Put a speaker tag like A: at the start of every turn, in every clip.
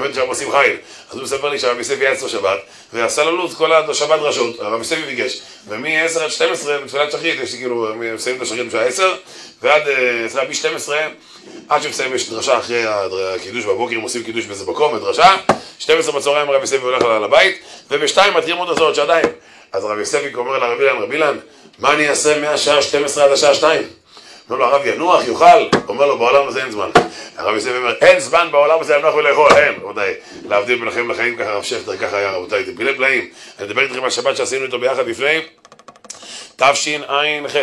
A: באמת שם עושים חיל. אז הוא מספר לי שהרב יוסף היה אצלו שבת, ועשה לו לו"ז כל השבת דרשות, הרב יוסף ביקש. ומ-10 עד 12 בתפילת שחרית, יש כאילו, מסיים את השחרית בשעה 10, ועד אה, מ-12, עד שמסיים יש דרשה אחרי הקידוש בבוקר, הם עושים קידוש באיזה מקום, בדרשה, 12 בצהריים הרב יוסף הולך לבית, וב-2 מתחילים עוד הזאת שעתיים. אז הרב יוסף אומר לרב אילן, רב אילן, מה אני אעשה מהשעה 12 עד השעה 2? אומר לו הרב ינוח, יאכל, אומר לו בעולם הזה אין זמן. הרב יוסף אומר, אין זמן בעולם הזה לנוח ולאכול, אין, רבותיי, להבדיל בין החיים לחיים, ככה הרב שכטר, ככה היה רבותיי, זה פילי פלאים. אני מדבר איתכם על שבת שעשינו איתו ביחד לפני תשע"ח,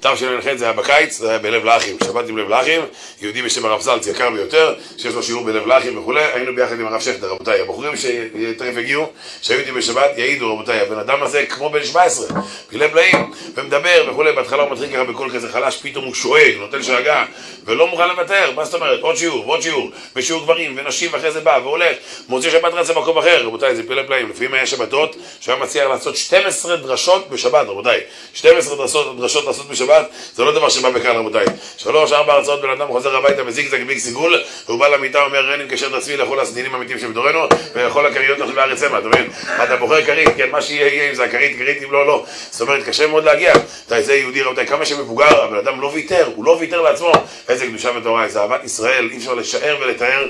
A: תשע"ח זה היה בקיץ, זה היה בלב לאחים, שבת עם לב לאחים, יהודי בשם הרב זלץ יקר ביותר, שיש לו שיעור בלב לאחים וכולי, היינו ביחד עם הרב שכטר, רבותיי, הבחורים שתכף הגיעו, שהיו איתי בשבת, יעידו רבותיי, הבן אדם הזה כמו בן 17, בלב לאים, ומדבר וכולי, בהתחלה הוא מתחיל ככה בקול כזה חלש, פתאום הוא שואג, נותן שאגה, ולא מוכן לוותר, מה זאת אומרת, עוד שיעור, ועוד שיעור, ושיעור גברים ונשים, ואחרי זה בא והולך, מוציא שבת רץ למקום אחר, רבותיי, זה פלא פלאים, לפעמים היה שבתות, שהוא היה מציע לעשות 12 דרשות בשבת, רבותיי, 12 דרשות, דרשות לעשות בשבת, זה לא דבר שבא בקהל רבותיי. שלוש, ארבע הרצאות בן אדם חוזר הביתה בזיגזג ביג סיגול, והוא בא למיטה ואומר, רני מקשר את עצמי לכל הסדינים האמיתיים שבדורנו, ולכל הכריות אנחנו בארץ המה, אתה מבין? אתה בוחר כרית, כן, מה שיהיה יהיה אם זה הכרית, כרית אם לא, לא. זאת אומרת, קשה מאוד להגיע. אתה זה יהודי רבותיי, כמה שמבוגר, הבן אדם לא ויתר, הוא לא ויתר לעצמו. איזה קדושה ותורה, איזה אהבת ישראל, אי אפשר לשער ולתאר.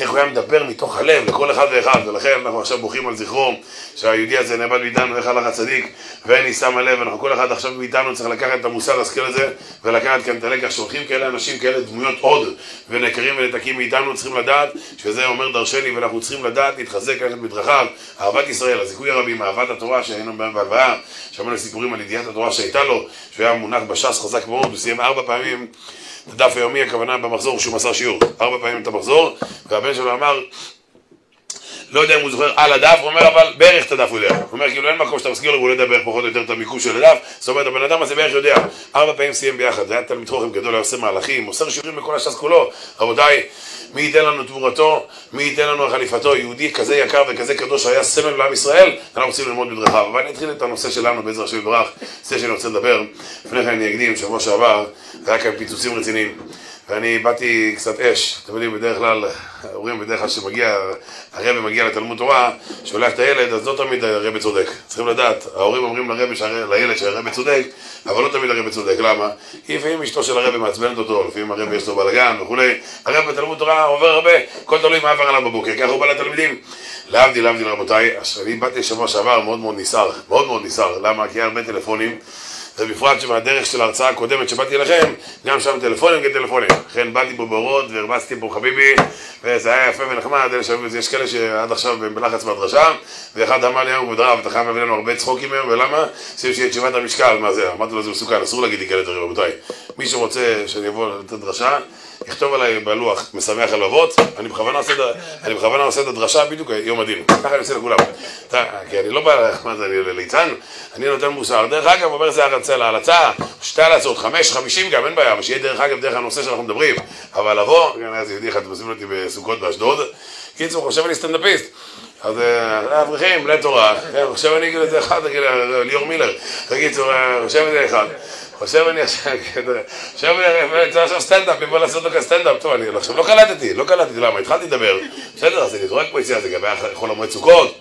A: איך הוא היה מדבר מתוך הלב לכל אחד ואחד, ולכן אנחנו עכשיו בוכים על זכרו שהיהודי הזה נאבד מאיתנו, איך הלך הצדיק, ואין לי שם הלב, אנחנו כל אחד עכשיו מאיתנו צריך לקחת את המוסר השכל הזה, ולקחת כאן את הלקח, שהולכים כאלה אנשים, כאלה דמויות עוד, ונעקרים ונתקים מאיתנו, צריכים לדעת שזה אומר דרשני, ואנחנו צריכים לדעת, להתחזק, ללכת בדרכיו, אהבת ישראל, הזיכוי הרבים, אהבת התורה שהיינו בהם בהלוויה, שמענו סיפורים על ידיעת התורה שהייתה לו, שהוא היה מונח בש"ס חזק מאוד, הוא סיים ארבע פעמים את הדף היומי, הכוונה במחזור שהוא מסר שיעור, ארבע פעמים את המחזור, והבן שלו אמר, לא יודע אם הוא זוכר על הדף, הוא אומר אבל בערך את הדף הוא יודע. הוא אומר כאילו אין מקום שאתה מזכיר לו והוא לא יודע בערך פחות או יותר את המיקום של הדף, זאת אומרת הבן אדם הזה בערך יודע. ארבע פעמים סיים ביחד, זה היה תלמיד חוכם גדול, היה עושה מהלכים, מוסר שיעורים בכל הש"ס כולו. רבותיי, מי ייתן לנו תמורתו, מי ייתן לנו חליפתו, יהודי כזה יקר וכזה קדוש שהיה סמל לעם ישראל, אנחנו רוצים ללמוד בדרכיו. אבל אני אתחיל את הנושא שלנו בעזר השם יברך, זה שאני רוצה לדבר. לפני כן אני אקדים, שבוע שעבר, היה כאן פיצוצים רציניים. ואני באתי קצת אש, אתם יודעים, בדרך כלל, אומרים בדרך כלל שמגיע, הרבי מגיע לתלמוד תורה, שולח את הילד, אז לא תמיד הרבי צודק. צריכים לדעת, ההורים אומרים לרבי, לילד שהרבי צודק, אבל לא תמיד הרבי צודק, למה? כי לפעמים אשתו של הרבי מעצבנת אותו, לפעמים הרבי יש לו בלאגן וכולי, הרבי בתלמוד תורה עובר הרבה, כל תלוי מה עבר עליו בבוקר, ככה הוא בא לתלמידים. להבדיל, להבדיל רבותיי, אני באתי שבוע שעבר מאוד מאוד נסער, מאוד מאוד נסער, למה? כי היה הרבה טלפונים ובפרט שבדרך של ההרצאה הקודמת שבאתי אליכם, גם שם טלפונים כטלפונים. לכן באתי פה באורות והרבצתי פה חביבי, וזה היה יפה ונחמד, יש כאלה שעד עכשיו בלחץ מהדרשה, ואחד אמר לי היום, כבוד הרב, אתה חייב להביא לנו הרבה צחוקים היום, ולמה? עושים שיהיה תשיבת המשקל, מה זה? אמרתי לו, זה מסוכן, אסור להגיד לי כאלה דברים, רבותיי. מי שרוצה שאני אבוא לתת דרשה, יכתוב עליי בלוח משמח הלבבות, אני בכוונה עושה, אני בכוונה עושה את הדרשה בדיוק יום הדין, ככה אני עושה לכולם. כי אני לא בא, מה זה, אני ליצן, אני נותן מוסר. דרך אגב, אומר זה הרצה להלצה, שתי הלצות, חמש, חמישים גם, אין בעיה, אבל שיהיה דרך אגב דרך הנושא שאנחנו מדברים. אבל לבוא, איזה יהודי אחד מזמין אותי בסוכות באשדוד, קיצור, חושב אני סטנדאפיסט. אז אברכים, בני תורה, עכשיו אני אגיד את זה אחד, ליאור מילר, בקיצור, חושב את זה אחד. חושב אני עכשיו, אני צריך עכשיו סטנדאפ, לבוא לעשות לו סטנדאפ, טוב, אני עכשיו לא קלטתי, לא קלטתי, למה? התחלתי לדבר, בסדר, אז אני זורק פה יציאה, זה גם היה חול המועד סוכות,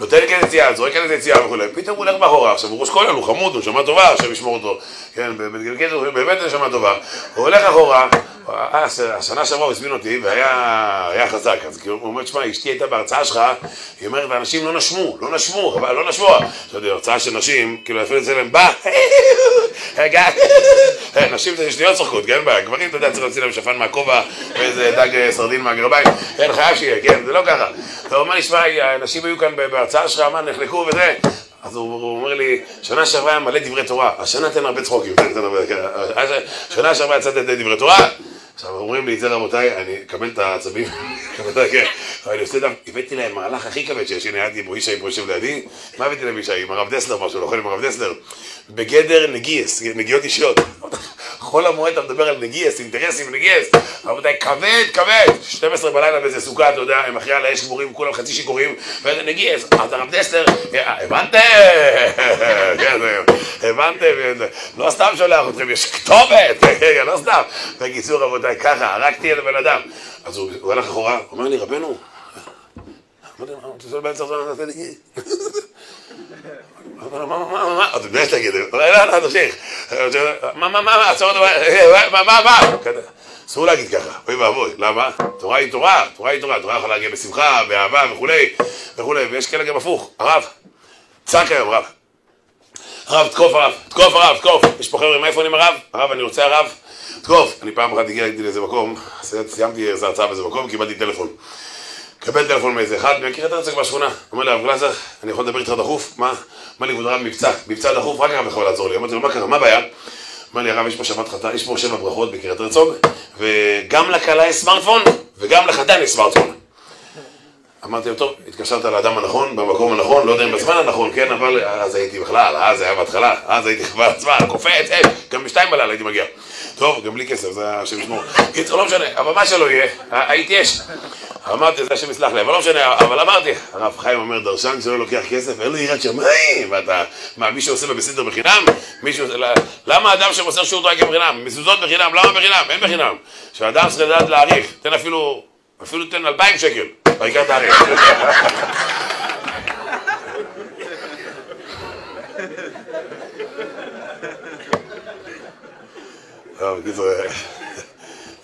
A: נותן כאן יציאה, זורק כאן יציאה וכולי, פתאום הוא הולך מאחורה, עכשיו הוא ראש כולל, הוא חמוד, הוא שמע טובה, השם ישמור אותו, כן, באמת הוא שמע טובה, הוא הולך אחורה, השנה שעברה הוא הזמין אותי והיה חזק, אז כאילו הוא אומר, תשמע, אשתי הייתה בהרצאה שלך, היא אומרת, האנשים לא נשמו, לא נשמו, לא נשמו, עכשיו, הרצאה של נשים, כאילו, אפילו אצל להם, בא, רגע, נשים זה שניות צוחקות, כן, גברים, אתה יודע, צריך להוציא להם שפן מהכובע ואיזה דג סרדין מהגרביים, כן, חייב שיהיה, כן, זה לא ככה. הוא אומר לי, שמע, אנשים היו כאן בהרצאה שלך, מה, נחלקו וזה, אז הוא אומר לי, שנה שעברה היה מלא דברי תורה, השנה תן הרבה צחוקים, שנה שעברה יצאת דברי תורה, עכשיו אומרים לי, זה רבותיי, אני אקבל את העצבים, אני עושה דם, הבאתי להם מהלך הכי כבד שיש, הנה הייתי פה, ישי פה יושב לידי, מה הבאתי להם ישי? עם הרב דסלר משהו, נכון עם הרב דסלר, בגדר נגיעס, נגיעות אישיות. חול המועד אתה מדבר על נגיעס, אינטרסים, נגיעס, רבותיי, כבד, כבד, 12 בלילה באיזה סוכה, אתה יודע, הם אחרי על האש גמורים, כולם חצי שיכורים, ואיזה נגיעס, אז הרב דסלר, הבנתם? הבנתם? לא סתם שולח אתכם, יש כתובת, לא סתם. בקיצור, רבותיי, ככה, הרגתי את הבן אדם. אז הוא הלך אחורה, אומר לי, רבנו, אמרתי לו, אתה באמצע הזמן, אתה לי... אמרתי לו, מה, מה, מה, מה, באמת תגיד, לא, לא, לא, תמשיך. מה, מה, מה, עצור, מה, מה, מה, אסור להגיד ככה, אוי ואבוי, למה? תורה היא תורה, תורה היא תורה, תורה יכולה להגיע בשמחה, באהבה וכולי, וכולי, ויש כאלה גם הפוך, הרב, צעק היום, רב. הרב, תקוף הרב, תקוף הרב, תקוף. יש פה חבר'ה, מאיפה עם הרב? הרב, אני רוצה הרב, תקוף. אני פעם אחת הגיע לאיזה מקום, סיימתי איזה הרצאה באיזה מקום, קיבלתי טלפון. קבל טלפון מאיזה אחד, מכיר את הרצק בשכונה. אומר לי, הרב גלזר, אני יכול לדבר איתך דחוף? מה? אמר לי, כבוד הרב, מבצע, מבצע דחוף, רק הרב יכול לעזור לי. אמרתי לו, מה קרה, מה הבעיה? אמר לי, הרב, יש פה שבת חתן, יש פה שבע ברכות בקריית הרצוג, וגם לכלה יש סמארטפון, וגם לחתן יש סמארטפון. אמרתי לו, טוב, התקשרת לאדם הנכון, במקום הנכון, לא יודע אם בזמן הנכון, כן, אבל אז הייתי בכלל, אז היה בהתחלה, אז הייתי כבר עצמן, קופץ, אה, גם בשתיים בלילה הייתי מגיע. טוב, גם בלי כסף, זה השם ישמור. קיצור, לא משנה, אבל מה שלא יהיה, הייתי יש. אמרתי, זה השם יסלח לי, אבל לא משנה, אבל אמרתי, הרב חיים אומר, דרשן שלא לוקח כסף, אין לו יראת שמיים, ואתה, מה, מישהו עושה בבסדר בחינם? מישהו, למה אדם שמוסר שיעור תורה כבחינם? מזוזות בחינם, למה בחינם? אין בחינם. שאדם צריך לדעת להעריך, תן אפילו, אפילו תן אלפיים שקל. העיקר תאריך. טוב, בקיצור,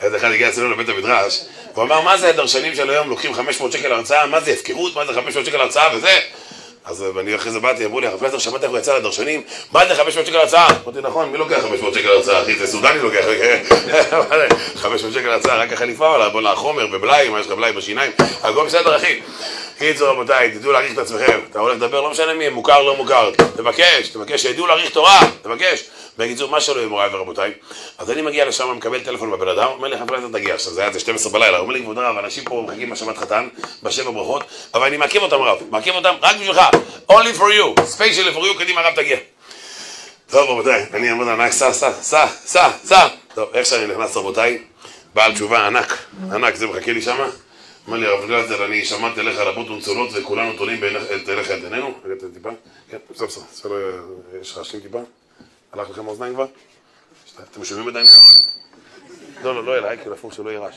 A: איזה אחד הגיע אצלנו לבית המדרש, הוא אמר, מה זה הדרשנים של היום לוקחים 500 שקל הרצאה, מה זה הפקרות, מה זה 500 שקל הרצאה וזה? אז אני אחרי זה באתי, אמרו לי, הרב פלזר, שמעת איך הוא יצא לדרשנים? מה זה 500 שקל הרצאה? אמרתי, נכון, מי לוקח 500 שקל הרצאה, אחי? זה סודני לוקח, 500 שקל הרצאה, רק החליפה עולה, בוא לחומר, בבלאי, מה יש לך בלאי בשיניים? הכל בסדר, אחי. קיצור, רבותיי, תדעו להעריך את עצמכם. אתה הולך לדבר, לא משנה מי, מוכר, לא מוכר. תבקש, תבקש, שידעו להעריך תורה, תבקש. בקיצור, מה שלא מוריי ורבותיי. אז אני מגיע לשם, מקבל טלפון בבן אדם, אומר לי, חבר הכנסת תגיע, עכשיו זה היה איזה 12 בלילה, אומר לי, כבוד הרב, אנשים פה מחכים בשבת חתן, בשבע ברכות, אבל אני מעכב אותם רב, מעכב אותם רק בשבילך, only for you, specially for you, קדימה רב תגיע. טוב רבותיי, אני אומר לענק, סע, סע, סע, סע, סע. טוב, איך שאני נכנס רבותיי, בעל תשובה ענק, ענק, זה מחכה לי שמה. אמר לי הרב גלזר, אני שמעתי עליך רבות ונצולות וכולנו תולים אליך את עינינו. רגע, טיפה. כן, בסדר, בסדר, יש רעשים טיפה. הלך לכם האוזניים כבר? אתם שומעים עדיין? לא, לא, לא אליי, כאילו הפוך שלא יהיה רעש.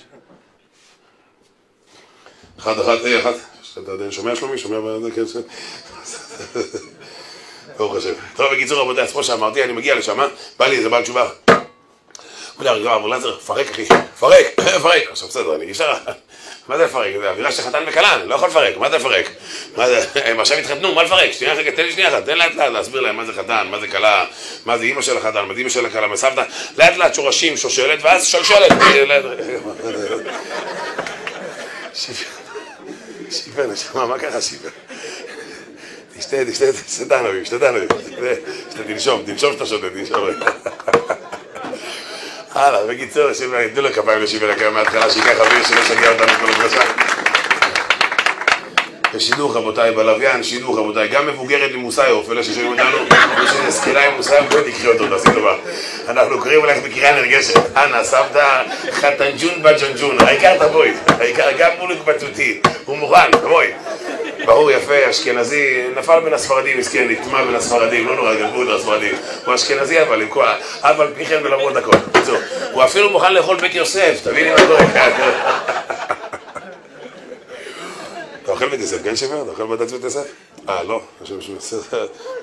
A: אחד, אחד, היי, אחד. אתה עדיין שומע שלומי? שומע בזה? כן, כן. ברוך השם. טוב, בקיצור, רבותיי, אז כמו שאמרתי, אני מגיע לשם, בא לי איזה בעל תשובה. אומר לי, הרב לזר, פרק אחי, פרק, פרק. עכשיו בסדר, אני ישר... מה זה לפרק? זה אווירה של חתן אני לא יכול לפרק, מה זה לפרק? מה זה, הם עכשיו התחתנו, מה לפרק? שנייה אחת, תן לי שנייה אחת, תן לאט לאט להסביר להם מה זה חתן, מה זה כלה, מה זה אימא של החתן, מה זה אימא של הכלה, מה סבתא, לאט לאט שורשים, שושלת, ואז שלשלת. שיפר, נשמה, מה ככה שיפר? תשתה, תשתה, תשתה דנובים, תשתה דנובים, תשתה, תנשום, תנשום שאתה שותה, תנשום. הלאה, בקיצור, תנו לו כפיים לשיבר הקיים מההתחלה, שייקח אוויר שלא שגע אותנו כל הדרשה. ושידוך רבותיי בלוויין, שידוך רבותיי, גם מבוגרת עם מוסאיוף, אלה ששומעים אותנו, מי שזקנה עם מוסאיוף, בואי תקחי אותו, תעשי טובה. אנחנו קוראים לך בקריאה נרגשת, אנא, סבתא חתנג'ון בג'נג'ון, העיקר תבואי, העיקר גם מולק בתותי, הוא מוכן, תבואי. בחור יפה, אשכנזי, נפל בין הספרדים, מסכן, נטמע בין הספרדים, לא נורא, גנבו את הספרדים. הוא אשכנזי אבל, עם כל, אף על פי כן ולמרות הכל. בקיצור, הוא אפילו מוכן לאכול בית יוסף, תביני מה קורה. אתה אוכל בית יוסף, כן שפר? אתה אוכל בד"ץ בית יוסף? אה, לא,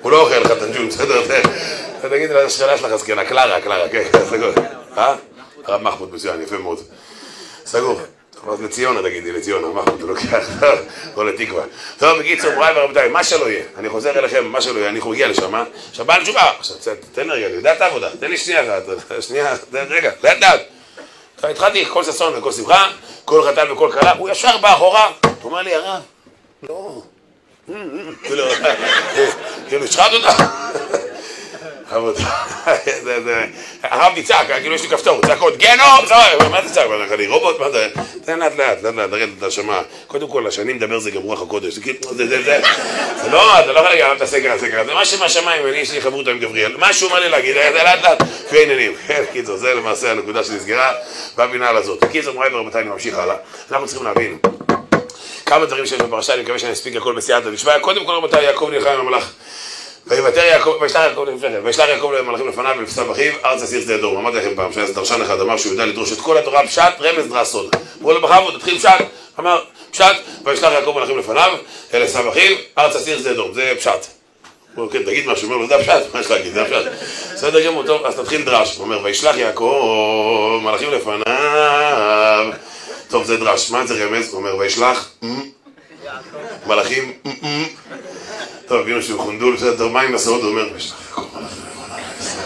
A: הוא לא אוכל חתנג'ון, בסדר? תגיד לשכנה שלך זקנה, קלרה, קלרה, כן, סגור. אה? הרב מחמוד מצוין, יפה מאוד. סגור. אז לציונה תגידי, לציונה, מה הוא לוקח, או לתקווה. טוב, בקיצור, מוריי ורבותיי, מה שלא יהיה, אני חוזר אליכם, מה שלא יהיה, אני מגיע לשם, עכשיו בעל תשובה, עכשיו תן רגע, אני יודע את העבודה, תן לי שנייה אחת, שנייה, רגע, לאט לאט. התחלתי כל ששון וכל שמחה, כל חתן וכל כלה, הוא ישר בא אחורה, הוא אומר לי, הרב, לא, כאילו, השחט אותה. הרב יצעק, כאילו יש לי כפתור, צעקות, גנו, מה זה צעק? אני רובוט, מה זה? תן לאט לאט, לאט לאט, לרדת לשמה. קודם כל, השני מדבר זה גם רוח הקודש, זה כאילו, זה, זה, זה, זה לא, אתה לא יכול להגיד, את הסקר, הסקר, זה משהו מהשמיים, אני יש לי חברות עם גבריאל, מה שהוא אומר לי להגיד, זה לאט לאט, לפי העניינים. כן, קיצור, זה למעשה הנקודה שנסגרה, והבינה הזאת. קיצור, מוריי ורבותיי, אני ממשיך הלאה. אנחנו צריכים להבין כמה דברים שיש בפרשה, אני מקווה שאני אספיק הכל בסייעתא דשמיא. קודם כל, רבותיי, יעקב נלחם עם המלאך. ויוותר יעקב, וישלח יעקב לפני כן, וישלח יעקב מלאכים לפניו אל עשיו אחיו, ארצה שעיר שדה אדום. אמרתי לכם פעם, שהיה דרשן אחד אמר שהוא יודע לדרוש את כל התורה פשט, רמז, דרש, סוד. אמרו לו בכבוד, תתחיל פשט, אמר פשט, וישלח יעקב מלאכים לפניו, אל עשיו אחיו, ארצה שעיר שדה אדום, זה פשט. הוא אומר, כן, תגיד משהו, אומר לו, זה הפשט, מה יש להגיד, זה הפשט. בסדר גמור, טוב, אז תתחיל דרש. הוא אומר, וישלח יעקב מלאכים לפניו. טוב, זה דרש, מה זה רמז? הוא אומר, וישלח מלאכים, טוב, הבינו שהוא חונדול, בסדר, מה עם הסעוד? הוא אומר, מלאכים לפניו.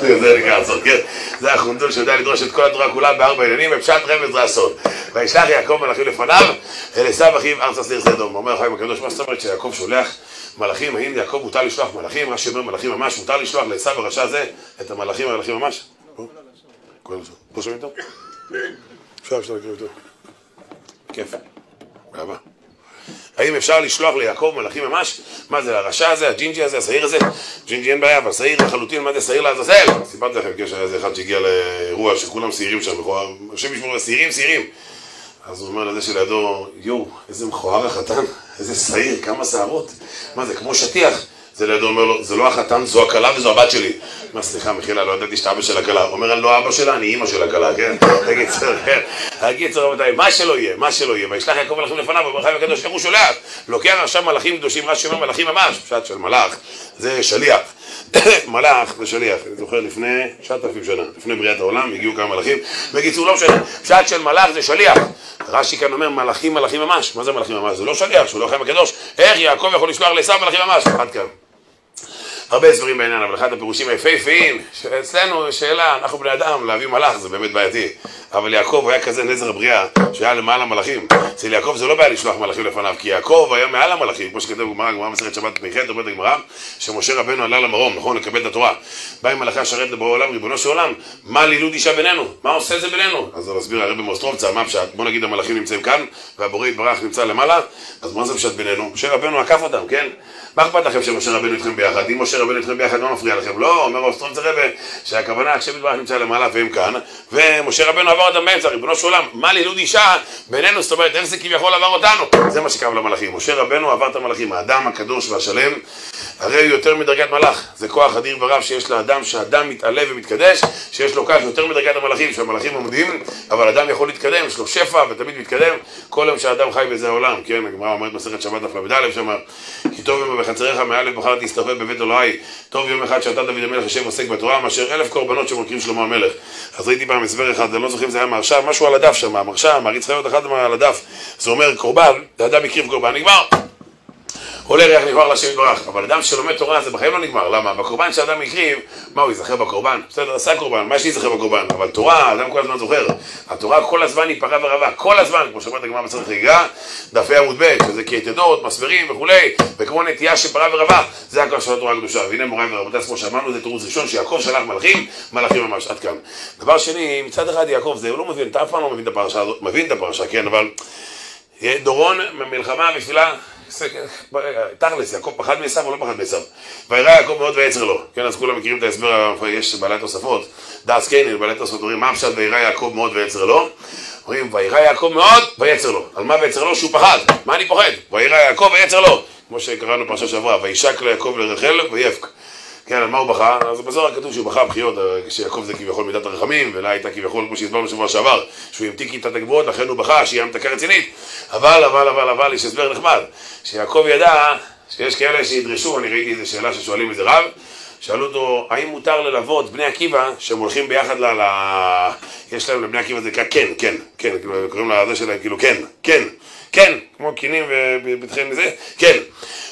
A: זה נקרא הסוד, כן? זה החונדול שיודע לדרוש את כל התורה כולה בארבע עניינים, ופשט רמז הסוד. וישלח יעקב מלאכים לפניו, אל עשיו אחיו ארץ אסיר סדום. אומר חיים הקדוש, מה זאת אומרת שיעקב שולח מלאכים, האם יעקב מותר לשלוח מלאכים? רש"י אומר מלאכים ממש, מותר לשלוח לעשיו הרשע הזה את המלאכים המלאכים ממש? פה שומעים טוב? אפשר, אפשר לקרוא יותר. כיף. גאווה. האם אפשר לשלוח ליעקב מלאכים ממש? מה זה הרשע הזה, הג'ינג'י הזה, השעיר הזה? ג'ינג'י אין בעיה, אבל שעיר לחלוטין, מה זה שעיר לעזאזל? סיפרתי לכם, כי יש איזה אחד שהגיע לאירוע שכולם שעירים שם, השם ישמור שעירים, שעירים. אז הוא אומר לזה שלידו, יואו, איזה מכוער החתן, איזה שעיר, כמה שערות. מה זה, כמו שטיח. זה לידו אומר לו, זה לא החתן, זו הכלה וזו הבת שלי. מה, סליחה, מחילה, לא ידעתי שאתה אבא של הכלה. אומר, אני לא אבא שלה, אני אימא של הכלה, כן? תגיד, כן. הקיצור, רבותיי, מה שלא יהיה, מה שלא יהיה. וישלח יעקב מלאכים לפניו, חיים הקדוש, איך הוא שולח? לוקח עכשיו מלאכים קדושים, רש"י אומר מלאכים ממש, פשט של מלאך, זה שליח. מלאך זה שליח, אני זוכר לפני 9,000 שנה, לפני בריאת העולם, הגיעו כמה מלאכים. בקיצור, לא משנה, פשט של מלאך זה שליח. רש"י כאן אומר מלאכים מלאכים ממש, מה זה מלאכים ממש? זה לא שליח, שהוא לא הקדוש. איך יעקב יכול לשלוח לעשו מלאכים ממש? עד כאן. הרבה הסברים בעניין, אבל אחד הפירושים היפהפיים, שאצלנו שאלה, אנחנו בני אדם, להביא מלאך זה באמת בעייתי. אבל יעקב היה כזה נזר הבריאה, שהיה למעלה מלאכים. אצל יעקב זה לא בעיה לשלוח מלאכים לפניו, כי יעקב היה מעל המלאכים, כמו שכתב בגמרא, גמרא מסכת שבת פ"ח, אומרת הגמרא, שמשה רבנו עלה למרום, נכון, לקבל את התורה. בא עם מלאכי השרת לבורא עולם, ריבונו של עולם, מה לילוד אישה בינינו? מה עושה זה בינינו? אז אני אסביר הרבי מוסטרובצה, מה פשט? בוא נגיד המלאכים נמצאים כאן, והבורא יתברך נמצא למעלה, אז מה זה פשט בינינו? משה רבנו עקף אותם, כן? מה אכפת לכם שמשה רבנו איתכם ביחד? אם משה רבנו איתכם ביחד, מה מפריע לכם? לא, אומר אוסטרובצה רבי, שהכוונה, השם יתברך נמצא למעלה והם כאן, ומשה רבנו אותם באמצע, ריבונו של עולם, מה לילוד אישה בינינו, זאת אומרת, איך זה כביכול עבר אותנו? זה מה שקרה למלאכים. משה רבנו עבר את המלאכים, האדם הקדוש והשלם, הרי הוא יותר מדרגת מלאך. זה כוח אדיר ורב שיש לאדם, שאדם מתעלה ומתקדש, שיש לו כוח יותר מדרגת המלאכים, שהמלאכים עומדים, אבל אדם יכול להתקדם, יש לו שפע ותמיד מתקדם, כל יום שאדם חי בזה העולם, כן, הגמרא אומרת מסכת שבת דף ל"א שמה, כי טוב יום בחצריך מאלף בחר להסתובב בבית אלוהי, טוב יום אחד שאתה דוד המלך השם עוסק בתורה, מאשר אלף קורבנות שמוקרים שלמה המלך. אז ראיתי פעם הסבר אחד, אני לא זוכר זה היה מהרשע, משהו על הדף שם, המרשע, מעריץ חיות אחד על הדף, זה אומר קורבן, אדם הקריב קורבן, נגמר. עולה ריח נכבר להשם יתברך, אבל אדם שלומד תורה זה בחיים לא נגמר, למה? בקורבן שאדם הקריב, מה הוא ייזכר בקורבן? בסדר, עשה קורבן, מה יש להיזכר בקורבן? אבל תורה, אדם כל הזמן זוכר, התורה כל הזמן היא פרה ורבה, כל הזמן, כמו שאומרת הגמרא בצד חגיגה, דפי עמוד ב', שזה כיתדות, מסמרים וכולי, וכמו נטייה של פרה ורבה, זה הכל של התורה הקדושה, והנה מוריי ורבותיי, כמו שאמרנו, זה תירוץ ראשון, שיעקב שלח מלאכים, מלאכים ממש, עד כאן. דבר שני, מצד אחד יעקב, זה הוא לא מבין, אתה אף פעם לא מבין את הפרשה הזאת, מבין את הפרשה, כן, אבל דורון, מלחמה, מפילה, תכלס, יעקב פחד מעשיו או לא פחד מעשיו? וירא יעקב מאוד ויצר לו. כן, אז כולם מכירים את ההסבר, יש בעלי תוספות, דאס קיינל, בעלי תוספות אומרים, מה הפשט וירא יעקב מאוד ויצר לו? אומרים, וירא יעקב מאוד ויצר לו. על מה ויצר לו? שהוא פחד. מה אני פוחד? וירא יעקב ויצר לו. כמו שקראנו פרשה שעברה, וישק ליעקב לרחל ויפק. כן, על מה הוא בכה? אז בזוהר כתוב שהוא בכה בחיות, שיעקב זה כביכול מידת הרחמים, ולה הייתה כביכול, כמו שהסברנו בשבוע שעבר, שהוא המתיק איתה את הגבוהות, לכן הוא בכה, שהיא המתקה רצינית. אבל, אבל, אבל, אבל, יש הסבר נחמד, שיעקב ידע שיש כאלה שידרשו, אני ראיתי איזו שאלה ששואלים איזה רב, שאלו אותו, האם מותר ללוות בני עקיבא, שהם הולכים ביחד ל... ל... יש להם לבני עקיבא זה נקרא כן, כן, כן, כאילו, קוראים לזה שלהם כאילו כן, כן, כן, כמו קינים ובטחן וזה, כן.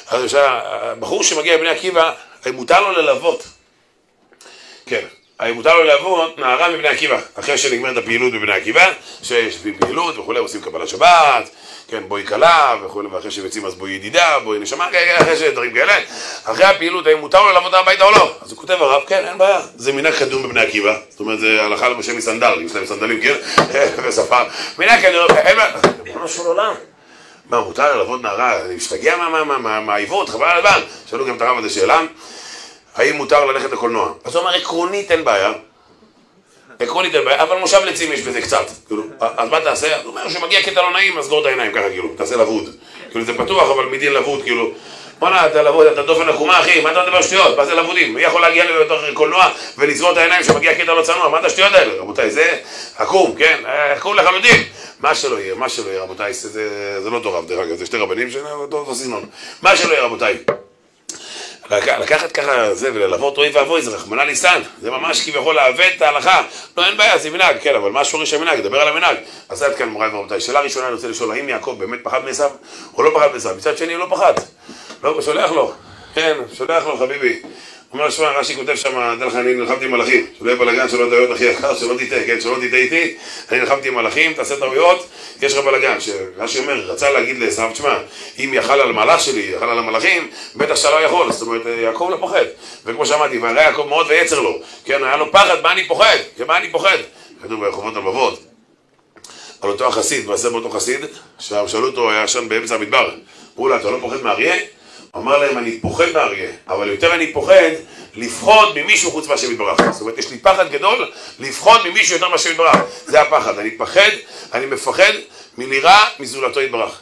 A: אז הבחור שמגיע לבני עקיבא, מותר לו ללוות? כן. האם מותר לו ללוות נערה מבני עקיבא, אחרי שנגמרת הפעילות בבני עקיבא, שיש פעילות וכולי, עושים קבלת שבת, כן, בואי כלה וכולי, ואחרי שיוצאים אז בואי ידידה, בואי נשמה, אחרי שדברים כאלה, אחרי הפעילות, האם מותר לו ללוות הביתה או לא? אז הוא כותב הרב, כן, אין בעיה, זה מנהג קדום בבני עקיבא, זאת אומרת, זה הלכה למשה מסנדל, יש להם סנדלים, כן, בשפה, מנהג קדום, אין בעיה, ריבונו של עולם. מה, מותר ללוות נערה, אני משתגע מהעיוות, חבל על הזמן. שאלו גם את הרב הזה שאלה, האם מותר ללכת לקולנוע? אז הוא אמר, עקרונית אין בעיה. עקרונית אין בעיה, אבל מושב לצים יש בזה קצת. כאילו, אז מה תעשה? הוא אומר, שמגיע קטע לא נעים, אז סגור את העיניים ככה, כאילו, תעשה לבוד. כאילו, זה פתוח, אבל מדין לבוד, כאילו, בואנה, אתה לבוד, אתה דופן עקומה, אחי, מה אתה מדבר שטויות? מה זה לבודים? מי יכול להגיע לתוך קולנוע ולסגור את העיניים שמגיע קטע לא צנוע? מה את השטויות האלה? רבותיי, זה עקום, כן? עקום לחלוטין. מה שלא יהיה, מה שלא יהיה, רבותיי, זה, לא אותו דרך אגב, זה שתי רבנים של אותו סגנון. מה שלא יהיה, רבותיי. לקחת ככה זה וללוות אוי ואבוי זה רחמנא ליצלן, זה ממש כביכול לעוות את ההלכה. לא, אין בעיה, זה מנהג, כן, אבל מה שורש המנהג? דבר על המנהג. אז עד כאן מוריי ורבותיי. שאלה ראשונה אני רוצה לשאול, האם יעקב באמת פחד מעשיו או לא פחד מעשיו? מצד שני, הוא לא פחד. לא, שולח לו. כן, שולח לו, חביבי. אומר שמע, רש"י כותב שם, דע לך, אני נלחמתי עם מלאכים, שלא יהיה בלאגן, שלא טעויות הכי יקר, שלא תטעה, כן, שלא תטעה איתי, אני נלחמתי עם מלאכים, תעשה טעויות, יש לך בלאגן. רש"י אומר, רצה להגיד לעשו, תשמע, אם יכל על מלאך שלי, יכל על המלאכים, בטח שאתה לא יכול, זאת אומרת, יעקב לא פוחד. וכמו שאמרתי, והרי יעקב מאוד ויצר לו, כן, היה לו פחד, מה אני פוחד? כן, מה אני פוחד? כתוב ברחובות הלבבות. על אותו החסיד, מעשה באותו חסיד, שאלו אותו, היה שם באמצע המדבר, אמרו לו, אתה לא פוחד מאריה? אמר להם, אני פוחד מאריה, אבל יותר אני פוחד לפחוד ממישהו חוץ מהשם יתברך. זאת אומרת, יש לי פחד גדול לפחוד ממישהו יותר מהשם יתברך. זה הפחד. אני פחד, אני מפחד מלירה מזולתו יתברך.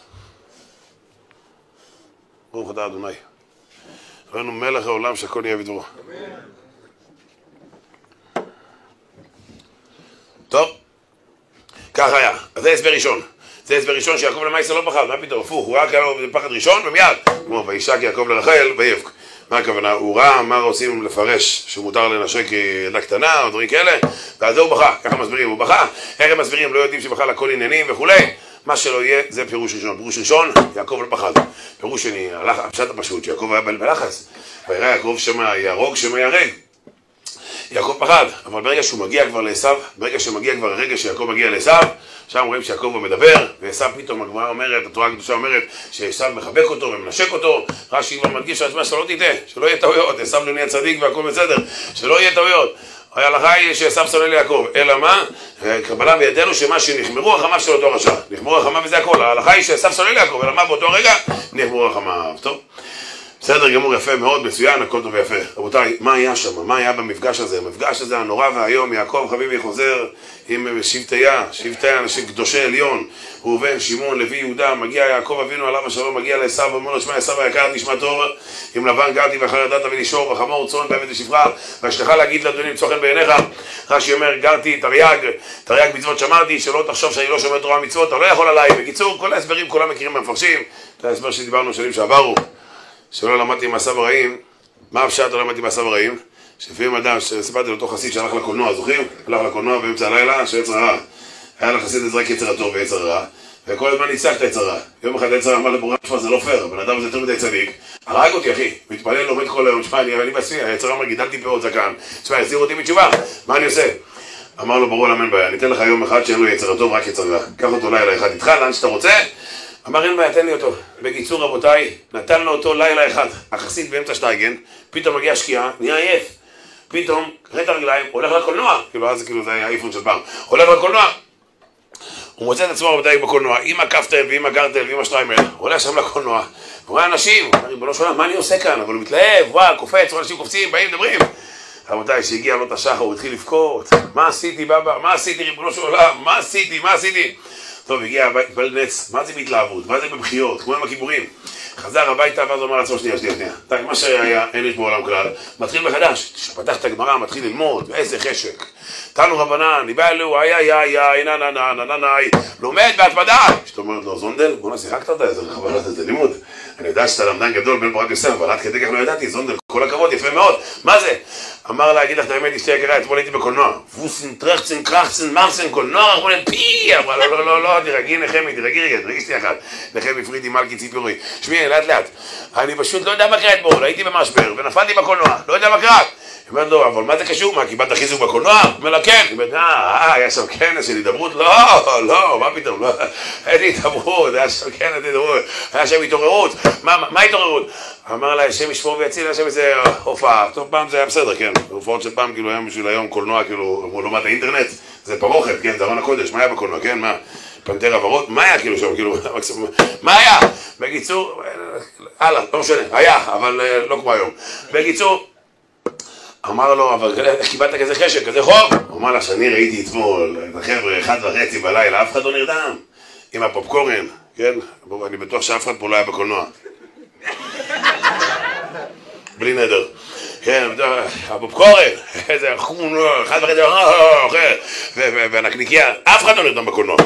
A: ברוך אתה אדוני. ראינו מלך העולם שהכל נהיה בדברו. טוב, כך היה. אז זה הסבר ראשון. זה הסבר ראשון שיעקב למעשה לא פחד, מה פתאום, הפוך, הוא רק היה לו פחד ראשון ומיד, כמו וישק יעקב לרחל ויבק. מה הכוונה? הוא ראה מה רוצים לפרש, שמותר לנשק ילדה קטנה או דברים כאלה, ועל זה הוא בכה, ככה מסבירים, הוא בכה, איך הם מסבירים, לא יודעים שבכלל הכל עניינים וכולי, מה שלא יהיה, זה פירוש ראשון. פירוש ראשון, יעקב לא פחד. פירוש שני, הפשט הפשוט, שיעקב היה בלחץ, וירא יעקב שמא יהרוג, שמא יהרג. יעקב פחד, אבל ברגע שהוא מגיע כבר לעשו, ברגע שמגיע כבר הרגע שיעקב מגיע לעשו, שם רואים שיעקב הוא מדבר, ועשו פתאום הגמרא אומרת, התורה הקדושה אומרת, שעשו מחבק אותו ומנשק אותו, רש"י כבר מדגיש לעצמה שלא תטעה, שלא יהיה טעויות, עשו נהיה צדיק והכל בסדר, שלא יהיה טעויות. ההלכה היא שעשו שונא ליעקב, אלא מה? קבלה בידינו שמה שנחמרו רחמיו של אותו רשע, נחמרו רחמיו וזה הכל, ההלכה היא שעשו שונא ליעקב, אלא מה באותו רגע? נחמרו רחמיו, טוב? בסדר גמור, יפה מאוד, מצוין, הכל טוב ויפה. רבותיי, מה היה שם? מה היה במפגש הזה? המפגש הזה הנורא והיום, יעקב חביבי חוזר עם שבטיה, שבטי אנשים קדושי עליון, ראובן, שמעון, לוי, יהודה, מגיע יעקב אבינו עליו השלום, מגיע לעשו, ואומר לו, שמע עשו היקר, נשמע טוב, עם לבן גרתי ואחר ידעת ונישור, וחמור צאן בעבד ושפחה, ואשתך להגיד לאדוני למצוא חן בעיניך. רש"י אומר, גרתי תרי"ג, תרי"ג מצוות שמרתי, שלא תחשוב שאני לא שומר תורה ומצוות, אתה לא יכול עליי. בקיצור, כל ההסברים כולם מכירים במפרשים, זה ההסבר שדיברנו שנים שעברו. שלא למדתי מעשיו הרעים, מה הפשט לא למדתי מעשיו הרעים? שלפעמים אדם, שסיפרתי לאותו חסיד שהלך לקולנוע, זוכרים? הלך לקולנוע באמצע הלילה, שיצר רע. היה לחסיד את זה רק יצר הטוב ויצר רע, וכל הזמן ניצח את היצר רע. יום אחד היצר אמר לבורא, תשמע, זה לא פייר, הבן אדם הזה יותר מדי צדיק, הרג אותי אחי, מתפלל, לומד כל היום, תשמע, אני בעצמי, היצר אמר, גידלתי פאות זקן, תשמע, החזיר אותי בתשובה, מה אני עושה? אמר לו ברור, אין בעיה, ניתן לך יום אחד שאין לו יצר הטוב, רק יצר רע. קח אותו לילה אחד איתך, לאן שאתה רוצה, אמר אין בעיה, תן לי אותו. בקיצור רבותיי, נתן לו אותו לילה אחד. החסיד באמצע שטייגן, פתאום מגיע שקיעה, נהיה עייף. פתאום, קראת הרגליים, הולך לקולנוע. כאילו אז כאילו זה היה אייפון של פעם. הולך לקולנוע. הוא מוצא את עצמו רבותיי בקולנוע, עם הקפטל ועם הגרטל ועם השטריימל, הולך שם לקולנוע. הוא רואה אנשים, ריבונו של עולם, מה אני עושה כאן? אבל הוא מתלהב, וואו, קופץ, אנשים קופצים, באים, מדברים. רבותיי, כשהגיע עלות השחר, הוא התחיל לבכות. מה עשיתי, בבא? מה עשיתי, ריבונו של עולם? מה עשיתי? מה עשיתי? טוב, הגיע הבית, התפלל נץ, מה זה בהתלהבות? מה זה בבחיות? כמו עם הכיבורים. חזר הביתה ואז אמר לעצמו שנייה, שנייה, שנייה. די, מה שהיה, אין יש בעולם כלל. מתחיל מחדש. פתח את הגמרא, מתחיל ללמוד, איזה חשק. תנו רבנן, ניבא אלוהו, איי איי איי איי, נה נה נה נה נה נה, לומד בהתמדה. כשאתה אומרת לו, זונדל, בואנה שיחקת אותה, איזה חבל זה לימוד. אני יודע שאתה למדן גדול בן פורת יוסף, אבל עד כדי כך לא ידעתי, זונדל, כל הכבוד, יפה מאוד. מה זה? אמר לה, אגיד לך את האמת, אשתי יקרה, אתמול הייתי בקולנוע. ווסן, טרחצן, קרחצן, מרסן, קולנוע, אנחנו נהיה פי! אמרה, לא, לא, לא, לא, תירגעי נחמי, תירגעי רגע, תירגעי שנייה אחת. נחמי פרידי מלכי ציפורי. שמעי, לאט לאט. אני פשוט לא יודע מה קרה אתמול, הייתי במשבר, ונפלתי בקולנוע, לא יודע מה קרה. היא אומרת לו, אבל מה זה קשור? מה, קיבלת חיזוק בקולנוע? הוא אומר לה, כן. היא אומרת, אה, היה שם כנס של הידברות? לא, לא, מה פתאום, לא, אין לי הידברות, היה שם כנס הידברות, היה שם התעוררות. מה התעוררות? אמר לה, השם ישמור ויציל, היה שם איזה הופעה. טוב, פעם זה היה בסדר, כן. הופעות של פעם, כאילו, היום בשביל היום קולנוע, כאילו, לעומת האינטרנט, זה פרוכת, כן, זה ארון הקודש, מה היה בקולנוע, כן, מה? פנתר ורוד, מה היה כאילו שם, כאילו, מה היה? בקיצור, הלאה, לא משנה, היה, אבל לא כמו היום. בקיצור, אמר לו, אבל קיבלת כזה חשק, כזה חום? הוא אמר לה, שאני ראיתי אתמול את החבר'ה, אחד וחצי בלילה, אף אחד לא נרדם עם הפופקורן, כן? אני בטוח שאף אחד פה לא היה בקולנוע. בלי נדר. כן, הפופקורן, איזה חום, אחד וחצי, אוכל, והנקניקייה, אף אחד לא נרדם בקולנוע.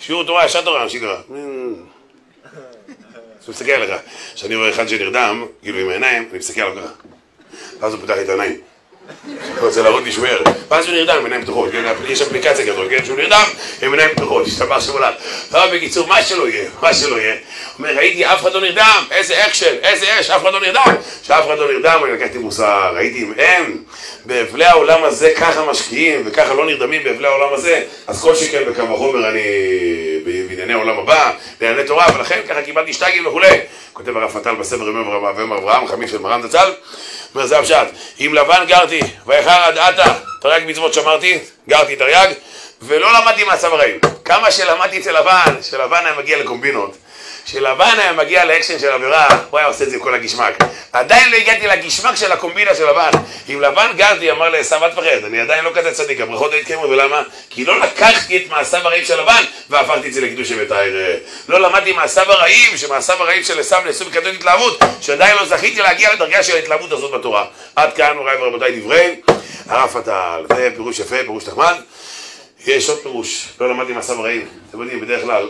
A: שיעור תורה, שעת תורה, שגרה. הוא מסתכל עליך. כשאני רואה אחד שנרדם, כאילו עם העיניים, אני מסתכל עליו ככה. ואז הוא פותח לי את העיניים. רוצה להראות לי שהוא ער. ואז הוא נרדם עם עיניים פתוחות, כן? יש אפליקציה כזאת, כן? שהוא נרדם עם עיניים פתוחות, ישתבח שמו לעד. לא, בקיצור, מה שלא יהיה, מה שלא יהיה. הוא אומר, ראיתי, אף אחד לא נרדם, איזה אקשן, איזה אש, אף אחד לא נרדם. כשאף אחד לא נרדם, אני לקחתי מוסר, ראיתי אם הם בהבלי העולם הזה ככה משקיעים וככה לא נרדמים בהבלי העולם הזה, אז כל שכן וקל וחומר אני בענייני העולם הבא, בענייני תורה, ולכן ככה קיבלתי שטגים וכולי. כותב הרב פתל בספר ימי אברהם, חמיו של מרן זצ"ל, אומר זה הפשט, עם לבן גרתי, ויחר עד עתה, תרי"ג מצוות שמרתי, גרתי תרי"ג, ולא למדתי מעשיו הרעים. כמה שלמדתי אצל לבן, שלבן היה מגיע לקומבינות. כשלבן היה מגיע לאקשן של עבירה, הוא היה עושה את זה עם כל הגשמק. עדיין לא הגעתי לגשמק של הקומבינה של לבן. עם לבן גרתי, אמר לעשו, אל תפחד, אני עדיין לא כזה צדיק, הברכות לא התקיימו, ולמה? כי לא לקחתי את מעשיו הרעים של לבן והפכתי את זה לקדוש אמת לא למדתי מעשיו הרעים, שמעשיו הרעים של עשו נעשו בקדות התלהבות, שעדיין לא זכיתי להגיע לדרגה של ההתלהבות הזאת בתורה. עד כאן, מוריי ורבותיי, דברי הרב פתל. זה פירוש יפה, פירוש נחמד. יש עוד פירוש, לא למדתי מעשיו הרעים. אתם יודעים, בדרך כלל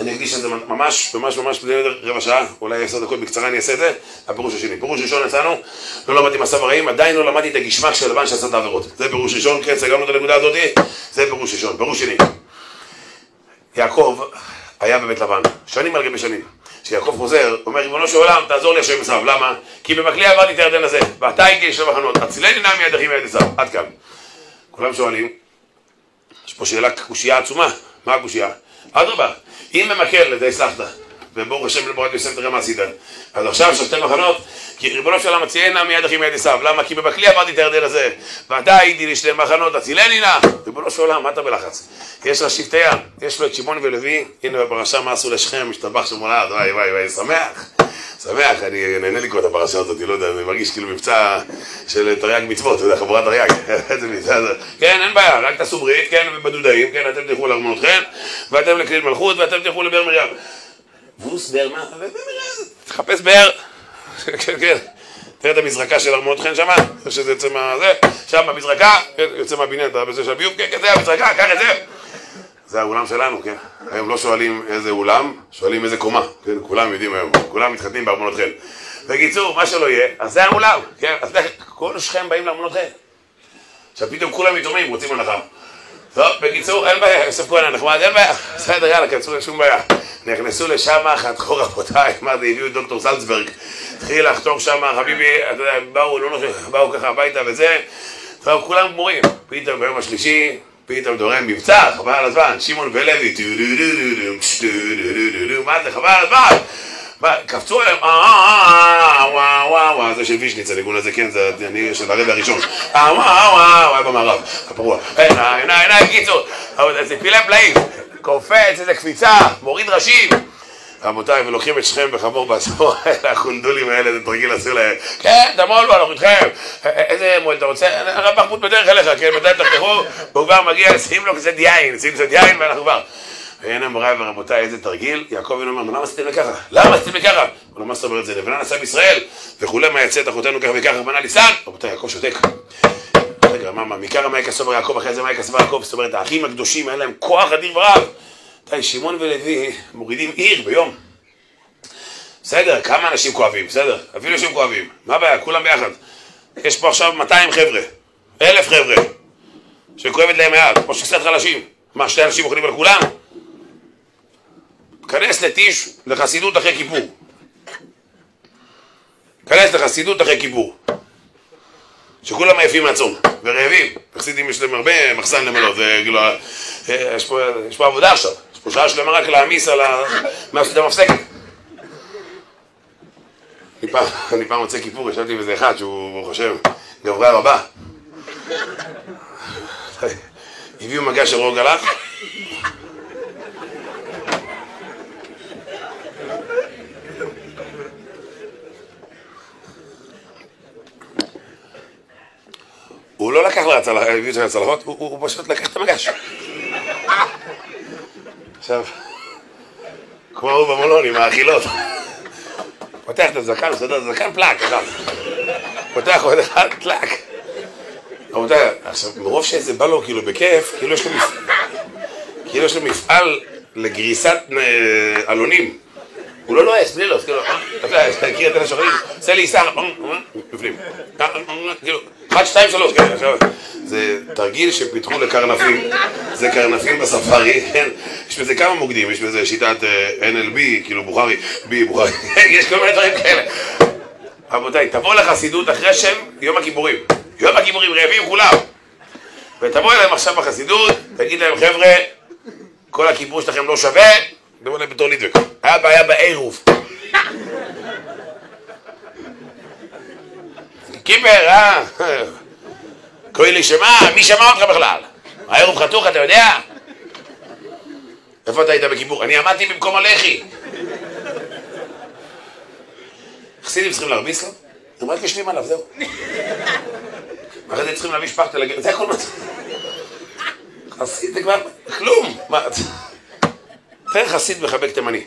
A: אני אקדיש לזה ממש, ממש ממש רבע שעה, אולי עשר דקות בקצרה אני אעשה את זה, הפירוש השני. פירוש ראשון יצאנו, לא למדתי מסע הרעים, עדיין לא למדתי את הגשמק של לבן שעשה את העבירות. זה פירוש ראשון, כן, סגרנו את הנקודה הזאת, זה פירוש ראשון. פירוש שני, יעקב היה בבית לבן, שנים על גבי שנים. כשיעקב חוזר, אומר, ריבונו של עולם, תעזור לי השם עשיו, למה? כי במקלי עברתי את הירדן הזה, ואתה הייתי איש למחנות, הצילני נא מיד אחי מיד עשיו, עד כאן. כולם שואלים, יש פה שאלה, קושייה עצומה, מה הקושייה? אדרבה, אם במקל לידי סחתא, וברוך השם לבורת יוסף תראה מה עשית. אז עכשיו שתי מחנות, כי ריבונו של עולם מציינה מיד אחי מיד עשיו. למה? כי בבקלי עברתי את הירדן הזה, ואתה הייתי לי מחנות, הצילני נא. ריבונו של עולם, מה אתה בלחץ? יש לה שבטי ים, יש לו את שמעון ולוי, הנה בפרשה מה עשו לשכם, משתבח שמולד, וואי וואי וואי, שמח. שמח, אני נהנה לקרוא את הפרשה הזאת, לא יודע, אני מרגיש כאילו מבצע של תרי"ג מצוות, אתה יודע, חבורת תרי"ג. כן, אין בעיה, רק תעשו ברית, כן, בדודאים, כן, אתם תלכו לארמונותכם, ואתם לכליל מלכות, ואתם תלכו לבאר מרים. ווס באר מה? תחפש באר. כן, כן. תראה את המזרקה של ארמונות חן שמה, שזה יוצא מה... זה, שם במזרקה, כן, יוצא מהבניין, אתה בזה של הביוב, כן, כן, זה המזרקה, קח את זה. זה האולם שלנו, כן? היום לא שואלים איזה אולם, שואלים איזה קומה, כן? כולם יודעים היום, כולם מתחתנים בארמונות חן. בקיצור, מה שלא יהיה, אז זה האולם, כן? אז כל שכם באים לארמונות חן. עכשיו פתאום כולם יתומים, רוצים הנחה. טוב, בקיצור, אין בעיה, יוסף כהן נחמד, אין בעיה. בסדר, יאללה, כנסו לשום בעיה. נכנסו לשם, חתכו רבותיי, מה זה, הביאו את דוקטור סלצברג. התחיל לחתוך שם, חביבי, אתה יודע, באו, לא נושא, באו ככה הביתה וזה. טוב, כולם גמורים. פתאום ביום השלישי, פתאום דורם מבצע, חבל על הזמן, שמעון ולוי, מה זה, חבל על הזמן, קפצו עליהם, אה אה אה אה רבותיי, ולוקחים את שכם בחמור בעצמו, החונדולים האלה, זה תרגיל אסור להם. כן, תמול אנחנו איתכם. איזה מועד אתה רוצה? הרב מחמוד בדרך אליך, כן, מתי תחתכו, והוא כבר מגיע, שים לו קצת יין, שים קצת יין, ואנחנו כבר. והנה מוריי ורבותיי, איזה תרגיל, יעקב אבינו אומר, למה עשיתם לי ככה? למה עשיתם לי ככה? הוא אומר, מה זאת אומרת, זה לבנה נשא בישראל, וכולי מה יצא את אחותינו ככה וככה, רבנה ליסן? רבותיי, יעקב שותק. רגע, מה, מכר מה יקסובר יעקב, אחרי זה מה יקסובר יעקב, זאת אומרת, האחים הקדושים, היה להם כוח אדיר ורב. די, שמעון ולוי מורידים עיר ביום. בסדר, כמה אנשים כואבים, בסדר, אפילו שהם כואבים, מה הבעיה, כולם ביחד. יש פה עכשיו 200 חבר'ה, אלף חבר'ה, שכואבת להם היד, או שקצת חלשים. מה, שני אנשים יכולים על כולם? כנס לטיש לחסידות אחרי כיפור. כנס לחסידות אחרי כיפור. שכולם עייפים מהצום, ורעבים. חסידים יש להם הרבה מחסן למלא, זה כאילו, אה, יש פה, יש פה עבודה עכשיו. יש פה שעה שלמה רק להעמיס על הסעודה המפסקת. אני פעם, אני פעם מוצא כיפור, ישבתי עם איזה אחד שהוא חושב, גברי הרבה. הביאו מגע של רוג הוא לא לקח לצלחות, הוא פשוט לקח את המגש. עכשיו, כמו הוא במלון עם האכילות. פותח את הזקן, מסדר את הזקן פלאק, אגב. פותח עוד אחד, טלאק. רבותיי, עכשיו, מרוב שזה בא לו כאילו בכיף, כאילו יש לו כאילו לו מפעל לגריסת אה, עלונים. הוא לא לועס, בלי לועס, כאילו, אתה יודע, אתה מכיר את אלה שאומרים, עושה לי שר, בפנים. כאילו, אחת, שתיים, שלוש, כן, עכשיו, זה תרגיל שפיתחו לקרנפים, זה קרנפים בספארי, כן, יש בזה כמה מוקדים, יש בזה שיטת אה, NLB, כאילו בוכרי, בי, בוכרי, יש כל מיני דברים כאלה. רבותיי, תבוא לחסידות אחרי שהם יום הכיפורים. יום הכיפורים רעבים כולם. ותבוא אליהם עכשיו בחסידות, תגיד להם, חבר'ה, כל הכיפור שלכם לא שווה, תבוא להם בתור לידבק. היה בעיה בעירוב. קיפר, אה? קוראים לי שמה? מי שמע אותך בכלל? העירוב חתוך, אתה יודע? איפה אתה היית בכיפור? אני עמדתי במקום הלח"י. חסידים צריכים להרביץ לו? הם רק יושבים עליו, זהו. אחרי זה צריכים להביא שפכטל, זה הכל מה... חסיד זה כבר... כלום! מה... תראה חסיד מחבק תימני.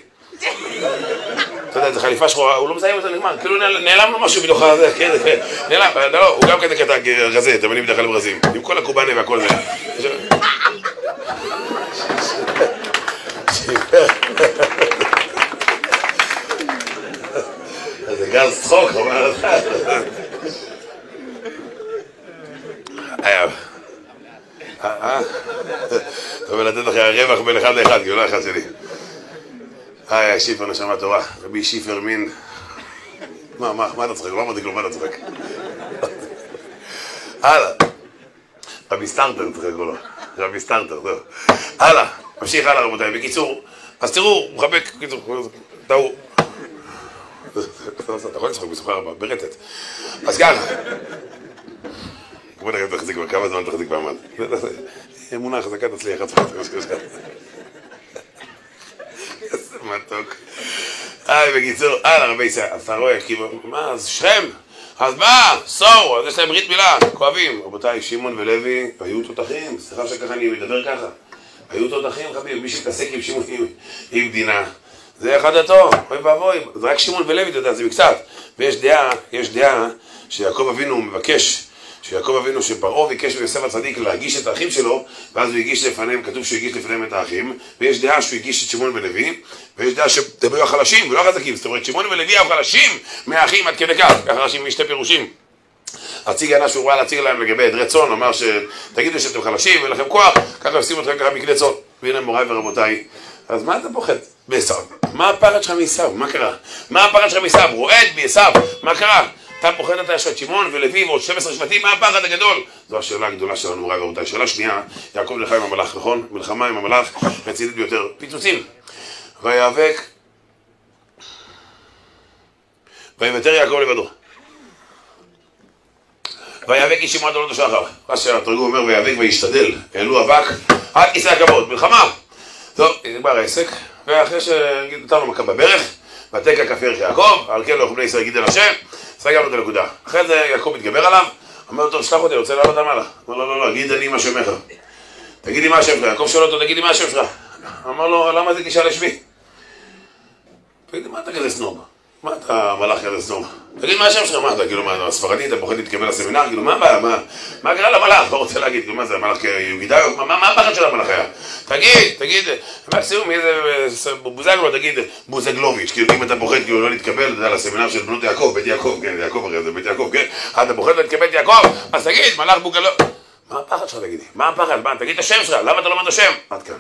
A: אתה יודע, זו חליפה שחורה, הוא לא מזהים אותה, נגמר, כאילו נעלם לו משהו מתוך הזה, כן, כן, נעלם, לא, הוא גם כזה קטע רזה, תימני בדרך כלל ברזים, עם כל הקובאנה והכל זה. זה גז צחוק, אומר לך. טוב, לתת לך רווח בין אחד לאחד, כי הוא לא אחד שלי. היי, שיפר נשמה תורה, רבי שיפר מין. מה, מה, מה אתה צוחק? לא אמרתי כלום, מה אתה צוחק? הלאה. רבי סטארטר צוחק או לא? רבי סטארטר, טוב. הלאה, ממשיך הלאה רבותיי. בקיצור, אז תראו, הוא מחבק, בקיצור, טעו. אתה יכול לצחוק בסוחר ברטט. אז ככה. בוא נראה תחזיק, כמה זמן תחזיק מעמד. אמונה חזקה תצליח עצמך. איזה מתוק. היי, בקיצור, הלאה רבי ישראל, אתה רואה, כאילו, מה, אז שכם? אז מה, סור, אז יש להם ברית מילה, כואבים. רבותיי, שמעון ולוי היו תותחים, סליחה שככה אני מדבר ככה. היו תותחים, חביב, מי שמתעסק עם שמעון עם דינה. זה אחד הטוב, אוי ואבוי, זה רק שמעון ולוי, אתה יודע, זה מקצת. ויש דעה, יש דעה שיעקב אבינו מבקש שיעקב אבינו שפרעה ביקש מיוסף הצדיק להגיש את האחים שלו ואז הוא הגיש לפניהם, כתוב שהוא הגיש לפניהם את האחים ויש דעה שהוא הגיש את שמעון ולוי ויש דעה היו החלשים ולא החזקים זאת אומרת שמעון ולוי היו חלשים מהאחים עד כדי כך, החלשים משתי פירושים הציג ענה שהוא ראה להציג להם לגבי עדרי צאן, אמר שתגידו שאתם חלשים ואין לכם כוח, ככה עושים אתכם ככה מכלי צאן. והנה מוריי ורבותיי, אז מה אתה פוחד? בעשו. מה הפחד שלך מעשו? מה קרה? מה הפחד שלך מעשו? רועד מעשו? מה קרה? אתה פוחד אתה יש את שמעון ולוי ועוד 12 שבטים, מה הפחד הגדול? זו השאלה הגדולה שלנו, מוריי ורבותיי. שאלה שנייה, יעקב נלחם עם המלאך, נכון? מלחמה עם המלאך, רצינית ביותר. פיצוצים. ויאבק ויוותר יעקב לבדו. ויאבק איש שמעון עולות השחר. רש"י התרגום אומר ויאבק וישתדל, העלו אבק עד כיסא הכבוד, מלחמה. טוב, נגמר העסק, ואחרי שנתן לו מכה בברך, ותקע כף ירך יעקב, על כן לא יכולים בני יגיד אל השם, סגרנו את הנקודה. אחרי זה יעקב מתגבר עליו, אומר לו, שלח אותי, רוצה לעלות למעלה. אמר לו, לא, לא, גיד אני מה שמך. תגיד לי מה השם שלך. יעקב שואל אותו, תגיד לי מה השם שלך. אמר לו, למה זה תשאל לשמי? תגיד לי, מה אתה כזה סנוב? מה אתה מלאך כזה סנוב? תגיד מה השם שלך, מה אתה, כאילו, מה, ספרדי, אתה פוחד להתקבל לסמינר? כאילו, מה הבעיה, מה, מה קרה למלאך? לא רוצה להגיד, כאילו, מה זה, המלאך יהודידה? מה, הפחד של המלאך היה? תגיד, תגיד, מקסימום איזה בוזגלו, תגיד, בוזגלוביץ', כאילו, אם אתה פוחד, כאילו, לא להתקבל, אתה יודע, לסמינר של בנות יעקב, בית יעקב, כן, יעקב הרי זה בית יעקב, כן, אתה פוחד להתקבל יעקב, אז תגיד, מלאך בוגלו... מה הפחד שלך, תגידי? מה הפחד? מה, תגיד את השם שלך, למה אתה לא אומר את השם? עד כאן.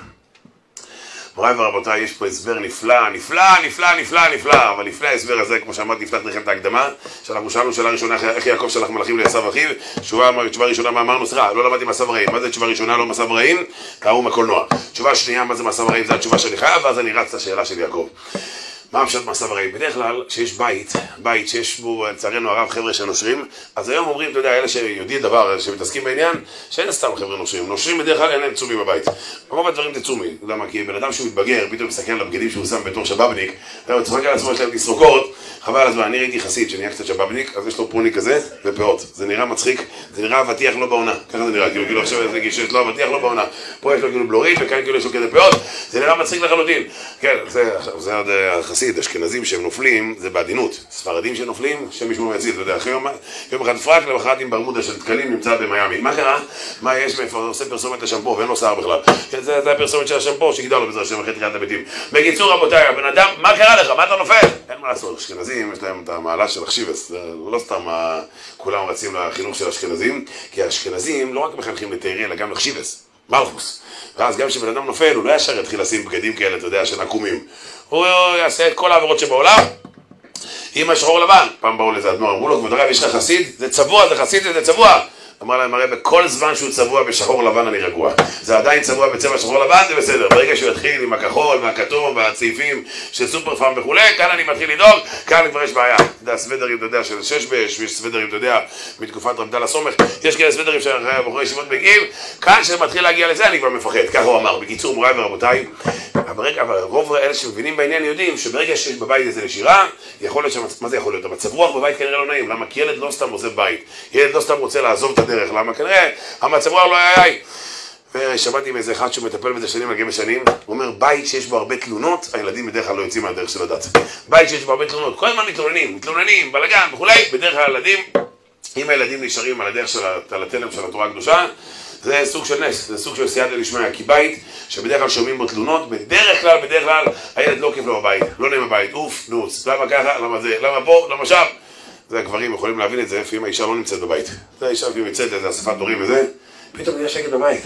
A: מוריי ורבותיי, יש פה הסבר נפלא, נפלא, נפלא, נפלא, נפלא, אבל לפני ההסבר הזה, כמו שאמרתי, נפתח לכם את ההקדמה, שאנחנו שאלנו שאלה ראשונה, איך יעקב שלח מלאכים לעשו אחיו, תשובה, ראשונה, מה אמרנו? סליחה, לא למדתי מסב רעים, מה זה תשובה ראשונה, לא מסב רעים? תאום הקולנוע. תשובה שנייה, מה זה מסב רעים? זו התשובה שאני חייב, ואז אני רץ לשאלה של יעקב. מה המשל מסב הרעים? בדרך כלל, כשיש בית, בית שיש בו, לצערנו הרב, חבר'ה שנושרים, אז היום אומרים, אתה יודע, אלה שיודעים דבר, שמתעסקים בעניין, שאין סתם חבר'ה נושרים. נושרים בדרך כלל אין להם צומי בבית. רוב הדברים זה צומי. אתה יודע מה? כי בן אדם שהוא מתבגר, פתאום מסתכל על הבגדים שהוא שם בתור שבאבניק, הוא צוחק על עצמו, יש להם תסרוקות, חבל על הזמן. אני ראיתי חסיד שנהיה קצת שבאבניק, אז יש לו פרוני כזה, ופאות. זה נראה מצחיק, זה נראה אבטיח לא בעונה. ככה זה נראה, כאילו, כאילו עכשיו זה שיש לו אבטיח לא בעונה. פה יש לו כאילו בלורית, וכאן כאילו יש לו כזה פאות, זה נראה מצחיק לחלוטין. כן, זה, זה עוד החסיד חסיד, אשכנזים שהם נופלים, זה בעדינות. ספרדים שנופלים, השם ישמעו ויציל, אתה יודע, אחרי יום, יום אחד פרק, למחרת עם ברמודה של תקנים נמצא במיאמי. מה קרה? מה יש מאיפה עושה פרסומת לשמפו ואין לו שיער בכלל. כן, זה, זה הפרסומת של השמפו שגידל לו בעזרת השם אחרי תחיית המתים. בקיצור רבותיי, הבן אדם, מה קרה לך? מה אתה נופל? אין מה לעשות, אשכנזים יש להם את המעלה של החשיבס, לא סתם כולם רצים לחינוך של אשכנזים, כי האשכנזים לא רק מחנכים לתארי, אלא גם לחשיבס. מלכוס. ואז גם כשבן אדם נופל, הוא לא ישר יתחיל לשים בגדים כאלה, אתה יודע, של עקומים. הוא יעשה את כל העבירות שבעולם. עם השחור לבן, פעם באו לזה אדמו"ר, אמרו לו, כבוד הרב, יש לך חסיד? זה צבוע, זה חסיד, זה צבוע. אמר להם, הרי בכל זמן שהוא צבוע בשחור לבן אני רגוע. זה עדיין צבוע בצבע שחור לבן, זה בסדר. ברגע שהוא יתחיל עם הכחול והכתום והצעיפים של סופר פארם וכולי, כאן אני מתחיל לדאוג, כאן כבר יש בעיה. אתה יודע, סוודרים, אתה יודע, של שש באש, ויש סוודרים, אתה יודע, מתקופת רמדאלה סומך, יש כאלה סוודרים שהבחורי ישיבות מגיעים, כאן כשזה מתחיל להגיע לזה אני כבר מפחד, ככה הוא אמר. בקיצור, מוריי ורבותיי, ברגע, אבל רוב אלה שמבינים בעניין יודעים שברגע שיש בבית איזה נשירה, יכול להיות, שמצ... מה זה יכול להיות? המצב רוח בבית כנראה לא נעים, למה? כי ילד לא סתם עוזב בית, ילד לא סתם רוצה לעזוב את הדרך, למה? כנראה המצב רוח לא היה. ושמעתי מאיזה אחד שמטפל בזה שנים על גבי שנים, הוא אומר, בית שיש בו הרבה תלונות, הילדים בדרך כלל לא יוצאים מהדרך של הדת. בית שיש בו הרבה תלונות, כל הזמן מתלוננים, מתלוננים, בלאגן וכולי, בדרך כלל הילדים, אם הילדים נשארים על הדרך של התלם של התורה הקדושה, זה סוג של נס, זה סוג של סייעתא דשמיא, כי בית שבדרך כלל שומעים בו תלונות, בדרך כלל, בדרך כלל, הילד לא כיף לו בבית, לא נעים בבית, אוף, נוץ, למה ככה, למה זה, למה פה, למה שם? זה הגברים יכולים להבין את זה, לפעמים האישה לא נמצאת בבית. זה האישה לפעמים יוצאת לאיזה אספת הורים וזה, פתאום נהיה שקט בבית.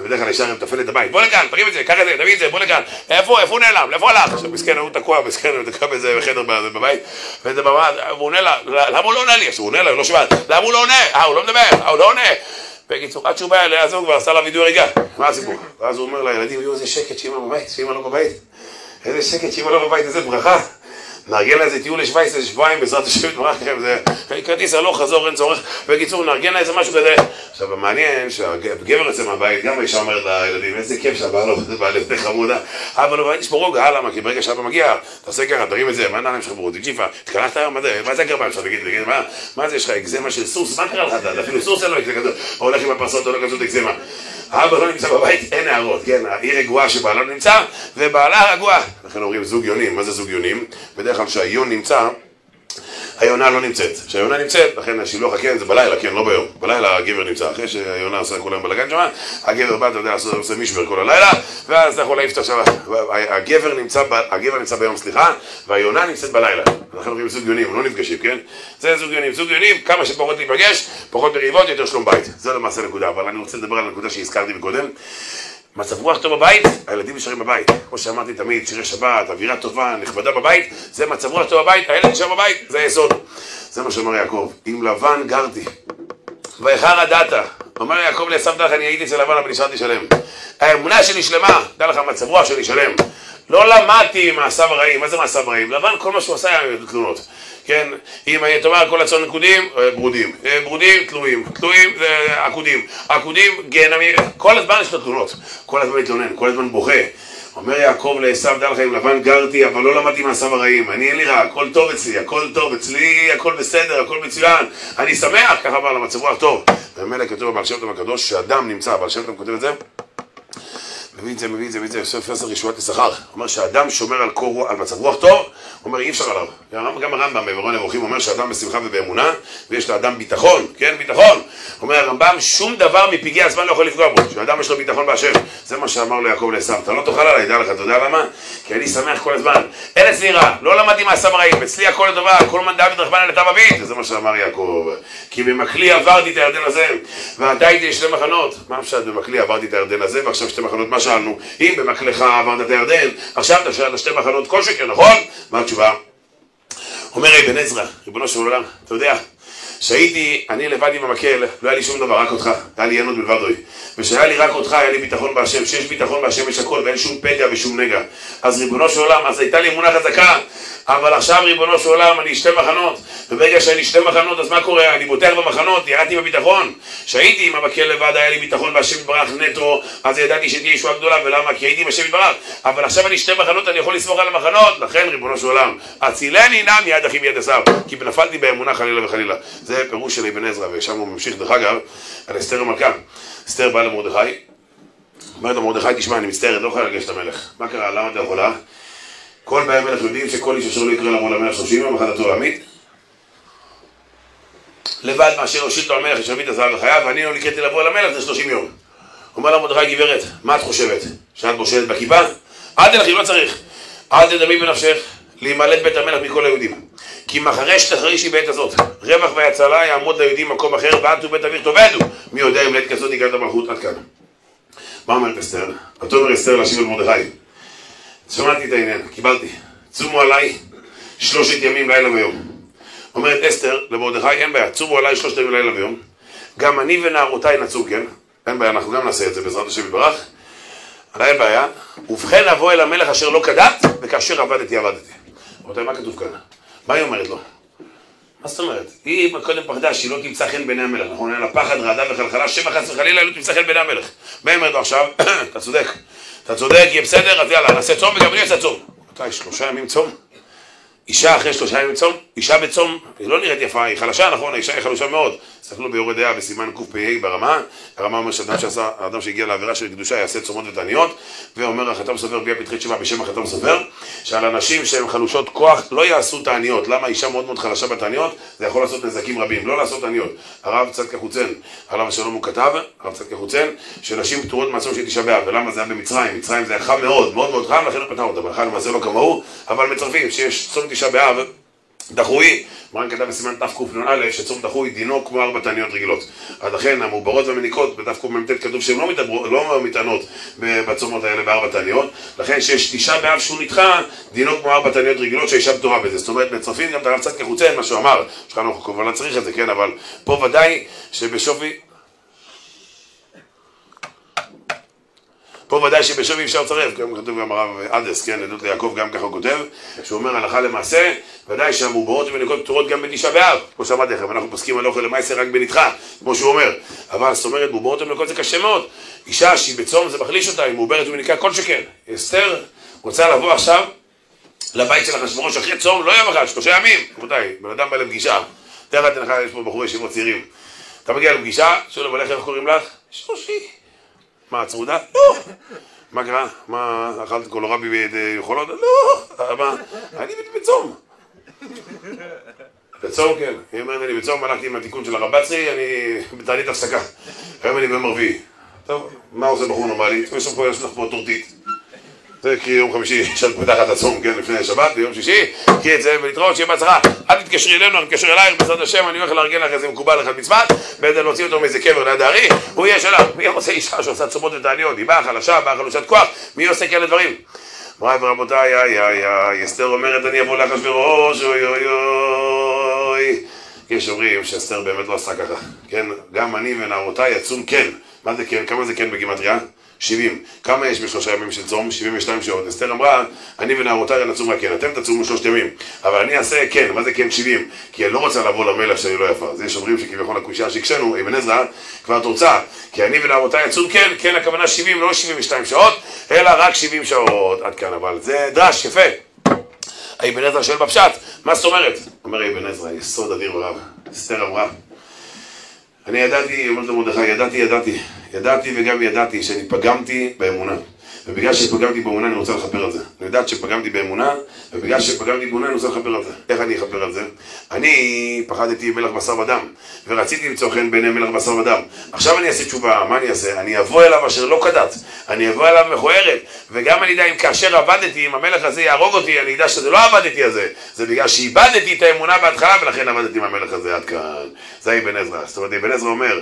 A: ובדרך כלל האישה מתפעלת את הבית, בוא לכאן, תרים את זה, קח את זה, תביא את זה, בוא לכאן, איפה, איפה הוא נעלם, לאיפה הלך? עכשיו מסכן, הוא תקוע, מסכן, הוא תקוע באיזה חדר בבית, וזה ממש, והוא עונה לה, למה הוא לא עונה לי? עכשיו הוא עונה לה, הוא לא שומעת, למה הוא לא עונה? אה, הוא לא מדבר, אה, הוא לא עונה. בקיצור, עד שהוא בא אליה, אז הוא כבר עשה לה וידאו הריגה, מה הסיפור? ואז הוא אומר לילדים, יואו, איזה שקט שאמא בבית, שאמא לא בבית. איזה שקט שאמא לא בבית, איזה ברכה. נארגן לה איזה טיול לשוויץ איזה שבועיים בעזרת השם יתברך, זה כרטיס הלוך חזור אין צורך, בקיצור נארגן לה איזה משהו כזה. עכשיו המעניין שהגבר יוצא מהבית, גם האישה אומרת לילדים, איזה כיף שהבעל עובד בעל יותר חמודה, אבא לא בבית יש פה רוגע, למה? כי ברגע שאבא מגיע, תעשה ככה, תרים את זה, מה הנעליים שלך ברודי, ג'יפה, התקלחת היום, מה זה, הגרביים שלך, תגיד, תגיד, מה, זה, יש לך אקזמה של סוס, מה קרה לך, אתה אפילו סוס אין לו אקזמה כזאת, הולך עם הפרסות, הולך כזאת אקזמה. האבא לא נמצא בבית, אין הערות, כן, היא רגועה שבעלה לא נמצא, ובעלה רגועה. לכן אומרים זוג יונים, מה זה זוג יונים? בדרך כלל כשהיון נמצא, היונה לא נמצאת. כשהיונה נמצאת, לכן השילוח הקן זה בלילה, כן, לא ביום. בלילה הגבר נמצא, אחרי שהיונה עושה כל היום בלאגן שם, הגבר בא, אתה יודע, עושה משבר כל הלילה, ואז אתה יכול להעיף את עכשיו, הגבר נמצא, הגבר נמצא ביום, סליחה, והיונה נמצאת בלילה. לכן אומרים זוג יונים, לא נפגשים, כן? זה זוג יונים. זוג יונים, כמה שפחות להיפגש, פחות מריבות, יותר שלום בית. זה למעשה נקודה, אבל אני רוצה לדבר על הנקודה שהזכרתי מקודם. מצב רוח טוב בבית, הילדים נשארים בבית. כמו שאמרתי תמיד, שירי שבת, אווירה טובה, נכבדה בבית, זה מצב רוח טוב בבית, הילד נשאר בבית, זה היסוד. זה מה שאומר יעקב, עם לבן גרתי, ואיכר הדעת, אומר יעקב לעשו דרך אני הייתי אצל לבן אבל נשארתי שלם. האמונה שלי שלמה, דע לך מצב רוח שלי שלם. לא למדתי מעשיו הרעים, מה זה מעשיו הרעים? לבן כל מה שהוא עשה היה תלונות. כן, אם תאמר כל הצאן נקודים, אה, ברודים, אה, ברודים תלויים, תלויים זה עקודים, עקודים גיהנמים, כל הזמן יש לו תלונות, כל הזמן מתלונן, כל הזמן בוכה. אומר יעקב לעשו דע לך עם לבן גרתי, אבל לא למדתי מעשיו הרעים, אני אין לי רע, הכל טוב אצלי, הכל טוב, אצלי הכל בסדר, הכל מצוין, אני שמח, ככה אמר למצב רוח טוב. וממילא כתוב בבעל שם טוב הקדוש, שאדם נמצא, בעל שם טוב כותב את זה, מביא את זה, מביא את זה, מביא את זה, יוסף פסר ישועת יששכר. אומר שאדם שומר על קור, על מצב רוח טוב, אומר אי אפשר עליו. גם הרמב"ם בעברון נבוכים אומר שאדם בשמחה ובאמונה, ויש לאדם ביטחון, כן, ביטחון. אומר הרמב"ם, שום דבר מפגעי הזמן לא יכול לפגוע בו, שאדם יש לו ביטחון בהשם. זה מה שאמר לו יעקב לעשו, אתה לא תאכל עליי, דע לך, אתה יודע למה? כי אני שמח כל הזמן. אין אצלי רע, לא למדתי מעשיו הרעים, אצלי הכל לטובה, כל מן דוד רחמנא לטב אביד, זה מה שאמר יעקב. כי במקלי עברתי את הירדן הזה, ואתה הייתי שתי מחנות. מה אפשר במקלי עברתי את הירדן הזה, ועכשיו שתי מחנות, מה שאלנו? אם במקלך עברת את הירדן, עכשיו על שתי מחנות כל שכן, נכון? מה התשובה? אומר אבן עזרא, ריבונו של עולם, אתה יודע, שהייתי אני לבד עם המקל, לא היה לי שום דבר, רק אותך, היה לי ענות בלבדוי. ושהיה לי רק אותך, היה לי ביטחון בהשם, שיש ביטחון בהשם יש הכל, ואין שום פגע ושום נגע. אז ריבונו של עולם, אז הייתה לי אמונה חזקה, אבל עכשיו ריבונו של עולם, אני שתי מחנות, וברגע שאני שתי מחנות, אז מה קורה? אני בוטח במחנות, ירדתי בביטחון. שהייתי עם המקל לבד, היה לי ביטחון בהשם יתברך נטו, אז ידעתי שתהיה ישועה גדולה, ולמה? כי הייתי עם השם יתברך. אבל עכשיו אני שתי מחנות, אני יכול לסמוך על המחנות, לכן ריבונו של עולם, הצילני נא מיד אחי מיד עשיו, כי נפלתי באמונה חלילה וחלילה. זה פירוש של אבן עזרא, ושם הוא ממשיך דרך אגב, על אסתר המלכה. אסתר באה למרדכי, אומרת למרדכי, תשמע, אני מצטערת, לא יכולה לגשת למלך. מה קרה? למה אתה יכולה? כל באי המלך יודעים שכל איש אשר לא יקרא למול המלך שלושים יום, אחת להמית. לבד מאשר הושיט לו המלך ישרבית הזהב לחייו, ואני לא נקראתי לבוא אל המלך זה שלושים יום. אומר לה מרדכי גברת, מה את חושבת? שאת בושלת בכיפה? אל תלכי, לא צריך. אל תדמי בנפשך להימלט בית המלך מכל היהודים. כי מחרש תחרישי בעת הזאת. רווח והצלה יעמוד ליהודים במקום אחר, ואנתו בית אביך תאבדו. מי יודע אם לעת כזאת הגעת המלכות עד כאן. מה אומרת אסתר? ותאמר אסתר להשיב על מרדכי. שמעתי את העניין, קיבלתי. צומו עליי שלושת ימים לילה ויום. אומרת אסתר למרדכי, אין בעיה, צומו עליי שלושת ימים לילה ויום. גם אני ונערותיי נצום, כן? אין בעיה, אנחנו גם נעשה את זה בעזרת השם יתברך. אבל אין בעיה. ובכן אבוא אל המלך אשר לא כדת, וכאשר עבדתי עבדתי. רבותיי, מה כתוב כאן? מה היא אומרת לו? מה זאת אומרת? היא קודם פחדה שהיא לא תמצא חן בעיני המלך, נכון? היה לה פחד, רעדה וחלחלה, שמא חס וחלילה לא תמצא חן בעיני המלך. מה היא אומרת לו עכשיו? אתה צודק. אתה צודק, יהיה בסדר, אז יאללה, נעשה צום וגם אני אעשה צום. מתי? שלושה ימים צום? אישה אחרי שלושה ימים צום, אישה בצום, היא לא נראית יפה, היא חלשה, נכון, האישה היא חלושה מאוד. תסתכלו ביורד דעה בסימן קפ"ה ברמה, הרמה אומר שאדם שעשה, האדם שהגיע לעבירה של קדושה יעשה צומות ותעניות, ואומר החתם סופר ביה פתחי תשובה בשם החתם סופר, שעל אנשים שהם חלושות כוח לא יעשו תעניות. למה אישה מאוד מאוד חלשה בתעניות? זה יכול לעשות נזקים רבים, לא לעשות תעניות. הרב צדקה חוצן, עליו השלום הוא כתב, הרב צדקה חוצן, שנשים פטורות מהצום של תשעה באב, ולמה זה היה במצרים? מצרים זה היה חם מאוד, מאוד מאוד חם, לכן הוא פתר אותם, לכן למעשה לא כמוהו, אבל מצרפים שיש צום תשעה באב דחוי, מרן כתב בסימן תקנ"א שצום דחוי דינו כמו ארבע תעניות רגילות. אז לכן המעוברות והמניקות בדף קמ"ט כתוב שהן לא, לא מתענות בצומות האלה בארבע תעניות, לכן שיש תשעה באב שהוא נדחה, דינו כמו ארבע תעניות רגילות שהאישה פטורה בזה. זאת אומרת מצרפים גם את הרב קצת כחוצה, מה שהוא אמר, שלנו כמובן לא צריך את זה, כן, אבל פה ודאי שבשווי פה ודאי שבשווי אפשר לצרף, גם כתוב גם הרב אדס, כן, עדות ליעקב גם ככה הוא כותב, שהוא אומר הלכה למעשה, ודאי שהמעוברות ומניקות פטורות גם בתשעה באב, כמו שאמרתי לכם, אנחנו פוסקים על אוכל למעשה רק בנדחה, כמו שהוא אומר, אבל זאת אומרת, מעוברות ומניקות זה קשה מאוד, אישה שהיא בצום זה מחליש אותה, היא מעוברת ומניקה כל שכן, אסתר רוצה לבוא עכשיו לבית של אחשוורוש אחרי צום, לא יום אחד, שלושה ימים, רבותיי, בן אדם בא לפגישה, לך, יש פה בחורי ישיבות צעירים, אתה מגיע לפגישה, שואל איך קוראים לך? שושי. מה, צמודה? לא. מה קרה? מה, אכלת קולורבי ביכולות? לא. מה? אני בצום. בצום כן. היא אומרת לי, בצום הלכתי עם התיקון של הרבצרי, אני בתהליך הפסקה. היום אני ביום רביעי. טוב, מה עושה בחור נורמלי? יש לך פה טורטית. זה קרי יום חמישי שאת פותחת הצום, כן, לפני שבת, ביום שישי, קרי את זה ולהתראות, שיהיה בהצלחה. אל תתקשרי אלינו, אני מתקשר אלייך, בעזרת השם, אני הולך לארגן לך איזה מקובל אחד מצוות, בעצם להוציא אותו מאיזה קבר ליד הארי, הוא יהיה שלך. מי עושה אישה שעושה צומות ותעניות? היא באה חלשה, באה חלושת כוח, מי עושה כאלה דברים? מוריי ורבותיי, איי איי איי, אסתר אומרת אני אבוא לאחשוורוש, אוי אוי אוי. יש אומרים שאסתר באמת לא עשה ככה, כן? גם אני ונערותיי יצום כן. מה זה כן? כמה זה כן בגימטריה? 70. כמה יש בשלושה ימים של צום? 72 שעות. אסתר אמרה, אני ונערותיי נצום כן, אתם תצומו שלושת ימים. אבל אני אעשה כן, מה זה כן 70? כי אני לא רוצה לבוא למלך שאני לא יפה. אז יש אומרים שכביכול הקושייה שהקשינו, אבן עזרא, כבר תורצה. כי אני ונערותיי נצום כן, כן הכוונה 70, לא 72 שעות, אלא רק 70 שעות. עד כאן, אבל זה דרש, יפה. אבן עזרא שואל בפשט, מה זאת אומרת? אומר אבן עזרא, יסוד אדיר ברב. אסתר אמרה, אני ידעתי, אומרת למרדכי, ידעתי, ידעתי, ידעתי וגם ידעתי שאני פגמתי באמונה. ובגלל שפגמתי באמונה אני רוצה לכפר על זה. אני יודעת שפגמתי באמונה, ובגלל שפגמתי באמונה אני רוצה לכפר על זה. איך אני אכפר על זה? אני פחדתי מלך בשר ודם, ורציתי למצוא חן בעיני מלך בשר ודם. עכשיו אני אעשה תשובה, מה אני אעשה? אני אבוא אליו אשר לא כדת, אני אבוא אליו מכוערת, וגם אני אדע אם כאשר עבדתי, אם המלך הזה יהרוג אותי, אני אדע שזה לא עבדתי על זה, זה בגלל שאיבדתי את האמונה בהתחלה, ולכן עבדתי עם המלך הזה עד כאן. זה אבן עזרא. זאת אומרת, אבן עזרא אומר,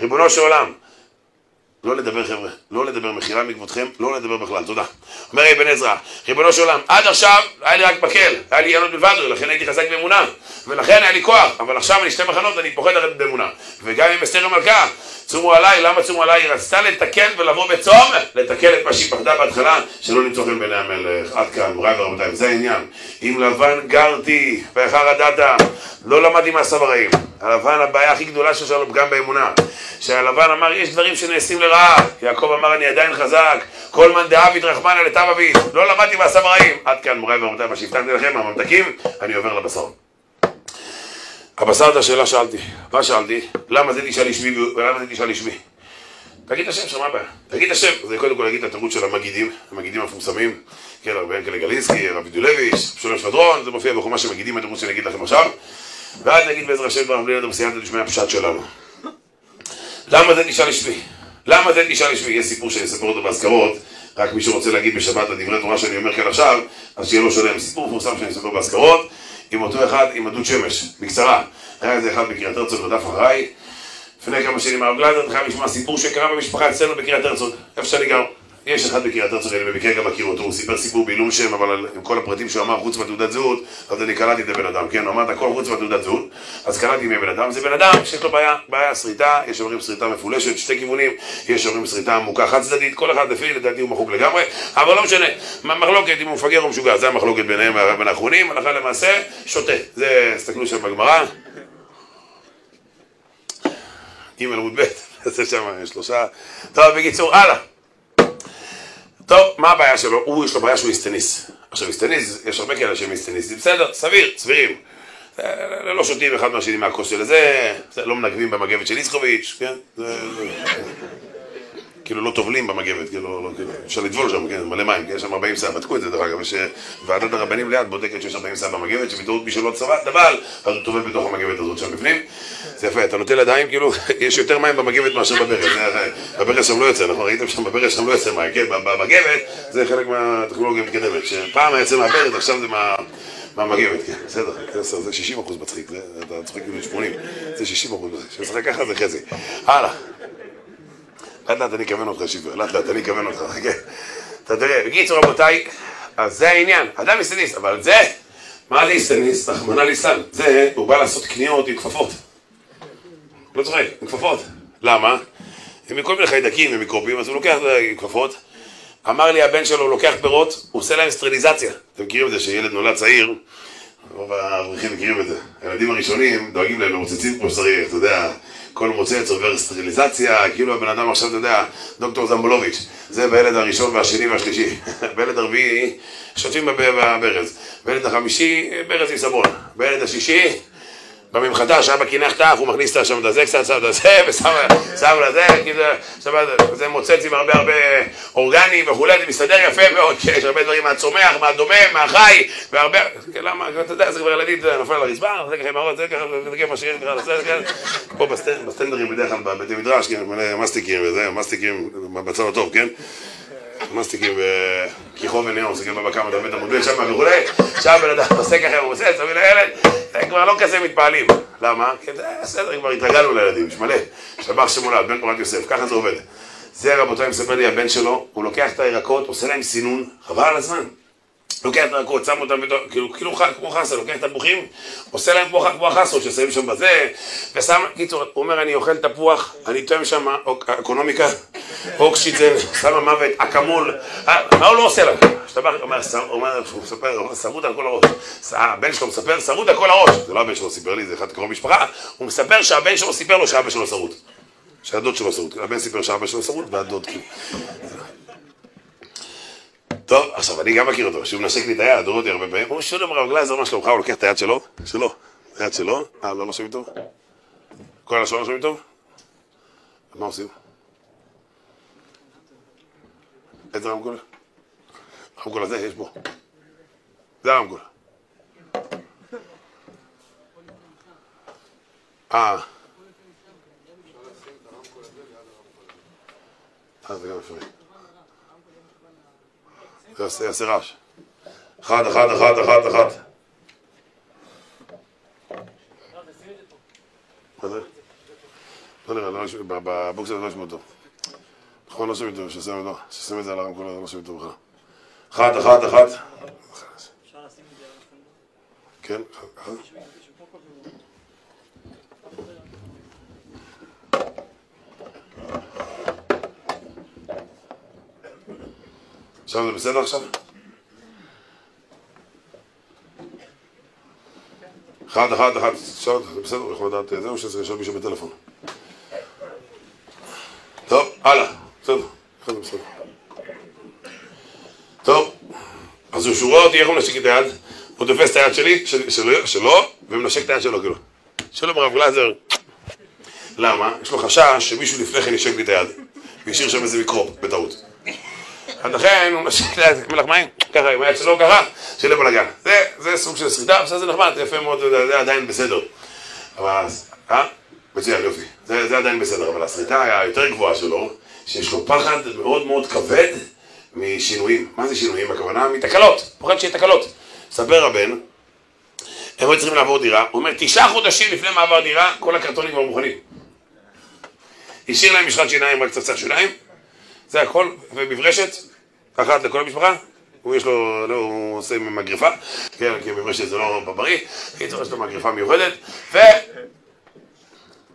A: ריבונו של עולם, לא לדבר חבר'ה, לא לדבר מחילה מכבודכם, לא לדבר בכלל, תודה. אומר אבן עזרא, ריבונו של עולם, עד עכשיו היה לי רק מקל, היה לי ינות בלבד, ולכן הייתי חזק באמונה, ולכן היה לי כוח, אבל עכשיו אני שתי מחנות, אני פוחד לרדת באמונה. וגם עם אסתר המלכה, צומו עליי, למה צומו עליי? היא רצתה לתקן ולבוא בצום, לתקן את מה שהיא פחדה בהתחלה, שלא למצוא חן בעיני המלך. עד כאן, מוריי ורבותיי, זה העניין. עם לבן גרתי, ואחר הדתה, לא למדתי הרעים. הלבן, הבעיה הכי גדולה שיש לנו פגם באמונה. שהלבן אמר, יש דברים שנעשים לרעה. יעקב אמר, אני עדיין חזק. כל מאן דאביד רחמנא לטב אביד. לא למדתי מעשיו הרעים. עד כאן, מוריי ורבותיי, מה שהבטחתי לכם, הממתקים, אני עובר לבשר. הבשר את השאלה שאלתי. מה שאלתי? למה זה תשאל לשמי ולמה זה תשאל לשמי? תגיד את השם שם, מה הבעיה? תגיד את השם. זה קודם כל להגיד את התירוץ של המגידים, המגידים המפורסמים, כן, הרבה ינקלה גלינסקי, רבי דולביץ', שולם שפדרון, זה מופיע בחומה של מגידים, התירוץ שאני אגיד לכם עכשיו. ואז נגיד בעזר השם ברם בלי נדר בסייעתא דשמיא הפשט שלנו. למה זה תשאל לשמי? למה זה תשאל לשמי? יש סיפור שאני אספר אותו באזכרות, רק מי שרוצה להגיד בשבת את דברי תורה שאני אומר כאן עכשיו, אז שיהיה לו שלם. סיפור מפורסם שאני אספר באזכרות, עם אותו אחד עם הדוד שמש, בקצרה. היה איזה אחד בקריית הרצוג בדף אחריי, לפני כמה שנים הרב גלזר, חייב לשמוע סיפור שקרה במשפחה אצלנו בקריית הרצוג, איפה שאני גר. יש אחד בקריית הרצוג, אני במקרה גם מכיר אותו, הוא סיפר סיפור בעילום שם, אבל עם כל הפרטים שהוא אמר חוץ מהתעודת זהות, אז אני קלטתי את הבן אדם, כן? הוא אמר את הכל חוץ מהתעודת זהות, אז קלטתי מי הבן אדם, זה בן אדם שיש לו בעיה, בעיה שריטה, יש אומרים שריטה מפולשת, שתי כיוונים, יש אומרים שריטה עמוקה חד צדדית, כל אחד לפי לדעתי הוא מחוק לגמרי, אבל לא משנה, מחלוקת אם הוא מפגר או משוגע, זה המחלוקת ביניהם בין האחרונים, הלכה למעשה, שותה, זה, תסתכלו שם בגמרא, ג' עמוד ב', נעשה שם שלושה, טוב בקיצור, הלאה טוב, מה הבעיה שלו? הוא, יש לו בעיה שהוא איסטניס. עכשיו, איסטניס, יש הרבה כאלה שהם איסטניסטים, בסדר, סביר, סבירים. לא שותים אחד מהשני מהכוס של זה, לא מנגבים במגבת של איסקוביץ', כן? כאילו לא טובלים במגבת, כאילו, לא, כאילו, אפשר לטבול שם, כן, מלא מים, יש שם 40 סעה, בדקו את זה דרך אגב, יש ועדת הרבנים ליד בודקת שיש 40 סעה במגבת, שבטעות מי שלא צבע דבל, אז הוא טובל בתוך המגבת הזאת שם בפנים, זה יפה, אתה נוטל ידיים, כאילו, יש יותר מים במגבת מאשר בברז, בברז שם לא יוצא, נכון, ראיתם שם בברז שם לא יוצא מים, כן, במגבת זה חלק מהטכנולוגיה המתקדמת, שפעם היה יוצא מהברז, עכשיו זה מה... מהמגבת, כן, בסדר, זה 60 אחוז מצחיק, אתה צוחק כאילו 80, זה 60 אחוז מצחיק, כשמשחק ככה זה חצי. הלאה. לאט לאט אני אכוון אותך שיבר, לאט לאט אני אכוון אותך, חכה. אתה תראה, בקיצור רבותיי, אז זה העניין, אדם איסטניסט, אבל זה, מה זה איסטניסט? רחמנא ליצלן, זה, הוא בא לעשות קניות עם כפפות. לא צוחק, עם כפפות. למה? הם מכל מיני חיידקים ומיקרובים, אז הוא לוקח כפפות. אמר לי הבן שלו, הוא לוקח פירות, הוא עושה להם סטריליזציה. אתם מכירים את זה שילד נולד צעיר, רוב האברכים מכירים את זה. הילדים הראשונים דואגים להם, מוצצים כמו שצריך, אתה יודע. כל מוצץ עובר סטריליזציה, כאילו הבן אדם עכשיו, אתה יודע, דוקטור זמבולוביץ', זה בילד הראשון והשני והשלישי. בילד הרביעי, שוטפים בברז. בילד החמישי, ברז עם סבון. בילד השישי, בממחטה, שאבא קינח את האף, הוא מכניס את הזה קצת, שם הזה, ושם לזה, כאילו, זה מוצץ עם הרבה הרבה אורגנים וכולי, זה מסתדר יפה מאוד, יש הרבה דברים מהצומח, מהדומם, מהחי, והרבה, למה, אתה יודע, זה כבר ילדים, זה נופל על הרצפה, זה ככה עם הראש, זה ככה, זה ככה משאיר, זה ככה, פה בסטנדרים בדרך כלל, בבתי מדרש, כן, מלא מסטיקים וזה, מסטיקים בצד הטוב, כן? מסטיקים וניאור, זה גם בבקר מדבר את המודל שם וכולי, שם בן אדם עושה ככה, הוא עושה, תביא לילד, הם כבר לא כזה מתפעלים. למה? כי זה בסדר, כבר התרגלנו לילדים, יש מלא. שבח שמולד, בן פורת יוסף, ככה זה עובד. זה רבותיי, מספר לי הבן שלו, הוא לוקח את הירקות, עושה להם סינון, חבל על הזמן. לוקח את הירקות, שם אותם כאילו, כאילו כמו חסה, לוקח תפוחים, עושה להם כמו החסות ששמים שם בזה, ושם, קיצור, הוא אומר, אני אוכל תפוח, אני טועם שם אקונומיקה, אוקשיצן, שם המוות, אקמול, מה הוא לא עושה להם? בא, אומר, הוא מספר, שרוט על כל הראש, הבן שלו מספר, שרוט על כל הראש, זה לא הבן שלו סיפר לי, זה אחד קרוב משפחה, הוא מספר שהבן שלו סיפר לו שהאבא שלו שרוט, שהדוד שלו שרוט, הבן סיפר שהאבא שלו שרוט והדוד כאילו. טוב, עכשיו אני גם מכיר אותו, שהוא מנשק לי את היד, דורו אותי הרבה פעמים, הוא אומר, שולם הרב גלייזר, מה שלומך? הוא לוקח את היד שלו, שלו, היד שלו, אה, לא נושמים טוב? כל השעון נושמים טוב? מה עושים? איזה רמקול? הרמקול הזה יש בו. זה הרמקול. אה. אה, זה גם אפשרי. זה יעשה רעש. אחד, אחד, אחד, אחד, אחד. מה זה? לא נראה, בבוקס הזה לא ישמעו טוב. נכון, לא שומעים טוב, ששים את זה על הרמקול הזה, לא שומעים טוב בכלל. אחד, אחד, אחד. כן, עכשיו זה בסדר עכשיו? אחד, אחד, אחד, עכשיו זה בסדר, יכול לדעת זה או שזה ישב מישהו בטלפון? טוב, הלאה, בסדר, בסדר. טוב, אז הוא רואה אותי, איך הוא מנשק את היד? הוא תופס את היד שלי, שלו, ומנשק את היד שלו, כאילו. שלום הרב גלזר. למה? יש לו חשש שמישהו לפני כן ישק לי את היד. והשאיר שם איזה מיקרוב, בטעות. אז לכן הוא משאיר מלח מים, ככה עם היד שלו ככה, שיהיה בלאגן. זה, זה סוג של סריטה, בסדר זה נחמד, יפה מאוד, זה עדיין בסדר. אבל, אה? מצוין, יופי. זה, עדיין בסדר, אבל הסריטה היותר גבוהה שלו, שיש לו פחד מאוד מאוד כבד משינויים. מה זה שינויים? הכוונה מתקלות, פוחד שיהיה תקלות. ספר הבן, הם היו צריכים לעבור דירה, הוא אומר, תשעה חודשים לפני מעבר דירה, כל הקרטונים כבר מוכנים. השאיר להם משחת שיניים, רק צצח שיניים, זה הכל, ומברשת, אחת לכל המשפחה, הוא יש לו, לא, הוא עושה מגרפה, כן, כי מברשת זה לא בריא, קיצור יש לו מגרפה מיוחדת, ו...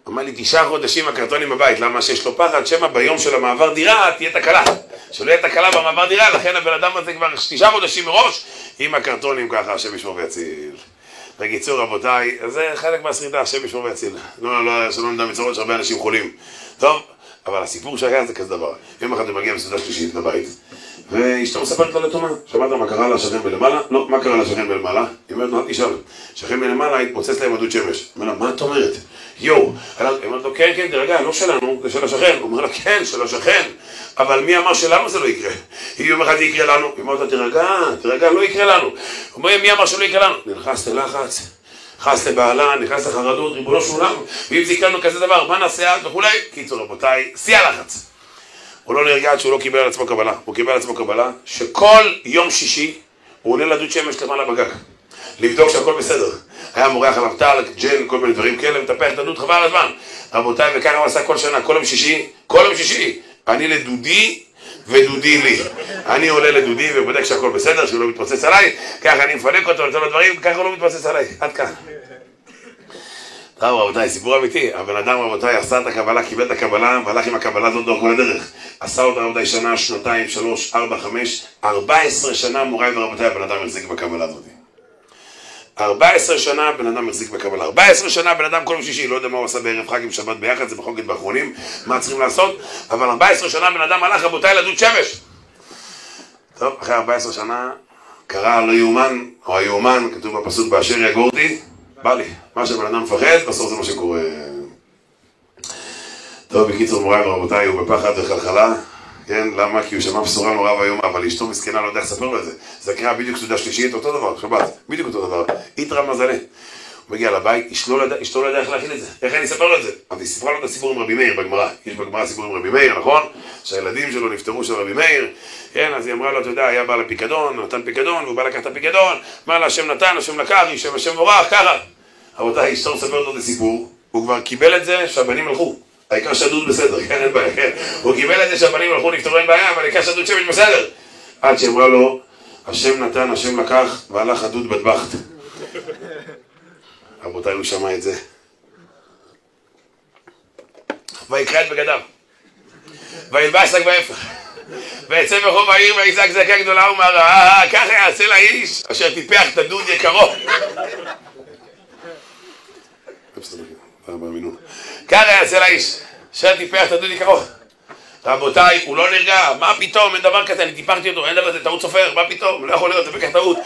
A: אמר לי תשעה חודשים הקרטונים בבית, למה שיש לו פחד? שמא ביום של המעבר דירה תהיה תקלה. שלא יהיה תקלה במעבר דירה, לכן הבן אדם הזה כבר תשעה חודשים מראש עם הקרטונים ככה, השם ישמור ויציל. בקיצור רבותיי, זה חלק מהשרידה, השם ישמור ויציל. לא, לא, שלא נדע מצרות שהרבה אנשים חולים. טוב, אבל הסיפור שהיה זה כזה דבר. יום אחד הוא מגיע בסעודה שלישית לבית, ואשתו מספרת לו לתומה. שמעת מה קרה לשכן בלמעלה? לא, מה קרה לשכן בלמעלה? היא אומרת לו, אל תשאל. שכן מלמעלה התפוצץ להם עדות שמש. הוא אומר לה, מה את אומרת? יואו. היא אומרת לו, כן, כן, תרגע, לא שלנו, זה של השכן. הוא אומר לה, כן, של השכן. אבל מי אמר שלנו זה לא יקרה? היא אומרת, זה יקרה לנו. היא אומרת לו, תירגע, תירגע, לא יקרה לנו. הוא אומר, מי אמר שלא יקרה לנו? נכנס ללחץ. נכנס לבעלה, נכנס לחרדות, ריבונו של עולם, ואם זה יקרה לנו כזה דבר, מה נעשה אז וכולי? קיצור רבותיי, שיא הלחץ. הוא לא נרגע עד שהוא לא קיבל על עצמו קבלה. הוא קיבל על עצמו קבלה שכל יום שישי הוא עולה לדוד שמש למעלה בגג. לבדוק שהכל בסדר. היה מורח עליו טל, ג'ן, כל מיני דברים כאלה, מטפח את הדוד חבל הזמן. רבותיי, וככה הוא עשה כל שנה, כל יום שישי, כל יום שישי. אני לדודי ודודי לי. אני עולה לדודי ובודק שהכל בסדר, שהוא לא מתפוצץ עליי, ככה אני מפנק אותו, נותן לו דברים, ככה הוא לא מתפוצץ עליי. עד כאן. טוב רבותיי, סיפור אמיתי, הבן אדם רבותיי עשה את הקבלה, קיבל את הקבלה, והלך עם הקבלה הזאת דרך כל הדרך. עשה אותה רבותיי שנה, שנתיים, שלוש, ארבע, חמש, ארבע עשרה שנה מוריי ורבותיי הבן אדם החזיק בקבלה הזאת. ארבע עשרה שנה בן אדם החזיק בקבלה. ארבע עשרה שנה בן אדם כל יום שישי, לא יודע מה הוא עשה בערב חג עם שבת ביחד, זה מחוקת באחרונים, מה צריכים לעשות, אבל ארבע עשרה שנה בן אדם הלך רבותיי לדוד שמש. טוב, אחרי ארבע עשרה שנה קרה לא יאומן, או היאומן, כתוב בפסוק באשר יגורתי, בא לי. מה שבן אדם מפחד, בסוף זה מה שקורה. טוב, בקיצור, מוריי ורבותיי, הוא בפחד וחלחלה, כן? למה? כי הוא שמע בשורה נורא ואיומה, אבל אשתו מסכנה לא יודע איך לספר לו את זה. זה קרה בדיוק סעודה שלישית, אותו דבר, שבת, בדיוק אותו דבר. איתרע מזלה. מגיע לבית, אשתו לא יודע איך להכין את זה. איך אני אספר לו את זה? אז היא סיפרה לו את הסיפור עם רבי מאיר בגמרא. יש בגמרא סיפור עם רבי מאיר, נכון? שהילדים שלו נפטרו של רבי מאיר. כן, אז היא אמרה לו, אתה יודע, היה בעל הפיקדון, נתן פיקדון, והוא בא לקחת את הפיקדון, מה לה, השם נתן, השם לקח, השם השם מבורך, ככה. רבותיי, אשתו מספרת לו את הסיפור, הוא כבר קיבל את זה שהבנים הלכו. העיקר שהדוד בסדר, כן, אין בעיה, כן. הוא קיבל את זה שהבנים הלכו, נפטרו, אין בעיה, אבל העיקר שהדוד שמש בסדר. עד שאמרה לו, השם נתן, השם לקח, והלך הדוד בטבחת. רבותיי, הוא שמע את זה. ויקרא את בגדיו. וילבש שק בהפך. ויצא ברחוב העיר ויזעק זעקה גדולה ומרה, ככה יעשה לאיש אשר טיפח את הדוד יקרו. ככה יעשה לאיש אשר טיפח את הדוד יקרו. רבותיי, הוא לא נרגע, מה פתאום, אין דבר כזה, אני טיפחתי אותו, אין דבר כזה, טעות סופר, מה פתאום, לא יכול להיות, זה בכך טעות.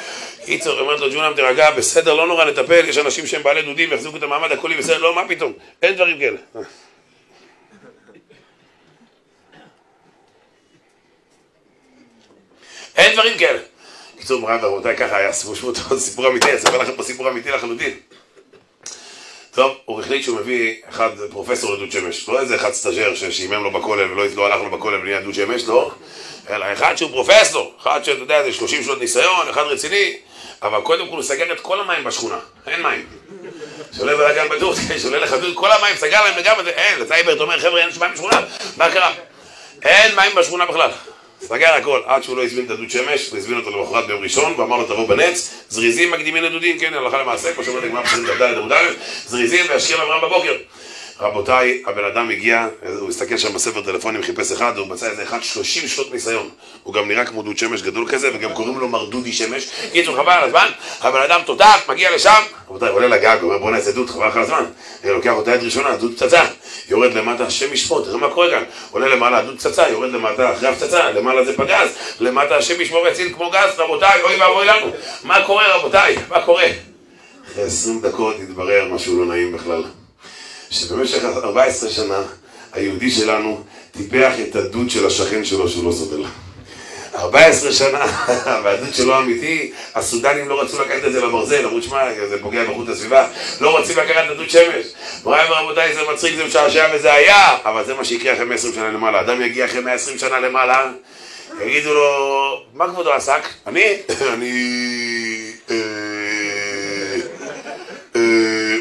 A: קיצור, אומרת לו ג'ונם תירגע, בסדר, לא נורא, נטפל, יש אנשים שהם בעלי דודים, יחזיקו את המעמד הקולי, בסדר, לא, מה פתאום, אין דברים כאלה. אין דברים כאלה. קיצור, מרן ורבותיי, ככה היה סיפור אמיתי, אני אספר לכם פה סיפור אמיתי לחלוטין. טוב, הוא החליט שהוא מביא אחד פרופסור לדוד שמש, לא איזה אחד סטאז'ר ששעמם לו בכולל ולא לא הלך לו בכולל ונהיה דוד שמש, לא, אלא אחד שהוא פרופסור, אחד שאתה יודע, זה 30 שנות ניסיון, אחד רציני, אבל קודם כל הוא סגר את כל המים בשכונה, אין מים. שעולה בלגן בדוד, שעולה לך דוד, כל המים סגר להם לגמרי, אין, לטייברט אומר, חבר'ה, אין מים בשכונה, מה קרה? אין מים בשכונה בכלל. סגר הכל, עד שהוא לא הזמין את הדוד שמש, הוא הזמין אותו למחרת ביום ראשון, ואמר לו תבוא בנץ, זריזים מקדימים לדודים, כן, הלכה למעשה, כמו שאומרת הגמרא פסוקים ד' עמוד א', זריזים וישכיב אברהם בבוקר. רבותיי, הבן אדם הגיע, הוא הסתכל שם בספר טלפונים, חיפש אחד, הוא מצא איזה אחד 30 שנות ניסיון. הוא גם נראה כמו דוד שמש גדול כזה, וגם קוראים לו מר דודי שמש. קיצור, חבל על הזמן, הבן אדם תותח, מגיע לשם, רבותיי, עולה לגג, אומר בוא נעשה דוד, חבל על הזמן. לוקח אותה יד ראשונה, דוד פצצה, יורד למטה, השם ישפוט, תראה מה קורה כאן. עולה למעלה, דוד פצצה, יורד למטה, אחרי הפצצה, למעלה זה פגז, למטה השם ישמור יציל כמו גז, רבותיי, אוי ואבוי לנו. מה קורה, רבותיי? מה קורה? אחרי 20 דקות התברר משהו לא נעים בכלל. שבמשך 14 שנה היהודי שלנו טיפח את הדוד של השכן שלו שהוא לא סובל. 14 שנה, והדוד שלו אמיתי, הסודנים לא רצו לקחת את זה לברזל, אמרו שמע, זה פוגע באיכות הסביבה, לא רוצים לקחת את הדוד שמש. מוריי ורבותיי, זה מצחיק, זה משעשע וזה היה, אבל זה מה שיקרה אחרי 120 שנה למעלה. אדם יגיע אחרי 120 שנה למעלה, יגידו לו, מה כבודו עסק? אני? אני...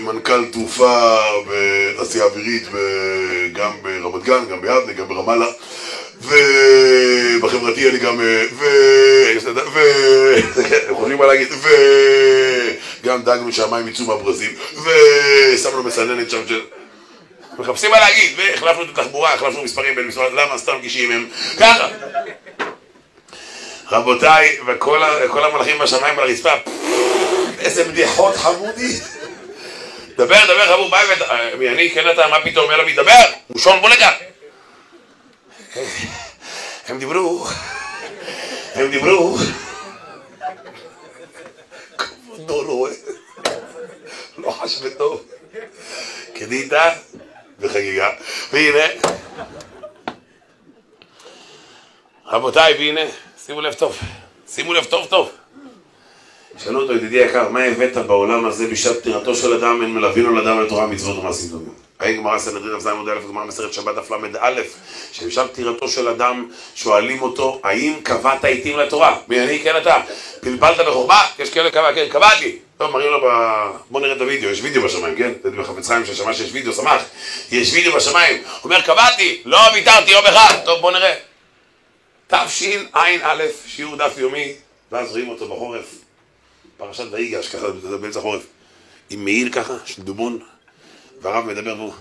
A: אה, אה, מנכ"ל תעופה בתעשייה אווירית, גם ברמת גן, גם ביבנה, גם ברמאללה. ובחברתי אני גם, ו... ו... הם חושבים מה להגיד, ו... גם דאגנו שהמים יצאו מהברזים, ושמנו מסננת שם של... מחפשים מה להגיד, והחלפנו את התחבורה, החלפנו מספרים בין מספרים, למה סתם גישים הם ככה. רבותיי, וכל המלאכים בשמיים על הרצפה, איזה בדיחות חמודי. דבר, דבר חמור, מה הבאת? אני, כן אתה, מה פתאום? אלא מדבר, מושון בוא לכאן. הם דיברו, הם דיברו. כבודו לא רואה, לא חש בטוב. קדיטה וחגיגה. והנה, רבותיי, והנה, שימו לב טוב, שימו לב טוב טוב. שאלו אותו, ידידי יקר, מה הבאת בעולם הזה בשעת פטירתו של אדם, אין מלווינו לאדם לתורה מצוות ומעשים טובים? האם גמרא סנדרין כ"ז עמוד א', גמרא מסרת שבת דף ל"א, שבשעת פטירתו של אדם שואלים אותו, האם קבעת עיתים לתורה? מי אני? כן אתה. פלפלת בחוכמה? יש כאלה קבע, כן, קבעתי. טוב, מראים לו ב... בוא נראה את הוידאו, יש וידאו בשמיים, כן? זה בחפץ חיים ששמע שיש וידאו, שמח. יש וידאו בשמיים. אומר, קבעתי, לא ויתרתי יום אחד. טוב, בוא נראה. תשע"א, שיעור דף יומי, ואז רואים אותו בחורף. פרשת ויגש, ככה באמצע החורף. עם מעיל ככה, של דובון, והרב מדבר והוא...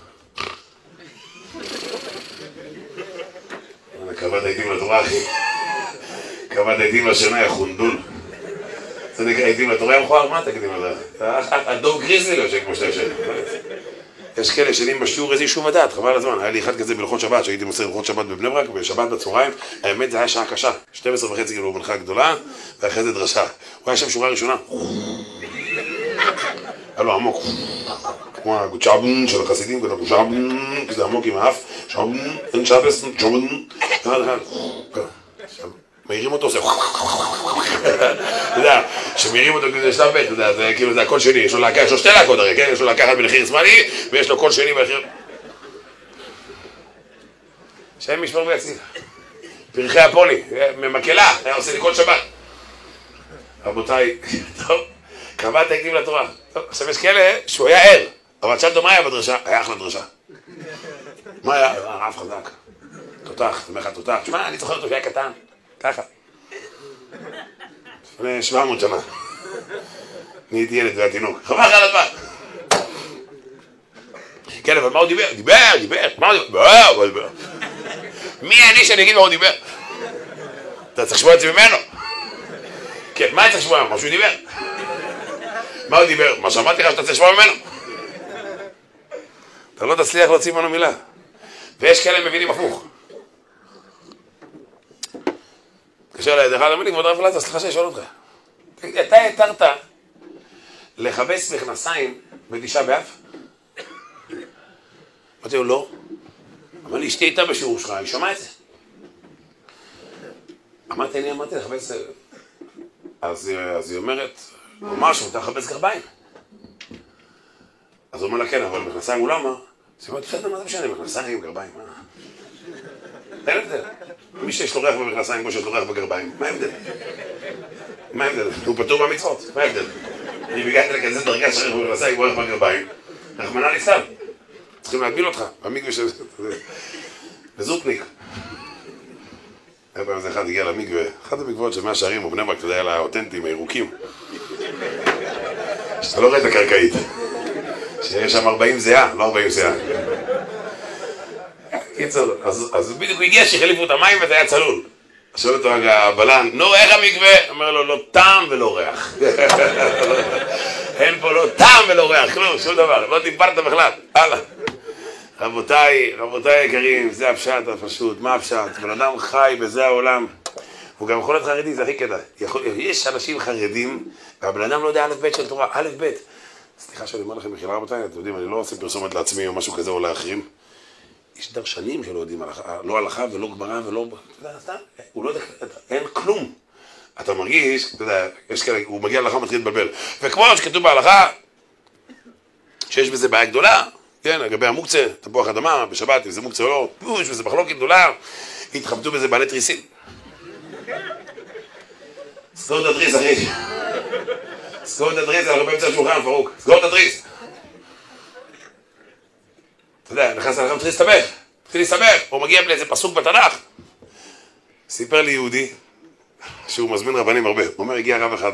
A: קבעת עדים לתורה, אחי. קבעת עדים לשנה, יא חונדול. זה נקרא עדים לתורה, יא מכוער, מה תגידים על זה? הדוב גריזלי יושב כמו שאתה יושב. יש כאלה ישנים בשיעור איזה יישוב הדעת, חבל הזמן. היה לי אחד כזה בלכות שבת, שהייתי מוסר ללכות שבת בבני ברק, בשבת בצהריים, האמת זה היה שעה קשה. 12 וחצי כאילו מנחה גדולה, ואחרי זה דרשה. הוא היה שם שורה ראשונה. היה לו עמוק. כמו הגוצ'אבן של החסידים, כזה גוצ'אבן, כזה עמוק עם האף, שאבן, אין שבס, צ'ובן, מעירים אותו, זה אתה יודע, שמעירים אותו כזה שלב ב', אתה זה כאילו זה הקול שני, יש לו להקה, יש לו שתי להקות הרי, כן? יש לו להקה אחת בנחיר שמאלי, ויש לו קול שני בנחיר... שם ישמור ויציב. פרחי הפולי, ממקהלה, היה עושה לי כל שבת. רבותיי, טוב, קבעת עקבים לתורה. טוב, עכשיו יש כאלה שהוא היה ער. אבל שאלת מה היה בדרשה? היה אחלה דרשה. מה היה? הרב חזק. תותח, אומר לך תותח. תשמע, אני זוכר אותו שהיה קטן. ככה. לפני 700 שנה. נהייתי ילד והיה תינוק. חבל על הזמן. כן, אבל מה הוא דיבר? דיבר, דיבר. מה הוא דיבר? דיבר. מי אני שאני אגיד מה הוא דיבר? אתה צריך לשמוע את זה ממנו. כן, מה אני צריך לשמוע? מה שהוא דיבר. מה הוא דיבר? מה שאמרתי לך שאתה צריך לשמוע ממנו. אתה לא תצליח להוציא ממנו מילה. ויש כאלה מבינים הפוך. התקשר אליי אמר לי, כבוד הרב אלעזר, סליחה שאני שואל אותך. אתה התרת לכבס מכנסיים בתשעה באב? אמרתי לו, לא. אמר לי, אשתי הייתה בשיעור שלך, היא שמעה את זה. אמרתי, אני אמרתי לכבס... אז היא אומרת, ממש, מותר לכבס גרביים. אז הוא אומר לה, כן, אבל מכנסיים הוא לא אמר. אז היא אומרת, בסדר, מה זה משנה, מכנסיים, גרביים, מה? אין הבדל. מי שיש לו ריח במכנסיים כמו שיש לו ריח בגרביים, מה ההבדל? מה ההבדל? הוא פטור מהמצוות, מה ההבדל? אם הגעת לכזה דרגה של ריח במכנסיים כמו ריח בגרביים, רחמנא ליצלן. צריכים להגביל אותך, במקווה של... בזוטניק. היה פעם איזה אחד הגיע למקווה, אחד המקוואות של מאה שערים, ובני ברק, אתה יודע, היה האותנטיים, הירוקים. שאתה לא רואה את הקרקעית. שיש שם 40 זיעה, לא 40 זיעה. קיצור, אז בדיוק הוא הגיע שהחליפו את המים וזה היה צלול. שואל אותו הבלן, נו, איך המקווה? אומר לו, לא טעם ולא ריח. אין פה לא טעם ולא ריח, כלום, שום דבר, לא דיברת בכלל, הלאה. רבותיי, רבותיי היקרים, זה הפשט הפשוט, מה הפשט? בן אדם חי בזה העולם. הוא גם יכול להיות חרדי, זה הכי כדאי. יש אנשים חרדים, והבן אדם לא יודע א' ב' של תורה, א' ב'. סליחה שאני אומר לכם, מחילה רבותיי, אתם יודעים, אני לא עושה פרסומת לעצמי או משהו כזה או לאחרים. יש דרשנים שלא יודעים לא הלכה ולא גמרא ולא... אתה יודע, סתם, הוא לא יודע, אין כלום. אתה מרגיש, אתה יודע, יש כאלה, הוא מגיע להלכה ומתחיל להתבלבל. וכמו שכתוב בהלכה, שיש בזה בעיה גדולה, כן, לגבי המוקצה, תפוח אדמה, בשבת, אם זה מוקצה או לא, יש בזה מחלוקת גדולה, התחבטו בזה בעלי תריסים. סגור את התריס, אחי. סגור את התריס, אנחנו באמצע השולחן, פרוק. סגור את התריס. אתה יודע, נכנס אליכם, מתחיל להסתבך. מתחיל להסתבך. הוא מגיע לאיזה פסוק בתנ"ך. סיפר לי יהודי, שהוא מזמין רבנים הרבה. הוא אומר, הגיע רב אחד,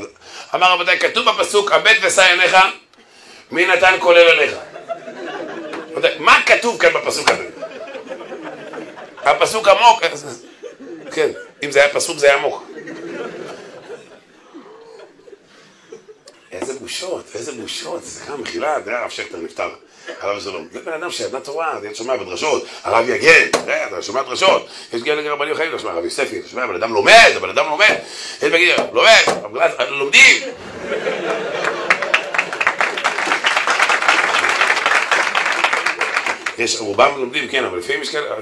A: אמר רבותיי, כתוב בפסוק, הבט ושא עיניך, מי נתן כולל עליך. מה כתוב כאן בפסוק הזה? הפסוק עמוק, כן, אם זה היה פסוק זה היה עמוק. איזה בושות, איזה בושות, סליחה, מחילה, זה הרב שכטר נפטר, הרב שלום. זה בן אדם שידע תורה, זה שומע בדרשות, הרב יגן, אתה שומע דרשות, יש כאלה רבנים חיים, אתה שומע הרב יוספי, אתה שומע, הבן אדם לומד, הבן אדם לומד, יש בגיד, לומד, לומדים. יש, רובם לומדים, כן, אבל לפעמים יש כאלה,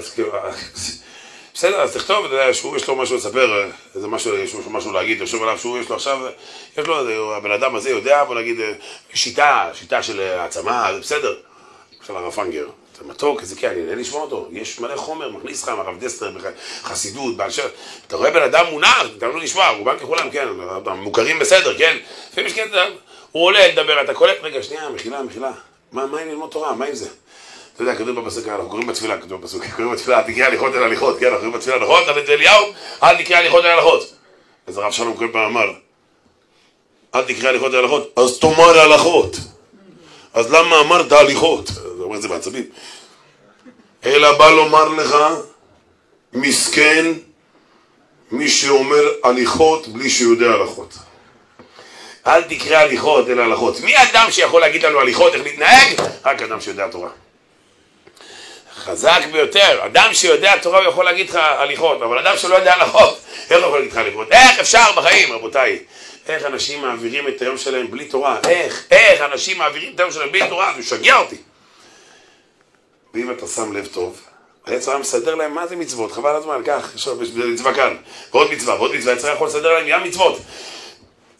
A: בסדר, אז תכתוב, אתה יודע, שהוא יש לו משהו לספר, איזה משהו, יש לו משהו להגיד, תחשוב עליו שהוא יש לו עכשיו, יש לו, הבן אדם הזה יודע, בוא נגיד, שיטה, שיטה של העצמה, זה בסדר. של הרב פנגר, זה מתוק, איזה כן, אני נהנה לשמוע אותו, יש מלא חומר, מכניס לך, הרב דסלר, חסידות, בעל שם, אתה רואה בן אדם מונח, תן לו לשמוע, רובם ככולם, כן, מוכרים בסדר, כן, לפעמים יש כן, הוא עולה לדבר, אתה קולט, רגע, שנייה, מחילה, מחילה, מה, מה עם ללמוד תורה, מה עם זה? אתה יודע, כתוב בפסוק, אנחנו קוראים בתפילה, כתוב בפסוק, קוראים בתפילה, אל תקרא הליכות אלא הלכות, כן, אנחנו קוראים בתפילה, נכון? דבי אליהו, אל תקרא הליכות אלא הלכות. אז הרב שלום כל פעם אמר, אל תקרא הליכות אל הליכות, אז תאמר הלכות. אז למה אמרת הליכות? אומר את זה בעצבים. אלא בא לומר לך, מסכן מי שאומר הליכות בלי שיודע הלכות. אל תקרא הליכות אלא הלכות. מי האדם שיכול להגיד לנו הליכות, איך להתנהג? רק אדם שיודע תורה. חזק ביותר. אדם שיודע תורה הוא יכול להגיד לך הליכות, אבל אדם שלא יודע הלכות, איך הוא יכול להגיד לך הליכות? איך אפשר בחיים, רבותיי? איך אנשים מעבירים את היום שלהם בלי תורה? איך? איך אנשים מעבירים את היום שלהם בלי תורה? זה משגע אותי. ואם אתה שם לב טוב, היצר היה מסדר להם מה זה מצוות, חבל הזמן, קח, יש מצווה כאן, ועוד מצווה, ועוד מצווה, היצר יכול לסדר להם ים מצוות.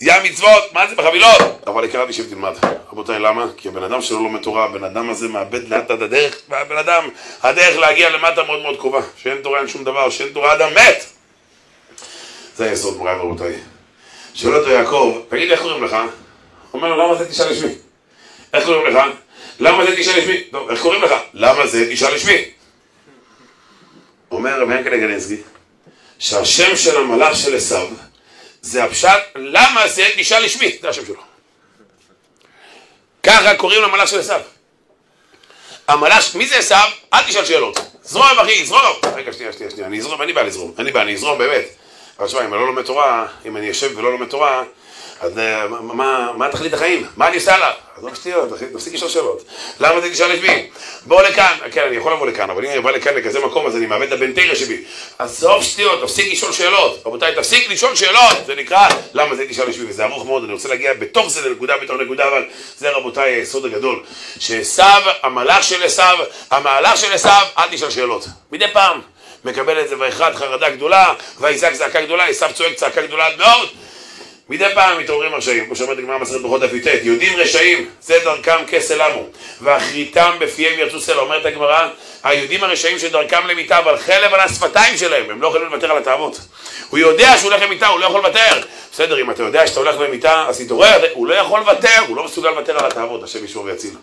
A: ים מצוות, מה זה בחבילות? אבל יקרא תשב תלמד. רבותיי, למה? כי הבן אדם שלא לומד תורה, הבן אדם הזה מאבד לאט את הדרך, והבן אדם, הדרך להגיע למטה מאוד מאוד קרובה. שאין תורה אין שום דבר, שאין תורה אדם מת. זה היסוד מוריי ורבותיי. שואל אותו יעקב, תגיד איך קוראים לך? אומר לו, למה זה תשאל לשמי? איך קוראים לך? למה זה תשאל לשמי? טוב, איך קוראים לך? למה זה תשאל לשמי? אומר רבי ינקלה גלינסקי, שהשם של המלאך של עשיו זה הפשט, למה זה תשאל לשמי? זה השם שלו. ככה קוראים למלאך של עשיו. המלאך, מי זה עשיו? אל תשאל שאלות. זרום אחי, זרום. רגע, שנייה, שנייה, שנייה, אני אזרום, אני בא לזרום. אני בא, אני אזרום באמת. אבל תשמע, אם אני לא לומד תורה, אם אני יושב ולא לומד תורה, אז אה, מה תכלית החיים? מה אני עושה לה? אז לא שטויות, תפסיק לשאול שאלות. למה זה תשאל את מי? בוא לכאן, כן, אני יכול לבוא לכאן, אבל אם אני בא לכאן לכזה מקום, אז אני מאבד את הבן תרא שבי. עזוב שטויות, תפסיק לשאול שאלות. רבותיי, תפסיק לשאול שאלות. זה נקרא, למה זה תשאל לשמי? וזה ארוך מאוד, אני רוצה להגיע בתוך זה לנקודה בתוך נקודה, אבל זה רבותיי היסוד הגדול. שעשו, המלאך של עשו, המהלך של עשו, אל תשאל שאלות. מדי פעם. מקבל את זה, ואחד חרדה גדולה, ויזעק זעקה גדולה, עשו צועק צעקה גדולה מאוד. מדי פעם מתעוררים רשעים, כמו שאומרת הגמרא מסרת ברכות דף י"ט, יהודים רשעים, זה דרכם כסל עמו, ואחריתם בפיהם ירצו סלע, אומרת הגמרא, היהודים הרשעים שדרכם למיתה, אבל חלב על השפתיים שלהם, הם לא יכולים לוותר על התאוות. הוא יודע שהוא הולך למיתה, הוא לא יכול לוותר. בסדר, אם אתה יודע שאתה הולך למיתה, אז תתעורר, הוא לא יכול לוותר, הוא לא מסוגל לוותר על התאוות, השם ישמור ויציל.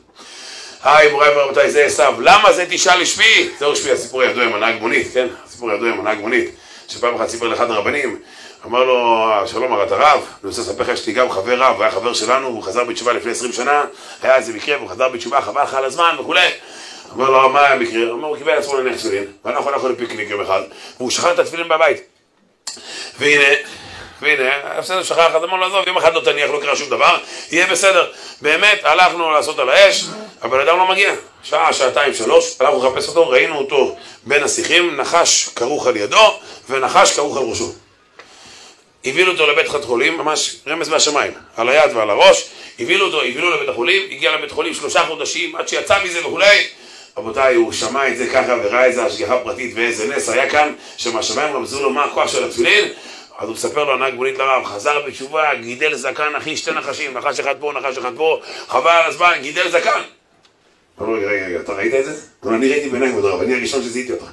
A: היי, מוריי ורבותיי, זה עשיו, למה זה תשאל לשמי? זהו שמי, הסיפור הידוע עם הנהג מונית, כן? הסיפור הידוע עם הנהג מונית, שפעם אחת סיפר לאחד הרבנים, אמר לו, שלום הרת הרב, אני רוצה לספר לך, לי גם חבר רב, היה חבר שלנו, הוא חזר בתשובה לפני 20 שנה, היה איזה מקרה, והוא חזר בתשובה, חבל לך על הזמן וכולי. אמר לו, מה היה המקרה? אמר, הוא קיבל עצמו לנך תפילין, ואנחנו הלכנו לפיקניק יום אחד, והוא שכח את התפילין בבית. והנה, והנה, בסדר, שכח, אז אמרנו לו, עזוב, יום אחד לא תניח, לא קרה שום דבר, יהיה בסדר. באמת, הלכנו לעשות על האש, הבן אדם לא מגיע. שעה, שעתיים, שלוש, הלכנו לחפש אותו, ראינו אותו בין השיחים, נחש כרוך על ידו, ונחש כרוך על ראשו. הביא אותו לבית חולים, ממש רמז מהשמיים, על היד ועל הראש, הביא אותו, הביא לבית החולים, הגיע לבית החולים שלושה חודשים, עד שיצא מזה וכולי, רבותיי, הוא שמע את זה ככה וראה איזה השגחה פרטית ואיזה נס היה כאן, שמהשמיים רמזו לו מה הכוח של התפילין, אז הוא מספר לו, הנהג מונית לרב, חזר בתשובה, גידל זקן אחי שתי נחשים, נחש אחד פה, נחש אחד פה, חבל על הזמן, גידל זקן. אמר לו, רגע, רגע, אתה ראית את זה? אני ראיתי בעיניים אני הראשון שזיהיתי אותך.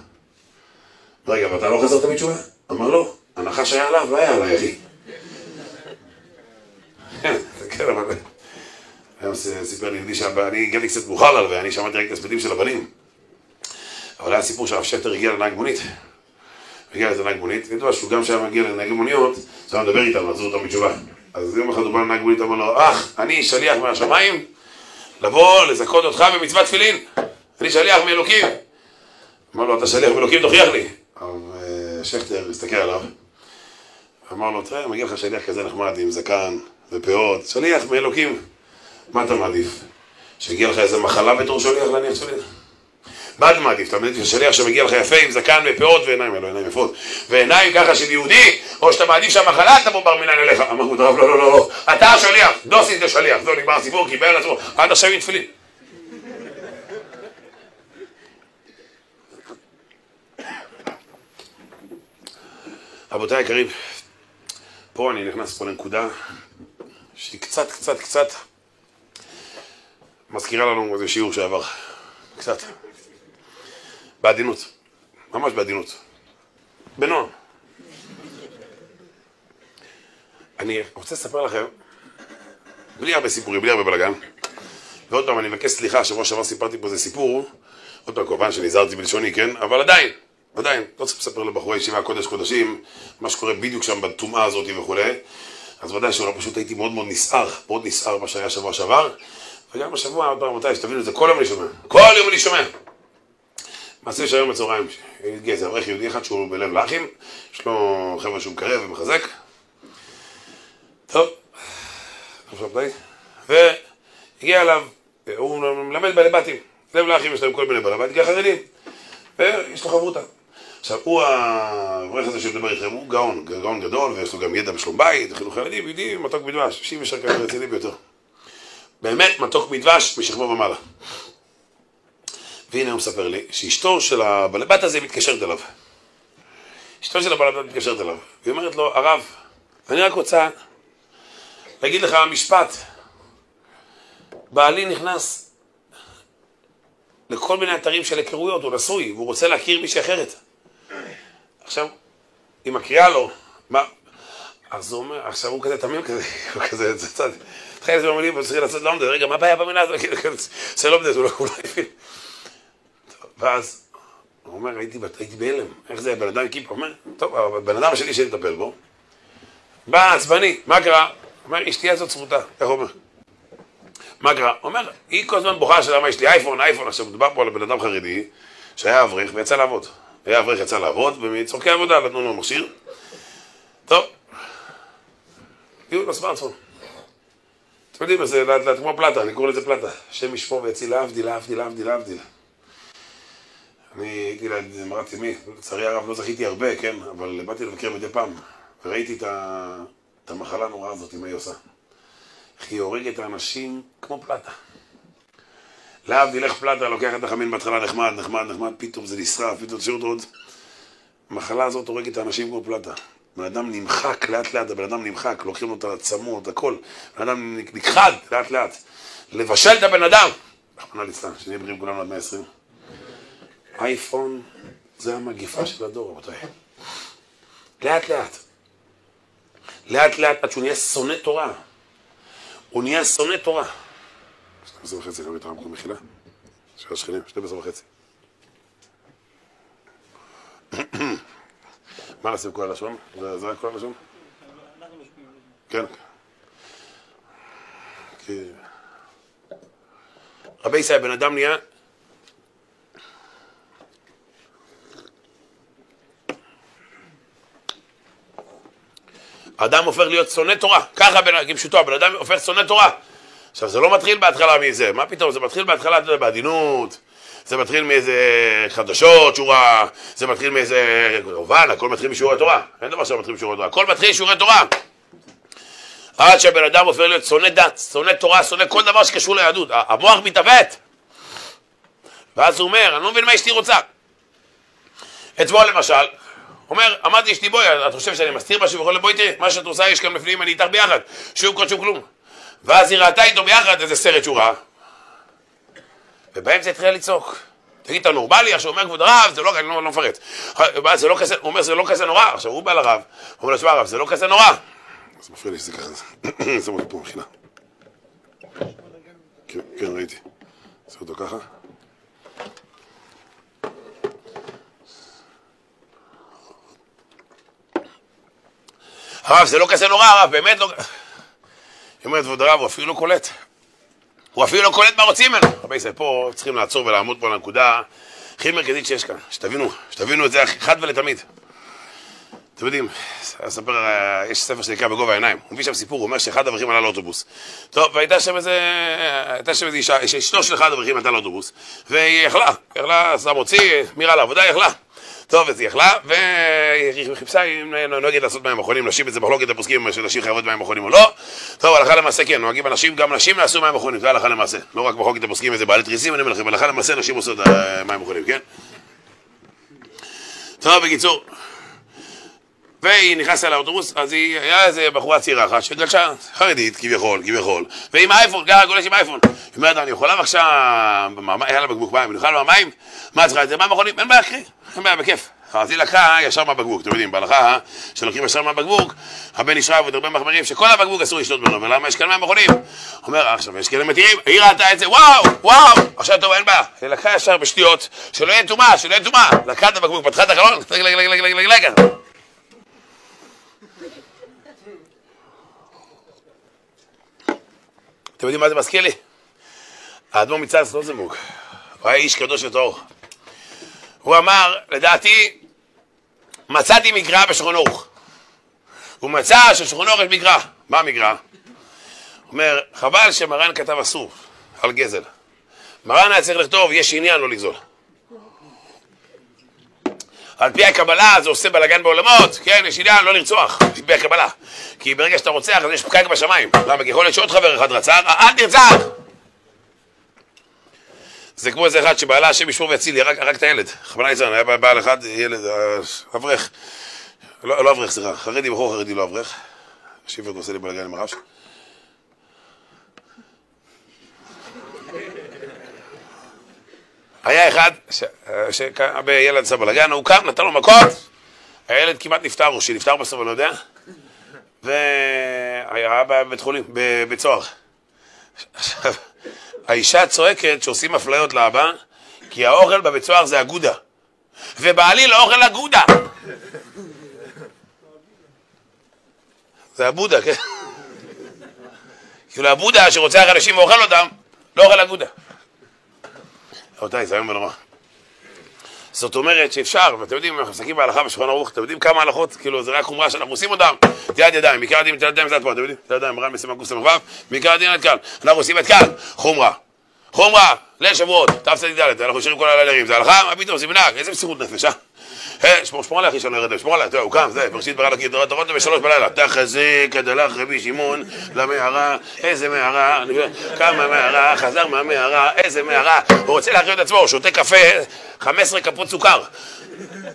A: רגע, ואתה לא חזרת בתשובה? אמר לו, הנחש היה עליו, לא היה עליי, אחי. כן, אבל... היום סיפר לי שאני הגעתי קצת מאוחר עליו, ואני שמעתי רק את הספדים של הבנים. אבל היה סיפור שהרב שכטר הגיע לנהג מונית. הגיע לאיזה נהג מונית, וידוע שהוא גם כשהיה מגיע לנהגי מוניות, אז הוא מדבר איתם, לעצור אותם בתשובה. אז יום אחד הוא בא לנהג מונית, אמר לו, אח, אני שליח מהשמיים, לבוא לזכות אותך במצוות תפילין. אני שליח מאלוקים. אמר לו, אתה שליח מאלוקים, תוכיח לי. הרב שכטר הסתכל עליו, אמר לו, תראה, מגיע לך שליח כזה נחמד עם זקן ופאות, שליח מאלוקים. מה אתה מעדיף? שיגיע לך איזה מחלה בתור שליח להניח שליח? מה אתה מעדיף? אתה מעדיף שליח שמגיע לך יפה עם זקן ופאות ועיניים, אלו עיניים יפות, ועיניים ככה של יהודי, או שאתה מעדיף שהמחלה תבוא בר מינן אליך. אמר הרב, לא, לא, לא, לא, אתה השליח, דוסי זה שליח, זהו, נגמר הסיפור, קיבל על עצמו, עד עכשיו עם תפילין. רבותיי היקרים, פה אני נכנס פה לנקודה שהיא קצת, קצת, קצת מזכירה לנו איזה שיעור שעבר. קצת. בעדינות. ממש בעדינות. בנועם. אני רוצה לספר לכם, בלי הרבה סיפורים, בלי הרבה בלאגן, ועוד פעם אני מבקש סליחה, שבוע שעבר סיפרתי פה איזה סיפור, עוד פעם כמובן שנזהרתי בלשוני, כן? אבל עדיין, עדיין, לא צריך לספר לבחורי ישיבה קודש קודשים, מה שקורה בדיוק שם בטומאה הזאת וכולי, אז ודאי שלא, פשוט הייתי מאוד מאוד נסער, מאוד נסער מה שהיה שבוע שעבר, וגם השבוע, עוד פעם, מתי, שתבינו את זה, כל יום אני שומע, כל יום אני שומע. מעשה שהיום בצהריים, הגיע איזה אברך יהודי אחד שהוא בלב לאחים, יש לו חבר'ה שהוא מקרב ומחזק. טוב, והגיע אליו, הוא מלמד בעלי בתים, לב לאחים יש להם כל מיני בעלי בתים, חרדים, ויש לו חברותה. עכשיו, הוא האברך הזה שמדבר איתכם, הוא גאון, גאון גדול, ויש לו גם ידע בשלום בית, חינוך ילדים, יהודי, מתוק בדבש, שישים ישר כזה רציני ביותר. באמת מתוק מדבש משכבו ומעלה. והנה הוא מספר לי שאשתו של הבעל בת הזה מתקשרת אליו. אשתו של הבעל בת מתקשרת אליו. והיא אומרת לו, הרב, אני רק רוצה להגיד לך משפט. בעלי נכנס לכל מיני אתרים של היכרויות, הוא נשוי, והוא רוצה להכיר מישהי אחרת. עכשיו, היא מקריאה לו, מה? אז הוא אומר, עכשיו הוא כזה תמים כזה, הוא כזה, זה צד. התחיל לזה במילים, הוא צריך לעשות לומדה, רגע, מה הבעיה במילה הזאת? זה לומדה, הוא לא הבין. ואז, הוא אומר, הייתי בהלם, איך זה, בן אדם עם כיפה, אומר, טוב, הבן אדם השני שאני מטפל בו, בא עצבני, מה קרה? אומר, אשתי הזאת צמותה, איך הוא אומר? מה קרה? אומר, היא כל הזמן בוכה שלמה, יש לי אייפון, אייפון, עכשיו מדובר פה על בן אדם חרדי, שהיה אברך ויצא לעבוד. היה אברך יצא לעבוד, ומצורכי עבודה נתנו לו מכשיר. טוב, הביאו לו סמארטפון. אתם יודעים, זה לאט לאט כמו פלטה, אני קורא לזה פלטה. השם ישמור ויציל להבדיל, להבדיל, להבדיל, להבדיל. אני הייתי ליד מרת ימי, לצערי הרב לא זכיתי הרבה, כן, אבל באתי לבקר מדי פעם, וראיתי. את המחלה הנוראה הזאת, מה היא עושה. איך היא הורגת את האנשים כמו פלטה. להבדיל איך פלטה, לוקח את החמין בהתחלה נחמד, נחמד, נחמד, פתאום זה נשרף, פתאום תשאיר אותו עוד. המחלה הזאת הורגת את האנשים כמו פלטה. בן אדם נמחק לאט לאט, הבן אדם נמחק, לוקחים לו את העצמות, הכל. בן אדם נכחד לאט לאט. לבשל את הבן אדם. רחמנא ליצלן, שנהיה בריאים כולנו עד 120. אייפון זה המגיפה של הדור, רבותיי. לאט לאט. לאט לאט עד שהוא נהיה שונא תורה. הוא נהיה שונא תורה. 12 וחצי, מתראה מקום מחילה. של השכנים, 12 וחצי. מה נעשה עם כל הלשון? זה רק כל הלשון? כן. רבי ישראל, בן אדם נהיה... האדם הופך להיות שונא תורה, ככה כפשוטו, הבן אדם הופך שונא תורה. עכשיו, זה לא מתחיל בהתחלה מזה, מה פתאום, זה מתחיל בהתחלה, בעדינות, זה מתחיל מאיזה חדשות, שורה, זה מתחיל מאיזה... כמובן, הכל מתחיל משיעורי תורה, אין דבר שמתחיל משיעורי תורה, הכל מתחיל משיעורי תורה. עד שהבן אדם הופך להיות שונא דת, שונא תורה, שונא כל דבר שקשור ליהדות, המוח מתעוות. ואז הוא אומר, אני לא מבין מה אשתי רוצה. אתמול למשל, אומר, אמרתי אשתי בואי, את חושבת שאני מסתיר משהו? וכל בואי תראי, מה שאת רוצה יש כאן בפנים, אני איתך ביחד, שום קוד שום כלום. ואז היא ראתה איתו ביחד איזה סרט שהוא ראה. ובאמצע התחילה לצעוק. תגיד, אתה נורמלי? עכשיו אומר, כבוד הרב, זה לא, אני לא, לא מפרט. זה לא כזה, הוא אומר, זה לא כזה נורא. עכשיו הוא בא לרב, הוא אומר לו, שמע הרב, זה לא כזה נורא. זה מפריע לי שזה ככה, שם אותו פה מחילה. כן, כן, ראיתי. שים אותו ככה. הרב, זה לא כזה נורא, הרב, באמת לא... היא אומרת, כבוד הרב, הוא אפילו לא קולט. הוא אפילו לא קולט מה רוצים ממנו. רבי ישראל, פה צריכים לעצור ולעמוד פה על הנקודה הכי מרכזית שיש כאן. שתבינו, שתבינו את זה אחת ולתמיד. אתם יודעים, אספר, יש ספר שנקרא בגובה העיניים, הוא מביא שם סיפור, הוא אומר שאחד האברכים עלה לאוטובוס. טוב, והייתה שם איזה, הייתה שם איזה אישה, אשתו של אחד האברכים עלתה לאוטובוס, והיא יכלה, יכלה, שם הוציא, מירה לעבודה, יכלה. טוב, אז היא יכלה, והיא חיפשה אם נוהגת לעשות מים אחרונים, נשים את זה מחלוקת הפוסקים של נשים חייבות מים אחרונים או לא. טוב, הלכה למעשה כן, נוהגים אנשים, גם נשים יעשו מים אחרונים, זה הלכה למעשה. לא רק מחלוקת הפוסקים איזה בעלי תריסים, אני אומר לכם, הלכה למעשה נשים עושות מים אחרונים, כן? טוב, בקיצור. והיא נכנסה לאוטובוס, אז היא, היה איזה בחורה צעירה אחת שגלשה, חרדית כביכול, כביכול, ועם האייפון, גרה גולש עם האייפון. היא אומרת, אני יכולה בבקשה, היה לה בקבוק מים, אני יכולה במים? מה את צריכה את זה? מים אחרונים? אין בעיה, קחי, אין בעיה, בכיף. אז היא לקחה ישר מהבקבוק, אתם יודעים, בהלכה שלוקחים ישר מהבקבוק, הבן איש רב הרבה מחמרים שכל הבקבוק אסור לשתות ממנו, ולמה יש כאן מים אחרונים? אומר, עכשיו יש כאלה מתירים, היא ראתה את זה, וואו, וואו, עכשיו טוב, אין בעיה. היא לקחה ישר בשטויות, שלא יהיה טומאה, שלא יהיה טומאה. לקחה את הבקבוק, פתחה את החלון, אתם יודעים מה זה מזכיר לי? האדמו"ר מצד סלוזנבורג, הוא היה איש קדוש וטהור. הוא אמר, לדעתי, מצאתי מגרע בשולחן ערוך. הוא מצא שבשולחן ערוך יש מגרע. מה המגרע? הוא אומר, חבל שמרן כתב אסור על גזל. מרן היה צריך לכתוב, יש עניין לא לגזול. על פי הקבלה זה עושה בלאגן בעולמות, כן, יש עניין לא לרצוח, על פי הקבלה. כי ברגע שאתה רוצח אז יש פקק בשמיים. למה? כי יכול להיות שעוד חבר אחד רצח, אל תרצח! זה כמו איזה אחד שבעלה השם ישמור ויציל, הרג, את הילד. חבלה ליצלן, היה בעל אחד, ילד, אה, אברך. לא, לא אברך, סליחה, חרדי, בחור חרדי, לא אברך. שיפר עושה לי בלאגן עם הרש. היה אחד, ילד עשה בלאגן, הוא קם, נתן לו מכות, הילד כמעט נפטר, או שנפטר בסוף, אני לא יודע, והיה בבית חולים, בבית סוהר. עכשיו, האישה צועקת שעושים אפליות לאבא, כי האוכל בבית סוהר זה אגודה, ובעלי לא אוכל אגודה. זה הבודה, כן? כאילו הבודה שרוצח אנשים ואוכל אותם, לא אוכל אגודה. רבותיי, זה היום ונורא. זאת אומרת שאפשר, ואתם יודעים, אנחנו מסתכלים בהלכה בשולחן ערוך, אתם יודעים כמה הלכות, כאילו זה רק חומרה שאנחנו עושים אותם, יד ידיים, מקרא דין, יד ידיים, יד פה, אתם יודעים? יד ידיים, מרן משימה קס"ו, מקרא דין עד כאן, אנחנו עושים את כאן, חומרה. חומרה, ליל שבועות, תצ"ד, אנחנו יושבים כל הלילה זה הלכה? מה פתאום, זה מנהג, איזה מסירות נפש, אה? שמור, שמור עליך, אישנו ירד, שמור עליך, הוא קם, זה, בראשית ברא לקיר תורת תורות בשלוש בלילה, תחזק הדלך רבי שמעון למערה, איזה מערה, כמה מערה, חזר מהמערה, איזה מערה, הוא רוצה להכריע את עצמו, הוא שותה קפה, 15 כפות סוכר,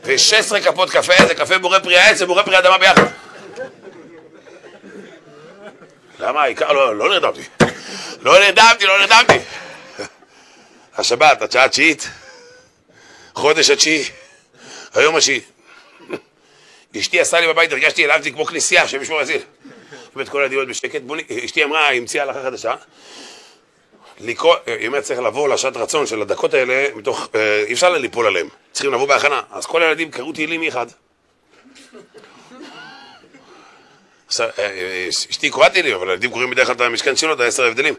A: ו-16 כפות קפה, זה קפה בורא פרי העץ ובורא פרי אדמה ביחד. למה? העיקר, לא, לא נרדמתי. לא נרדמתי, לא נרדמתי. השבת, השעה התשיעית, חודש התשיעי. היום השני. אשתי עשה לי בבית, הרגשתי אליו כמו כנסייה, שם ישמור יציל. באמת כל הדיון בשקט. אשתי אמרה, היא המציאה הלכה חדשה. לקרוא, היא אומרת צריך לבוא לשעת רצון של הדקות האלה, מתוך, אה, אי אפשר ליפול עליהם, צריכים לבוא בהכנה. אז כל הילדים קראו תהילים מאחד. אה, אה, אשתי קוראת תהילים, אבל הילדים קוראים בדרך כלל את המשכן שלו, את העשר ההבדלים.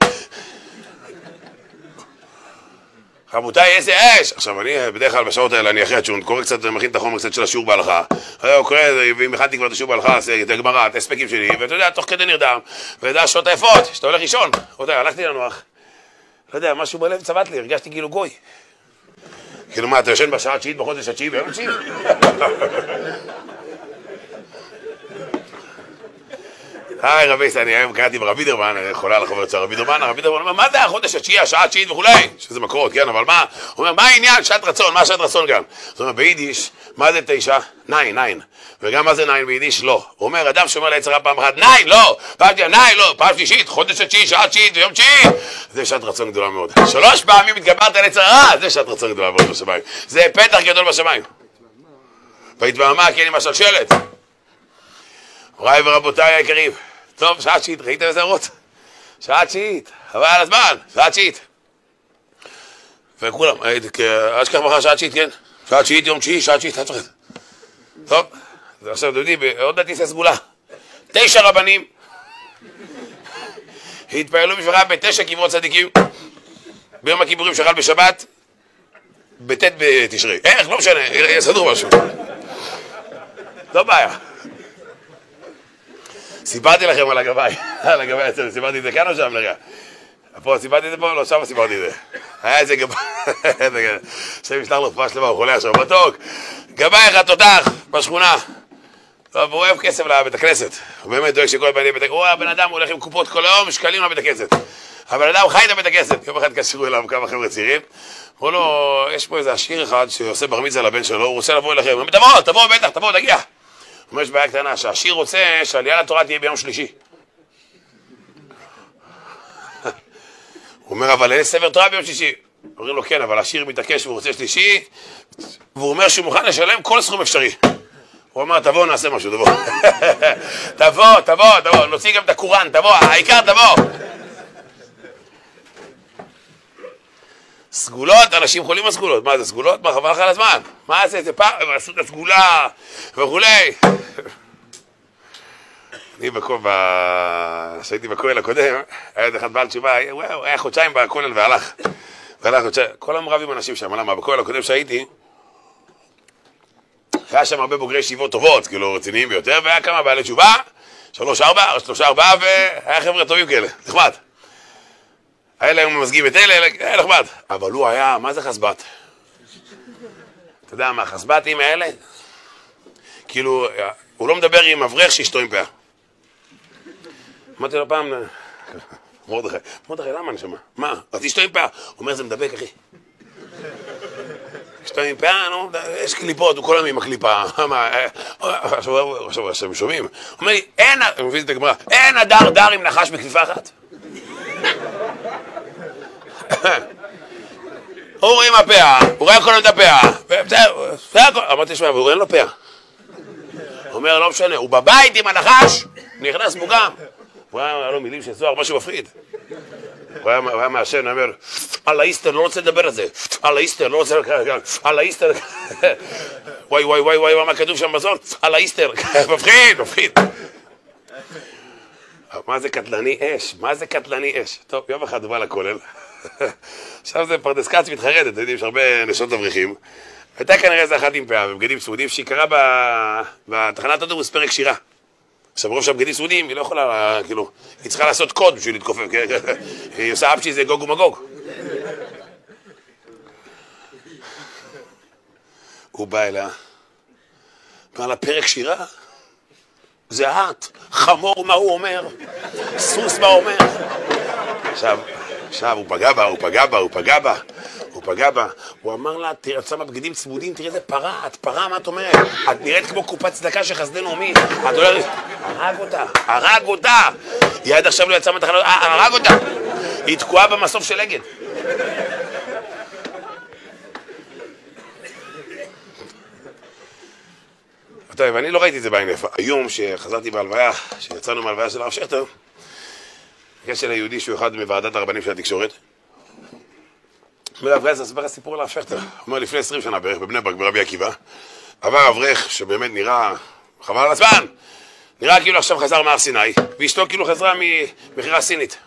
A: רבותיי, איזה אש! עכשיו, אני בדרך כלל בשעות האלה, אני אחרי הצ'ון, קורא קצת, מכין את החומר קצת של השיעור בהלכה. הוא קורא, ואם הכנתי כבר את השיעור בהלכה, את הגמרא, את ההספקים שלי, ואתה יודע, תוך כדי נרדם, ואתה השעות היפות, שאתה הולך לישון. רבותיי, הלכתי לנוח, לא יודע, משהו בלב צבט לי, הרגשתי כאילו גוי. כאילו מה, אתה ישן בשעה התשיעית בחודש התשיעי ביום התשיעי? היי רבי, אני היום קראתי ברבי דרמן, חולה על החוברת אצל רבי דרמן, הרבי דרמן אומר, מה זה החודש התשיעי, השעה התשיעית וכולי? שזה מקורות, כן, אבל מה? הוא אומר, מה העניין? שעת רצון, מה שעת רצון גם? זאת אומרת, ביידיש, מה זה תשע? ניין, ניין. וגם מה זה ניין ביידיש? לא. הוא אומר, אדם שאומר ליצרה פעם אחת, ניין, לא! פעם שנייה, ניין, לא! פעם שלישית, חודש התשיעי, שעה תשיעית ויום תשיעי! זה שעת רצון גדולה מאוד. שלוש פעמים התגברת על יצרה, זה שעת רצון גדולה מאוד בשמיים. זה פתח גדול בשמיים. והתבהמה כן עם השלשלת. מוריי ורבותיי היקרים, טוב, שעה תשיעית, ראיתם איזה ערות? שעה תשיעית, חבל על הזמן, שעה תשיעית. וכולם, אשכח מחר שעה תשיעית, כן? שעה תשיעית, יום תשיעי, שעה תשיעית, אל תפחד. טוב, עכשיו אתם יודעים, עוד מעט תעשה סגולה. תשע רבנים התפעלו בשבילך בתשע קברות צדיקים ביום הכיפורים שחל בשבת בט' בתשרי. איך? לא משנה, יסדרו משהו. לא בעיה. סיפרתי לכם על הגבאי, על הגבאי סיפרתי את זה כאן או שם לך? פה סיפרתי את זה פה? לא, שם סיפרתי את זה. היה איזה גבאי, השם ישלח לו רפואה שלמה, הוא חולה עכשיו, מתוק. גבאי אחד תותח בשכונה. טוב, הוא אוהב כסף לבית הכנסת. הוא באמת דואג שכל בני בית הכנסת, הוא הבן אדם הולך עם קופות כל היום, שקלים לבית הכנסת. הבן אדם חי את בית הכנסת. יום אחד קשרו אליו כמה חבר'ה צעירים, אמרו לו, יש פה איזה עשיר אחד שעושה בר מצווה לבן שלו, הוא רוצה לבוא אליכם. הוא אומר, תבוא, תבוא, בטח, תבוא, תגיע. אומר, יש בעיה קטנה, שהעשיר רוצה שהעלייה לתורה תהיה ביום שלישי. הוא אומר, אבל אין ספר תורה ביום שלישי. אומרים לו, כן, אבל העשיר מתעקש והוא רוצה שלישי, והוא אומר שהוא מוכן לשלם כל סכום אפשרי. הוא אמר, תבוא, נעשה משהו, תבוא. תבוא, תבוא, תבוא, נוציא גם את הקוראן, תבוא, העיקר תבוא. סגולות, אנשים חולים על סגולות. מה זה סגולות? מה חבל לך על הזמן? מה זה, זה פעם, הם עשו את הסגולה וכולי. אני בכובע, כשהייתי בכולל הקודם, היה עוד אחד בעל תשובה, הוא היה חודשיים בכולל והלך. והלך חודשיים, כל היום רב עם אנשים שם, למה? בכולל הקודם שהייתי, היה שם הרבה בוגרי ישיבות טובות, כאילו רציניים ביותר, והיה כמה בעלי תשובה, שלוש ארבע, שלושה ארבעה, והיה חבר'ה טובים כאלה, נחמד. האלה היו ממזגים את אלה, היה נחמד. אבל הוא היה, מה זה חסבת? אתה יודע מה, חסבתים האלה? כאילו, הוא לא מדבר עם אברך שאשתו עם פאה. אמרתי לו פעם, מרדכי, מרדכי, למה אני שומע? מה? אז אשתו עם פאה. הוא אומר, זה מדבק, אחי. אשתו עם פאה, נו, יש קליפות, הוא כל היום עם הקליפה. עכשיו, עכשיו, שומעים? הוא אומר לי, אין, אני מבין את הגמרא, אין הדר דר עם נחש בכפיפה אחת. הוא עם הפאה, הוא כל היום את הפאה, אמרתי, שמע, הוא אין לו פאה. הוא אומר, לא משנה, הוא בבית עם הנחש, נכנס מוגם. הוא היה לו מילים של זוהר, משהו מפחיד. הוא היה מעשן, הוא אומר, על האיסטר, לא רוצה לדבר על זה. על האיסטר, לא רוצה... על האיסטר... וואי, וואי, וואי, וואי, מה כתוב שם בזון? על האיסטר. מפחיד, מפחיד. מה זה קטלני אש? מה זה קטלני אש? טוב, יום אחד הוא בא לכולל. עכשיו זה פרדס כץ מתחרדת, אתם יודעים, יש הרבה נשות אברכים. הייתה כנראה איזה אחת עם פאה ובגדים צמודים שהיא קראה בתחנת אוטובוס פרק שירה. עכשיו רוב שהבגדים צמודים היא לא יכולה, כאילו, היא צריכה לעשות קוד בשביל להתכופף, כן? היא עושה אפשי זה גוג ומגוג. הוא בא אליה, אמר לה פרק שירה? זה את, חמור מה הוא אומר, סוס מה אומר. עכשיו, עכשיו הוא פגע בה, הוא פגע בה, הוא פגע בה, הוא פגע בה. הוא אמר לה, תראה, את שמה בגדים צמודים, תראה איזה פרה, את פרה, מה את אומרת? את נראית כמו קופת צדקה של חסדי נעמי. את הולכת, הרג אותה, הרג אותה. היא עד עכשיו לא יצאה מהתחנות, הרג אותה. היא תקועה במסוף של אגד. טוב, אני לא ראיתי את זה בעין יפה. היום שחזרתי בהלוויה, שיצאנו מהלוויה של הרב שכטר, יש אלה יהודי שהוא אחד מוועדת הרבנים של התקשורת. אומר אברך, אספר לך סיפור על הרב שכטר. אומר לפני עשרים שנה בערך, בבני ברק, ברבי עקיבא, עבר אברך שבאמת נראה, חבל על הזמן, נראה כאילו עכשיו חזר מהר סיני, ואשתו כאילו חזרה ממכירה סינית.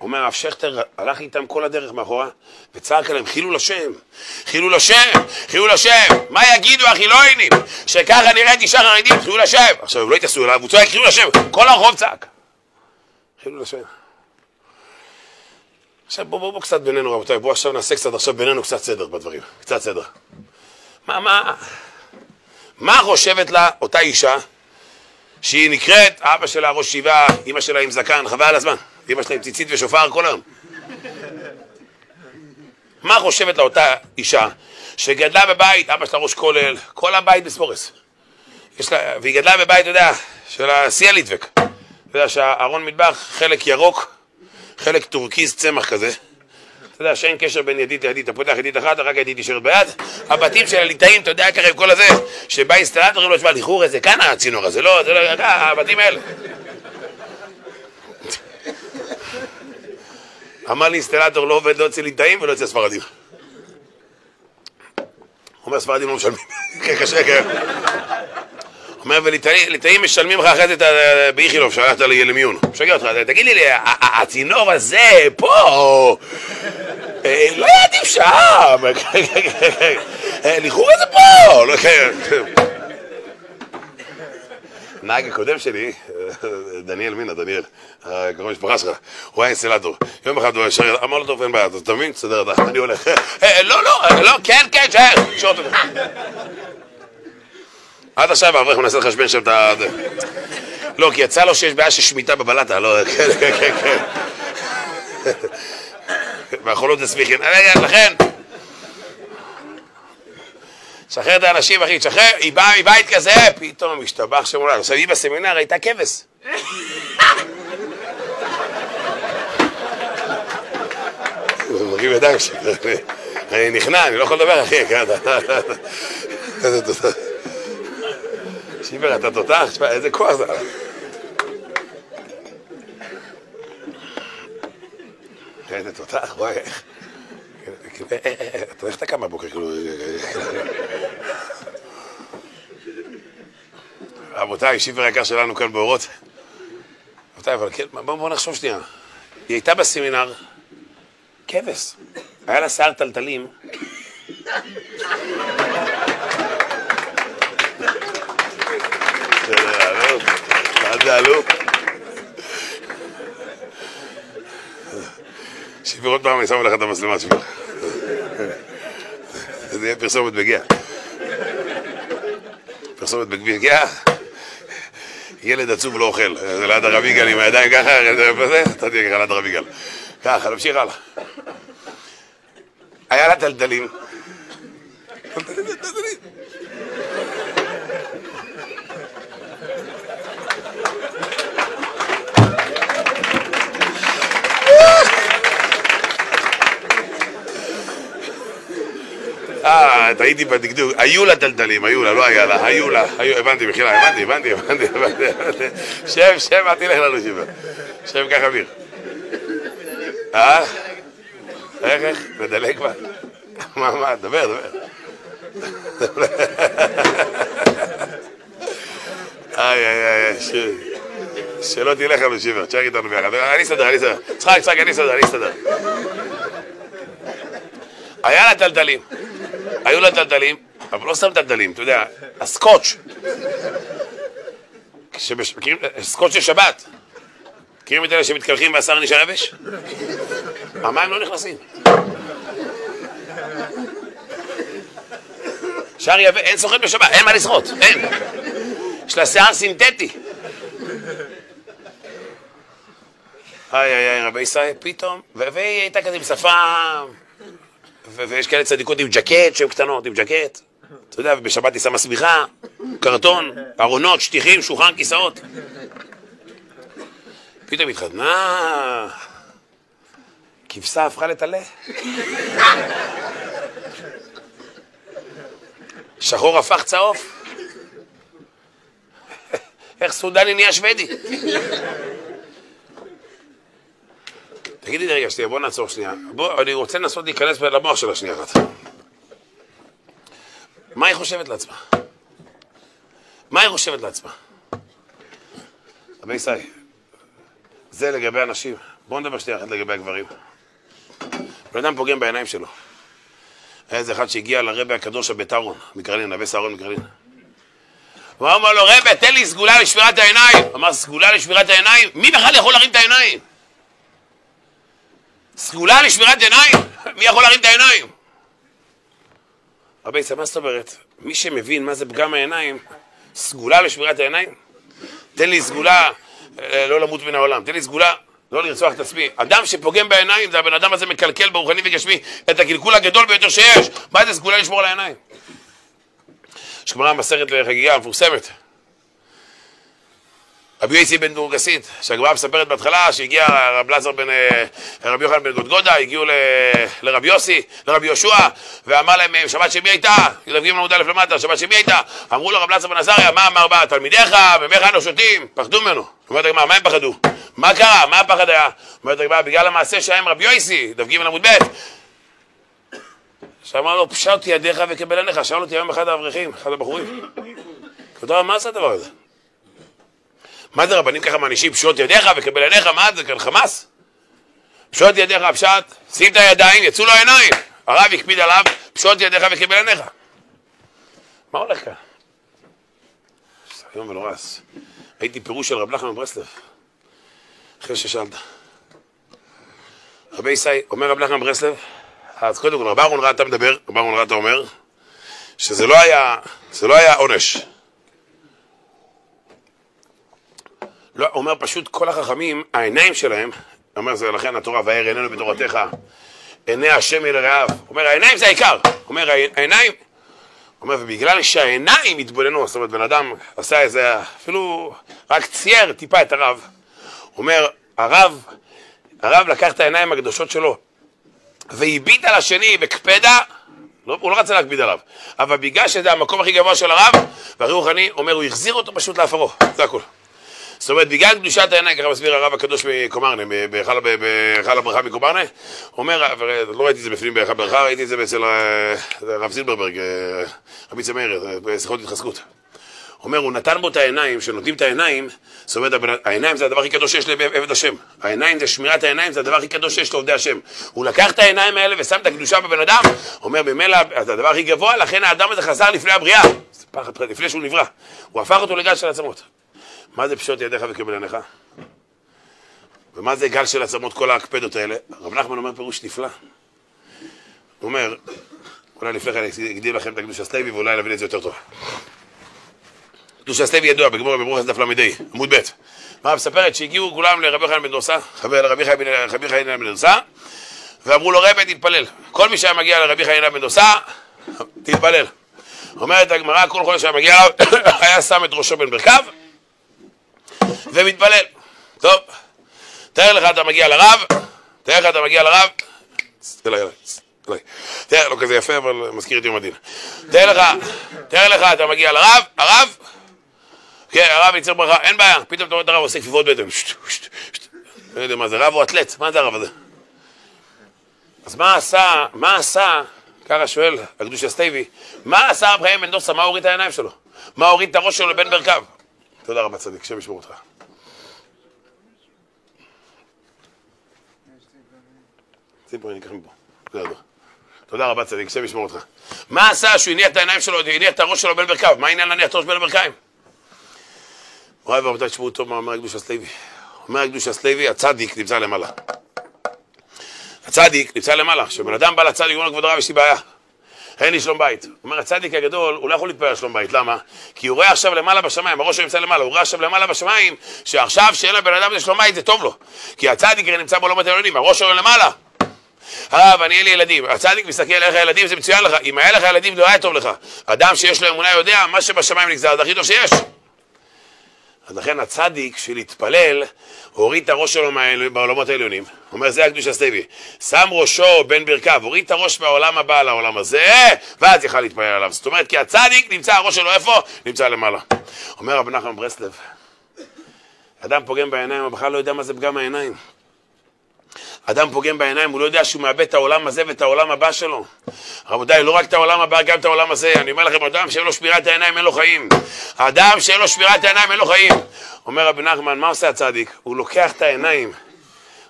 A: אומר הרב שכטר, הלך איתם כל הדרך מאחורה, וצעק עליהם, חילול השם, חילול השם, חילול השם, מה יגידו החילואינים, שככה נראית אישה חרדית, חילול השם. עכשיו, הם לא התעשו אליו, הוא צועק חילול השם, כל הרחוב צעק. חילול השם. עכשיו בואו בוא, בוא קצת בינינו רבותיי, בואו עכשיו נעשה קצת עכשיו בינינו קצת סדר בדברים, קצת סדר. מה, מה, מה חושבת לה אותה אישה שהיא נקראת, אבא שלה ראש שבעה, אמא שלה עם זקן, חבל הזמן. אמא שלה עם ציצית ושופר כל היום. מה חושבת לאותה אישה שגדלה בבית, אבא שלה ראש כולל, כל הבית בספורס. יש לה, והיא גדלה בבית, אתה יודע, של השיא הליטבק. אתה יודע שהארון מטבח, חלק ירוק, חלק טורקיז צמח כזה. אתה יודע שאין קשר בין ידית לידית, אתה פותח ידית אחת, רק ידית נשארת ביד. הבתים של הליטאים, אתה יודע ככה עם כל הזה, שבא אינסטלטור, אומרים לו, תשמע, לכאורה זה כאן הצינור הזה, לא, זה לא, הבתים האלה. אמר לי אינסטלטור, לא עובד לא אצל ליטאים ולא אצל ספרדים. אומר, ספרדים לא משלמים. כן, קשה, כן. אומר, וליטאים משלמים לך אחרי זה באיכילוב, שהלכת למיון. משגע אותך, תגיד לי, הצינור הזה, פה, אה, לא ידעים שם, אה, לכאורה זה פה. הנהג הקודם שלי, דניאל מינה, דניאל, קרוב משפחה שלך, הוא היה אינסטלטור. יום אחד הוא ישר, אמר לו, טוב, אין בעיה, אתה מבין? אתה, אני הולך. אה, לא, לא, לא, כן, כן, שער, שעות. עד עכשיו האברך מנסה לחשבן שם את ה... לא, כי יצא לו שיש בעיה של שמיטה בבלטה, לא, כן, כן, כן, כן. והחולות זה סמיכין. לכן, שחרר את האנשים, אחי, תשחרר, היא באה מבית כזה, פתאום משתבח שם אולי. עכשיו, היא בסמינר הייתה כבש. הוא מרים ידיים שלי, אני נכנע, אני לא יכול לדבר, אחי, כן, שיבר, אתה תותח, תשמע, איזה כוח זה. איזה תותח, וואי, איך... איך אתה קם בבוקר, כאילו... רבותיי, שיבר היקר שלנו כאן באורות. רבותיי, אבל כן, בואו נחשוב שנייה. היא הייתה בסמינר כבש. היה לה שיער טלטלים. מה זה עלו? שיבר עוד פעם, אני שם לך את המצלמה שלך. זה יהיה פרסומת בגיאה. פרסומת בגיאה. ילד עצוב לא אוכל, זה ליד הרב יגאל עם הידיים ככה, אתה תהיה ככה ליד הרב יגאל. ככה, נמשיך הלאה. היה לה טלטלים. אה, טעיתי בדקדוק, היו לה טלטלים, היו לה, לא היה לה, היו לה, הבנתי, מחילה, הבנתי, הבנתי, הבנתי, הבנתי, שם, שם, אל תלך לנו שיבה, שם ככה אוויר. אה? איך, איך, מדלג כבר? מה, מה, דבר, דבר. איי, איי, איי, שלא תלך לנו שיבר, תשאר איתנו ביחד, אני אסתדר, אני אסתדר, צחק, צחק, אני אסתדר, אני אסתדר. היה לה טלטלים. היו לה טלטלים, אבל לא סתם טלטלים, אתה יודע, הסקוץ', סקוץ' של שבת, מכירים את אלה שמתקלחים והשר נשאר יבש? המים לא נכנסים. שער יבש, אין סוחט בשבת, אין מה לשחות, אין. יש לה שיער סינתטי. איי איי איי, רבי ישראל, פתאום, והיא הייתה כזה עם שפה... ויש כאלה צדיקות עם ג'קט שהן קטנות, עם ג'קט. אתה יודע, ובשבת היא שמה שמיכה, קרטון, ארונות, שטיחים, שולחן, כיסאות. פתאום התחתנה, כבשה הפכה לטלה. שחור הפך צהוב. איך סודני נהיה שוודי? תגידי לי רגע, שנייה, בוא נעצור שנייה. בוא, אני רוצה לנסות להיכנס למוח שלה שנייה אחת. מה היא חושבת לעצמה? מה היא חושבת לעצמה? רבי ישראל, זה לגבי הנשים. בואו נדבר שנייה אחת לגבי הגברים. בן אדם פוגם בעיניים שלו. היה איזה אחד שהגיע לרבה הקדוש הבית אהרון, מקרלין, נווה סהרון מקרלין. הוא אמר לו, רבה, תן לי סגולה לשבירת העיניים. אמר, סגולה לשבירת העיניים? מי בכלל יכול להרים את העיניים? סגולה לשמירת עיניים? מי יכול להרים את העיניים? רבי ישראל, מה זאת אומרת? מי שמבין מה זה פגם העיניים, סגולה לשמירת העיניים? תן לי סגולה אה, לא למות מן העולם, תן לי סגולה לא לרצוח את עצמי. אדם שפוגם בעיניים, זה הבן אדם הזה מקלקל ברוחני וגשמי את הקלקול הגדול ביותר שיש. מה זה סגולה לשמור על העיניים? יש גמרא מסכת לחגיגה המפורסמת. רבי יוסי בן דורגסית, שהגמרא מספרת בהתחלה שהגיע רב לזר בן, אה, רבי יוחנן בן גודגודה, הגיעו ל, לרבי יוסי, לרבי יהושע, ואמר להם, שבת שמי הייתה? י"ג עמוד א' למטה, שבת שמי הייתה? אמרו לו רב לזר בן עזריה, מה אמר בה? תלמידיך, ומיך אנו שותים? פחדו ממנו. אומרת הגמרא, מה הם פחדו? מה קרה? מה הפחד היה? אומרת הגמרא, בגלל המעשה שהיה עם רבי יוסי, ג' עמוד ב', שאמר לו, פשט ידיך וקבל עיניך, שאל אותי היום אחד האברכים, אחד הבחורים. מה זה הדבר הזה? מה זה רבנים ככה מענישים פשוט ידיך וקבל עיניך, מה זה כאן חמאס? פשוט ידיך פשט, שים את הידיים, יצאו לו העיניים. הרב הקפיד עליו, פשוט ידיך וקבל עיניך. מה הולך כאן? היום ונורס. הייתי פירוש של רב נחמן ברסלב, אחרי ששאלת. רבי ישי, אומר רב נחמן ברסלב, אז קודם כל, רב אהרון רטה מדבר, רב אהרון רטה אומר, שזה לא היה, זה לא היה עונש. לא, אומר פשוט כל החכמים, העיניים שלהם, אומר זה לכן התורה, ואר עינינו בתורתך, עיני השם אל רעיו. אומר העיניים זה העיקר. אומר העיניים, אומר ובגלל שהעיניים התבוננו, זאת אומרת בן אדם עשה איזה, אפילו רק צייר טיפה את הרב. אומר הרב, הרב לקח את העיניים הקדושות שלו והביט על השני בקפדה לא, הוא לא רצה להקביד עליו, אבל בגלל שזה המקום הכי גבוה של הרב, והרי רוחני אומר, הוא החזיר אותו פשוט לעפרו, זה הכול. זאת אומרת, בגלל קדושת העיניים, ככה מסביר הרב הקדוש מקומרנה, בהיכל הברכה מקומרנה, אומר, לא ראיתי את זה בפנים בהיכל הברכה, ראיתי את זה אצל הרב זילברברג, רבי צמאיר, בשיחות התחזקות. אומר, הוא נתן בו את העיניים, שנותנים את העיניים, זאת אומרת, העיניים זה הדבר הכי קדוש שיש לעבד השם. העיניים זה שמירת העיניים, זה הדבר הכי קדוש שיש לעובדי השם. הוא לקח את העיניים האלה ושם את הקדושה בבן אדם, אומר, ממילא, זה הדבר הכי גבוה, לכן האדם הזה חזר לפני הבריאה, לפני שהוא נברא. הוא הפך אותו לגל של עצמות. מה זה פשוט ידיך וקבל עיניך? ומה זה גל של עצמות, כל ההקפדות האלה? רב נחמן אומר פירוש נפלא. הוא אומר, אולי לפני כן אגיד לכם את הקדוש הסטייבי ואולי נבין את זה יותר טוב. קדוש הסטייבי ידוע, בגמרא בברכות דף ל"ה, עמוד ב'. מה מספרת? שהגיעו כולם לרבי חנינא בן דוסא, לרבי חנינא בן דוסא, ואמרו לו רבי תתפלל. כל מי שהיה מגיע לרבי חנינא בן דוסא, תתפלל. אומרת הגמרא, כל חולה שהיה מגיע אליו, היה שם את ראשו בין ברכיו, ומתפלל. טוב, תאר לך אתה מגיע לרב, תאר לך אתה מגיע לרב, אליי, אליי. תאר, לא כזה יפה, אבל מזכיר את יום הדין. תאר לך, תאר לך אתה מגיע לרב, הרב, כן, הרב אני צריך ברכה, אין בעיה, פתאום אתה רואה את הרב עושה כפיפות בטן, לא יודע מה זה, רב או אתלט, מה זה הרב הזה? אז מה עשה, מה עשה, ככה שואל הקדוש הסטייבי, מה עשה רב חיים בן מה הוריד את העיניים שלו? מה הוריד את הראש שלו לבין ברכיו? תודה רבה צדיק, ישמור אותך. שים פה, אני אקח מפה. תודה רבה צדיק, השם ישמור אותך. מה עשה שהוא הניח את העיניים שלו, הניח את הראש שלו בין ברכיו? מה העניין להניח את הראש בין הברכיים? מוריי ורבותיי, תשמעו טוב מה אומר הקדוש הסלוי. אומר הקדוש הסלוי, הצדיק נמצא למעלה. הצדיק נמצא למעלה. כשבן אדם בא לצדיק, הוא אומר כבוד הרב, יש לי בעיה. אין לי שלום בית. אומר, הצדיק הגדול, הוא לא יכול להתפלל על שלום בית, למה? כי הוא רואה עכשיו למעלה בשמיים, הראש נמצא למעלה, הוא רואה עכשיו למעלה בשמיים, שעכשיו שאין לבן אדם לשלום בית זה טוב לו. כי הצדיק נמצא בעולמות העליונים, הראש שלו למעלה. הרב, אני אין לי ילדים. הצדיק מסתכל עליך ילדים, זה מצוין לך. אם היה לך ילדים, לא היה טוב לך. אדם שיש לו אמונה יודע, מה שבשמיים נגזר, זה הכי טוב שיש. אז לכן הצדיק, של להתפלל, הוריד את הראש שלו בעולמות העליונים. אומר, זה הקדוש הסטייבי. שם ראשו בין ברכיו, הוריד את הראש מהעולם הבא לעולם הזה, ואז יכל להתפלל עליו. זאת אומרת, כי הצדיק נמצא, הראש שלו איפה? נמצא למעלה. אומר רב נחמן ברסלב, אדם פוגם בעיניים, הוא בכלל לא יודע מה זה פגם העיניים. אדם פוגם בעיניים, הוא לא יודע שהוא מאבד את העולם הזה ואת העולם הבא שלו. רבותיי, לא רק את העולם הבא, גם את העולם הזה. אני אומר לכם, אדם שאין לו שמירת העיניים, אין לו חיים. אדם שאין לו שמירת העיניים, אין לו חיים. אומר רבי נחמן, מה עושה הצדיק? הוא לוקח את העיניים,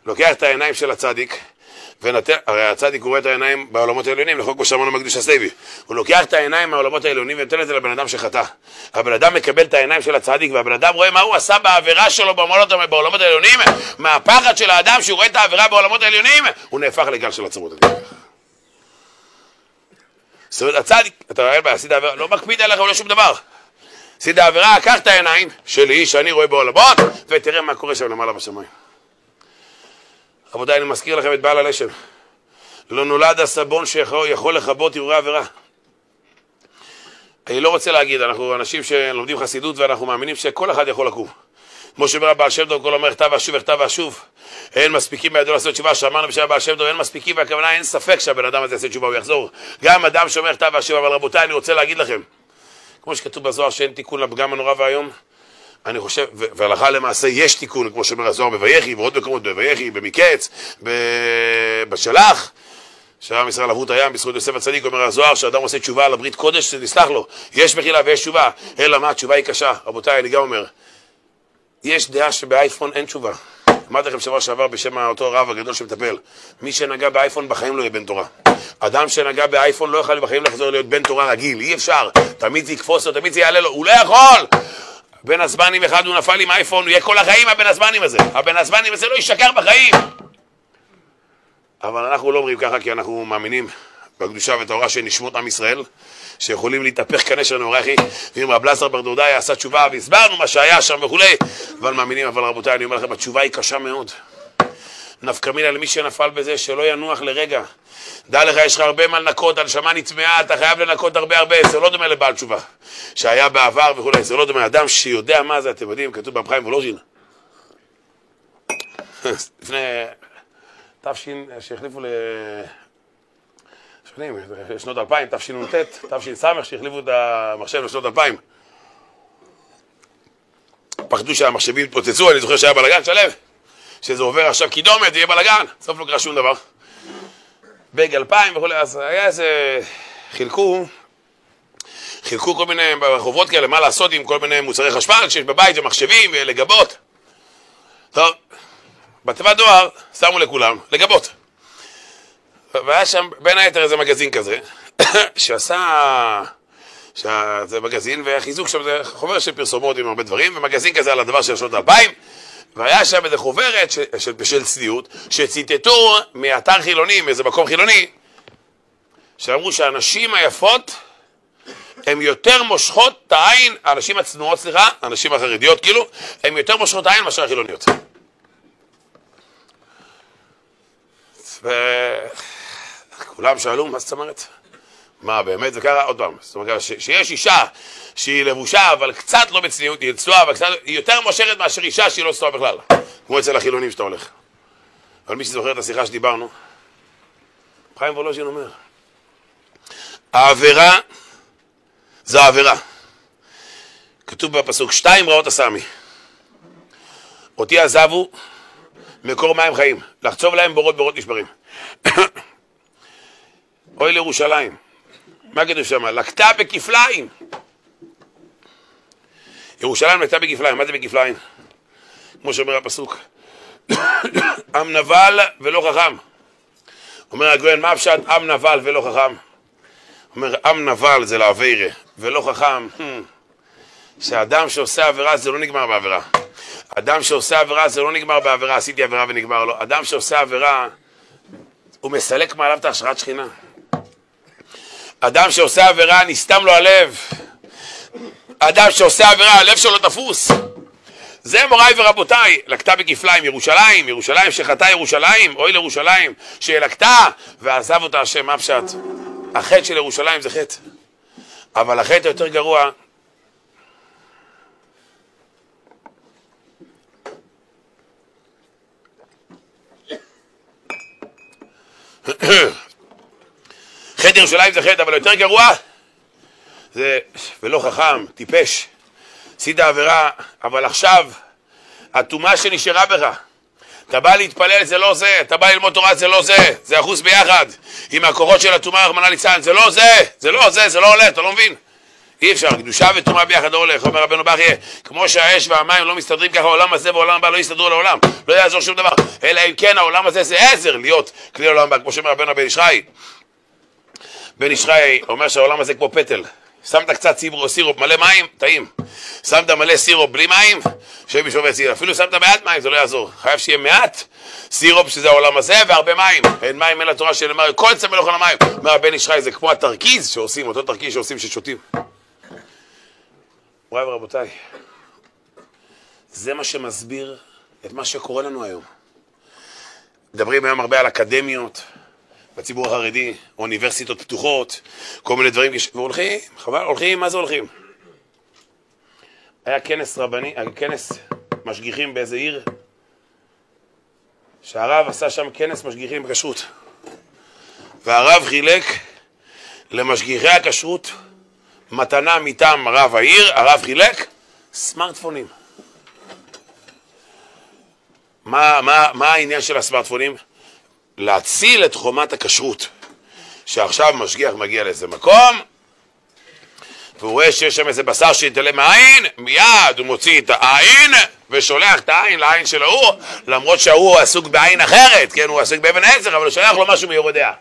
A: לוקח את העיניים של הצדיק, ונתן, הרי הצדיק רואה את העיניים בעולמות העליונים, לחוק כמו שאמרנו בקדוש הסייבי. הוא לוקח את העיניים מהעולמות העליונים ונותן את זה לבן אדם שחטא. הבן אדם מקבל את העיניים של הצדיק, והבן אדם רואה מה הוא עשה בעבירה שלו בעולמות, בעולמות העליונים, מהפחד של האדם שהוא רואה את העבירה בעולמות העליונים, הוא נהפך לגל של עצמות. זאת אומרת, הצדיק, אתה רואה, עשית עבירה, לא מקפיד עליך ולא שום דבר. עשית עבירה, קח את העיניים שלי, שאני רואה בעולמות, ותראה מה קורה שם למעלה בשמיים. רבותיי, אני מזכיר לכם את בעל הלשם. לא נולד הסבון שיכול לכבות הרהורי עבירה. אני לא רוצה להגיד, אנחנו אנשים שלומדים חסידות ואנחנו מאמינים שכל אחד יכול לקום. כמו שאומר הבעל שם טוב, כל אומר כתב ואשוב וכתב ואשוב. אין מספיקים בידו לעשות תשובה, שאמרנו בשביל הבעל שם טוב, אין מספיקים, והכוונה אין ספק שהבן אדם הזה יעשה תשובה, הוא יחזור. גם אדם שאומר כתב ואשוב, אבל רבותיי, אני רוצה להגיד לכם, כמו שכתוב בזוהר שאין תיקון לפגם הנורא והיום, אני חושב, והלכה למעשה יש תיקון, כמו שאומר הזוהר בויחי, ועוד מקומות בויחי, במקץ, בשלח. שעם ישראל עברו את הים בזכות יוסף הצדיק, אומר הזוהר, שאדם עושה תשובה על הברית קודש, נסלח לו. יש מחילה ויש תשובה, אלא מה, התשובה היא קשה. רבותיי, אני גם אומר, יש דעה שבאייפון אין תשובה. אמרתי לכם שבוע שעבר בשם אותו רב הגדול שמטפל, מי שנגע באייפון בחיים לא יהיה בן תורה. אדם שנגע באייפון לא יוכל בחיים לחזור להיות בן תורה רגיל, אי אפשר. תמיד זה יקפוץ לו, תמיד זה יעלה לו, הוא לא יכול! בן הזמנים אחד הוא נפל עם אייפון, הוא יהיה כל החיים הבן הזמנים הזה. הבן הזמנים הזה לא ישקר בחיים! אבל אנחנו לא אומרים ככה כי אנחנו מאמינים בקדושה וטהורה של נשמות עם ישראל, שיכולים להתהפך כנשר נורחי, ואם רב לזר ברדודאי עשה תשובה והסברנו מה שהיה שם וכולי, אבל מאמינים, אבל רבותיי, אני אומר לכם, התשובה היא קשה מאוד. נפקא מינה למי שנפל בזה, שלא ינוח לרגע. דע לך, יש לך הרבה מה לנקות, הנשמה נטמעה, אתה חייב לנקות הרבה הרבה, זה לא דומה לבעל תשובה. שהיה בעבר וכולי, זה לא דומה. אדם שיודע מה זה, אתם יודעים, כתוב ברב חיים וולוז'ין. לפני תש... שהחליפו ל... שנים, שנות 2000, תשנ"ט, תש"ס, שהחליפו את המחשב לשנות 2000. פחדו שהמחשבים יתפוצצו, אני זוכר שהיה בלאגן שלם, שזה עובר עכשיו קידומת, יהיה בלאגן, בסוף לא קרה שום דבר. בג 2000 וכולי, אז היה איזה... חילקו, חילקו כל מיני רחובות כאלה, מה לעשות עם כל מיני מוצרי חשמל שיש בבית ומחשבים ולגבות. טוב, בתיבת דואר שמו לכולם לגבות. והיה שם בין היתר איזה מגזין כזה, שעשה... זה מגזין והחיזוק שם זה חוברת של פרסומות עם הרבה דברים, ומגזין כזה על הדבר של שנות 2000, והיה שם איזה חוברת של, של, של צניעות, שציטטו מאתר חילוני, מאיזה מקום חילוני, שאמרו שהנשים היפות הן יותר מושכות את העין, הנשים הצנועות, סליחה, הנשים החרדיות כאילו, הן יותר מושכות את העין מאשר החילוניות. וכולם שאלו, מה זאת אומרת? מה, באמת זה קרה? עוד פעם, זאת אומרת, שיש אישה שהיא לבושה, אבל קצת לא בצניעות, היא צנועה, אבל קצת, היא יותר מושכת מאשר אישה שהיא לא צנועה בכלל, כמו אצל החילונים שאתה הולך. אבל מי שזוכר את השיחה שדיברנו, חיים וולוז'ין אומר, העבירה זו העבירה. כתוב בפסוק, שתיים רעות עשה. אותי עזבו מקור מים חיים, לחצוב להם בורות בורות נשברים. אוי לירושלים, מה כתוב שם? לקטה בכפליים. ירושלים לקטה בכפליים, מה זה בכפליים? כמו שאומר הפסוק, עם נבל ולא חכם. אומר הגויין, מה פשט עם נבל ולא חכם? אומר, עם נבל זה לאווירה, ולא חכם, hmm. שאדם שעושה עבירה זה לא נגמר בעבירה. אדם שעושה עבירה זה לא נגמר בעבירה, עשיתי עבירה ונגמר לו. אדם שעושה עבירה, הוא מסלק מעליו את ההשראת שכינה. אדם שעושה עבירה, נסתם לו הלב. אדם שעושה עבירה, הלב שלו תפוס. זה מוריי ורבותיי, לקטה בכפליים ירושלים, ירושלים שחטא ירושלים, אוי לירושלים, שלקטה ועזב אותה השם, מה פשט? החטא של ירושלים זה חטא. אבל החטא היותר גרוע חטא ירושלים זה חטא, אבל יותר גרוע זה ולא חכם, טיפש, עשית עבירה, אבל עכשיו הטומאה שנשארה בך אתה בא להתפלל זה לא זה, אתה בא ללמוד תורה זה לא זה, זה אחוז ביחד עם הכוחות של הטומאה רחמנא ליצלן, זה לא זה, זה לא זה, זה לא עולה, אתה לא מבין? אי אפשר, קדושה וטומאה ביחד לא הולך, אומר רבנו בכי, כמו שהאש והמים לא מסתדרים ככה, העולם הזה והעולם הבא לא יסתדרו לעולם, לא יעזור שום דבר, אלא אם כן העולם הזה זה עזר להיות כלי העולם הבא, כמו שאומר רבנו בן ישחי. בן ישחי אומר שהעולם הזה כמו פטל, שמת קצת סירופ מלא מים, טעים. שמת מלא סירופ בלי מים, שיהיה מישהו עובד סירופ. אפילו שמת מעט מים, זה לא יעזור. חייב שיהיה מעט סירופ, שזה העולם הזה, והרבה מים. אין מים אלא תורה שנאמר, כל צמא לכו למים. אומר הבן איש חי, זה כמו התרכיז שעושים, אותו תרכיז שעושים ששותים. מוריי ורבותיי, זה מה שמסביר את מה שקורה לנו היום. מדברים היום הרבה על אקדמיות בציבור החרדי, אוניברסיטות פתוחות, כל מיני דברים, והולכים, חבל, הולכים, מה זה הולכים? היה כנס רבני, היה כנס משגיחים באיזה עיר, שהרב עשה שם כנס משגיחים בכשרות. והרב חילק למשגיחי הכשרות מתנה מטעם רב העיר, הרב חילק סמארטפונים. מה, מה, מה העניין של הסמארטפונים? להציל את חומת הכשרות. שעכשיו משגיח מגיע לאיזה מקום, והוא רואה שיש שם איזה בשר שהתעלם מהעין, מיד הוא מוציא את העין ושולח את העין לעין של ההוא, למרות שההוא עסוק בעין אחרת, כן, הוא עסוק באבן עזר, אבל הוא שולח לו משהו מיורדיה.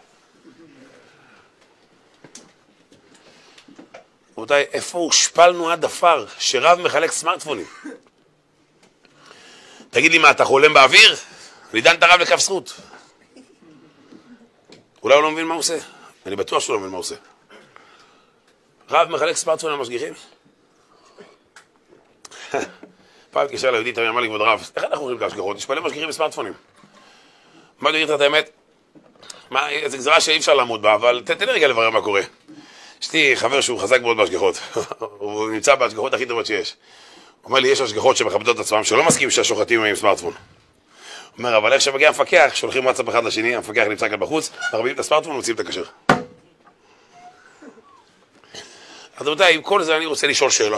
A: רבותיי, איפה הושפלנו עד עפר שרב מחלק סמארטפונים? תגיד לי, מה, אתה חולם באוויר? נידן את הרב לכף זכות. אולי הוא לא מבין מה הוא עושה. אני בטוח שהוא לא מבין מה הוא עושה. רב מחלק סמארטפון למשגיחים? פעם התקשר ליהודי, תמיד אמר לי, כבוד רב, איך אנחנו אומרים להשגחות? יש מלא משגיחים בסמארטפונים. אמרתי, להגיד לך את האמת, מה, זו גזרה שאי אפשר לעמוד בה, אבל תן לי רגע לברר מה קורה. יש לי חבר שהוא חזק מאוד בהשגחות, הוא נמצא בהשגחות הכי טובות שיש. הוא אומר לי, יש השגחות שמכבדות את עצמם, שלא מסכים שהשוחטים הם עם סמארטפון. אומר, אבל איך שמגיע המפקח, שולחים וואטסאפ אחד לשני, המפקח נמצא כאן בחוץ, מרביעים את הסמארטפון ומוציאים את הכשר. אז רבותיי, עם כל זה אני רוצה לשאול שאלה.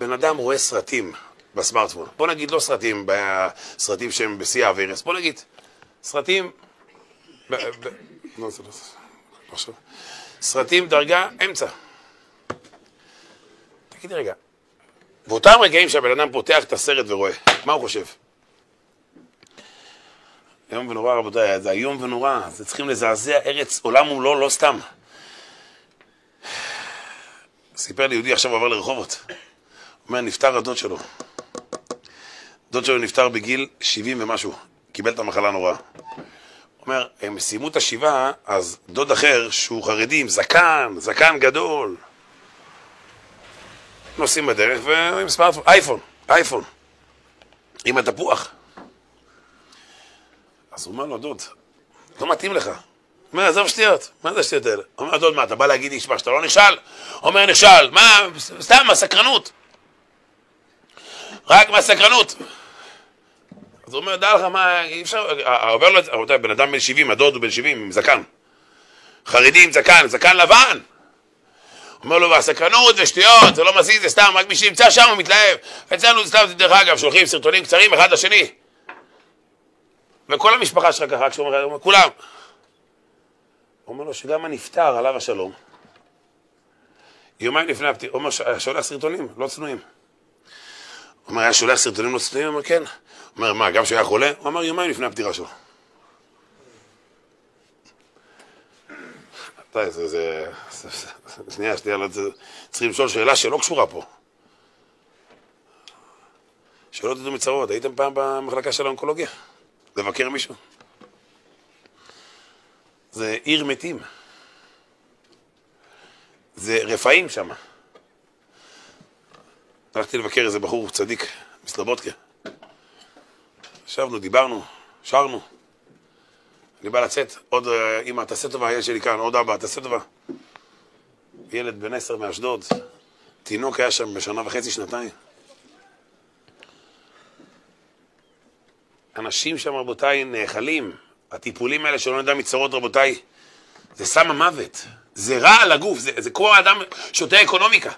A: בן אדם רואה סרטים בסמארטפון, בוא נגיד לא סרטים, סרטים שהם בשיא האווירס, בוא נגיד סרטים, לא, לא סרטים דרגה אמצע. תגידי רגע, באותם רגעים שהבן אדם פותח את הסרט ורואה, מה הוא חושב? איום ונורא רבותיי, זה איום ונורא, זה צריכים לזעזע ארץ עולם ומלואו, לא סתם. סיפר לי יהודי עכשיו עבר לרחובות, אומר, נפטר הדוד שלו. דוד שלו נפטר בגיל 70 ומשהו, קיבל את המחלה הנוראה. אומר, הם סיימו את השבעה, אז דוד אחר, שהוא חרדי, עם זקן, זקן גדול, נוסעים בדרך ועם סמארטפון, אייפון, אייפון, עם התפוח. אז הוא אומר לו, דוד, לא מתאים לך. אומר, עזוב שטויות, מה זה השטויות האלה? אומר, דוד, מה, אתה בא להגיד לי, שמע, שאתה לא נכשל? אומר, נכשל, מה, סתם, מהסקרנות. רק מהסקרנות. אז הוא אומר, דע לך מה, אי אפשר, עובר לו, רבותיי, בן אדם בן 70, הדוד הוא בן 70, עם זקן. חרדי עם זקן, זקן לבן. אומר לו, והסקרנות זה שטויות, זה לא מזיז, זה סתם, רק מי שנמצא שם הוא מתלהב. אצלנו זה סתם, דרך אגב, שולחים סרטונים קצרים אחד לשני. וכל המשפחה שלך ככה, כשהוא אומר, כולם. הוא אומר לו שגם הנפטר, עליו השלום, יומיים לפני הפטירה, הוא אומר, שולח סרטונים, לא צנועים. הוא אומר, היה שולח סרטונים לא צנועים? הוא אומר, כן. הוא אומר, מה, גם כשהיה חולה? הוא אמר, יומיים לפני הפטירה שלו. זה, זה, שנייה, שנייה, לא, צריכים לשאול שאלה שלא קשורה פה. שלא תדעו מצרות, הייתם פעם במחלקה של האונקולוגיה? לבקר מישהו? זה עיר מתים. זה רפאים שם. הלכתי לבקר איזה בחור צדיק מסלובודקה. ישבנו, דיברנו, שרנו. אני בא לצאת, עוד אמא, אה, תעשה טובה, הילד שלי כאן, עוד אבא, תעשה טובה. ילד בן עשר מאשדוד, תינוק היה שם בשנה וחצי, שנתיים. אנשים שם, רבותיי, נאכלים. הטיפולים האלה שלא נדע מצרות, רבותיי, זה סם המוות. זה רע על הגוף, זה, זה כמו האדם שותה אקונומיקה.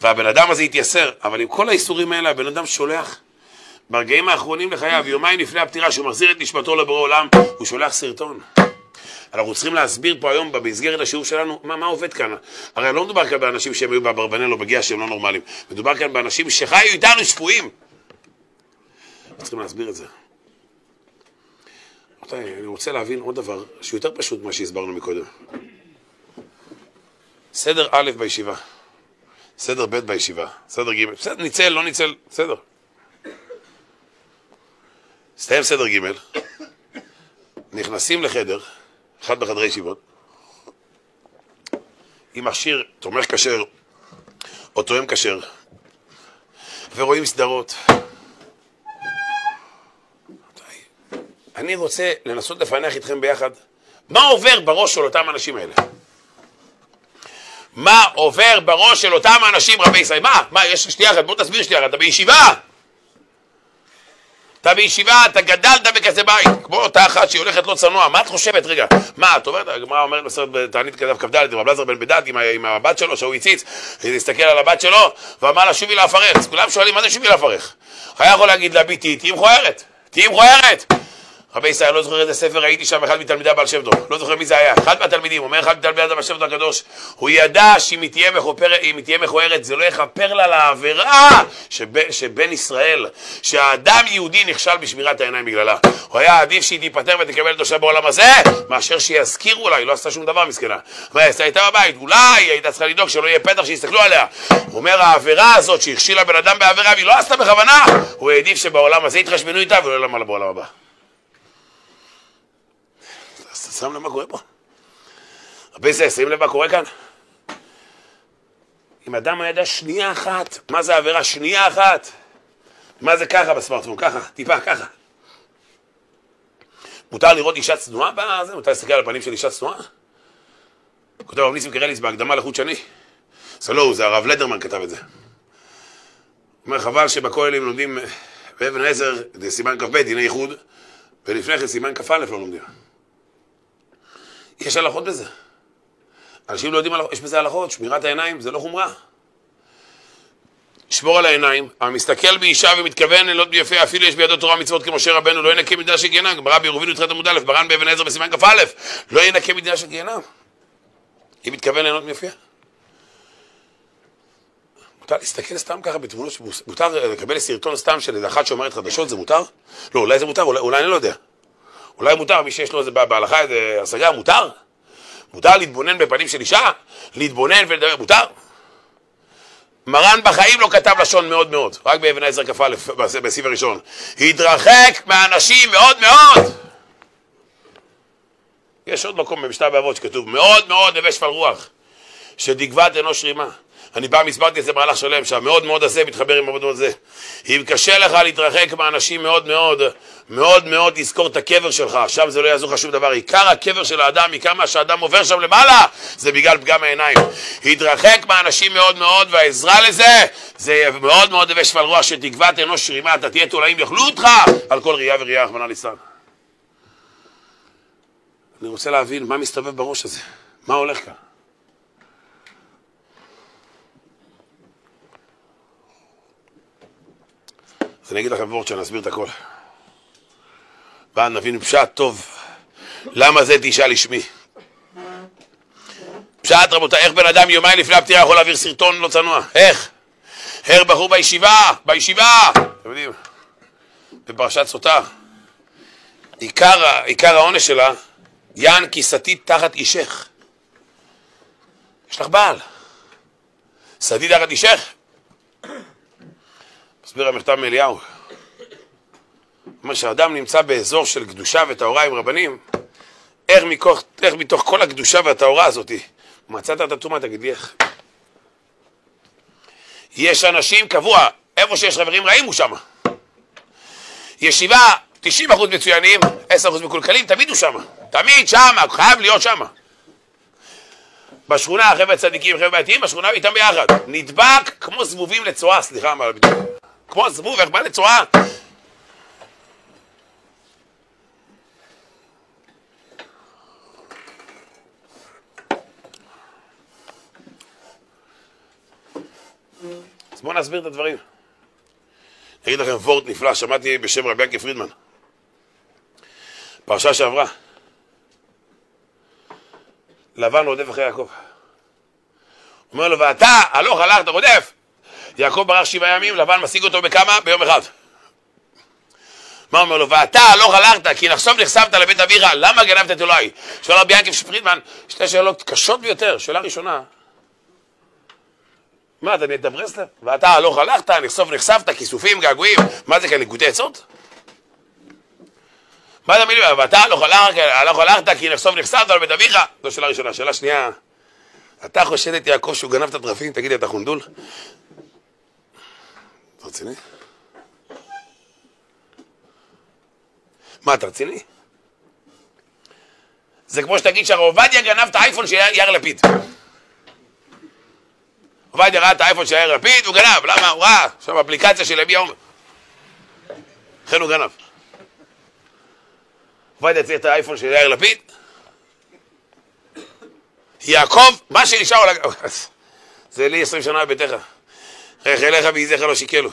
A: והבן אדם הזה התייסר, אבל עם כל האיסורים האלה, הבן אדם שולח ברגעים האחרונים לחייו, יומיים לפני הפטירה, שהוא מחזיר את נשמתו לבורא עולם, הוא שולח סרטון. אנחנו צריכים להסביר פה היום במסגרת השיעור שלנו מה, מה עובד כאן. הרי לא מדובר כאן באנשים שהם היו באברבנל או בגיאה שהם לא נורמליים, מדובר כאן באנשים שחיו איתנו שפויים. צריכים להסביר את זה. רבותיי, אני רוצה להבין עוד דבר שהוא יותר פשוט ממה שהסברנו מקודם. סדר א' בישיבה, סדר ב' בישיבה, סדר ג', בסדר, ניצל, לא ניצל, בסדר. הסתיים סדר ג', נכנסים לחדר, אחד בחדרי ישיבות, עם מכשיר תומך כשר או תואם כשר ורואים סדרות. אני רוצה לנסות לפענח איתכם ביחד מה עובר בראש של אותם האנשים האלה. מה עובר בראש של אותם האנשים רבי ישראל? מה? מה, יש שנייה אחת, בוא תסביר שנייה אחת, אתה בישיבה! אתה בישיבה, אתה גדלת בכזה בית, כמו אותה אחת שהיא הולכת לא צנוע, מה את חושבת? רגע, מה, את אומרת, הגמרא אומרת בסרט בתענית כדף כ"ד, עם רב לזר בן בדד, עם, עם הבת שלו, שהוא הציץ, הסתכל על הבת שלו, ואמר לה שובי להפרך, אז כולם שואלים מה זה שובי להפרך? היה יכול להגיד לה ביתי, תהיי מכוערת, תהיי מכוערת! רבי ישראל, לא זוכר איזה ספר ראיתי שם, אחד מתלמידי הבעל שם טוב, לא זוכר מי זה היה, אחד מהתלמידים, אומר אחד מתלמידי הבעל שם טוב הקדוש, הוא ידע שאם היא תהיה, מחופר, תהיה מכוערת זה לא יכפר לה לעבירה שב, שבן ישראל, שהאדם יהודי נכשל בשמירת העיניים בגללה. הוא היה עדיף שהיא תיפטר ותקבל את תושב בעולם הזה, מאשר שיזכירו לה, היא לא עשתה שום דבר מסכנה. מה, היא הייתה בבית, אולי הייתה צריכה לדאוג שלא יהיה פתח שיסתכלו עליה. הוא אומר, העבירה הזאת שהכשילה בן אדם בעבירה והיא לא עשתה בכוונה, הוא העדיף שבעולם הזה יתחשבנו איתה ולא למעלה בעולם הבא. שם לב מה קורה פה? רבי זה, שים לב מה קורה כאן? אם אדם היה יודע שנייה אחת, מה זה עבירה שנייה אחת? מה זה ככה בסמארטפון? ככה, טיפה ככה. מותר לראות אישה צנועה בזה? מותר להסתכל על הפנים של אישה צנועה? כותב הרב ניסים קרליס בהקדמה לחוט שני. זה לא הוא, זה הרב לדרמן כתב את זה. הוא אומר, חבל שבכוללים לומדים באבן עזר, זה סימן כ"ב, דיני איחוד, ולפני כן סימן כ"א לא לומדים. יש הלכות בזה. אנשים לא יודעים, יש בזה הלכות, שמירת העיניים זה לא חומרה. שמור על העיניים, המסתכל באישה ומתכוון לילות ביפה, אפילו יש בידו תורה ומצוות כמשה רבנו, לא ינקה מדינה של גיהנם, גמרא בעירובין י"ח עמוד א', ברן באבן עזר בסימן כ"א, לא ינקה מדינה של גיהנם. היא מתכוון ליהנות מיפה. מותר להסתכל סתם ככה בתמונות, מותר לקבל סרטון סתם של איזה אחת שאומרת חדשות, זה מותר? לא, אולי זה מותר, אולי, אולי אני לא יודע. אולי מותר, מי שיש לו איזה בהלכה איזה השגה, מותר? מותר להתבונן בפנים של אישה? להתבונן ולדבר, מותר? מרן בחיים לא כתב לשון מאוד מאוד, רק באבן העזר כ"א, בסעיף הראשון. התרחק מהאנשים מאוד מאוד! יש עוד מקום במשתה באבות שכתוב מאוד מאוד הווה שפל רוח, שתקוות אנוש רימה. אני פעם הסברתי את זה במהלך שלם, שהמאוד מאוד הזה מתחבר עם המאוד מאוד הזה. אם קשה לך להתרחק מהאנשים מאוד מאוד, מאוד מאוד תזכור את הקבר שלך, שם זה לא יעזור לך שום דבר. עיקר הקבר של האדם, עיקר מה שהאדם עובר שם למעלה, זה בגלל פגם העיניים. התרחק מהאנשים מאוד מאוד, והעזרה לזה, זה מאוד מאוד הווה שפל רוח שתקוות אנוש רימה, אתה תהיה תולעים יאכלו אותך על כל ראייה וראייה, רחמנא ליצלן. אני רוצה להבין מה מסתובב בראש הזה, מה הולך כאן. אז אני אגיד לכם וורד אסביר את הכל. ואז נבין פשט טוב, למה זה תשאל לשמי. פשט רבותיי, איך בן אדם יומיים לפני הפטירה יכול להעביר סרטון לא צנוע? איך? איך בחור בישיבה, בישיבה! אתם יודעים, בפרשת סוטה, עיקר, עיקר העונש שלה, יען כי סטית תחת אישך. יש לך בעל. סטית תחת אישך? מסביר המכתב מאליהו. אומר שאדם נמצא באזור של קדושה וטהורה עם רבנים, איך, מכוח, איך מתוך כל הקדושה והטהורה הזאת, מצאת את הטומאה, תגיד לי איך. יש אנשים קבוע, איפה שיש חברים רעים הוא שמה. ישיבה, 90% מצוינים, 10% מקולקלים, תמיד הוא שמה. תמיד שמה, חייב להיות שמה. בשכונה, חבר'ה צדיקים, חבר'ה בעייתיים, בשכונה איתם ביחד. נדבק כמו זבובים לצואה, סליחה מה הביטוי. כמו זבוב, איך בא לצואה? אז בואו נסביר את הדברים. אני אגיד לכם וורט נפלא, שמעתי בשם רבי ינקי פרידמן. פרשה שעברה. לבן רודף אחרי יעקב. אומר לו, ואתה הלוך הלכת רודף. יעקב ברח שבעה ימים, לבן משיג אותו בכמה? ביום אחד. מה אומר לו? ואתה הלוך הלכת, כי נחשוב נחשפת לבית אביך, למה גנבת את אלוהי? שואל רבי ינקב פרידמן, שתי שאלות קשות ביותר. שאלה ראשונה, מה, אתה נהיית ברסלב? ואתה הלוך הלכת, נחשוף נחשפת, כיסופים, געגועים, מה זה כאן, ניגודי עצות? מה זה המילים? ואתה הלוך הלכת, כי נחשוף נחשפת לבית אביך? זו שאלה ראשונה. שאלה שנייה, אתה חושד את יעקב שהוא גנב את התרפים? תגיד לי, אתה חונדול? אתה רציני? מה, אתה רציני? זה כמו שתגיד שהרב עובדיה גנב את האייפון של יאיר לפיד. עובדיה ראה את האייפון של יאיר לפיד, הוא גנב, למה? הוא ראה שם אפליקציה של אבי עומר. לכן הוא גנב. עובדיה צריך את האייפון של יאיר לפיד? יעקב, מה שנשאר הוא לגב. זה לי עשרים שנה בביתך. איך אליך ויזיך לא שיקלו.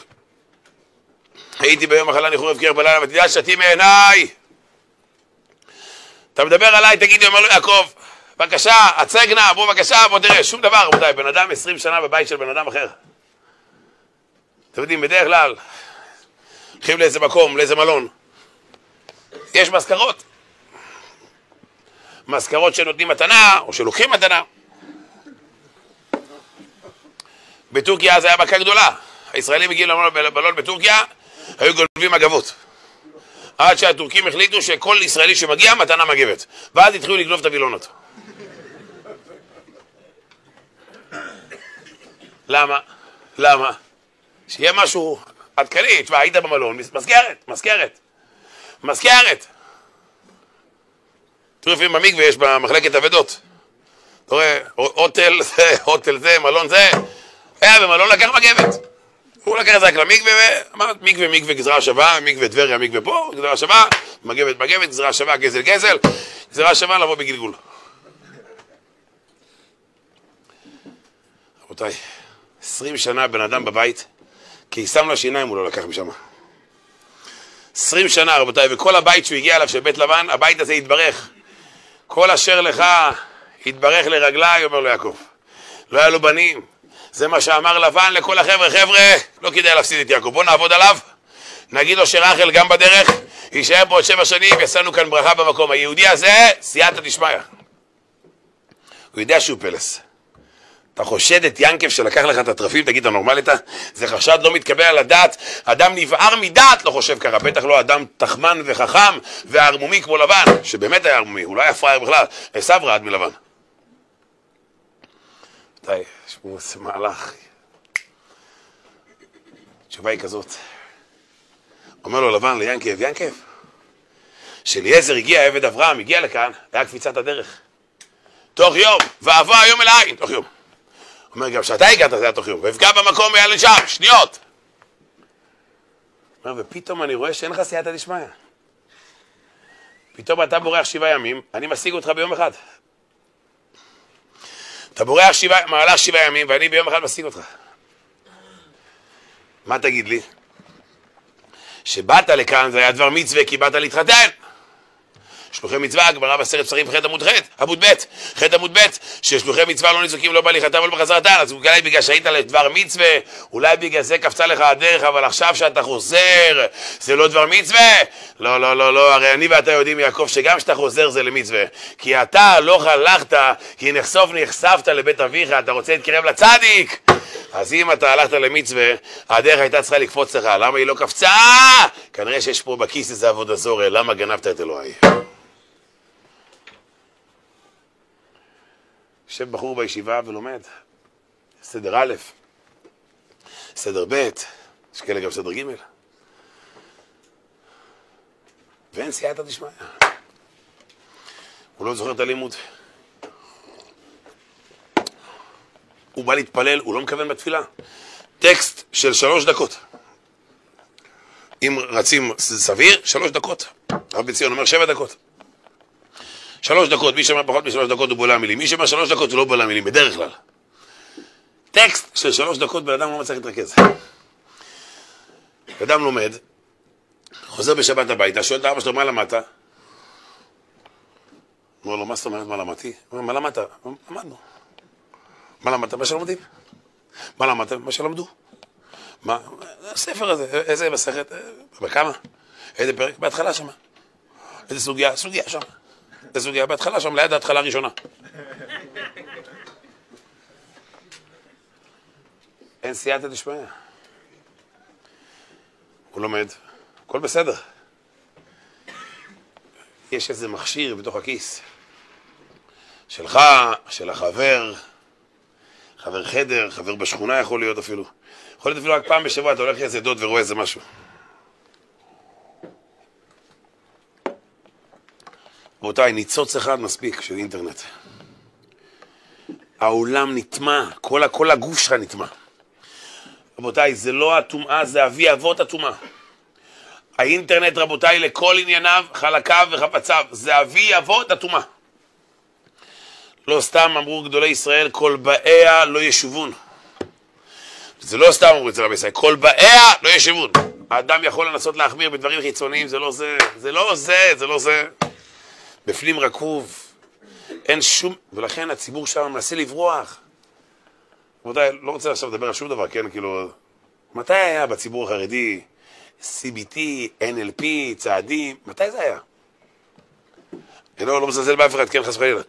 A: הייתי ביום מחלה ניחור הבקר בלילה ותדע שתי מעיניי. אתה מדבר עליי, תגיד לי, אומר לו יעקב, בבקשה, הצג נא, בוא בבקשה, בוא תראה, שום דבר, רבותיי, בן אדם עשרים שנה בבית של בן אדם אחר. אתם יודעים, בדרך כלל, הולכים לאיזה מקום, לאיזה מלון, יש מזכרות. מזכרות שנותנים מתנה, או שלוקחים מתנה. בטורקיה זה היה מכה גדולה. הישראלים הגיעו למלון בטורקיה, היו גונבים מגבות. עד שהטורקים החליטו שכל ישראלי שמגיע, מתנה מגבת. ואז התחילו לגנוב את הווילונות. למה? למה? שיהיה משהו עדכני. תשמע, היית במלון, מזכרת, מזכרת. מזכרת. תראו לפעמים במקווה יש במחלקת אבדות. אתה רואה, הוטל זה, הוטל זה, מלון זה. היה במלון לקח מגבת. הוא לקח את זה רק למקווה, ואמר, מקווה, מקווה, גזרה שווה, מקווה טבריה, מקווה פה, גזרה שווה, מגבת, מגבת, גזרה שווה, גזל, גזל, גזרה שווה לבוא בגלגול. רבותיי, עשרים שנה בן אדם בבית, כי שם לו שיניים הוא לא לקח משם. עשרים שנה, רבותיי, וכל הבית שהוא הגיע אליו של בית לבן, הבית הזה התברך. כל אשר לך יתברך לרגליי, אומר לו יעקב. לא היה לו בנים, זה מה שאמר לבן לכל החבר'ה, חבר'ה, לא כדאי להפסיד את יעקב, בואו נעבוד עליו, נגיד לו שרחל גם בדרך, יישאר פה עוד שבע שנים, יעשינו כאן ברכה במקום. היהודי הזה, סייעתא דשמיא. הוא יודע שהוא פלס. אתה חושד את ינקב שלקח לך את התרפים, תגיד, אתה נורמל אתה? זה חשד לא מתקבל על הדעת, אדם נבער מדעת לא חושב ככה, בטח לא אדם תחמן וחכם וערמומי כמו לבן, שבאמת היה ערמומי, הוא לא היה פראייר בכלל, עשו רעד מלבן. די, יש פה איזה מהלך. התשובה היא כזאת. אומר לו לבן ליענקב, ינקב, כשאליעזר הגיע, עבד אברהם, הגיע לכאן, היה קפיצת הדרך. תוך יום, ואבוא היום אל העין, תוך יום. אומר, גם כשאתה הגעת זה היה תוך יום, ואפגע במקום היה לשם, שניות. אומר, ופתאום אני רואה שאין לך סייעתא דשמיא. פתאום אתה בורח שבעה ימים, אני משיג אותך ביום אחד. אתה בורח שבע, מהלך שבעה ימים, ואני ביום אחד משיג אותך. מה תגיד לי? שבאת לכאן זה היה דבר מצווה כי באת להתחתן. שלוחי מצווה, הגמרא בעשרת ספרים חטא עמוד ח', עמוד ב', חטא עמוד ב', ששלוחי מצווה לא ניזוקים לא בהליכתם ולא בחזרתן, אז אולי בגלל שהיית לדבר מצווה, אולי בגלל זה קפצה לך הדרך, אבל עכשיו שאתה חוזר, זה לא דבר מצווה? לא, לא, לא, לא, הרי אני ואתה יודעים, יעקב, שגם כשאתה חוזר זה למצווה. כי אתה לא הלכת, כי נחשוף נחשפת לבית אביך, אתה רוצה להתקרב לצדיק. אז אם אתה הלכת למצווה, הדרך הייתה צריכה לקפוץ לך, למה היא לא קפצה? כנראה שיש פה בכיס איזה עבודה זורה, למה גנבת את אלוהי? יושב בחור בישיבה ולומד, סדר א', סדר ב', יש כאלה גם סדר ג', ואין סייעתא דשמיא. הוא לא זוכר את הלימוד. הוא בא להתפלל, הוא לא מכוון בתפילה. טקסט של שלוש דקות. אם רצים סביר, שלוש דקות. בן ציון אומר שבע דקות. שלוש דקות, מי שאומר פחות משלוש דקות הוא בולע מילים, מי שאומר שלוש דקות הוא לא בולע מילים, בדרך כלל. טקסט של שלוש דקות בן אדם לא מצליח להתרכז. בן אדם לומד, חוזר בשבת הביתה, שואל את אבא שלו מה למדת? אומר לו, מה זאת אומרת מה למדתי? הוא אומר, מה למדת? למדנו. מה למדת? מה שלומדים. מה למדת? מה שלמדו. מה? הספר הזה, איזה מסכת? בכמה? איזה פרק? בהתחלה שמה. איזה סוגיה? סוגיה שם. איזה סוגיה? בהתחלה שם, ליד ההתחלה הראשונה. אין סייעתא דשמיא. הוא לומד, הכל בסדר. יש איזה מכשיר בתוך הכיס. שלך, של החבר, חבר חדר, חבר בשכונה יכול להיות אפילו. יכול להיות אפילו רק פעם בשבוע, אתה הולך לאיזה דוד ורואה איזה משהו. רבותיי, ניצוץ אחד מספיק של אינטרנט. העולם נטמע, כל, כל הגוף שלך נטמע. רבותיי, זה לא הטומאה, זה אבי אבות הטומאה. האינטרנט, רבותיי, לכל ענייניו, חלקיו וחפציו, זה אבי אבות הטומאה. לא סתם אמרו גדולי ישראל, כל באיה לא ישובון. זה לא סתם אמרו אצל רבי ישראל, כל באיה לא ישובון. האדם יכול לנסות להחמיר בדברים חיצוניים, זה לא זה, זה לא זה, זה לא זה. בפנים רקוב, אין שום, ולכן הציבור שם מנסה לברוח. רבותיי, לא רוצה עכשיו לדבר על שום דבר, כן, כאילו, מתי היה בציבור החרדי CBT, NLP, צעדים, מתי זה היה? אני לא, לא מזלזל באף אחד, כן, חס וחלילה.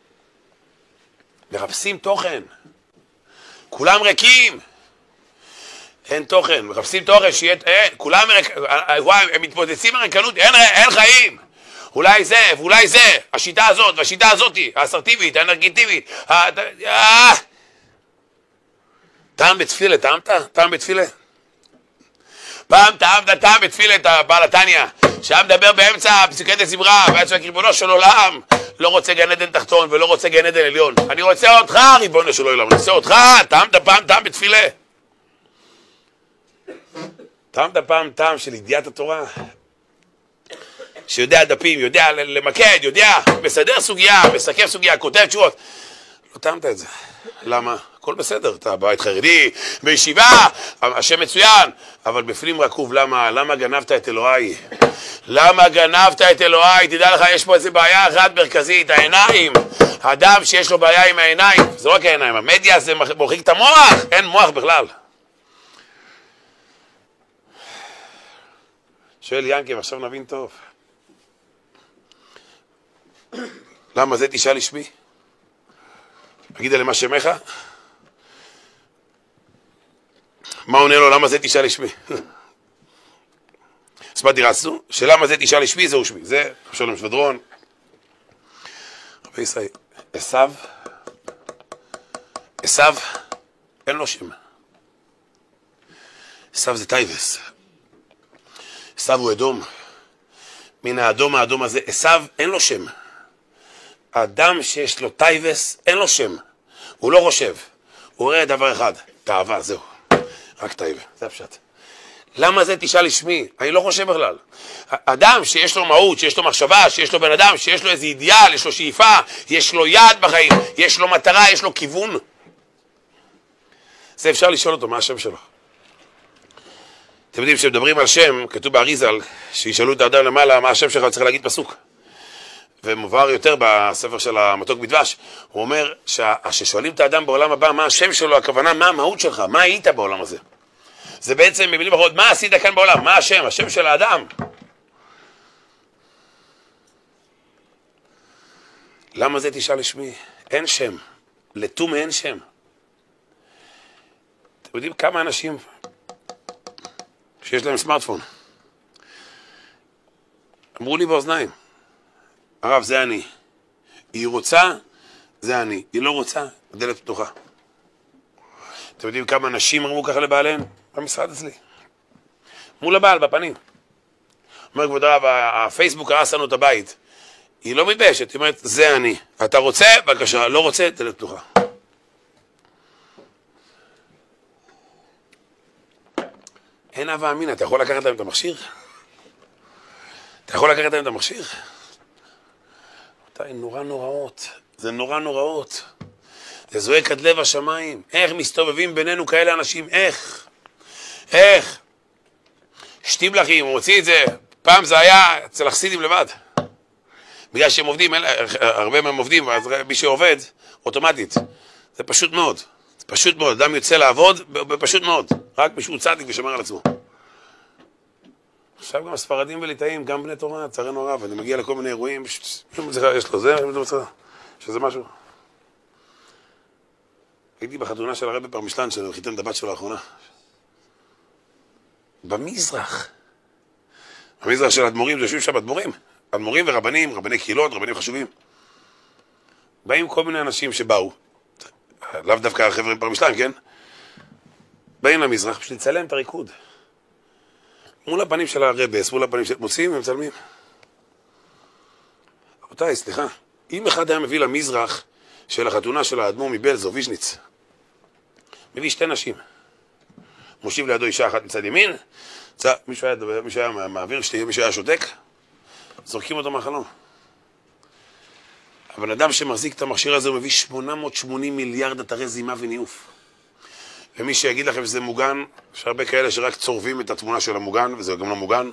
A: מחפשים תוכן. כולם ריקים. אין תוכן, מחפשים תוכן, שיהיה, אין, כולם, ריק, וואי, הם מתפוצצים מרקנות, אין, אין חיים. אולי זה, ואולי זה, השיטה הזאת, והשיטה הזאתי, האסרטיבית, האנרגטיבית, אה, טעם בתפילה, טעמת? טעם בתפילה? פעם טעמת טעם בתפילה את הבעל התניא, שהיה מדבר באמצע פסוקי דזמרה, והיה צועק ריבונו של עולם, לא רוצה גן עדן תחתון ולא רוצה גן עדן עליון. אני רוצה אותך, ריבונו של עולם, אני רוצה אותך, טעמת פעם טעם בתפילה. טעמת פעם טעם של ידיעת התורה? שיודע דפים, יודע למקד, יודע, מסדר סוגיה, מסכם סוגיה, כותב תשובות. לא טעמת את זה. למה? הכל בסדר, אתה בית חרדי, בישיבה, השם מצוין, אבל בפנים רקוב, למה? למה גנבת את אלוהי? למה גנבת את אלוהי? תדע לך, יש פה איזה בעיה אחת מרכזית, העיניים. אדם שיש לו בעיה עם העיניים, זה לא רק העיניים, המדיה זה מורחיק את המוח, אין מוח בכלל. שואל ינקב, עכשיו נבין טוב. למה זה תשאל לשמי? אגיד למה שמך? מה עונה לו? למה זה תשאל לשמי? מה דרסנו? שלמה זה תשאל לשמי זהו שמי. זה שלום שבדרון. רבי ישראל, עשו, עשו, אין לו שם. עשו זה תאוות. עשו הוא אדום. מן האדום האדום הזה, עשו אין לו שם. אדם שיש לו תאוות, אין לו שם. הוא לא חושב. הוא רואה דבר אחד, תאווה, זהו. רק תאווה, זה הפשט. למה זה תשאל לשמי? אני לא חושב בכלל. אדם שיש לו מהות, שיש לו מחשבה, שיש לו בן אדם, שיש לו איזה אידיאל, יש לו שאיפה, יש לו יעד בחיים, יש לו מטרה, יש לו כיוון. זה אפשר לשאול אותו, מה השם שלו? אתם יודעים, כשמדברים על שם, כתוב באריזל, שישאלו את האדם למעלה מה השם שלך, צריך להגיד פסוק. ומובהר יותר בספר של המתוק בדבש, הוא אומר ששואלים את האדם בעולם הבא מה השם שלו, הכוונה מה המהות שלך, מה היית בעולם הזה. זה בעצם, במילים אחרות, מה עשית כאן בעולם, מה השם, השם של האדם. למה זה תשאל לשמי? אין שם, לתום אין שם. אתם יודעים כמה אנשים שיש להם סמארטפון אמרו לי באוזניים הרב, זה אני. היא רוצה, זה אני. היא לא רוצה, הדלת פתוחה. אתם יודעים כמה נשים אמרו ככה לבעליהם? במשרד אצלי. מול הבעל, בפנים. אומר כבוד הרב, הפייסבוק הרס לנו את הבית. היא לא מתביישת, היא אומרת, זה אני. אתה רוצה? בבקשה. לא רוצה? דלת פתוחה. אין הווה אמינא, אתה יכול לקחת להם את המכשיר? אתה יכול לקחת להם את המכשיר? רבותיי, נורא נוראות. זה נורא נוראות. זה זועק עד לב השמיים. איך מסתובבים בינינו כאלה אנשים? איך? איך? שטיבלחים, הוא מוציא את זה. פעם זה היה אצל החסידים לבד. בגלל שהם עובדים, הרבה מהם עובדים, אז מי שעובד, אוטומטית. זה פשוט מאוד. זה פשוט מאוד. אדם יוצא לעבוד, פשוט מאוד. רק מישהו צדיק ושומר על עצמו. עכשיו גם הספרדים וליטאים, גם בני תורה, לצערנו הרב, אני מגיע לכל מיני אירועים, יש לו זה, שזה משהו. הייתי בחתונה של הרבי פרמישלן, שחיתן את הבת שלו לאחרונה. במזרח. במזרח של אדמו"רים, יושבים שם אדמו"רים. אדמו"רים ורבנים, רבני קהילות, רבנים חשובים. באים כל מיני אנשים שבאו, לאו דווקא החבר'ה פרמישתיים, כן? באים למזרח בשביל לצלם את הריקוד. מול הפנים של הרבס, מול הפנים של... מוצאים ומצלמים. רבותיי, סליחה, אם אחד היה מביא למזרח של החתונה של האדמו"ר מבלזו, ויז'ניץ, מביא שתי נשים, מושיב לידו אישה אחת מצד ימין, צ... מישהו היה, מישהו היה מעביר שתהיה, מישהו היה שותק, זורקים אותו מהחלום. הבן אדם שמחזיק את המכשיר הזה הוא מביא 880 מיליארד אתרי זימה וניאוף. ומי שיגיד לכם שזה מוגן, יש הרבה כאלה שרק צורבים את התמונה של המוגן, וזה גם לא מוגן,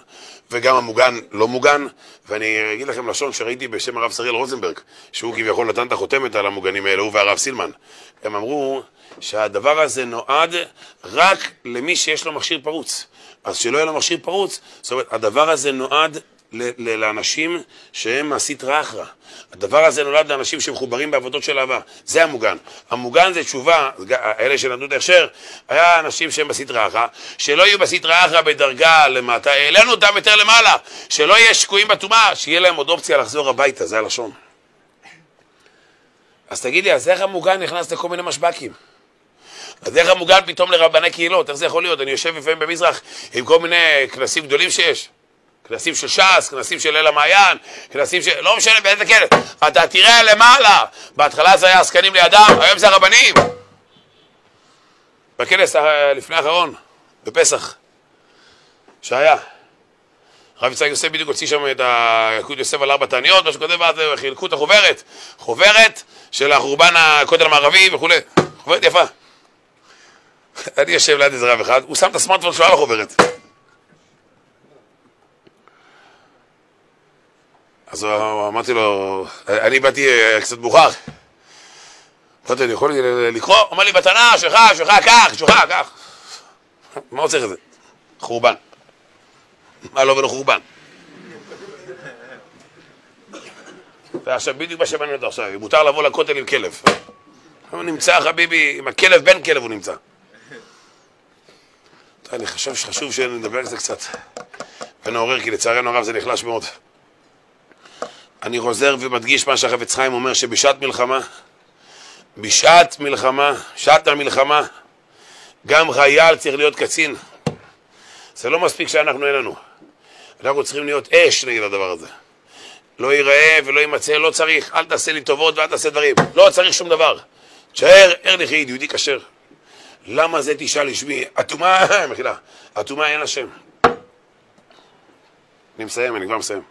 A: וגם המוגן לא מוגן, ואני אגיד לכם לשון שראיתי בשם הרב שריאל רוזנברג, שהוא כביכול נתן את החותמת על המוגנים האלה, הוא והרב סילמן. הם אמרו שהדבר הזה נועד רק למי שיש לו מכשיר פרוץ. אז שלא יהיה לו מכשיר פרוץ, זאת אומרת, הדבר הזה נועד לאנשים שהם הסטרא אחרא. הדבר הזה נולד לאנשים שמחוברים בעבודות של אהבה, זה המוגן. המוגן זה תשובה, אלה שנתנו את ההכשר, היה אנשים שהם בסטרא אחרא, שלא יהיו בסטרא אחרא בדרגה למטה, העלינו אותם יותר למעלה, שלא יהיה שקועים בטומאה, שיהיה להם עוד אופציה לחזור הביתה, זה הלשון. אז תגיד לי, אז איך המוגן נכנס לכל מיני משב"קים? אז איך המוגן פתאום לרבני קהילות? איך זה יכול להיות? אני יושב לפעמים במזרח עם כל מיני כנסים גדולים שיש. כנסים של ש"ס, כנסים של אל המעיין, כנסים של... לא משנה באיזה כנס. אתה תראה למעלה. בהתחלה זה היה עסקנים לידם, היום זה הרבנים. בכנס לפני האחרון, בפסח, שהיה. הרב יצחק יוסף בדיוק הוציא שם את היקוד יוסף על ארבע תעניות, מה שכותב אז חילקו את החוברת, חוברת של החורבן הכותל המערבי וכולי, חוברת יפה. אני יושב ליד איזה רב אחד, הוא שם את הסמארטפון שלו על החוברת. אז אמרתי לו, אני באתי אה, קצת מאוחר. אמרתי, אני יכול לקרוא? הוא אומר לי, בתנ"ך, שלך, שלך, כך, שלך, כך. מה רוצה את זה? חורבן. מה לא ולא חורבן? ועכשיו, בדיוק מה שמעניין אותו עכשיו, מותר לבוא לכותל עם כלב. הוא נמצא, חביבי, עם הכלב, בן כלב הוא נמצא. אני חושב שחשוב שנדבר על זה קצת ונעורר, כי לצערנו הרב זה נחלש מאוד. אני חוזר ומדגיש מה שהחפץ חיים אומר, שבשעת מלחמה, בשעת מלחמה, שעת המלחמה, גם חייל צריך להיות קצין. זה לא מספיק שאנחנו אין לנו. אנחנו צריכים להיות אש נגד הדבר הזה. לא ייראה ולא יימצא, לא צריך, אל תעשה לי טובות ואל תעשה דברים. לא צריך שום דבר. תשאר ער יחיד, יהודי כשר. למה זה תשאל לשמי? אטומה, מחילה, אטומה אין השם. אני מסיים, אני כבר מסיים.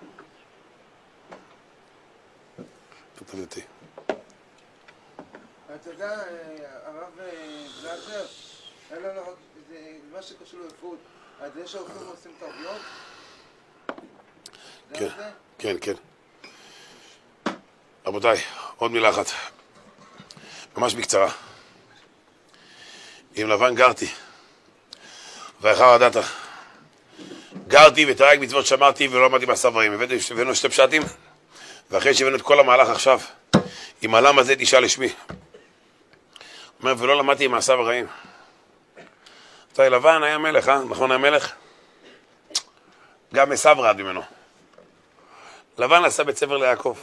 B: תודתי. אתה יודע, הרב גלזר, אין לנו רק, מה שקשור לרפות, על זה שהולכים ועושים טעויות?
A: כן, כן, כן. רבותיי, עוד מילה אחת. ממש בקצרה. עם לבן גרתי, ואחר הדתה. גרתי ותרג מצוות שמרתי ולא עמדתי מעשה דברים. הבאנו שתי פשטים, ואחרי שהבאנו את כל המהלך עכשיו, עם הלם הזה תשאל לשמי. אומר, ולא למדתי עם מעשיו הרעים. אתה לבן היה מלך, אה? נכון היה מלך? גם עשיו רעד ממנו. לבן עשה בית ספר ליעקב.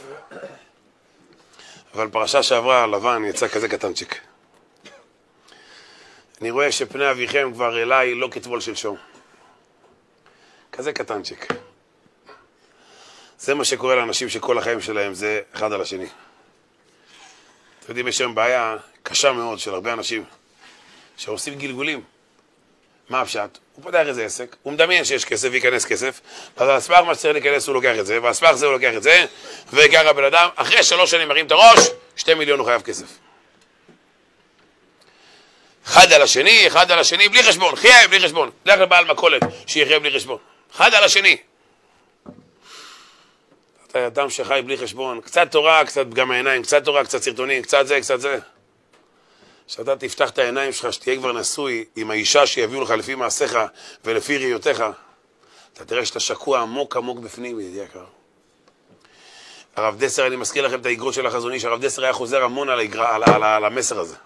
A: אבל פרשה שעברה, לבן יצא כזה קטנצ'יק. אני רואה שפני אביכם כבר אליי לא כתבול שלשום. כזה קטנצ'יק. זה מה שקורה לאנשים שכל החיים שלהם זה אחד על השני. אתם יודעים, יש היום בעיה קשה מאוד של הרבה אנשים שעושים גלגולים. מה הפשט? הוא פותח איזה עסק, הוא מדמיין שיש כסף וייכנס כסף, אז על סמך מה שצריך להיכנס הוא לוקח את זה, ועל סמך זה הוא לוקח את זה, וככה הבן אדם, אחרי שלוש שנים מרים את הראש, שתי מיליון הוא חייב כסף. אחד על השני, אחד על השני, בלי חשבון, חייב בלי חשבון. לך לבעל מכולת, שיחיה בלי חשבון. אחד על השני. אדם שחי בלי חשבון, קצת תורה, קצת פגם העיניים, קצת תורה, קצת סרטונים, קצת זה, קצת זה. כשאתה תפתח את העיניים שלך, שתהיה כבר נשוי עם האישה שיביאו לך לפי מעשיך ולפי ראיותיך, אתה תראה שאתה שקוע עמוק עמוק בפנים, ידידי יקר. הרב דסר, אני מזכיר לכם את האגרות של החזון איש, הרב דסר היה חוזר המון על, האגר, על, על, על המסר הזה.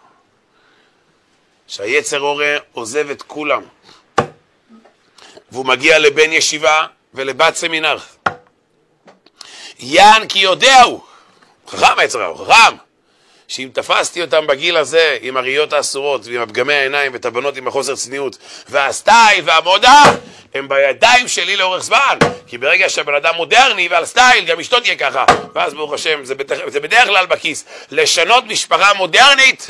A: שהיצר אורה עוזב את כולם, והוא מגיע לבן ישיבה ולבת סמינר. יען כי יודע הוא, חכם היצר הוא חכם, שאם תפסתי אותם בגיל הזה, עם הראיות האסורות, ועם הפגמי העיניים, ואת הבנות עם החוסר צניעות, והסטייל והמודה, הם בידיים שלי לאורך זמן. כי ברגע שהבן אדם מודרני ועל סטייל, גם אשתו תהיה ככה. ואז ברוך השם, זה בדרך, זה בדרך כלל בכיס. לשנות משפחה מודרנית.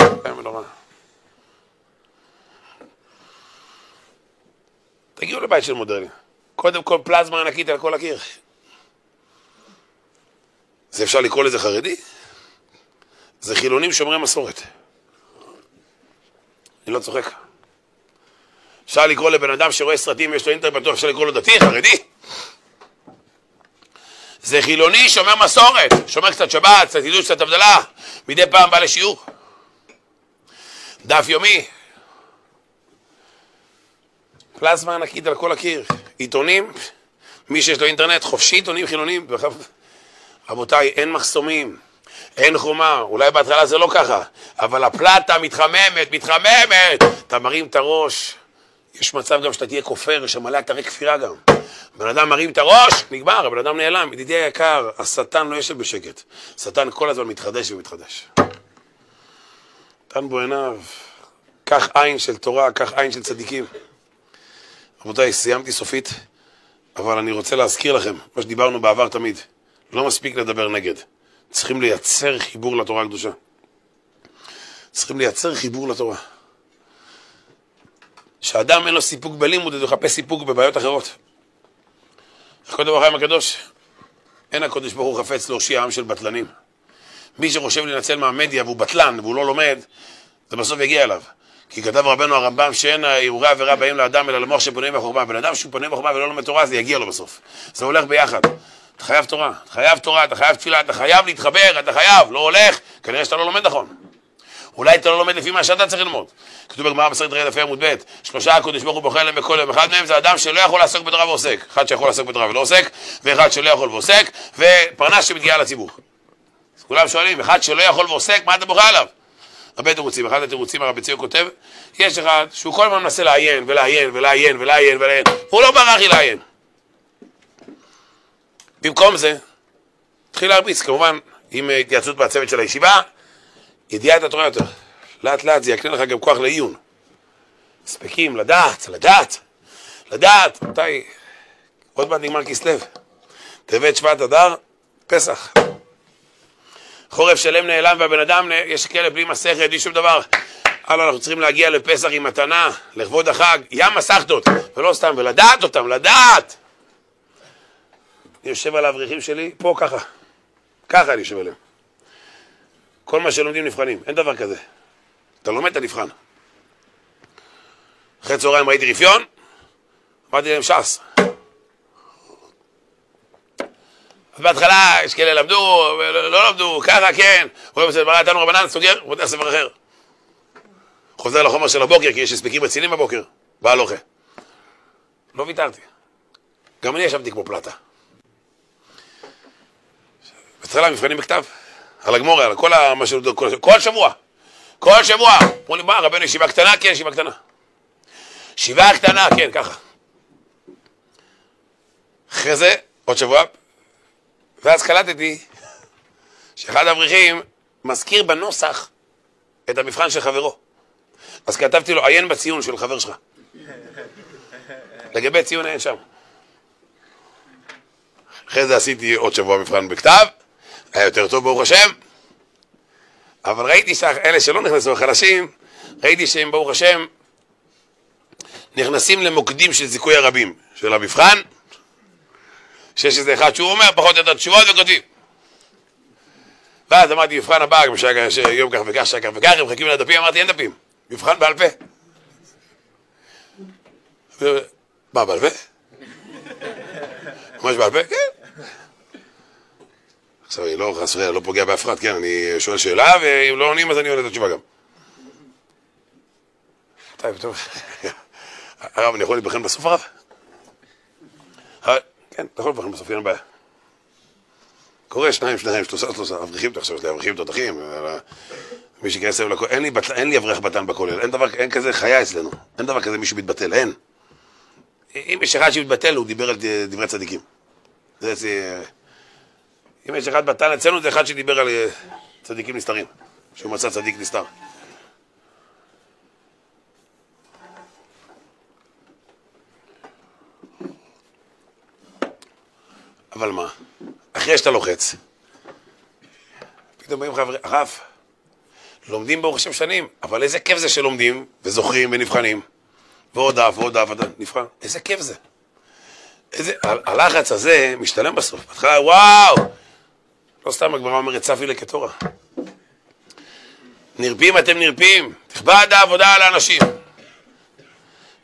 A: תגיעו לבית של מודרני. קודם כל פלזמה ענקית על כל הקיר. זה אפשר לקרוא לזה חרדי? זה חילונים שומרי מסורת. אני לא צוחק. אפשר לקרוא לבן אדם שרואה סרטים ויש לו אינטרנט בטוח, אפשר לקרוא לו דתי, חרדי? זה חילוני שומר מסורת, שומר קצת שבת, קצת עידוד, קצת הבדלה, מדי פעם בא לשיעור. דף יומי. פלזמה ענקית על כל הקיר. עיתונים, מי שיש לו אינטרנט, חופשי עיתונים חילונים. רבותיי, אין מחסומים. אין חומה, אולי בהתחלה זה לא ככה, אבל הפלטה מתחממת, מתחממת, אתה מרים את הראש, יש מצב גם שאתה תהיה כופר, יש שם מלא אתרי כפירה גם. בן אדם מרים את הראש, נגמר, הבן אדם נעלם. ידידי היקר, השטן לא יושב בשקט. השטן כל הזמן מתחדש ומתחדש. נתן בו עיניו, קח עין של תורה, קח עין של צדיקים. רבותיי, סיימתי סופית, אבל אני רוצה להזכיר לכם, מה שדיברנו בעבר תמיד, לא מספיק לדבר נגד. צריכים לייצר חיבור לתורה הקדושה. צריכים לייצר חיבור לתורה. שאדם אין לו סיפוק בלימוד, הוא יחפש סיפוק בבעיות אחרות. איך כותב החיים הקדוש? אין הקדוש ברוך הוא חפץ להושיע עם של בטלנים. מי שחושב לנצל מהמדיה והוא בטלן והוא לא לומד, זה בסוף יגיע אליו. כי כתב רבנו הרמב"ם שאין הרהורי עבירה באים לאדם אלא למוח שפונה בחורבן. בן אדם שהוא פונה ולא לומד תורה, זה יגיע לו בסוף. זה הולך ביחד. אתה חייב תורה, אתה חייב תורה, אתה חייב תפילה, אתה חייב להתחבר, אתה חייב, לא הולך, כנראה שאתה לא לומד נכון. אולי אתה לא לומד לפי מה שאתה צריך ללמוד. כתוב בגמרא בסרט רעי דפי עמוד ב', שלושה הקדוש ברוך הוא בוחר להם בכל יום. אחד מהם זה אדם שלא יכול לעסוק בתורה ועוסק. אחד שיכול לעסוק בתורה ולא עוסק, ואחד שלא יכול ועוסק, ופרנס שמתגיע לציבור. אז כולם שואלים, אחד שלא יכול ועוסק, מה אתה בוחר עליו? הרבה תירוצים, אחד התירוצים הרבי ציון כותב, יש אחד שהוא כל הזמן מנסה לעיין ולעיין ולעיין ולעיין ולעיין, הוא לא ברח לי לעיין. במקום זה, התחיל להרביץ, כמובן, עם התייעצות מהצוות של הישיבה, ידיעת התורה יותר. לאט לאט זה יקנה לך גם כוח לעיון. הספקים, לדעת, לדעת, לדעת, מתי? עוד מעט נגמר כסלו. טבת שבט אדר, פסח. חורף שלם נעלם והבן אדם, יש כאלה בלי מסכת, בלי שום דבר. הלאה, אנחנו צריכים להגיע לפסח עם מתנה, לכבוד החג, ים מסכתות, ולא סתם, ולדעת אותם, לדעת. אני יושב על האברכים שלי, פה ככה. ככה אני יושב עליהם. כל מה שלומדים נבחנים, אין דבר כזה. אתה לומד, אתה נבחן. אחרי צהריים ראיתי רפיון, אמרתי להם ש"ס. אז בהתחלה יש כאלה למדו, לא למדו, ככה כן, רואים בסדר, ברא נתנו רבנן, סוגר, פותח ספר אחר. חוזר לחומר של הבוקר, כי יש הספקים רציניים בבוקר, בא. לא ויתרתי. גם אני ישבתי כמו פלטה. בהתחלה מבחנים בכתב, על הגמורה, על כל ש... כל שבוע. כל שבוע. אמרו לי, מה, רבנו, ישיבה קטנה? כן, ישיבה קטנה. ישיבה קטנה, כן, ככה. אחרי זה, עוד שבוע, ואז קלטתי שאחד האברכים מזכיר בנוסח את המבחן של חברו. אז כתבתי לו, עיין בציון של חבר שלך. לגבי ציון אין שם. אחרי זה עשיתי עוד שבוע מבחן בכתב, היה יותר טוב ברוך השם, אבל ראיתי שאלה שלא נכנסו, החלשים, ראיתי שהם ברוך השם נכנסים למוקדים של זיכוי הרבים, של המבחן, שיש איזה אחד שהוא אומר פחות או יותר תשובות וכותבים. ואז אמרתי, מבחן הבא, גם שהיה יום כך וכך, שהיה כך וכך, הם מחכים לדפים, אמרתי, אין דפים, מבחן בעל פה. מה, בעל פה? ממש בעל פה? כן. עכשיו, אני לא חס וחלילה, לא פוגע באף אחד, כן, אני שואל שאלה, ואם לא עונים אז אני עונה את התשובה גם. טוב, טוב. הרב, אני יכול להיבחן בסוף הרב? כן, אתה יכול להיבחן בסוף, אין בעיה. קורה שניים, שניים, שלושה, שלושה, אברכים, עכשיו יש לי אברכים תותחים, מי שייכנס היום לכולל, אין לי אברך בטן בכולל, אין דבר, אין כזה חיה אצלנו, אין דבר כזה מישהו מתבטל, אין. אם יש אחד שמתבטל, הוא דיבר על דברי צדיקים. זה... אם יש אחד בטן אצלנו, זה אחד שדיבר על צדיקים נסתרים. שהוא מצא צדיק נסתר. אבל מה, אחרי שאתה לוחץ, פתאום באים חברים, הרב, לומדים ברוך השם שנים, אבל איזה כיף זה שלומדים וזוכרים ונבחנים, ועוד דף ועוד דף, נבחן, איזה כיף זה. איזה, הלחץ הזה משתלם בסוף. בהתחלה, וואו! לא סתם הגמרא אומרת, צפי לקטורה. נרפים אתם נרפים, תכבד העבודה על האנשים.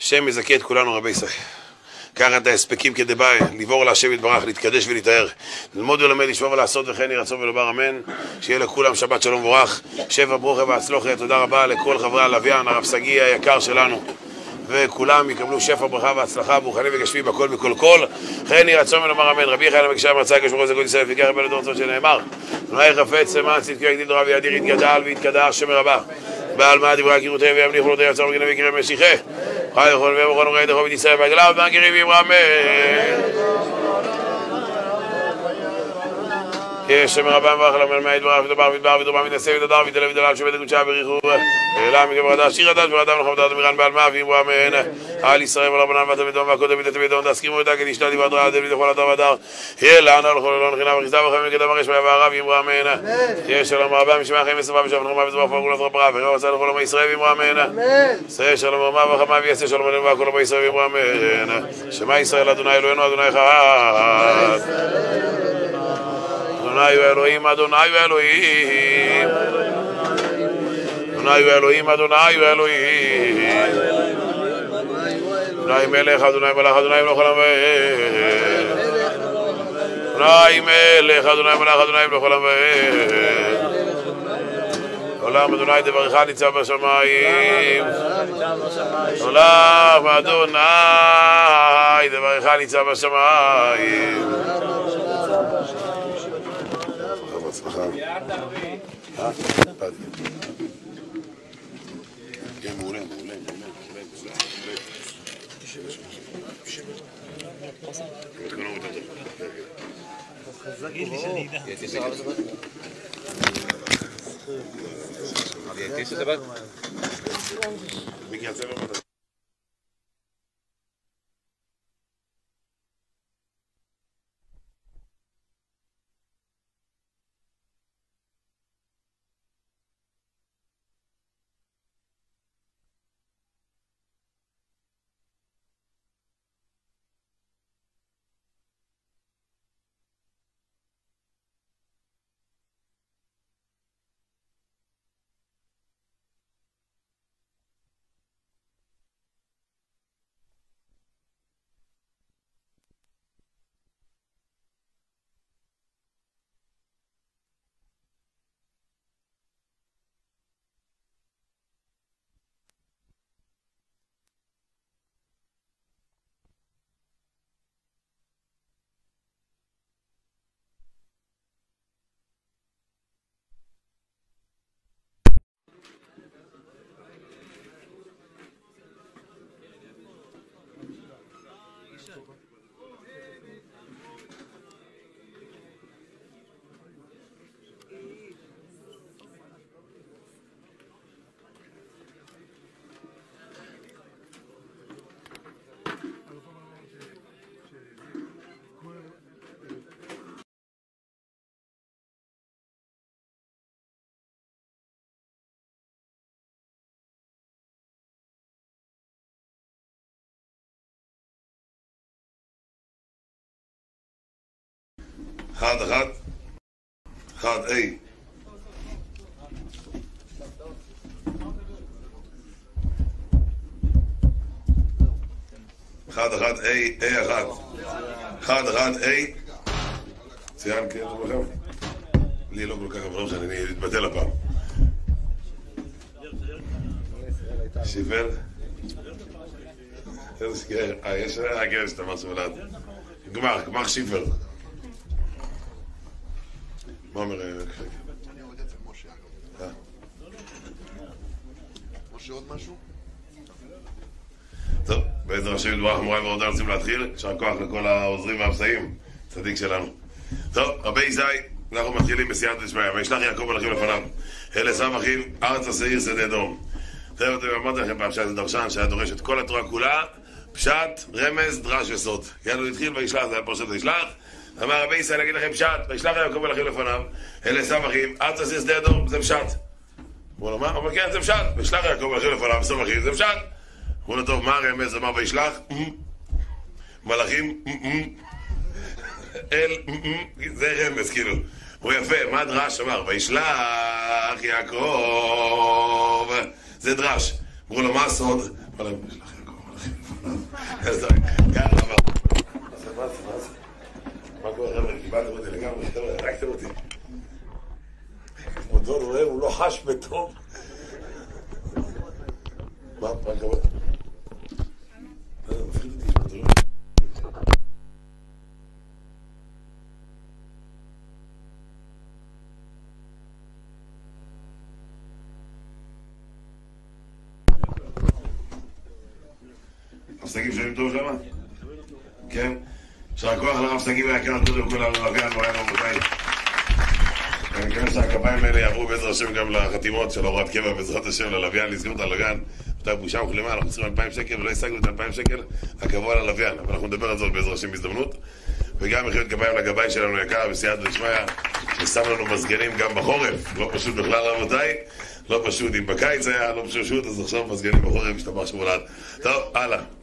A: השם יזכה את כולנו רבי ישראל. קח את ההספקים כדבעי, לבעור להשם יתברך, להתקדש ולהיטהר. ללמוד ולמד, לשמור ולעשות וכן יהי רצון ולומר אמן. שיהיה לכולם שבת שלום וברך. שבע ברוכה והצלוחה. תודה רבה לכל חברי הלוויין, הרב שגיא היקר שלנו. וכולם יקבלו שפע ברכה והצלחה, ברוחני וגשמי בכל מכל כל. כן יהי רצון ולומר אמן. רבי יחיא למקשר מצא כשמור זה כל ישראל, לפיכך יבל לדור צות שנאמר. אולי חפץ למען צדקו יגדיל תורה וידיר יתגדל ויתקדש שם רבה. בעל מה דברי הקירותי וימליך ולותי יצר וגנה ויקרא משיחה. חי יכול ויום וכל וראה דחו ותישראל בעגלה ובנגרים וימרא יש שם רבה מברך למל מעיד ברח ודבר ודבר ודבר מתעשה ודבר ודלה ודלל שובד הקודשה בריחו ואלה מגברדה שיר הדש ורדם לכם דעת מירן בעל מה ואמרו אמן על ישראל ולרבנן ואתם ודום והקודם ודתם ודום תסכימו את הכת אשתה דיברת רעה דוד לכל אדם ודר יהיה לענה ולכל אלון חינם וכיסה וכם וגדם הרש והרב ואמרו אמן יש שלום רבה משמע חיים וסופה ושם נחמה וזרוע פרגול עזרה ברכה ורב עשה לכל עמי ישראל ואמרו אמן עשה שלום רמה וחמה ויעשה שלום עלינו והכל עמי ישראל ואמרו אמן שמע ישראל אדוני אלוהינו אדוני אחד אדוני הוא אלוהים, אדוני הוא אלוהים. אדוני הוא אלוהים, אדוני הוא אלוהים. אדוני מלך, אדוני מלך, אדוני מלך עולם. אדוני מלך, אדוני מלך, אדוני מלך עולם. עולם אדוני דברך ניצב בשמיים. עולם אדוני דברך ניצב בשמיים. בהצלחה. אה? באתי. כן, מעולה, מעולה, מעולה, אחד, אחד. אחד, היי. אחד, אחד, היי, היי, אחד. אחד, אחד, היי. צייין, כן, טוב לכם? לי לא כל כך, אבל לא משנה, אני אתבטל הפעם. שיפר? איזה שגר, אה, יש, אה, כן, שאתה משהו מולד. גמר, גמר שיפר. מה אומר...
C: אני עובד אצל משה אגב.
A: אה.
C: משה עוד משהו?
A: טוב, בעזר השם יתברך מוריי ורבותיי רוצים להתחיל, יישר כוח לכל העוזרים והמסייעים, צדיק שלנו. טוב, רבי ישי, אנחנו מתחילים בסייעתא דשמיא, וישלח יעקב מלאכים לפניו, אל עשו אחיו, ארץ השעיר שדה דום. זהו, אתם אמרתי לכם פעם שהיה דרשן שהיה דורש את כל התורה כולה, פשט, רמז, דרש וסוד. כן, הוא התחיל וישלח, זה היה פרשת וישלח. אמר רבי ישראל, אגיד לכם פשט, וישלח יעקב מלאכים לפניו, אל עשו אחיו, ארץ השעיר שדה דום, זה פשט. אמרו לו, מה? אומר, כן, זה פשט. וישלח יעקב מלאכים לפניו, עשו אחיו, זה פשט. אמרו לו, טוב, מה הרמז? אמר וישלח? מלאכים, אל, זה רמז, כאילו. הוא יפה, מה דרש אמר? וישלח יעקב, זה דרש. אמרו לו, מה הסוד? אמר להם, וישלח יעקב מלאכים אמר. מה זה, מה זה, מה זה? מה קורה, חבר'ה? קיבלתם אותי לגמרי, חבר'ה, הרגתם אותי. אותו רואה, הוא לא חש בטוב. מה, מה קורה? זה מפחיד אותי, שומעים טוב שמה? כן? יישר כוח לרב שגיב היקר, קודם כל ללוויין, מורן רבותיי. אני מקווה שהכפיים האלה יעברו בעזר השם גם לחתימות של הוראת קבע בעזרת השם ללוויין, לסגור את הלוויין. אותה בושה וכלימה, אנחנו צריכים 2,000 שקל ולא השגנו את 2,000 שקל הקבוע ללוויין, אבל אנחנו נדבר על זאת בעזר השם בהזדמנות. וגם מחיאות כפיים לגבאי שלנו יקר בסייעתא דשמיא, ששם לנו מזגנים גם בחורף, לא פשוט בכלל רבותיי, לא פשוט, אם בקיץ היה לא פשוט, אז עכשיו מזגנים בחורף, משתבח שמולד. טוב, הלאה.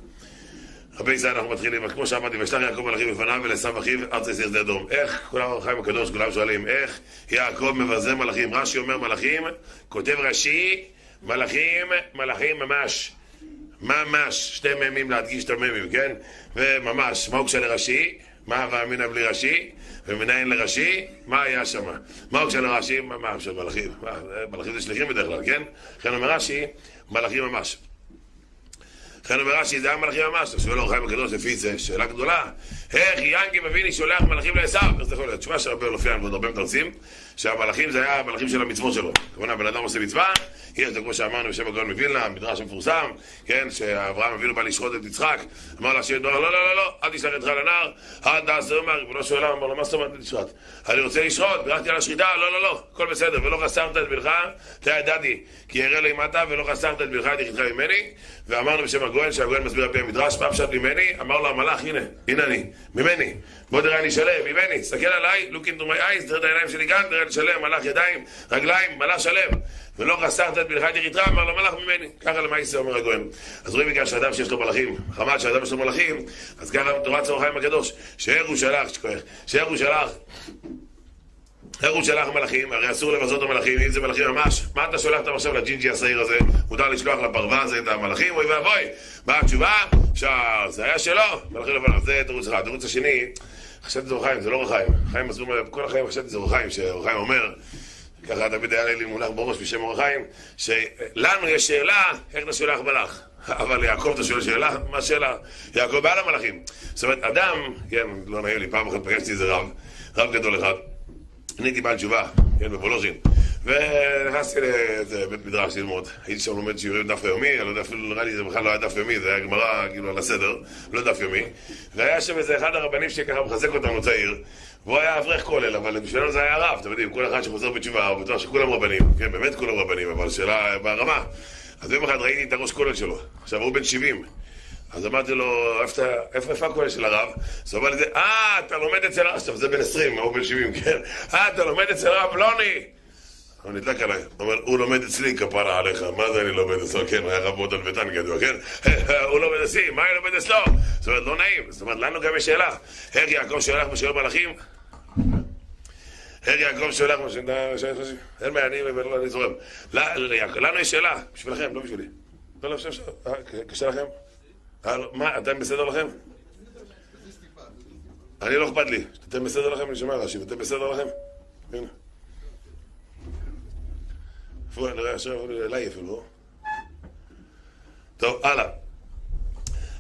A: רבי ישראל אנחנו מתחילים, כמו שאמרתי, וישלח יעקב מלאכים לפניו ולעשו אחיו ארץ יסיר שדה אדום. איך, כולם חיים הקדוש, כולם שואלים, איך יעקב מבזה מלאכים? רש"י אומר מלאכים, כותב רש"י, מלאכים, מלאכים ממש. ממש, שתי ממים להדגיש את הממים, כן? וממש, מה הוגשה לרש"י? מה הווה אמינא בלי רש"י? ומנין לרש"י? מה היה שם? מה הוגשה לרש"י? מה, מה, של מלאכים? מלאכים זה שליחים בדרך כלל, כן? לכן אומר רש"י, מלאכים ממש. לכן אומר רש"י, זה היה ממש. אתה שואל אור חיים הקדוש לפי זה, שאלה גדולה. איך ינקי מביני שולח מלאכים לעשו? זה יכול להיות? תשובה שהרבה לופיין ועוד הרבה מתרצים, שהמלאכים זה היה המלאכים של המצוות שלו. כמובן, הבן אדם עושה מצווה, יש זה כמו שאמרנו בשם הגאון מווילנה, מדרש המפורסם, כן, שאברהם אבינו בא לשחוט את יצחק, אמר לה שיהיה דואר, לא, לא, לא, לא, אל תשלח ידך לנער, אל תעשה אומר, ריבונו של עולם, אמר לו, מה זאת אומרת לשחוט? אני רוצה לשחוט, בירכתי על השחיטה, לא, לא, לא, הכל בסדר, ולא חסרת את בנך, תראה ידעתי, כי ירא לי מטה, ולא חסרת את בנך, יחידך ממני, ואמרנו בשם הגויין, שהגויין מסביר על פי המדרש, פעם שאת ממני, אמר לו המלאך, הנה, הנה אני, ממני, בוא תראה אני שלם, ממני, תסתכל עליי, look into my eyes, תראה את העיניים שלי כאן, תראה אני שלם, מלאך ידיים, רגליים, מלאך שלם, ולא חסרת את בנך את יחידך, אמר לו מלאך ממני, ככה למעשה אומר הגויין. אז רואים מכאן שאדם שיש לו מלאכים, חמד שאדם יש לו מלאכים, אז ככה תורת צור החיים הקדוש, שאיך הוא שלח, שאיך הוא שלח הוא שלח מלאכים? הרי אסור לבזות את המלאכים, אם זה מלאכים ממש, מה אתה שולח אותם עכשיו לג'ינג'י השעיר הזה? מותר לשלוח לפרווה הזה את המלאכים? אוי ואבוי! מה התשובה? אפשר, זה היה שלו, מלאכים לבנם, זה תירוץ אחד. התירוץ השני, חשבתי זה אור חיים, זה לא אור חיים. מסביר, כל החיים חשבתי זה אור חיים, שאור חיים אומר, ככה תמיד היה לי מונח בראש בשם אור חיים, שלנו יש שאלה, איך אתה שולח מלאך? אבל ליעקב אתה שואל שאלה, מה השאלה? יעקב בעל המלאכים. זאת אומרת, אדם, כן, לא נעים לי, פעם אחת פגשתי איזה רב, רב גדול אחד. אני הייתי בעל תשובה, כן, בפולוז'ין, ונכנסתי לבית מדרש ללמוד. הייתי שם לומד שיעורים דף יומי, אני לא יודע, אפילו נראה לי זה בכלל לא היה דף יומי, זה היה גמרא, כאילו, על הסדר, לא דף יומי. והיה שם איזה אחד הרבנים שככה מחזק אותנו צעיר, והוא היה אברך כולל, אבל בשבילנו זה היה רב, אתם יודעים, כל אחד שחוזר בתשובה, הוא בטוח שכולם רבנים, כן, באמת כולם רבנים, אבל שאלה ברמה. אז יום אחד ראיתי את הראש כולל שלו, עכשיו הוא בן 70. אז אמרתי לו, איפה הכולל של הרב? אז הוא אמר לי, אה, אתה לומד אצל הרב, עכשיו זה בן 20, הוא בן 70, כן, אה, אתה לומד אצל הרב פלוני. הוא נדלק עליי, הוא אומר, הוא לומד אצלי כפרה עליך, מה זה אני לומד אצלו? כן, היה רב מאוד אלבטן גדול, כן? הוא לומד אצלי, מה אני לומד אצלו? זאת אומרת, לא נעים, זאת אומרת, לנו גם יש שאלה, איך יעקב שולח בשאול מלאכים? איך יעקב שולח בשאול מלאכים? אין בעיה, אני זורם. לנו יש שאלה, בשבילכם, לא בשבילי. לא, לא, קשה לכם? מה, אתם בסדר לכם? אני לא אכפת לי. אתם בסדר לכם? אני שומע רש"י, אתם בסדר לכם? הנה. נראה עכשיו אליי אפילו. טוב, הלאה.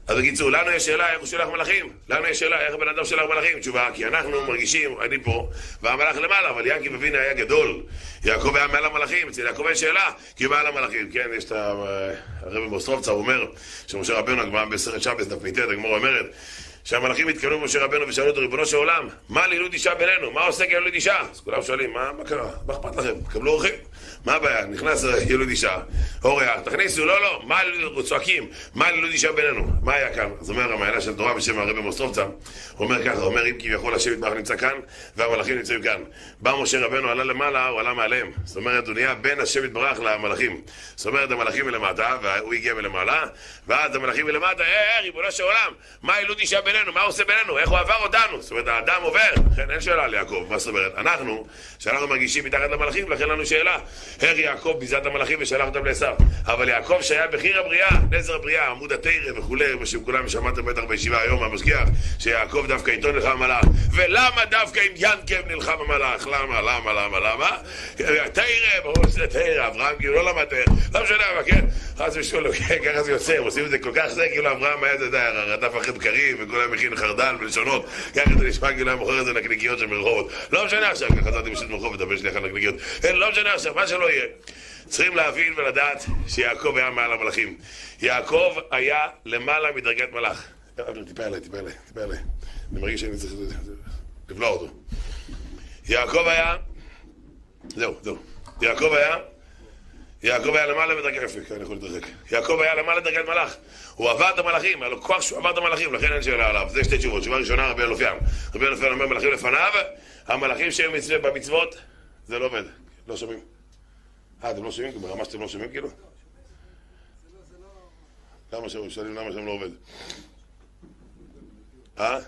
A: אז בקיצור, לנו יש שאלה איך הוא שולח מלאכים. לנו יש שאלה איך הבן אדם שולח מלאכים. תשובה, כי אנחנו מרגישים, אני פה, והמלאך למעלה, אבל יעקב אבינו היה גדול. יעקב היה מעל המלאכים, אצל יעקב אין שאלה, כי הוא מעל המלאכים. כן, יש את הרבי מוסטרובצה, הוא אומר, שמשה רבנו, הגמרא בסרט שבס, דף מיטט, הגמרא אומרת, שהמלאכים התקבלו במשה רבנו ושאלו אותו, ריבונו של עולם, מה לילוד אישה בינינו? מה עושה כילוד אישה? אז כולם שואלים, מה, מה קרה? מה אכפת לכם? קבלו אורחים. מה הבעיה? נכנס ילוד אישה, אורח, תכניסו, לא, לא, מה צועקים, מה לילוד אישה בינינו? מה היה כאן? אז אומר המעיינה של תורה בשם הרבי מוסטרובצה, הוא אומר ככה, אומר אם כביכול השם יתברך נמצא כאן והמלאכים נמצאים כאן. בא משה רבנו, עלה למעלה, הוא עלה מעליהם. זאת אומרת, הוא נהיה בין השם יתברך למלאכים. זאת אומרת, המלאכים מלמטה, והוא הגיע מלמעלה, ואז המלאכים מלמטה, אה, אה, ריבונו של עולם, מה ילוד אישה בינינו? מה עושה בינינו? איך הוא עבר אותנו? זאת אומרת, האדם עובר. אומרת? אנחנו, שאנחנו לכן לנו שאלה. איך יעקב ביזה את המלאכים ושלח אותם לעשו? אבל יעקב שהיה בחיר הבריאה, נזר הבריאה, עמוד התרא וכולי, מה שכולם שמעתם בטח בישיבה היום המשגיח, שיעקב דווקא איתו נלחם המלאך. ולמה דווקא עם ינקב נלחם המלאך? למה, למה, למה, למה? תרא, ברור שזה תרא, אברהם כאילו לא למד תרא, לא משנה, אבל כן, חס ושלום, כן, ככה זה יוצא, הם עושים את זה כל כך זה, כאילו אברהם היה, אתה יודע, רדף אחרי בקרים, וכולם מכין חרדל ולשונות, ככה זה נשמע כאילו היה מוכר איזה נקניקיות של מרחובות. לא משנה עכשיו, חזרתי פשוט מרחובות, הבן שלי אכל נקניקיות. לא משנה עכשיו, מה שלא יהיה. צריכים להבין ולדעת שיעקב היה מעל המלאכים. יעקב היה למעלה מדרגת מלאך. טיפה אליי, טיפה אליי, טיפה אליי. אני מרגיש שאני צריך לבלוע אותו. יעקב היה... זהו, זהו. יעקב היה... יעקב היה למעלה מדרגת... יפה, כאן אני יכול להתרחק. יעקב היה למעלה מדרגת מלאך. הוא עבר את המלאכים, היה לו כוח שהוא עבר את המלאכים, לכן אין שאלה עליו. זה שתי תשובות. תשובה ראשונה, רבי אלופיאן. רבי אלופיאן אומר מלאכים לפניו, המלאכים שהיו במצוות, זה לא עובד. לא שומעים. אה, אתם לא שומעים? ברמה שאתם לא שומעים כאילו? למה שם שואלים למה שם לא עובד? אה?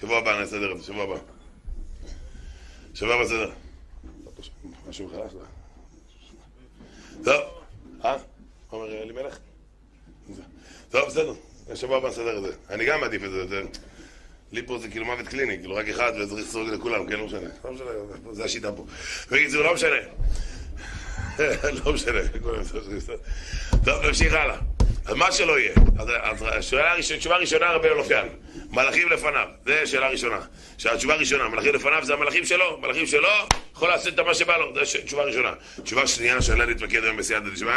A: שבוע הבא אני אסדר את זה, שבוע הבא. שבוע הבא אסדר. משהו חלש? טוב, אה? אומר אלימלך? טוב, בסדר, שבוע הבא נסדר את זה. אני גם מעדיף את זה. לי פה זה כאילו מוות קליני, כאילו רק אחד וצריך לסרוק לכולם, כן, לא משנה. לא משנה, זה השיטה פה. בקיצור, לא משנה. לא משנה. טוב, נמשיך הלאה. אז מה שלא יהיה. אז השאלה הראשונה, תשובה ראשונה רבי אלופיאן. מלאכים לפניו, זה שאלה ראשונה. שהתשובה הראשונה, מלאכים לפניו זה המלאכים שלו, מלאכים שלו, יכול לעשות את מה שבא לו, זה תשובה ראשונה. תשובה שנייה שעליה להתמקד היום בסייעתא דשמיא,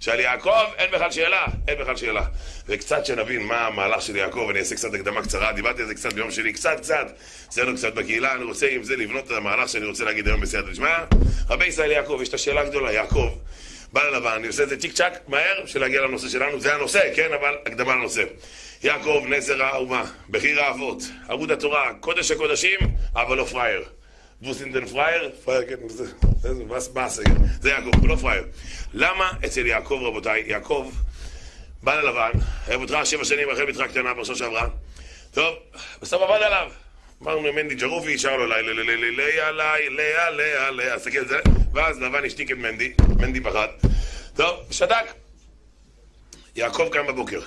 A: שעל יעקב אין בכלל שאלה, אין בכלל שאלה. וקצת שנבין מה המהלך של יעקב, אני אעשה קצת הקדמה קצרה, דיברתי על זה קצת ביום שני, קצת קצת, אצלנו קצת בקהילה, אני רוצה עם זה לבנות את המהלך שאני רוצה להגיד היום בסייעתא דשמיא. רבי ישראל יעקב, יש את השאלה הגדולה, יעקב, בא ללבן, אני עושה את זה צ'יק צ'אק, מהר, בשביל להגיע לנושא שלנו, זה הנושא, כן, אבל הקדמה לנושא. יעקב, נזר האומה, בחיר האבות, עמוד התורה, קודש הקודשים, אבל לא פראייר. בוסינדן פראייר, פראייר, כן, זה, זה, זה, זה יעקב, הוא לא פראייר. למה אצל יעקב, רבותיי, יעקב בא ללבן, היה בתך שבע שנים אחרי בתך קטנה פרשה שעברה, טוב, בסוף עבד עליו. אמרנו מנדי ג'רופי, שר לו ליה, ליה, ליה, ליה, ליה, תסתכל על זה, ואז לבן השתיק את מנדי, מנדי פחד. טוב, שתק. יעקב קם בבוקר.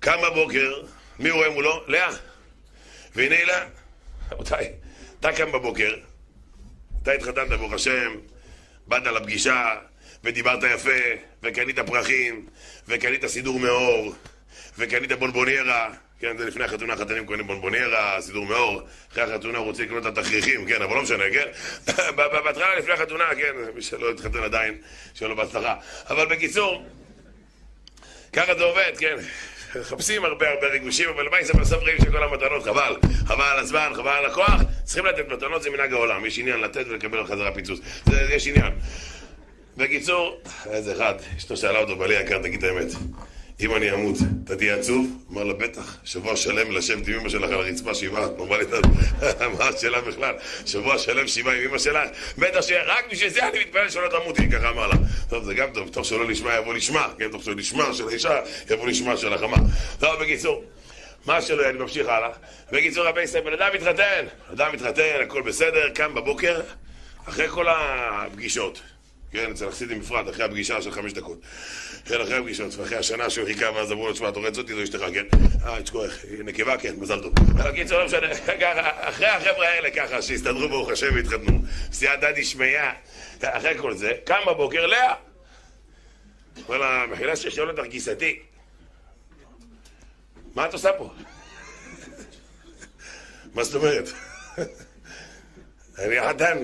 A: קם בבוקר, מי רואה מולו? לאה. והנה לאה. רבותיי, אתה קם בבוקר, אתה התחתנת ברוך השם, באת לפגישה, ודיברת יפה, וקנית פרחים, וקנית סידור מאור, וקנית בונבוניירה, כן, זה לפני החתונה, חתנים קונים בונבוניירה, סידור מאור, אחרי החתונה הוא רוצה לקנות את התכריכים, כן, אבל לא משנה, כן? בהתחלה לפני החתונה, כן, מי שלא התחתן עדיין, שיהיה לו בהצלחה. אבל בקיצור, ככה זה עובד, כן? מחפשים הרבה הרבה ריגושים, אבל מה יעשה בסוף רואים שכל המתנות חבל, חבל על הזמן, חבל על הכוח, צריכים לתת מתנות, זה מנהג העולם, יש עניין לתת ולקבל חזרה פיצוץ, זה, יש עניין. בקיצור, איזה אחד, אשתו שאלה אותו, בעלי יקר, תגיד את האמת. אם אני אמות, אתה תהיה עצוב? אמר לה, בטח, שבוע שלם לשבת עם אמא שלך על הרצפה שבעה, נורמלית, מה השאלה בכלל? שבוע שלם שבעה עם אמא שלך? בטח שרק בשביל זה אני מתפלל שלא תמותי, ככה אמר לה. טוב, זה גם טוב, תוך שלא לשמה יבוא לשמה, כן, תוך שלא לשמה של האישה יבוא לשמה של החמה. טוב, בקיצור, מה שלא אני ממשיך הלאה. בקיצור, רבי ישראל, בן אדם מתחתן, אדם מתחתן, הכל בסדר, קם בבוקר, אחרי כל הפגישות. כן, אצל החסידים בפרט, אחרי הפגישה של חמש דקות. כן, אחרי הפגישות, ואחרי השנה שהוא חיכה, ואז אמרו לו, תשמע, אתה רואה את זאתי, זו אשתך, כן? אה, תשכוח, נקבה, כן, מזל טוב. אבל קיצור, לא משנה, אחרי החבר'ה האלה ככה, שהסתדרו ברוך השם והתחתנו, סייעתא דשמיא, אחרי כל זה, קם בבוקר לאה. אומר לה, מחילה ששאול אותך גיסתי, מה את עושה פה? מה זאת אומרת? אני החתן.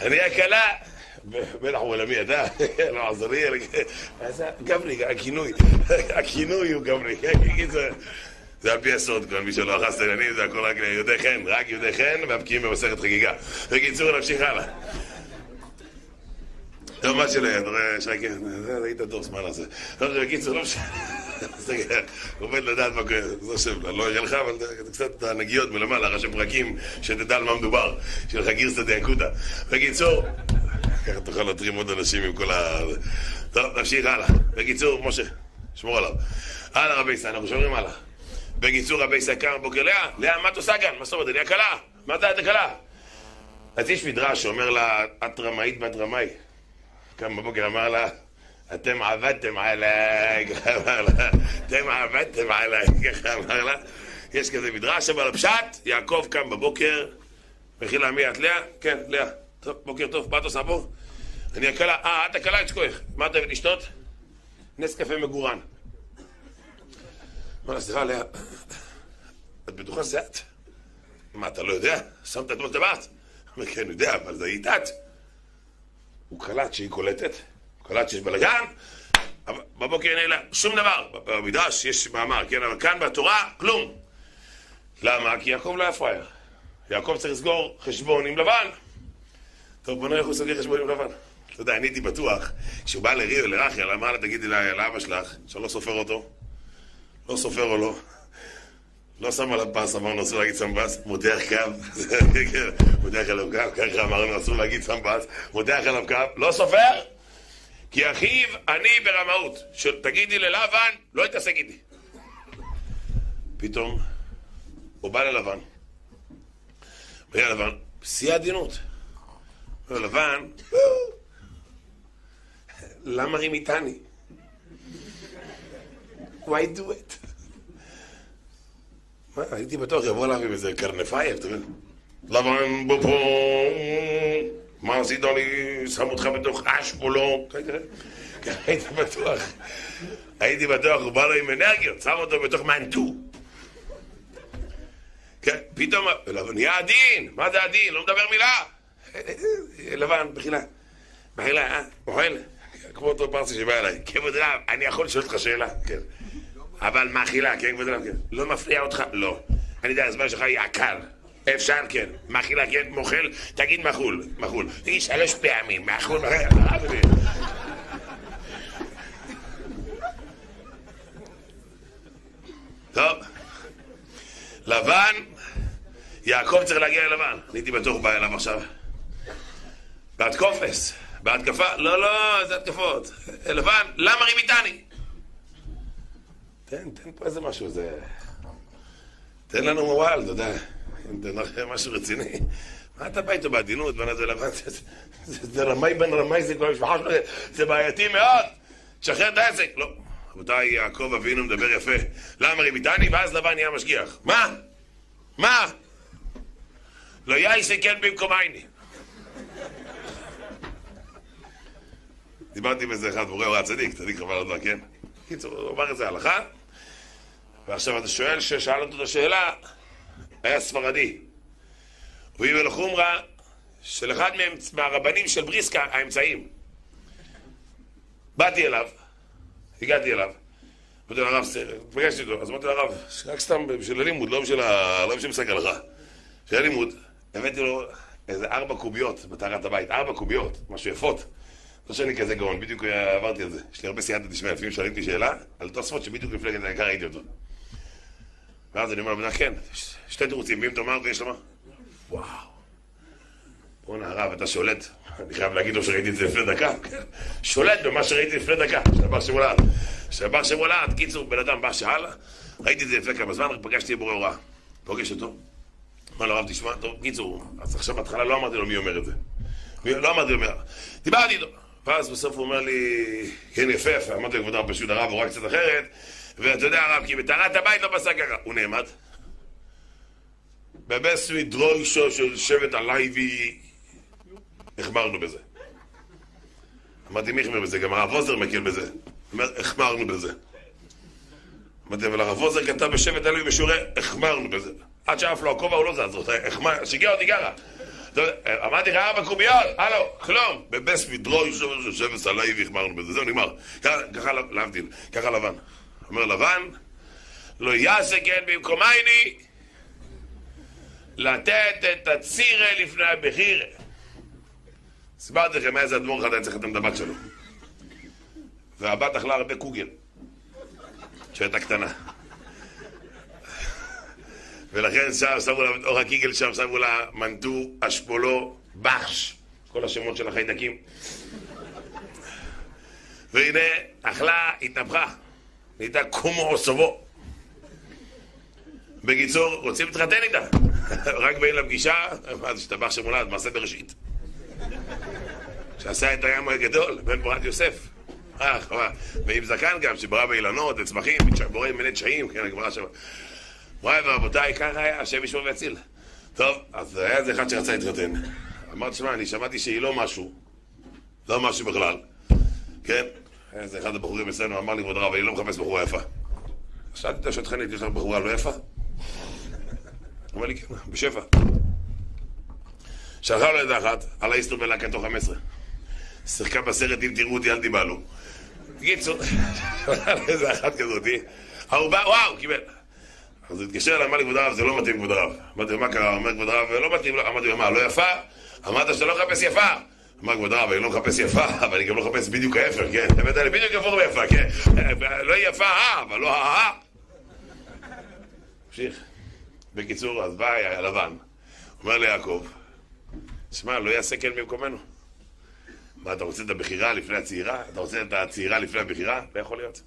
A: אני הכלה, הוא עולמי, אתה, לא אז גברי, הכינוי, הכינוי הוא גברי, זה על פי הסוד, כל מי שלא אכס תעניינים זה הכל רק ליהודי חן, רק יהודי חן והבקיעים במסכת חגיגה. בקיצור, נמשיך הלאה. טוב, מה שלא, רואה, שייקה, היית דורס, מה נעשה? טוב, בקיצור, לא משנה. עומד לדעת מה קורה, זה שם, אני לא אראה לך, אבל זה קצת את הנגיעות מלמעלה, ראשי פרקים, שתדע על מה מדובר, שיהיה לך גירסא דיאקותא. בקיצור, ככה תוכל להתרים עוד אנשים עם כל ה... טוב, נמשיך הלאה. בקיצור, משה, שמור עליו. הלאה רבי ישראל, אנחנו שומרים הלאה. בקיצור, רבי ישראל קם בבוקר, לאה, לאה, מה את עושה כאן? מה זאת אומרת, אני הכלה? מה אתה את הכלה? אז יש מדרש שאומר לה, את רמאית בת רמאי. קם בבוקר, אמר לה, אתם עבדתם עליי, אמר לה, אתם עבדתם עליי, ככה אמר לה. יש כזה מדרש, אבל הפשט, יעקב קם בבוקר, מחילה מי את? לאה? כן, לאה. טוב, בוקר טוב, מה את עושה פה? אני הכלה, אה, את הכלה, יש כוח. מה את אוהבת לשתות? נס קפה מגורן. אמר לה, סליחה, לאה, את בטוחה שזה את? מה, אתה לא יודע? שמת אתמול טבעת? אמר, כן, אני יודע, אבל זה היית את. הוא קלט שהיא קולטת, הוא קלט שיש בלאגן, בבוקר אין לה שום דבר. במדרש יש מאמר, כן, אבל כאן בתורה, כלום. למה? כי יעקב לא היה פראייר. יעקב צריך לסגור חשבון עם לבן. טוב, בוא נראה איך הוא סוגר חשבון עם לבן. אתה יודע, אני הייתי בטוח, כשהוא בא לריב ולרחל, אמר לה, תגידי לאבא שלך, שאני לא סופר אותו. לא סופר או לא. לא שם עליו פס, אמרנו אסור להגיד שם פס, מותח קו, מותח עליו קו, ככה אמרנו אסור להגיד שם פס, מותח עליו קו, לא סופר, כי אחיו אני ברמאות, תגידי ללבן, לא יתעסק איתי. פתאום, הוא בא ללבן, בא ללבן, בשיא העדינות. אומר לבן, למה רימיתני? why do it? מה, הייתי בטוח יבוא אליו עם איזה קרנפייב, מבין? לבן בו פה, מה עשית לי, שם אותך בתוך אש פה לא, הייתי בטוח, הייתי בטוח, הוא בא לו עם אנרגיות, שם אותו בתוך מנטו. כן, פתאום, נהיה עדין, מה זה עדין? לא מדבר מילה. לבן, בחילה, בחילה, אה, אוכל, כמו אותו פרסי שבא אליי, כבוד רב, אני יכול לשאול אותך שאלה? כן. אבל מאכילה, כן, כבוד רב, כן. לא מפריע אותך? לא. אני יודע, הזמן שלך עקר. אפשר, כן. מאכילה, כן, מוכל, תגיד מחול, מחול. תגיד שלוש פעמים, מחול, מחול. טוב. לבן, יעקב צריך להגיע ללבן. אני הייתי בטוח בא אליו עכשיו. בהתקופס, בהתקפה, לא, לא, זה התקפות. לבן, למה רימיתני? תן, תן פה איזה משהו, זה... תן לנו מוואל, אתה יודע, תן לכם משהו רציני. מה אתה בא איתו בעדינות, בן הזה לבן? זה רמאי בן רמאי, זה כל המשפחה שלו, זה בעייתי מאוד. תשחרר את העסק. לא. רבותיי, יעקב אבינו מדבר יפה. למה רימיתני? ואז לבן נהיה משגיח. מה? מה? לא יעשה כן במקומייני. דיברתי עם איזה אחד, מורה הוא היה צדיק, צדיק חבל עוד כן? קיצור, הוא אמר את זה הלכה, ועכשיו אתה שואל, ששאל אותו את השאלה, היה ספרדי. הוא הביא לו חומרה של אחד מהרבנים של בריסקה, האמצעים. באתי אליו, הגעתי אליו, אמרתי לרב, פגשתי אותו, אז אמרתי לרב, רק סתם בשביל הלימוד, לא בשביל ה... לא בשביל משחק הלכה. בשביל הלימוד, הבאתי לו איזה ארבע קוביות בטהרת הבית, ארבע קוביות, משהו יפות. לא שאני כזה גאון, בדיוק עברתי על זה. יש לי הרבה סייעתא דשמיא, לפעמים שואלים אותי שאלה, על תוספות שבדיוק מפלגת העיקר ראיתי אותו. ואז אני אומר לבנה, כן, שתי תירוצים, ואם תאמר ויש לומר. וואו. בואנה הרב, אתה שולט. אני חייב להגיד לו שראיתי את זה לפני דקה. שולט במה שראיתי לפני דקה. שבר שמולד. שבר שמולד. קיצור, בן אדם בא, שאלה, ראיתי את זה לפני כמה זמן, פגשתי בורא הוראה. פוגש אותו. אמר לו, הרב, תשמע, טוב, קיצור, אז עכשיו בהתחלה לא אמרתי לו מי אומר את זה. לא אמרתי לו מי... דיברתי איתו. ואז בסוף הוא אומר לי, כן יפה יפה, אמרתי לו, כבוד הרב, פשוט הרב הוא רק קצת אחרת, ואתה יודע הרב, כי בטהרת הבית לא פסק ככה. הוא נעמד. בבסמי דרוישו של שבט הלייבי, החמרנו בזה. אמרתי, מי החמיר בזה? גם הרב עוזר מכיר בזה. החמרנו בזה. אמרתי, אבל הרב עוזר כתב בשבט הלוי בשיעורי, החמרנו בזה. עד שאף לא הכובע הוא לא זז, שיגע אותי ככה. טוב, אמרתי לך ארבע קוביות, הלו, כלום. בבס מדרו יושב יושב וסלעי והחמרנו בזה, זהו, נגמר. ככה, להבדיל, ככה לבן. אומר לבן, לא יעשה כן במקומייני, לתת את הצירה לפני הבחירה. סיפרתי לכם איזה אדמו"ר אחד היה צריך לתת את שלו. והבת אכלה הרבה קוגל, שהייתה קטנה. ולכן שם שמו לה אור הקיגל שם, שמו לה מנטו, אשפולו, בחש, כל השמות של החיידקים. והנה, אכלה, התנפחה, נהייתה קומו או סובו. בקיצור, רוצים להתחתן איתה. רק באים לפגישה, מה זה השתבח שמולד, מעשה בראשית. שעשה את הים הגדול, בן פורת יוסף. אה, חבל. ועם זקן גם, שברא באילנות, וצמחים, בורא מיני תשעים, כן, הגמרא שם. מוריי ורבותיי, ככה היה, השם ישמור ויציל. טוב, אז היה איזה אחד שרצה להתחתן. אמרתי, שמע, אני שמעתי שהיא לא משהו, לא משהו בכלל, כן? איזה אחד הבחורים אצלנו אמר לי, כבוד הרב, אני לא מחפש בחורה יפה. שאלתי את השטחנית, יש לך בחורה לא יפה? אמר לי, כן, בשפע. שלחה לו איזה אחת, על האיסטור בלהקתו 15. שיחקה בסרט אם תראו אותי אל תיבהלו. לו איזה אחת כזאתי, ההוא בא, וואו, קיבל. אז הוא התקשר אליי, אמר לי, כבוד הרב, זה לא מתאים, כבוד הרב. אמרתי לו, מה קרה? אומר, כבוד הרב, לא מתאים. אמרתי לו, מה, לא יפה? אמרת שאתה לא מחפש יפה. אמר, כבוד הרב, אני לא מחפש יפה, אבל אני גם לא מחפש בדיוק ההפך, כן? הבאת לי בדיוק הפוך מיפה, כן? לא יפה, אה, אבל לא אה. המשיך. בקיצור, אז בא הלבן, אומר ליעקב, שמע, לא יעשה כן במקומנו. מה, אתה רוצה את הבכירה לפני הצעירה? אתה רוצה את הצעירה לפני הבכירה? לא יכול להיות.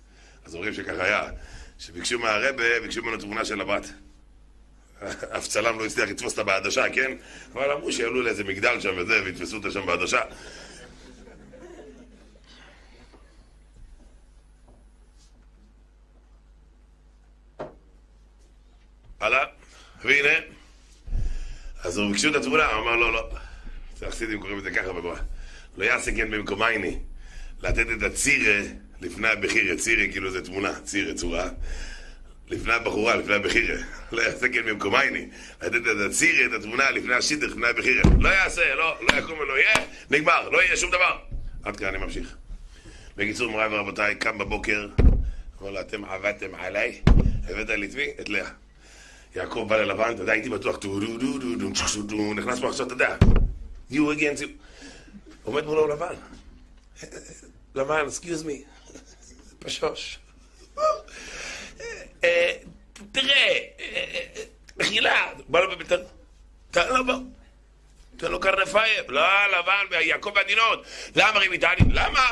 A: אז אומרים שככה היה. שביקשו מהרבה, ביקשו ממנו תמונה של הבת. אף צלם לא הצליח לתפוס אותה בעדשה, כן? אבל אמרו שיעלו לאיזה מגדל שם וזה, ויתפסו אותה שם בעדשה. הלאה, והנה, אז הוא ביקשו את התמונה, הוא אמר לא, לא. זה החסידים קוראים לזה ככה בגמרא. לא יעשה כן במקומייני, לתת את הצירה לפני הבחירה, צירי כאילו זה תמונה, צירי, צורה. לפני הבחורה, לפני הבחירה. לא יעשה כן במקומייני. לתת את הצירי, את התמונה, לפני השיטר, לפני הבחירה. לא יעשה, לא, לא יקום ולא יהיה, נגמר, לא יהיה שום דבר. עד כאן אני ממשיך. בקיצור, מוריי ורבותיי, קם בבוקר, אמר לו, אתם עבדתם עליי, הבאת לצבי את לאה. יעקב בא ללבן, אתה יודע, הייתי בטוח, טו דו דו דו דו דו דו נכנס פה עכשיו, אתה יודע, you against. עומד מולו לבן. לבן, excuse me. פשוש. תראה, מחילה, בא לו בביתר, תן לו בוא. תן לו קרנפיים. לא, לבן, יעקב בעדינות. למה רימיתני? למה?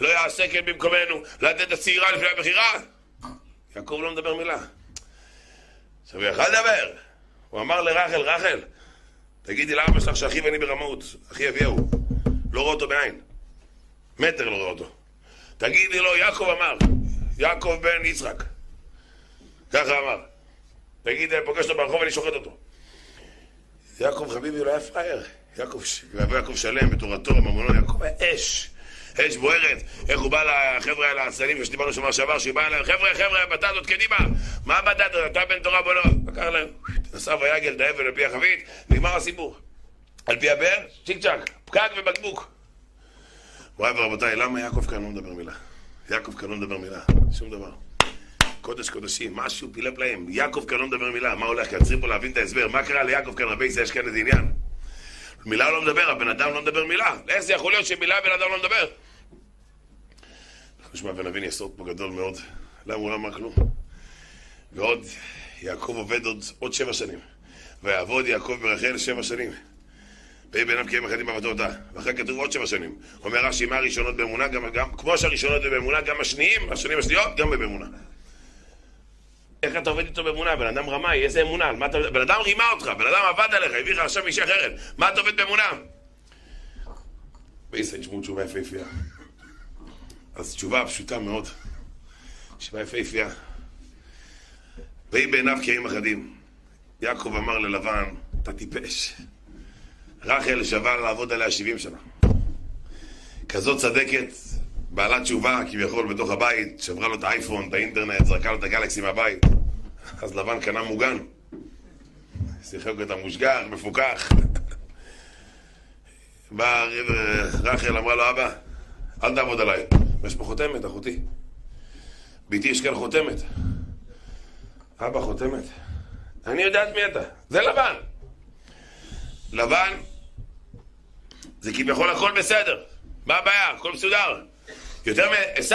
A: לא יעשה כן במקומנו לתת הצעירה לפני הבחירה? יעקב לא מדבר מילה. עכשיו, הוא יכל לדבר. הוא אמר לרחל, רחל, תגידי לאבא שלך שאחי ואני ברמאות, אחי אביהו. לא רואה אותו בעין. מטר לא רואה אותו. תגידי לו, יעקב אמר, יעקב בן יצחק. ככה אמר. תגיד, פוגש אותו ברחוב ואני שוחט אותו. יעקב חביבי לא היה פראייר. יעקב, יעקב שלם בתורתו, ממונו, יעקב היה אש. אש בוערת. איך הוא בא לחבר'ה האלה, הצללים שדיברנו שבוע שעבר, שהוא בא אליהם, חבר'ה, חבר'ה, בטטות קדימה. מה בטטות? אתה בן תורה בוא לא. לקח להם, נסע ויגל את האבן על פי החבית, נגמר הסיפור. על פי הבאר, צ'יק צ'אק, פקק ובקבוק. מוריי ורבותיי, למה יעקב כאן לא מדבר מילה? יעקב כאן לא מדבר מילה, שום דבר. קודש קודשים, משהו פילא פלאים. יעקב כאן לא מדבר מילה, מה הולך? כי פה להבין את ההסבר. מה קרה ליעקב כאן, רבי יש כאן איזה עניין. מילה לא מדבר, הבן אדם לא מדבר מילה. איך זה יכול להיות שמילה הבן אדם לא מדבר? אנחנו נשמע ונבין יסוד פה גדול מאוד. למה הוא לא אמר כלום? ועוד, יעקב עובד עוד, עוד שבע שנים. ויעבוד יעקב ברחל שבע שנים. ויהי בינם כי הם אחדים בעבודתה. ואחרי כתוב עוד שבע שנים. אומר רש"י, מה הראשונות באמונה? גם, גם, כמו שהראשונות באמונה, גם השניים, השנים השניות, גם באמונה. איך אתה עובד איתו באמונה? בן אדם רמאי, איזה אמונה? אתה... בן אדם רימה אותך, בן אדם עבד עליך, הביא לך עכשיו אישה אחרת. מה אתה עובד באמונה? בישראל תשמעו תשובה יפהפייה. אז תשובה פשוטה מאוד. תשובה יפהפייה. ויהי בעיניו קרים אחדים. יעקב אמר ללבן, אתה טיפש. רחל שווה לעבוד עליה 70 שנה. כזאת צדקת, בעלת תשובה כביכול בתוך הבית, שברה לו את האייפון, את האינטרנט, זרקה לו את הגלקסי מהבית. אז לבן קנה מוגן. שיחק אותה מושגח, מפוקח. באה רחל, אמרה לו, אבא, אל תעבוד עליי. יש פה חותמת, אחותי. ביתי יש כאן חותמת. אבא, חותמת? אני יודעת מי אתה. זה לבן. לבן זה כביכול הכל בסדר. מה הבעיה? הכל מסודר. יותר מעשו.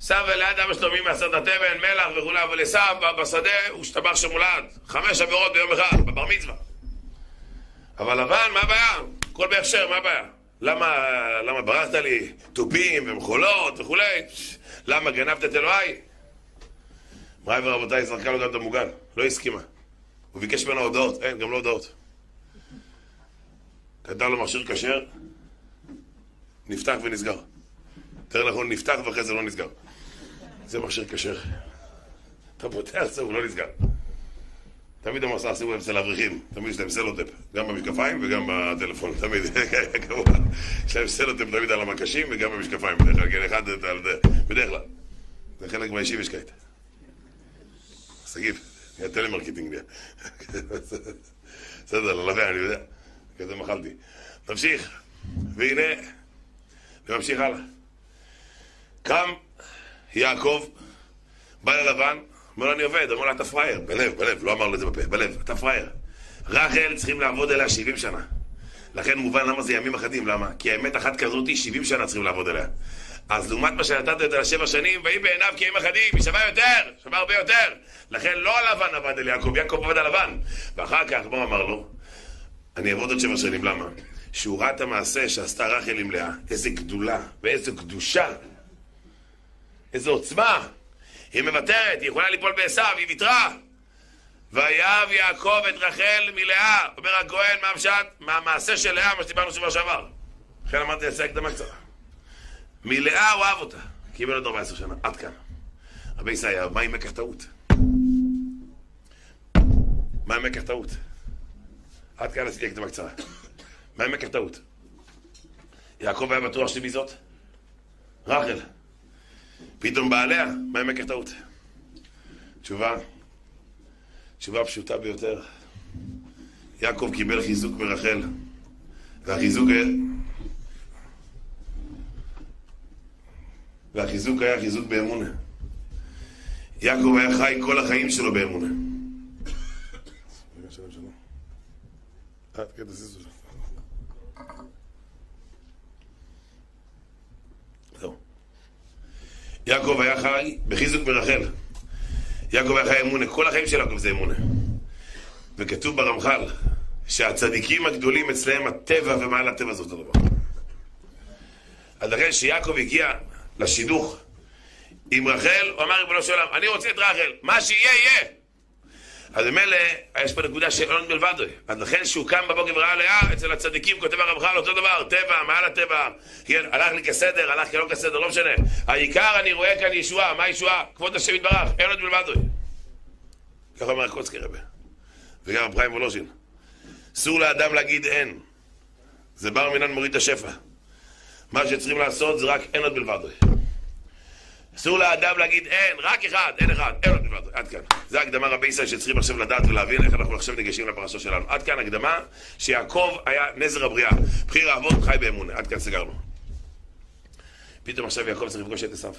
A: עשו ליד אבא שלו מי מעשרת התבן, מלח וכולי, אבל עשו בשדה הוא השתבח שמולד. חמש עבירות ביום אחד, בבר מצווה. אבל לבן, מה הבעיה? הכל בהכשר, מה הבעיה? למה, למה ברחת לי תופים ומחולות וכולי? למה גנבת את אלוהי? מוריי ורבותיי, זרקה לו גם את המוגן, לא הסכימה. הוא ביקש ממנו הודעות, אין, גם לא הודעות. כתב לו מכשיר כשר, נפתח ונסגר. יותר נכון, נפתח ואחרי זה לא נסגר. זה מכשיר כשר. אתה פותח זה, הוא לא נסגר. תמיד הם עושה סיבוב אצל האברכים, תמיד יש להם סלוטייפ, גם במשקפיים וגם בטלפון, תמיד. יש להם סלוטייפ תמיד על המקשים וגם במשקפיים, בדרך כלל, כן, אחד בדרך כלל. זה חלק מהישיבישקייט. שגיב, נהיה טלמרקטינג נהיה. בסדר, לא לכן, אני יודע, כזה מחלתי. נמשיך, והנה, נמשיך הלאה. קם יעקב, בא ללבן, אומר לו אני עובד, אומר לו אתה פראייר, בלב, בלב, לא אמר לו את זה בפה, בלב, אתה פראייר. רחל צריכים לעבוד עליה 70 שנה. לכן מובן למה זה ימים אחדים, למה? כי האמת אחת כזאת היא 70 שנה צריכים לעבוד עליה. אז לעומת מה שנתת את השבע שנים, ויהי בעיניו כי ימים אחדים, היא שווה יותר, שווה הרבה יותר. לכן לא הלבן עבד על יעקב, יעקב עבד על לבן. ואחר כך, מה אמר לו? אני אעבוד עוד שבע שנים, למה? שהוא ראה את המעשה שעשתה רחל עם לאה, איזה גדולה ואיזה קדושה, איזה עוצמה. היא מוותרת, היא יכולה ליפול בעשיו, היא ויתרה. ויהב יעקב את רחל מלאה. אומר הכהן, מה הפשט? מהמעשה של לאה, מה שדיברנו שבוע שעבר. לכן אמרתי, אעשה הקדמה קצרה. מלאה הוא אהב אותה. קיבל עוד 14 שנה, עד כאן. רבי ישעיה, מה עם מקח טעות? מה עם מקח טעות? עד כאן עשיתי הקדמה קצרה. מה עם מקח טעות? יעקב היה בטוח שמי זאת? רחל. פתאום בעליה, מה עם מקח טעות? תשובה, תשובה פשוטה ביותר. יעקב קיבל חיזוק מרחל, והחיזוק היה... והחיזוק היה חיזוק באמונה. יעקב היה חי כל החיים שלו באמונה. זהו. יעקב היה חי בחיזוק מרחל. יעקב היה חי אמונה, כל החיים של יעקב זה אמונה. וכתוב ברמח"ל שהצדיקים הגדולים אצלהם הטבע ומעל הטבע זה אותו דבר. אז לכן כשיעקב הגיע לשידוך עם רחל, הוא אמר ריבונו של עולם, אני רוצה את רחל, מה שיהיה יהיה. אז ממילא, יש פה נקודה עולם בלבדו. אז לכן כשהוא קם בבוקר וראה לאה, אצל הצדיקים כותב הרמח"ל אותו דבר, טבע, מעל הטבע, כן, הלך לי כסדר, הלך כלא כסדר, לא משנה. העיקר אני רואה כאן ישועה, מה ישועה? כבוד השם יתברך, אין עוד בלבדו. ככה אומר הקוצקי רבה. וגם הפריים וולוז'ין. אסור לאדם להגיד אין. זה בר מינן מוריד את השפע. מה שצריכים לעשות זה רק אין עוד בלבדו. אסור לאדם להגיד אין, רק אחד, אין אחד, אין עוד בלבדו. עד כאן. זה הקדמה רבי ישראל שצריכים עכשיו לדעת ולהבין איך אנחנו עכשיו ניגשים לפרשה שלנו. עד כאן הקדמה שיעקב היה נזר הבריאה. בחיר האבות חי באמונה. עד כאן סגרנו. פתאום עכשיו יעקב צריך לפגוש את עשיו.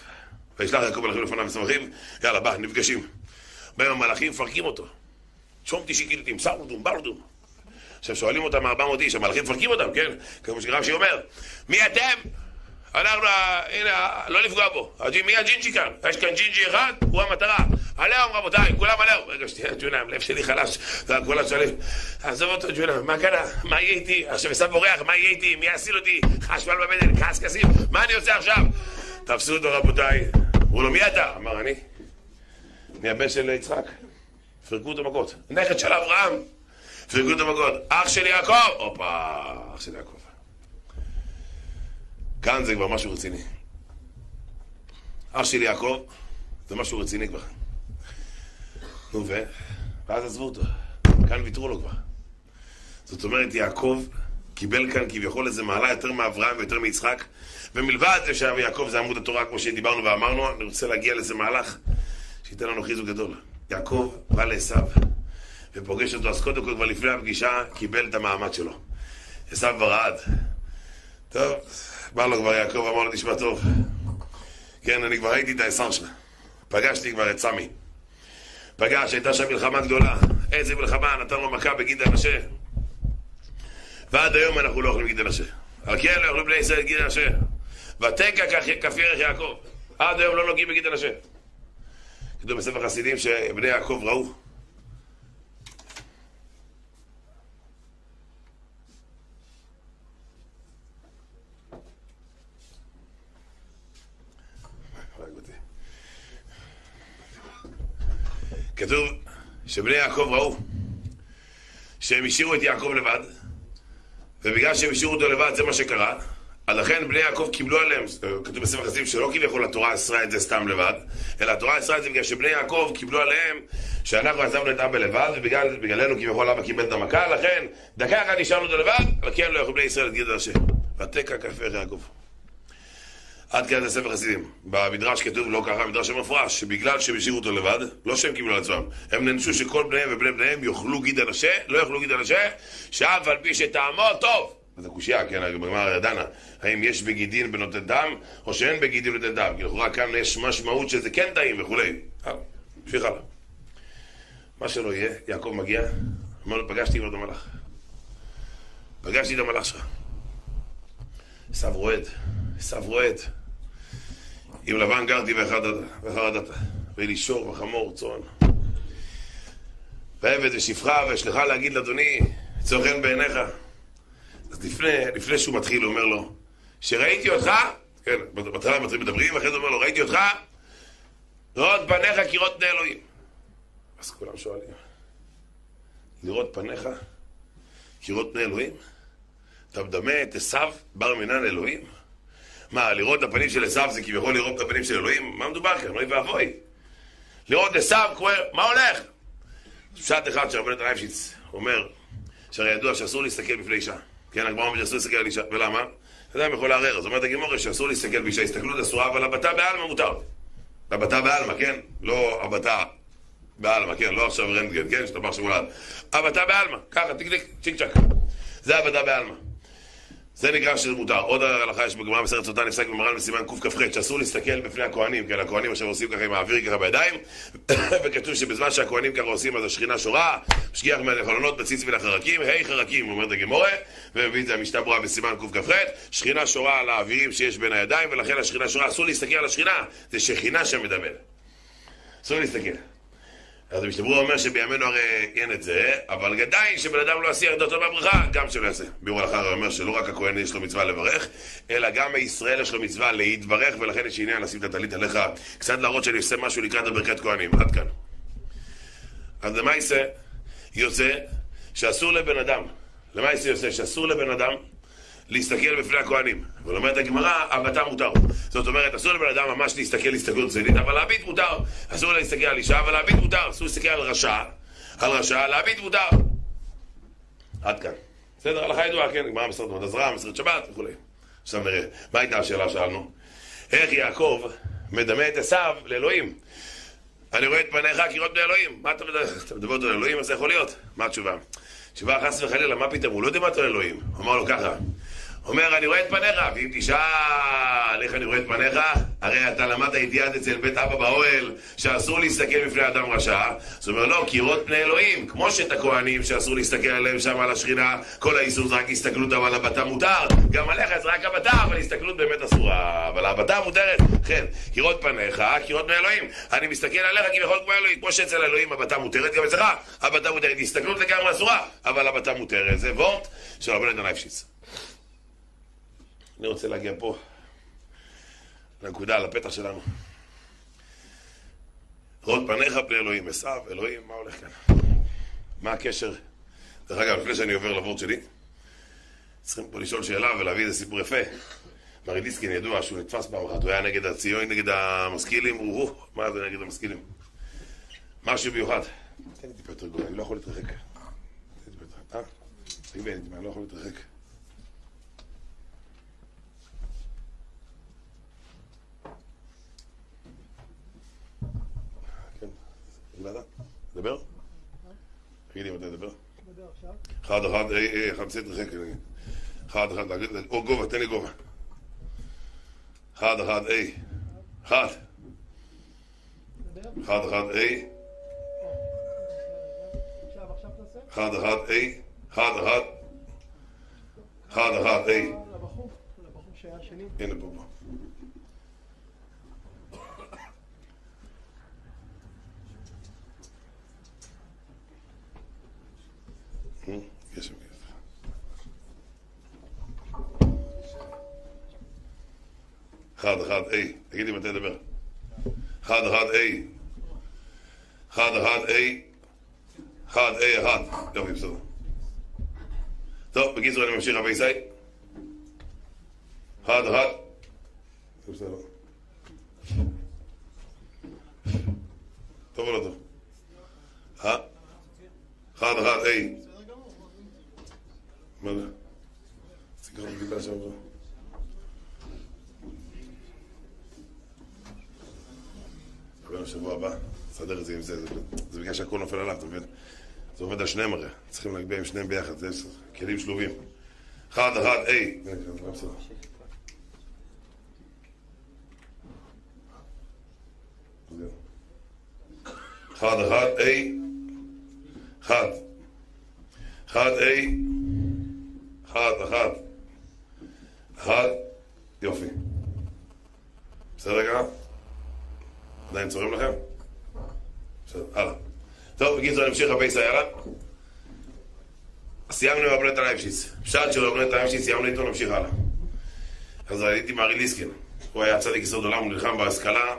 A: וישלח יעקב מלאכים לפניו ושמחים, יאללה, בא, נפגשים. באים המלאכים, מפרקים אותו. שום תשעי קידותים, סרדום, ברדום. עכשיו שואלים אותם 400 איש, המלאכים מפרקים אותם, כן? כמו שרש"י אומר, מי אתם? אנחנו, הנה, לא לפגוע בו. מי הג'ינג'י כאן? יש כאן ג'ינג'י אחד, הוא המטרה. עליהום רבותיי, כולם עליהום. רגע, שתהיה, ג'ונה, הלב שלי חלש. כולם שואלים, עזוב אותו, ג'ונה, מה קרה? מה יהיה איתי? עכשיו עשיו בורח, מה יהיה איתי? מי יסיל אותי? חשמל בבטן, כעס כסיף, מה אני עושה עכשיו? תפסו אותו רבותיי. אמרו לו, מי אתה? אמר, אני. אני הבן של יצחק. פרקו אותו מכות. נכד של אברהם. פרקו אותו מכות. אח של יעקב! הופה, אח של יעקב. כאן זה כבר משהו רציני. אח של יעקב זה משהו רציני כבר. נו ו... ואז עזבו אותו. כאן ויתרו לו כבר. זאת אומרת, יעקב קיבל כאן כביכול איזה מעלה יותר מאברהם ויותר מיצחק. ומלבד שיעקב זה עמוד התורה, כמו שדיברנו ואמרנו, אני רוצה להגיע לאיזה מהלך שייתן לנו חיזוק גדול. יעקב בא לעשו ופוגש אותו, אז קודם כל כבר לפני הפגישה קיבל את המעמד שלו. עשיו ברעד. טוב, בא לו כבר יעקב, אמר לו, תשמע טוב. כן, אני כבר ראיתי את העשר שלך. פגשתי כבר את סמי. פגש, הייתה שם מלחמה גדולה. איזה מלחמה, נתן לו מכה בגיד הנשה. ועד היום אנחנו לא אוכלים גיד הנשה. על כן לא אוכלים בני ישראל גיד הנשה. ותקע כף ירך יעקב. עד היום לא נוגעים בגיד הנשה. כתוב בספר חסידים שבני יעקב ראו. כתוב שבני יעקב ראו שהם השאירו את יעקב לבד, ובגלל שהם השאירו אותו לבד זה מה שקרה, אז לכן בני יעקב קיבלו עליהם, כתוב בספר חסידים שלא כביכול התורה אסרה את זה סתם לבד, אלא התורה אסרה את זה בגלל שבני יעקב קיבלו עליהם שאנחנו עזבנו את אבא לבד, ובגללנו כביכול אבא קיבל את המכה, לכן דקה אחת נשארנו אותו לבד, אבל כן לא יכלו בני ישראל את גדל השם. ותקע כף יעקב. עד כאן זה ספר חסידים. במדרש כתוב לא ככה, במדרש המפורש, שבגלל שהם השאירו אותו לבד, לא שהם קיבלו על עצמם, הם ננשו שכל בניהם ובני בניהם יאכלו גיד הנשה, לא יאכלו גיד הנשה, שאף על פי שטעמו טוב. זו קושייה, כן, בגמרא דנה, האם יש בגידין בנותן דם, או שאין בגידין בנותן דם, כי לכאורה כאן יש משמעות שזה כן טעים וכולי. נמשיך הלאה. מה שלא יהיה, יעקב מגיע, אמר לו, פגשתי עם אותו מלאך. פגשתי את המלאך שלך. עשיו רועד, עשיו רועד. עם לבן גרתי וחרדתה, ואלישור וחמור צאן. ועבד ושפחה ואשלחה להגיד לאדוני, צור חן בעיניך. אז לפני, לפני שהוא מתחיל, הוא אומר לו, שראיתי אותך, כן, בהתחלה מדברים, ואחרי זה אומר לו, ראיתי אותך, לראות פניך כראות פני אלוהים. אז כולם שואלים, לראות פניך כראות פני אלוהים? אתה מדמה את עשיו בר מינן אלוהים? מה, לראות את הפנים של עשיו זה כביכול לראות את הפנים של אלוהים? מה מדובר כאן? אוי ואבוי. לראות עשיו, מה הולך? פשט אחד שרבן נתן אייפשיץ אומר, שהרי ידוע שאסור להסתכל בפני אישה. כן, הגמרא אומרת שאסור להסתכל על אישה, ולמה? אדם יכול לערער, זאת אומרת הגמרא שאסור להסתכל באישה, הסתכלות אסורה, אבל הבתה בעלמא מותר. הבתה בעלמא, כן? לא הבתה בעלמא, כן? לא עכשיו רנטגן, כן? שאתה בא עכשיו. הבתה בעלמא, ככה, טיק, צ'יק צ'ק. זה הבתה בעלמא. זה נקרא שזה מותר. עוד הלכה יש בגמרא מסרט סוטה נפסק במרן בסימן קכ"ח שאסור להסתכל בפני הכהנים, כן, הכהנים עכשיו עושים ככה עם האוויר ככה בידיים וכתוב שבזמן שהכהנים ככה עושים אז השכינה שורה, משגיח מהחלונות בציץ מן החרקים, היי חרקים, אומרת הגמורה, ומביא את זה המשנה ברורה בסימן קכ"ח, שכינה שורה על האווירים שיש בין הידיים ולכן השכינה שורה, אסור להסתכל על השכינה, זה שכינה שמדבר. אסור להסתכל. אז המשתברור אומר שבימינו הרי אין את זה, אבל עדיין שבן אדם לא יסיח דעתו מהברכה, גם שלא יעשה. ביאור הלכה אומר שלא רק הכהן יש לו מצווה לברך, אלא גם מישראל יש לו מצווה להתברך, ולכן יש עניין לשים את הטלית עליך, קצת להראות שאני עושה משהו לקראת הברכת כהנים. עד כאן. אז למה יעשה? יוצא שאסור לבן אדם, למה יעשה? שאסור לבן אדם להסתכל בפני הכהנים. אבל אומרת הגמרא, הבתה מותר. זאת אומרת, אסור לבן אדם ממש להסתכל הסתכלות צדדית, אבל להביט מותר. אסור להסתכל על אישה, אבל להביט מותר. אסור להסתכל על רשע, על רשע, להביט מותר. עד כאן. בסדר, הלכה ידועה, כן, גמרא מסרת מות עזרא, מסרת שבת וכולי. עכשיו נראה, מה הייתה השאלה שאלנו? איך יעקב מדמה את עשיו לאלוהים? אני רואה את פניך כראות בני אלוהים. מה אתה מדבר? אתה מדבר אותו לאלוהים? אז זה יכול להיות. מה התשובה? תשובה חס וחלילה, מה פתאום? הוא לא יודע מה אתה לאלוהים. הוא אמר לו ככה, אומר, אני רואה את פניך, ואם תשאל איך אני רואה את פניך, הרי אתה למדת איתי עד אצל בית אבא באוהל, שאסור להסתכל בפני אדם רשע. אז הוא אומר, לא, כי רואות פני אלוהים, כמו שאת הכהנים שאסור להסתכל עליהם שם על השכינה, כל האיסור זה רק הסתכלות, אבל הבתה מותר, גם עליך זה רק הבתה, אבל הסתכלות באמת אסורה, אבל הבתה מותרת, כן, כי רואות פניך, כי רואות פני אלוהים. אני מסתכל עליך כביכול כמו אלוהים, כמו שאצל אלוהים הבתה מותרת, גם אצלך הבתה מותרת, הסתכלות לגמרי אסורה, אבל הבתה מותרת, זה וורט של רבן נתן אייפשיץ. אני רוצה להגיע פה, לנקודה, לפתח שלנו. ראות פניך פני אלוהים, עשיו, אלוהים, מה הולך כאן? מה הקשר? דרך אגב, לפני שאני עובר לוורד שלי, צריכים פה לשאול שאלה ולהביא איזה סיפור יפה. מרי דיסקין ידוע שהוא נתפס פעם אחת, הוא היה נגד הציון, נגד המשכילים, הוא, מה זה נגד המשכילים? משהו מיוחד. תן לי טיפה יותר גדול, אני לא יכול להתרחק. תן לי טיפה יותר, אה? תגיד לי, אני לא יכול להתרחק. לדבר? תגידי מתי לדבר. אחד אחד, אה, אה, אחד בסדר חקר, נגיד. אחד אחד, להגיד, או גובה, תן לי גובה. אחד אחד, אה. אחד. אחד אחד, אה. אחד אחד, אה. אחד אחד. אחד אחד, אה.
D: שני.
A: הנה פה פה. אה, יש שם כסף. אחד אחד A, תגידי מתי לדבר. אחד אחד A. אחד אחד A. אחד A אחד. יופי, בסדר. טוב, בקיצור אני ממשיך רבי ישי. אחד אחד. בסדר. טוב או לא טוב? אה? אחד אחד A. מה זה? סיגר בגילה שם. נדבר בשבוע הבא, נסדר את זה עם זה, זה, בגלל שהכל נופל עליו, אתה מבין? זה עובד על שניהם הרי, צריכים להגביה עם שניהם ביחד, זה כלים שלובים. אחד, אחד. בסדר. אחד, אחד, איי. אחד. אחד, איי. אחד, אחד. אחד. יופי. בסדר רגע? עדיין צורם לכם? בסדר, הלאה. טוב, בקיצור, אמשיך רבי יאללה. סיימנו עם רבנית הלייבשיץ. פשט של רבנית הלייבשיץ, סיימנו איתו, נמשיך הלאה. אז הייתי עם ארי ליסקין. הוא היה צדיק יסוד עולם, הוא נלחם בהשכלה.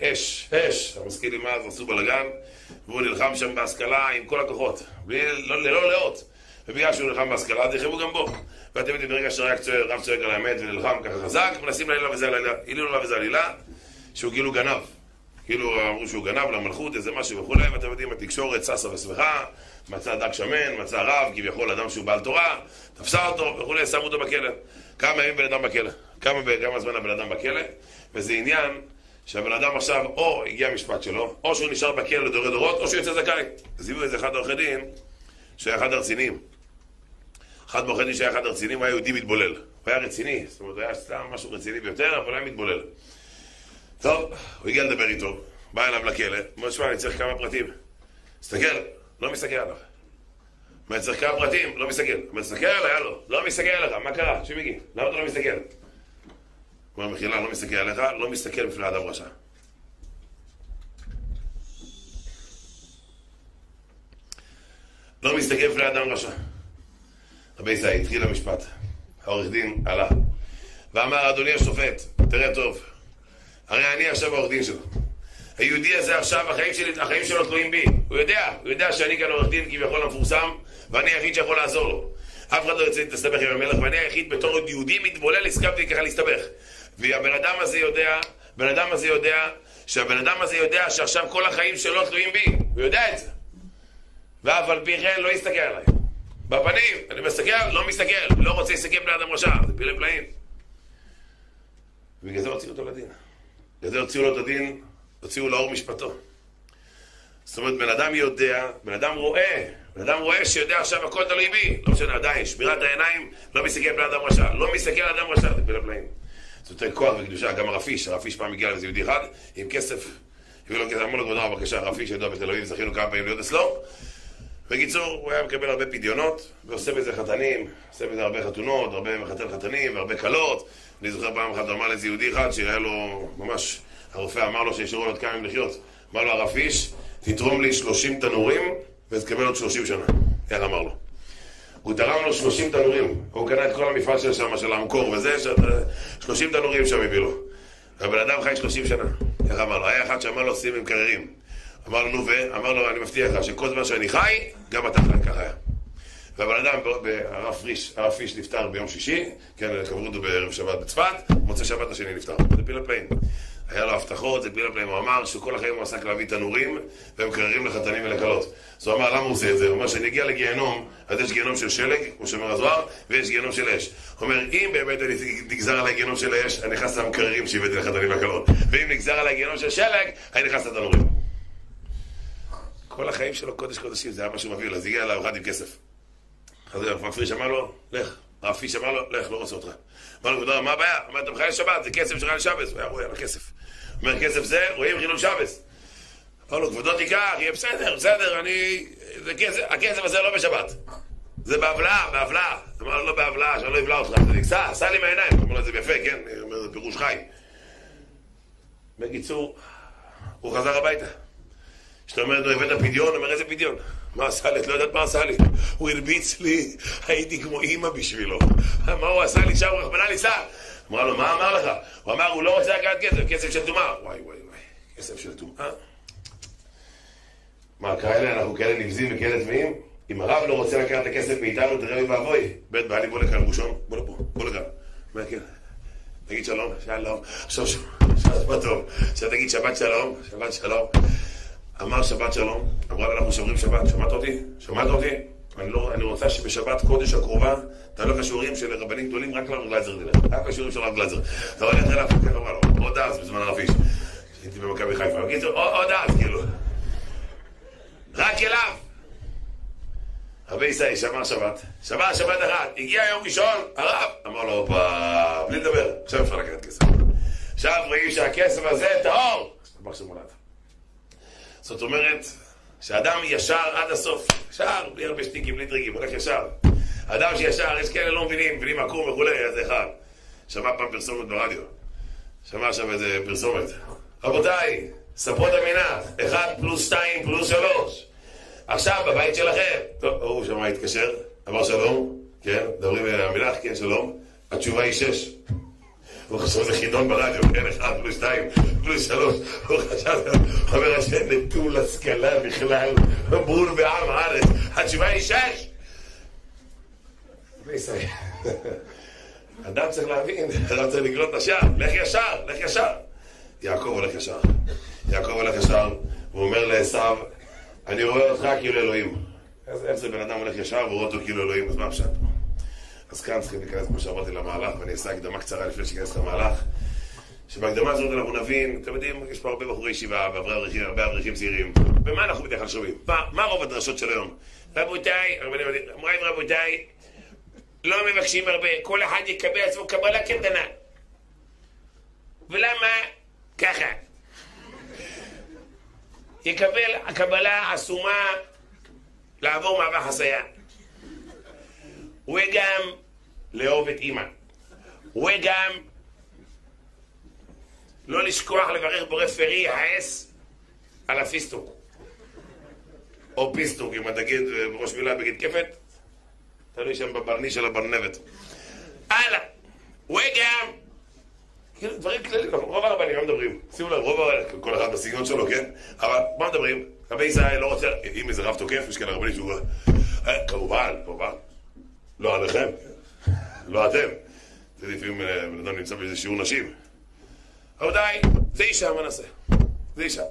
A: אש, אש. המשכילים אז עשו בלאגן, והוא נלחם שם בהשכלה עם כל הכוחות. לא, ללא לאות. ובגלל שהוא נלחם בהשכלה, אז נלחמו גם בו. ואתם יודעים, ברגע שרק צועק, רב צועק על האמת ונלחם ככה חזק, מנסים לעלילה וזה עלילה, העלילו לה וזה עלילה, שהוא כאילו גנב. כאילו אמרו שהוא גנב למלכות, איזה משהו וכולי, ואתם יודעים, התקשורת ששה ושמחה, מצא דג שמן, מצא רב, כביכול אדם שהוא בעל תורה, תפסה אותו וכולי, שמו אותו בכלא. כמה ימים בן אדם בכלא? כמה, כמה זמן הבן אדם בכלא? וזה עניין שהבן אדם עכשיו, או הגיע המשפט שלו, או שהוא נשאר בכלא לדורי דורות, או שהוא יוצא זכאי. אז הביאו איזה אחד עורכי דין, שהיה אחד הרציניים. אחד מעורכי דין שהיה אחד הרציניים, הוא היה יהודי מתבולל. הוא היה רציני, זאת אומרת, הוא היה סתם משהו רציני ביותר, אבל היה מתבולל. טוב, הוא הגיע לדבר איתו, בא אליו לכלא, אומר, שמע, אני צריך כמה פרטים. מסתכל, לא מסתכל עליו. אומר, צריך כמה פרטים, לא מסתכל. אומר, מסתכל עליי, הלו, לא מסתכל עליך, מה קרה? שימיקי, למה אתה לא מסתכל? הוא אומר, מחילה, לא מסתכל עליך, לא מסתכל בפני אדם רשע. לא מסתכל בפני אדם רשע. רבי ישראל, התחיל המשפט. העורך דין עלה. ואמר, אדוני השופט, תראה טוב, הרי אני עכשיו העורך דין שלו. היהודי הזה עכשיו, החיים, שלי, החיים שלו תלויים בי. הוא יודע, הוא יודע שאני כאן עורך דין כביכול המפורסם, ואני היחיד שיכול לעזור לו. אף אחד לא יוצא להסתבך עם המלך, ואני היחיד בתור יהודי מתבולל, הסכמתי ככה להסתבך. והבן אדם הזה יודע, הבן אדם הזה יודע, שהבן אדם הזה יודע שעכשיו כל החיים שלו תלויים בי. הוא יודע את זה. ואף על פי כן לא יסתכל עליי. בפנים, אני מסתכל, לא מסתכל, לא רוצה להסתכל בני אדם רשע, זה פילי פלאים. ובגלל זה הוציאו אותו לדין. בגלל זה הוציאו לו את הדין, הוציאו לאור משפטו. זאת אומרת, בן אדם יודע, בן אדם רואה, בן אדם רואה שיודע עכשיו הכל תלוי בי, לא משנה, עדיין, שמירת העיניים, לא מסתכל בני אדם רשע, לא מסתכל על אדם רשע, זה פילי פלאים. זה יותר כוח וקדושה, גם הרב איש, הרב איש פעם הגיע לאיזה יהודי אחד, עם כסף, הביאו לו כסף, אמרו לו, כבודו, בבקשה, הרב איש ידוע בתל אביב, זכינו כמה פעמים להיות אצלו. בקיצור, הוא היה מקבל הרבה פדיונות, ועושה בזה חתנים, עושה בזה הרבה חתונות, הרבה מחתן חתנים, והרבה כלות. אני זוכר פעם אחת, אמר לאיזה יהודי אחד, שהיה לו, ממש, הרופא אמר לו שישאירו לו עוד כמה ימים לחיות. אמר לו הרב איש, תתרום לי 30 תנורים, ותקבל עוד 30 שנה. איך אמר לו? הוא תרם לו 30 תנורים, הוא קנה את כל המפעל של שם, של המקור וזה, 30 תנורים שם הביא לו. והבן אדם חי 30 שנה. איך אמר לו? היה אחד שאמר לו, שים עם קררים. אמר לו, נו ו? אמר לו, אני מבטיח לך שכל זמן שאני חי, גם אתה חי, ככה. והבן אדם, הרב פריש, הרב פיש נפטר ביום שישי, כן, קברו אותו בערב שבת בצפת, מוצא שבת השני נפטר, זה פיל הפלאים. היה לו הבטחות, זה פיל הפלאים, הוא אמר שכל החיים הוא עסק להביא תנורים ומקררים לחתנים ולכלות. אז הוא אמר, למה הוא עושה את זה? הוא אומר, כשאני אגיע לגיהנום, אז יש גיהנום של שלג, כמו שאומר הזוהר, ויש גיהנום של אש. הוא אומר, אם באמת נגזר עליי גיהנום של אש, אני נכנס למקררים שהבאתי לחתנים ולכלות. ואם נגזר עליי גיהנום של שלג, אני נכנס לתנורים. כל החיים שלו קודש קודשים, זה היה משהו מביא, אז הגיע אליו אחד עם כסף. אז פיש אמר לו, לך. הרב פיש אמר לו, לך, לא רוצה אותך. אמר לו, מה הבעיה? אמר, אתה מחלל שבת, זה כסף שלך לשבס. הוא היה רואה על הכסף. אומר, כסף זה, רואים חילול שבס. אמר לו, כבודו תיקח, יהיה בסדר, בסדר, אני... הכסף הזה לא בשבת. זה בהבלעה, בהבלעה. אמר לו, לא בהבלעה, שאני לא אבלע אותך. סע, סע לי מהעיניים. אמר לו, זה יפה, כן? אומר, זה פירוש חי. בקיצור, הוא חזר הביתה. כשאתה אומר לו, הבאת פדיון, אומר, איזה פדיון? מה עשה לי? את לא יודעת מה עשה לי. הוא הרביץ לי, הייתי כמו אימא בשבילו. מה הוא עשה לי שם, רחמנא ליצלן? אמרה לו, מה אמר לך? הוא אמר, הוא לא רוצה לקחת כסף, כסף של טומאה. וואי, וואי, וואי, כסף של טומאה. מה, כאלה, אנחנו כאלה נבזים וכאלה טמאים? אם הרב לא רוצה לקחת את הכסף מאיתנו, תראה לי ואבוי. בית בעלי, בוא לכאן, ראשון, בוא לפה, בוא לכאן. מה כן? תגיד שלום, שלום, עכשיו שבת טוב, עכשיו תגיד שבת שלום, שבת שלום. אמר שבת שלום, אמרה לה, אנחנו שומרים שבת, שמעת אותי? שמעת אותי? אני, לא, אני רוצה שבשבת קודש הקרובה תעלה לשיעורים של רבנים גדולים, רק לרב גלזר תלך. רק לשיעורים של הרב גלזר. אתה הולך אליו, כן, אמר לו, עוד אז, בזמן הרב איש. הייתי במכבי חיפה. בקיצור, עוד אז, כאילו. רק אליו. רבי ישראל שמר שבת, שמר שבת אחת, הגיע יום ראשון, הרב, אמר לו, הופה, בלי לדבר, עכשיו אפשר לקחת כסף. עכשיו רואים שהכסף הזה טהור. השתבח שמולד. זאת אומרת, שאדם ישר עד הסוף, ישר, בלי הרבה שטיקים, בלי טריקים, הולך ישר. אדם שישר, יש כאלה לא מבינים, מבינים עקום וכולי, אז אחד. שמע פעם פרסומת ברדיו. שמע עכשיו איזה פרסומת. רבותיי, ספרות המנח, אחד פלוס שתיים פלוס שלוש. עכשיו, בבית שלכם. טוב, הוא שמע התקשר, אמר שלום, כן, מדברים על המלך, כן, שלום. התשובה היא שש. הוא חשב שזה חידון ברדיו, כן, אחד פלוס שתיים פלוס שלוש. הוא חשב, אומר השם, נטול השכלה בכלל, בור בעם הארץ. התשובה היא שש. אדם צריך להבין, אדם צריך את השער, לך ישר, לך ישר. יעקב הולך ישר. יעקב הולך ישר, והוא אומר לעשו, אני רואה אותך כאילו אלוהים. איך זה בן אדם הולך ישר ורואה אותו כאילו אלוהים, אז מה הפשט? אז כאן צריכים להיכנס, כמו שאמרתי, למהלך, ואני אעשה הקדמה קצרה לפני שניכנס למהלך. שבהקדמה הזאת אנחנו נבין, אתם יודעים, יש פה הרבה בחורי ישיבה, והרבה אברכים צעירים. ומה אנחנו בדרך כלל שומעים? מה, מה רוב הדרשות של היום? רבותיי, אמריים רבותיי, לא מבקשים הרבה, כל אחד יקבל עצמו קבלה קטנה. ולמה? ככה. יקבל הקבלה עצומה לעבור מעבר חצייה. וגם לאהוב את אימא. וגם לא לשכוח לברך בורא פרי העס על הפיסטוק. או פיסטוק, אם אתה תגיד בראש מילה בגיד כפת, תלוי שם בברני של הברנבת. הלאה. וגם כאילו דברים כלליים, רוב הרבנים, מה מדברים? שימו לב, רוב הרבנים, כל אחד בסגנון שלו, כן? אבל מה מדברים? רבי ישראל לא רוצה, אם איזה רב תוקף, יש כאלה רבנים שהוא... כמובן, כמובן. לא עליכם, לא אתם. זה לפעמים בן אדם נמצא באיזה שיעור נשים. רבותיי, זה אישה, מה נעשה? זה אישה.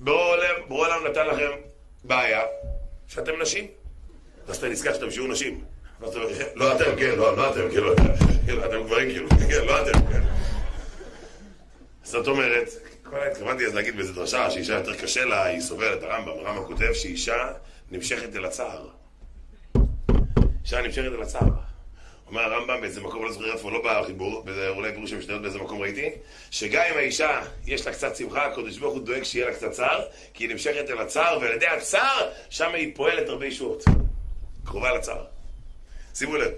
A: ברור העולם נתן לכם בעיה שאתם נשים. אז אתה נזכר שאתם שיעור נשים. לא אתם, כן, לא אתם, כאילו, אתם גברים כאילו, כן, לא אתם, כן. זאת אומרת, כל התכוונתי אז להגיד באיזה דרשה שאישה יותר קשה לה, היא סובלת, הרמב"ם, הרמב"ם כותב שאישה נמשכת אל הצער. אישה נמשכת אל הצער. אומר הרמב"ם באיזה מקום, לא זוכר איפה, לא בחיבור, אולי פירוש המשתנות באיזה מקום ראיתי, שגם אם האישה יש לה קצת שמחה, הקדוש ברוך הוא דואג שיהיה לה קצת צער, כי היא נמשכת אל הצער, ועל ידי הצער, שם היא פועלת הרבה ישועות. קרובה לצער. שימו לב.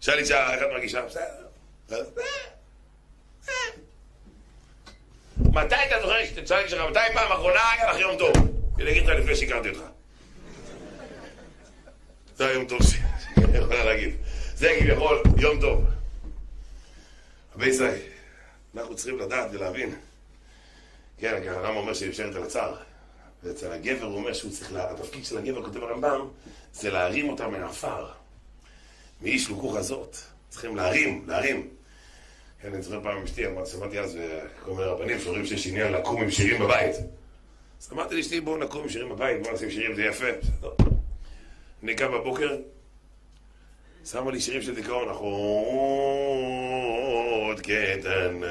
A: שאל אישה, את מרגישה? בסדר. מתי אתה זוכר שתצא לי שלך, מתי פעם אחרונה היה לך יום טוב? אני אגיד לך לפני שהכרתי אותך. זה היום טוב שאני יכולה להגיד. זה כביכול יום טוב. רבי ישראל, אנחנו צריכים לדעת ולהבין. כן, הרמב"ם אומר שהיא נשארת על הצער. ואצל הגבר הוא אומר שהוא צריך, התפקיד של הגבר, כותב הרמב"ם, זה להרים אותה מן העפר. מאיש לוקוך הזאת. צריכים להרים, להרים. כן, אני זוכר פעם עם אשתי, שמעתי אז כל מיני רבנים שאומרים שיש עניין לקום עם שירים בבית. אז אמרתי לאשתי, בואו נקום עם שירים בבית, בואו נשים שירים, זה יפה. אני קם בבוקר, שמה לי שירים של דיכאון, אחות קטנה,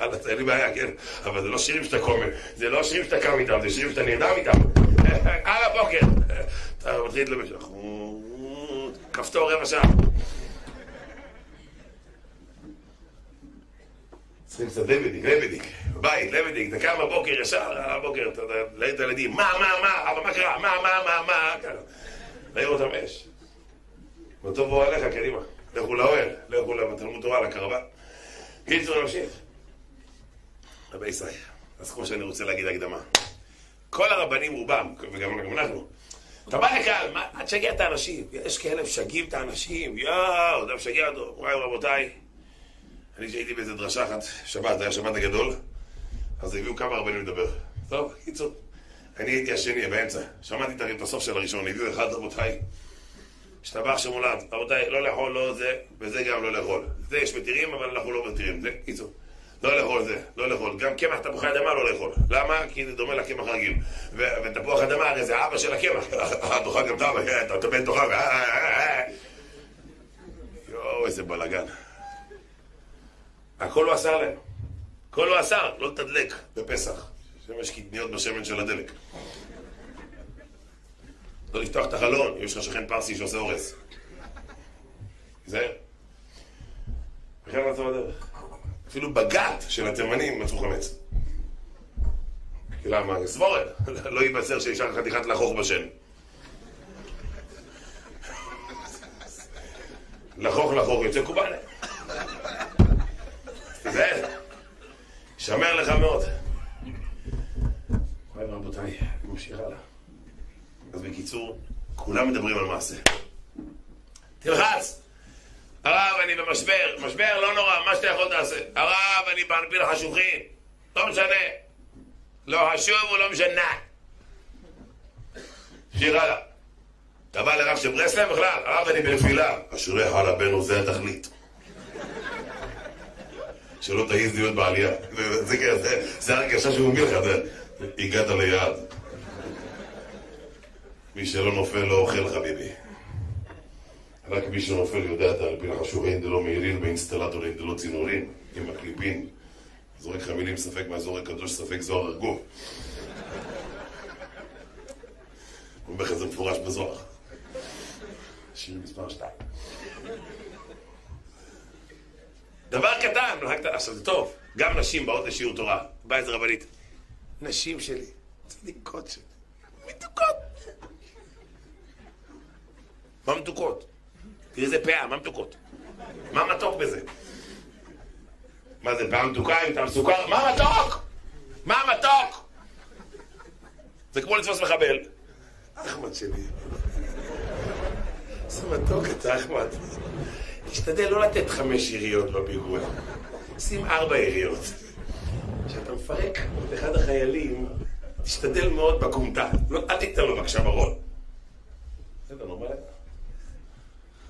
A: אל- אין לי בעיה, כן, אבל זה לא שירים שאתה קום, זה לא שירים שאתה קם איתם, זה שירים שאתה נרדם איתם. על הבוקר, אתה מתחיל למשך, כפתור רבע שעה. צריכים קצת לבדיק, לבדיק, בבית, לבדיק, קם בבוקר ישר, הבוקר, אתה יודע, את הילדים, מה, מה, מה, אבל מה קרה, מה, מה, מה, מה, ככה. להעיר אותם אש. וטוב בוא עליך, קדימה. לכו לאוהל, לכו לתלמוד תורה, לקרוון. קיצור, נמשיך. רבי ישראל, אז כמו שאני רוצה להגיד הקדמה. כל הרבנים רובם, וגם גם אנחנו, אתה בא לקהל, מה, תשגע את האנשים. יש כאלה משגעים את האנשים, יואו, אתה משגע אותו. וואי, רבותיי, אני שהייתי באיזה דרשה אחת, שבת, היה שבת הגדול, אז הביאו כמה רבנים לדבר. טוב, קיצור, אני הייתי השני, באמצע. שמעתי את- הסוף של הראשון, הביאו אחד, רבותיי, השתבח שמולד, רבותיי, לא לאכול, לא זה, וזה גם לא לאכול. זה יש מתירים, אבל אנחנו לא מתירים. זה, קיצור. לא לאכול זה, לא לאכול. גם קמח תפוחי אדמה לא לאכול. למה? כי זה דומה לקמח הרגיל. ותפוח אדמה הרי זה אבא של הקמח. תאכל גם אתה, אה, אתה תאבד תאכל. אה, אה. יואו, איזה בלאגן. הכל הוא אסר להם. הכל הוא אסר, לא לתדלק בפסח. שמש קטניות בשמן של הדלק. לא לפתוח את החלון, יש לך שכן פרסי שעושה אורז. תיזהר. וכן מצב הדרך. אפילו בגת של התימנים מצאו חמץ. כי למה? סבורת. לא ייבשר שישר חתיכת לחוך בשן. לחוך לחוך יוצא קובאנה. תיזהר. שמר לך מאוד. וואי רבותיי, אני ממשיך הלאה. אז בקיצור, כולם מדברים על מעשה. תלחץ! הרב, אני במשבר, משבר לא נורא, מה שאתה יכול תעשה. הרב, אני בענפי לחשוכים, לא משנה. לא חשוב ולא משנה. שיר הלאה. אתה בא לרב של ברסלב בכלל? הרב, אני בנפילה. אשריך על הבנו, זה התכלית. שלא תעיז להיות בעלייה. זה- זה זה הרגשה שהוא מביא לך, הגעת ליעד. מי שלא נופל לא אוכל חביבי. רק מי שנופל יודע את האלפין החשובים דלא מעירין באינסטלטורים דלא צינורים עם הקליפין. זורק לך מילים ספק מהזורק קדוש ספק זוהר הרגוב. אומר לך זה מפורש בזוהר. שיר מספר שתיים. דבר קטן, עכשיו זה טוב, גם נשים באות לשיעור תורה. באה איזה רבנית. נשים שלי, צדיקות שלי, מתוקות. מה מתוקות? תראי איזה פאה, מה מתוקות? מה מתוק בזה? מה זה, פאה מתוקה עם טעם סוכר? מה מתוק? מה מתוק? זה כמו לתפוס מחבל. אחמד שלי. זה מתוק אתה, אחמד. תשתדל לא לתת חמש יריות בפיגוע. שים ארבע יריות. כשאתה מפרק את אחד החיילים, תשתדל מאוד בכומתה. לא, אל תיתן לו בבקשה ברון. בסדר, נורמלי אתה.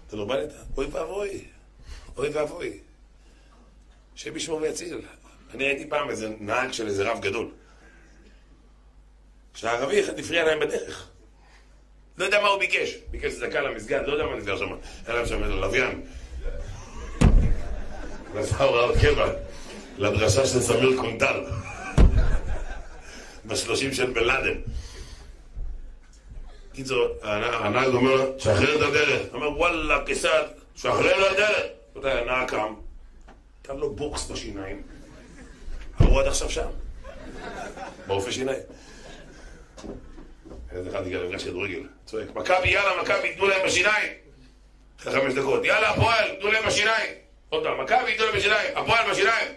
A: אתה נורמלי אתה? אוי ואבוי. אוי ואבוי. השם ישמור ויציל. אני ראיתי פעם איזה נהג של איזה רב גדול. שהערבי אחד הפריע להם בדרך. לא יודע מה הוא ביקש. ביקש צדקה למסגד, לא יודע מה נסגר שם. היה להם שם איזה לוויין. נסע הוראות קבע לדרשה של סמיר קונטל. בשלושים של בן לאדן. קיצור, הנהג אומר, שחרר את הדרך. אמר, וואלה, כיסד, שחרר את הדרך. אתה יודע, הנהג קם, נתן לו בוקס בשיניים. הוא עד עכשיו שם. ברופא שיניים. איזה אחד הגיע למגרש כדורגל, צועק, מכבי, יאללה, מכבי, תנו להם בשיניים. אחרי חמש דקות, יאללה, הפועל, תנו להם בשיניים. עוד פעם, מכבי, תנו להם בשיניים, הפועל בשיניים.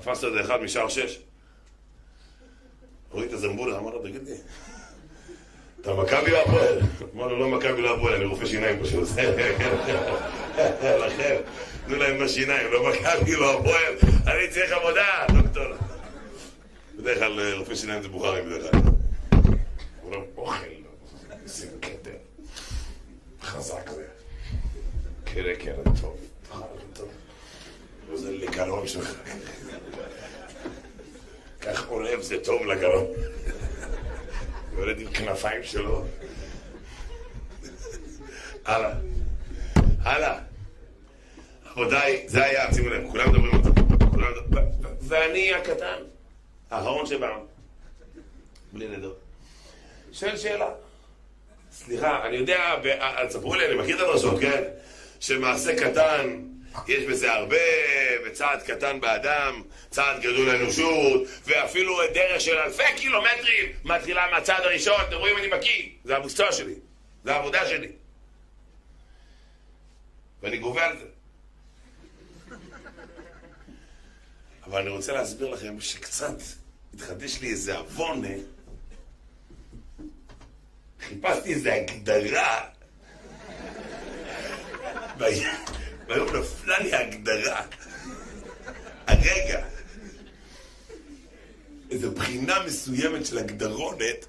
A: תפסת איזה אחד משער שש. הוריד את הזמבולה, אמר לו, תגיד לי, אתה מכבי או הפועל? אמר לו, לא מכבי, לא הפועל, אני רופא שיניים פשוט. לכן, תנו להם בשיניים, לא מכבי, לא הפועל, אני צריך עבודה, דוקטור. בדרך כלל אה, רופא שיניים זה בוכרים בדרך כלל. הוא לא אוכל, שים כתר. חזק זה. קרא קרא טוב. זה לגרון שלך. כך עורב זה טוב לגרון. יורד עם כנפיים שלו. הלאה. הלאה. רבותיי, זה היה, שימו לב, כולם מדברים על זה. ואני הקטן, האחרון שבעם. בלי נדר. שואל שאלה. סליחה, אני יודע, ב- אה, תספרו לי, אני מכיר את הדרשות, כן? שמעשה קטן, יש בזה הרבה, וצעד קטן באדם, צעד גדול לאנושות, ואפילו דרך של אלפי קילומטרים מתחילה מהצעד הראשון, אתם רואים, אני בקיא, זה המקצוע שלי, זה העבודה שלי. ואני גובה על זה. אבל אני רוצה להסביר לכם שקצת התחדש לי איזה עוון, אה? חיפשתי איזה הגדרה, והיום נפלה לי ההגדרה. הרגע, איזו בחינה מסוימת של הגדרונת,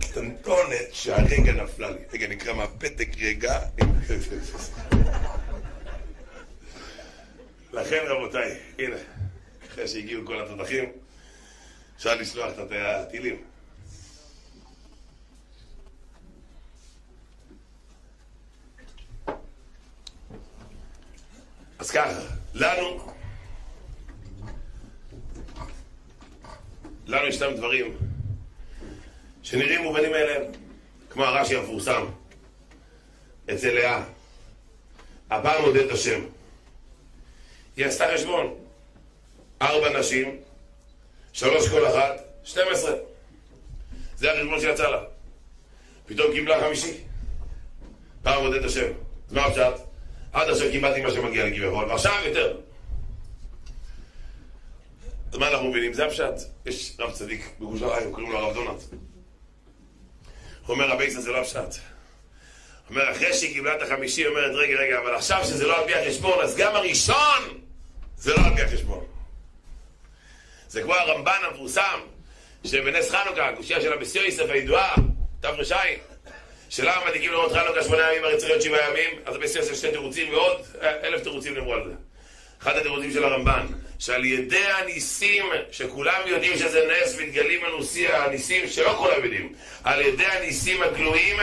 A: קטנטונת, שהרגע נפלה לי. רגע, נקרא מהפתק רגע. לכן רבותיי, הנה, אחרי שהגיעו כל התותחים, אפשר לשלוח את הטילים. אז ככה, לנו, לנו ישנם דברים שנראים מובנים מאליהם, כמו הרש"י המפורסם, אצל לאה. הפעם מודד את השם. היא עשתה חשבון. ארבע נשים, שלוש כל אחת, 12. זה החשבון שיצא לה. פתאום קיבלה חמישי. פעם מודד את השם. אז מה הפשט? עד עכשיו קיבלתי מה שמגיע לי כביכול, ועכשיו יותר. אז מה אנחנו מבינים? זה הפשט. יש רב צדיק בירושלים, קוראים לו הרב דונלד. אומר, הבייסה זה לא הפשט. אומר, אחרי שהיא קיבלה את החמישי, היא אומרת, רגע, רגע, אבל עכשיו שזה לא על פי החשבון, אז גם הראשון זה לא על פי החשבון. זה כמו הרמב"ן המפורסם, שבנס חנוכה, הקושייה של הבסיו יוסף הידועה, תר"ש, שלמה מדליקים לראות חנוכה שמונה ימים, הרי צריך להיות שבעה ימים, אז הבסיו יוסף שתי תירוצים ועוד אה, אלף תירוצים נאמרו על זה. אחד התירוצים של הרמב"ן, שעל ידי הניסים, שכולם יודעים שזה נס, מתגלים הנוסי, הניסים שלא כולם יודעים, על ידי הניסים הגלויים,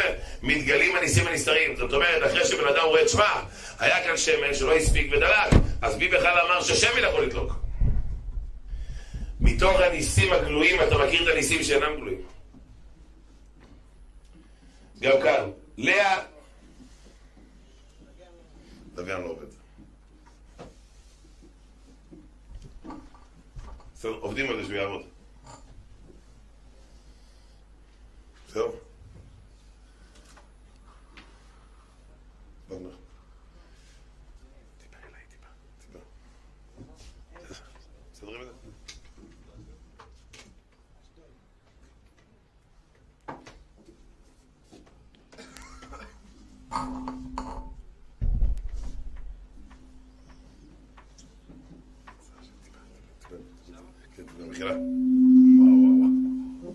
A: מתגלים הניסים הנסתרים. זאת אומרת, אחרי שבן אדם רואה, תשמע, היה כאן שמן שלא הספיק ודלק, אז מי בכלל אמר ששמן יכול לדלוק? מתוך הניסים הגלויים, אתה מכיר את הניסים שאינם גלויים. גם כאן, לאה... לוויין לא עובד. עובדים על זה שהוא יעבוד. זהו. בוא נראה. טיפה אליי, טיפה, טיפה. בסדר, מסתדרים את זה? כן, במחילה. וואו, וואו, וואו.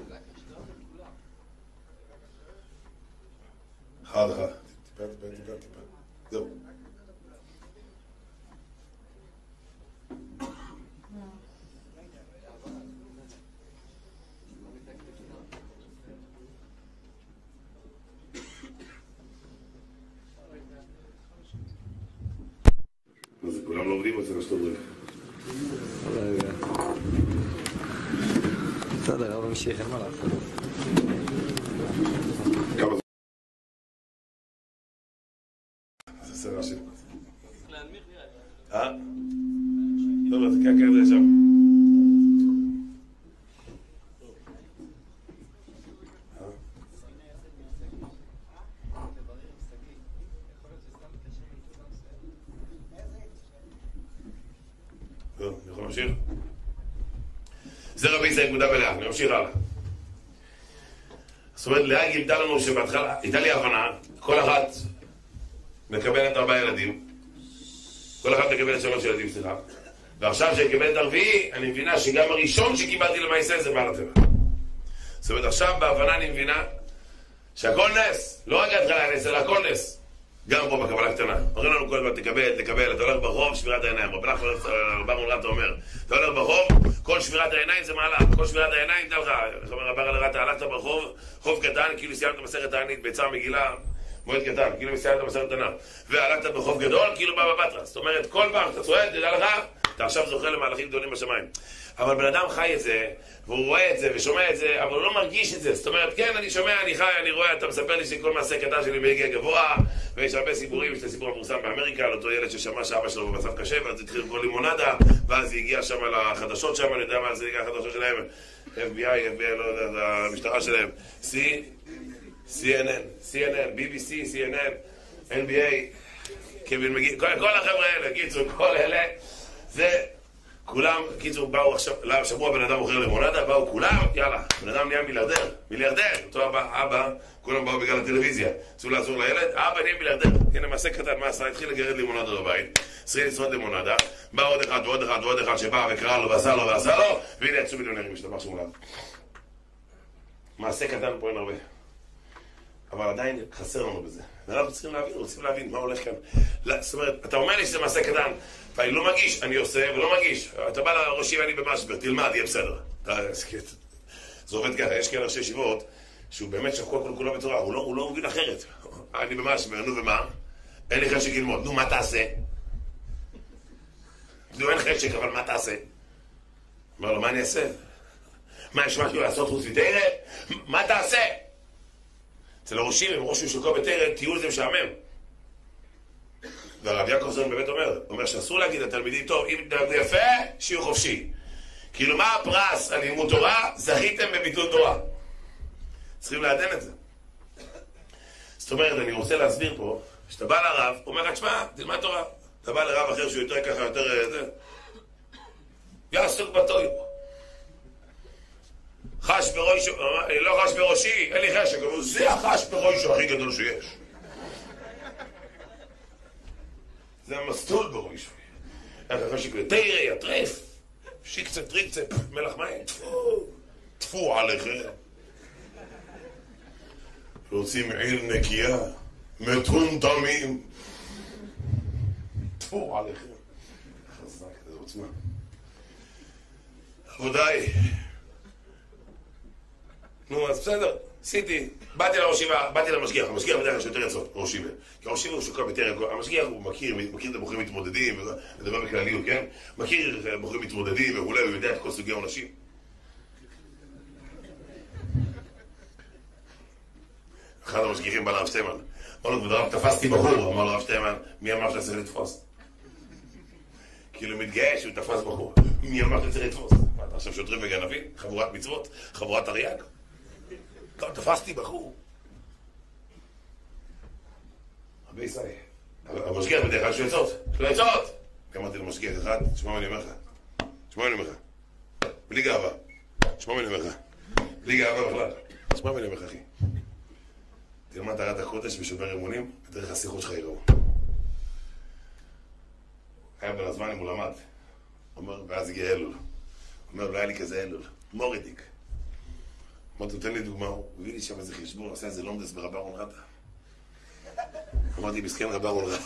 A: אחד, אחד. טיפה, טיפה, טיפה, טיפה. זהו. אז כולם לא עובדים על זה, מה שאתה אומר.
D: בסדר, אבל נמשיך, אין מה לעשות.
A: כמה זמן? זה סדר שלי. אה? לא, לא, זה קעקע את זה שם. אה? להמשיך? זה רבי ישראל נקודה מלאה, אני ממשיך הלאה. זאת אומרת, לאה גילתה לנו שבהתחלה, הייתה לי הבנה, כל אחת מקבלת ארבעה ילדים, כל אחת מקבלת שלוש ילדים, סליחה, ועכשיו שאני מקבל את הרביעי, אני מבינה שגם הראשון שקיבלתי למעשה זה מעל הטבע. זאת אומרת, עכשיו בהבנה אני מבינה שהכל נס, לא רק ההתחלה נס, אלא הכל נס. גם פה בקבלה קטנה. אומרים לנו כל הזמן, תקבל, תקבל, אתה הולך ברחוב, שמירת העיניים. רבי נחמן ברמולת אומר, אתה הולך ברחוב, כל שמירת העיניים זה מעלה. כל שמירת העיניים, תדע לך, איך אומר רבי הרל"ט, הלכת ברחוב, חוב קטן, כאילו סיימת מסכת תענית, ביצה מגילה, מועד קטן, כאילו סיימת מסכת קטנה. והלכת ברחוב גדול, כאילו בבא בתרא. זאת אומרת, כל פעם שאתה צועד, תדע לך, אתה עכשיו זוכה למהלכים גדולים בשמיים. אבל בן אדם חי את זה, והוא רואה את זה ושומע את זה, אבל הוא לא מרגיש את זה. זאת אומרת, כן, אני שומע, אני חי, אני רואה, אתה מספר לי שכל מעשה קטן שלי מגיע גבוה, ויש הרבה סיפורים, יש את הסיפור המפורסם באמריקה על אותו ילד ששמע שאבא שלו במצב קשה, ואז התחיל לקרוא לימונדה, ואז היא הגיעה שם לחדשות שם, אני יודע מה זה הגיע לחדשות שלהם, FBI, FBI, לא יודע, המשטרה שלהם, C, CNN, CNN, BBC, CNN, NBA, כל החבר'ה האלה, קיצור, כל אלה, זה, כולם, קיצור, באו עכשיו, לא, שבוע בן אדם מוכר לימונדה, באו כולם, יאללה, בן אדם נהיה מיליארדר, מיליארדר, אותו אבא, אבא, כולם באו בגלל הטלוויזיה, רצו לעזור לילד, אבא נהיה מיליארדר, הנה מעשה קטן, מה עשה? התחיל לגרד לימונדה בבית, התחיל לשרוד לימונדה, בא עוד אחד ועוד אחד ועוד אחד שבא וקרא לו ועשה לו ועשה לו, והנה יצאו מיליונרים, השתבח שמולם. מעשה קטן אין הרבה. אבל עדיין חסר לנו בזה. ואנחנו צריכים להבין, רוצים להבין מה הולך כאן. זאת אומרת, אתה אומר לי שזה מעשה קטן, ואני לא מגיש, אני עושה ולא מגיש. אתה בא לראשי ואני במשבר, תלמד, יהיה בסדר. זה עובד ככה, יש כאלה ראשי ישיבות, שהוא באמת שקוע כל כולו בתורה, הוא לא, הוא לא מבין אחרת. אני במשבר, נו ומה? אין לי חשק ללמוד, נו מה תעשה? נו אין חשק, אבל מה תעשה? אומר לו, מה אני אעשה? מה, יש משהו לעשות חוץ מתרא? מה תעשה? אצל הראשים, אם ראש משוקו בתרא, טיול זה משעמם. והרב יעקובזון באמת אומר, אומר שאסור להגיד לתלמידים, טוב, אם תלמדו יפה, שיהיו חופשי. כאילו, מה הפרס על לימוד תורה? זכיתם בביטול תורה. צריכים לעדן את זה. זאת אומרת, אני רוצה להסביר פה, כשאתה בא לרב, הוא אומר לך, תשמע, תלמד תורה. אתה בא לרב אחר שהוא יותר ככה, יותר... אה, זה. יעסוק בתויו. חש בראשו, אה, לא חש בראשי, אין לי חשק, אבל זה החש בראשו הכי גדול שיש. זה המסטול בראשו. אין לך חשק לתרא, יטרף, שיקצה טריקצה, מלח מים, טפו, טפו עליכם. רוצים עיר נקייה, מטומטמים, טפו עליכם. חזק, איזה עוצמה. רבותיי, נו, אז בסדר, עשיתי, באתי לראש ישיבה, באתי למשגיח, המשגיח בדרך כלל יש יותר עצות, ראש ישיבה. כי ראש ישיבה הוא שוקע בתרם, המשגיח הוא מכיר, מכיר את הבחורים מתמודדים, מדבר בכלליות, כן? מכיר את הבחורים מתמודדים וכולי, הוא יודע את כל סוגי העונשים. אחד המשגיחים בא לרב שטיימן, אמר לו, כבוד הרב, תפסתי בחור, אמר לו הרב שטיימן, מי אמר שאתה צריך לתפוס? כאילו מתגאה שהוא תפס בחור, מי אמר שאתה צריך לתפוס? מה, אתה עכשיו שוטרים וגנבים? חבורת מצוות? חבורת תרי"ג? טוב, תפסתי בחור. רבי ישראל, המשגיח בדרך כלל יש לו עצות, יש לו עצות! אמרתי למשגיח אחד, תשמע מה אני אומר לך, תשמע מה אני אומר לך, בלי גאווה, תשמע מה אני אומר לך, בלי גאווה בכלל, תשמע מה אני אומר לך אחי. תלמד תרת הקודש ושובר אמונים, ודרך השיחות שלך יראו. היה בין הזמן אם הוא למד. אומר, ואז הגיע אלול. אומר, לא היה לי כזה אלול. מורידיק. אמרתי, תן לי דוגמה, הוא הביא לי שם איזה חשבון, עשה איזה לומדס ברב אהרון רטה. אמרתי, מסכן רב אהרון רטה.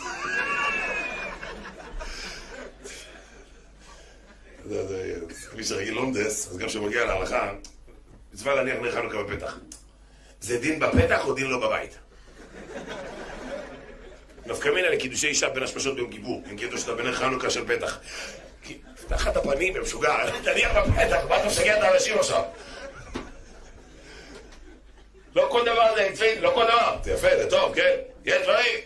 A: מי שרגיל לומדס, אז גם כשהוא מגיע להלכה, מצווה להניח נר חנוכה בפתח. זה דין בפתח או דין לא בבית? נפקא מינה לקידושי אישה בין השמשות ביום כיפור, עם שאתה בנר חנוכה של פתח. תחת הפנים, יא משוגע, תניח בפתח, מה אתה משגע את האנשים עכשיו? לא כל דבר זה אצלי, לא כל דבר. זה יפה, זה טוב, כן? יש דברים.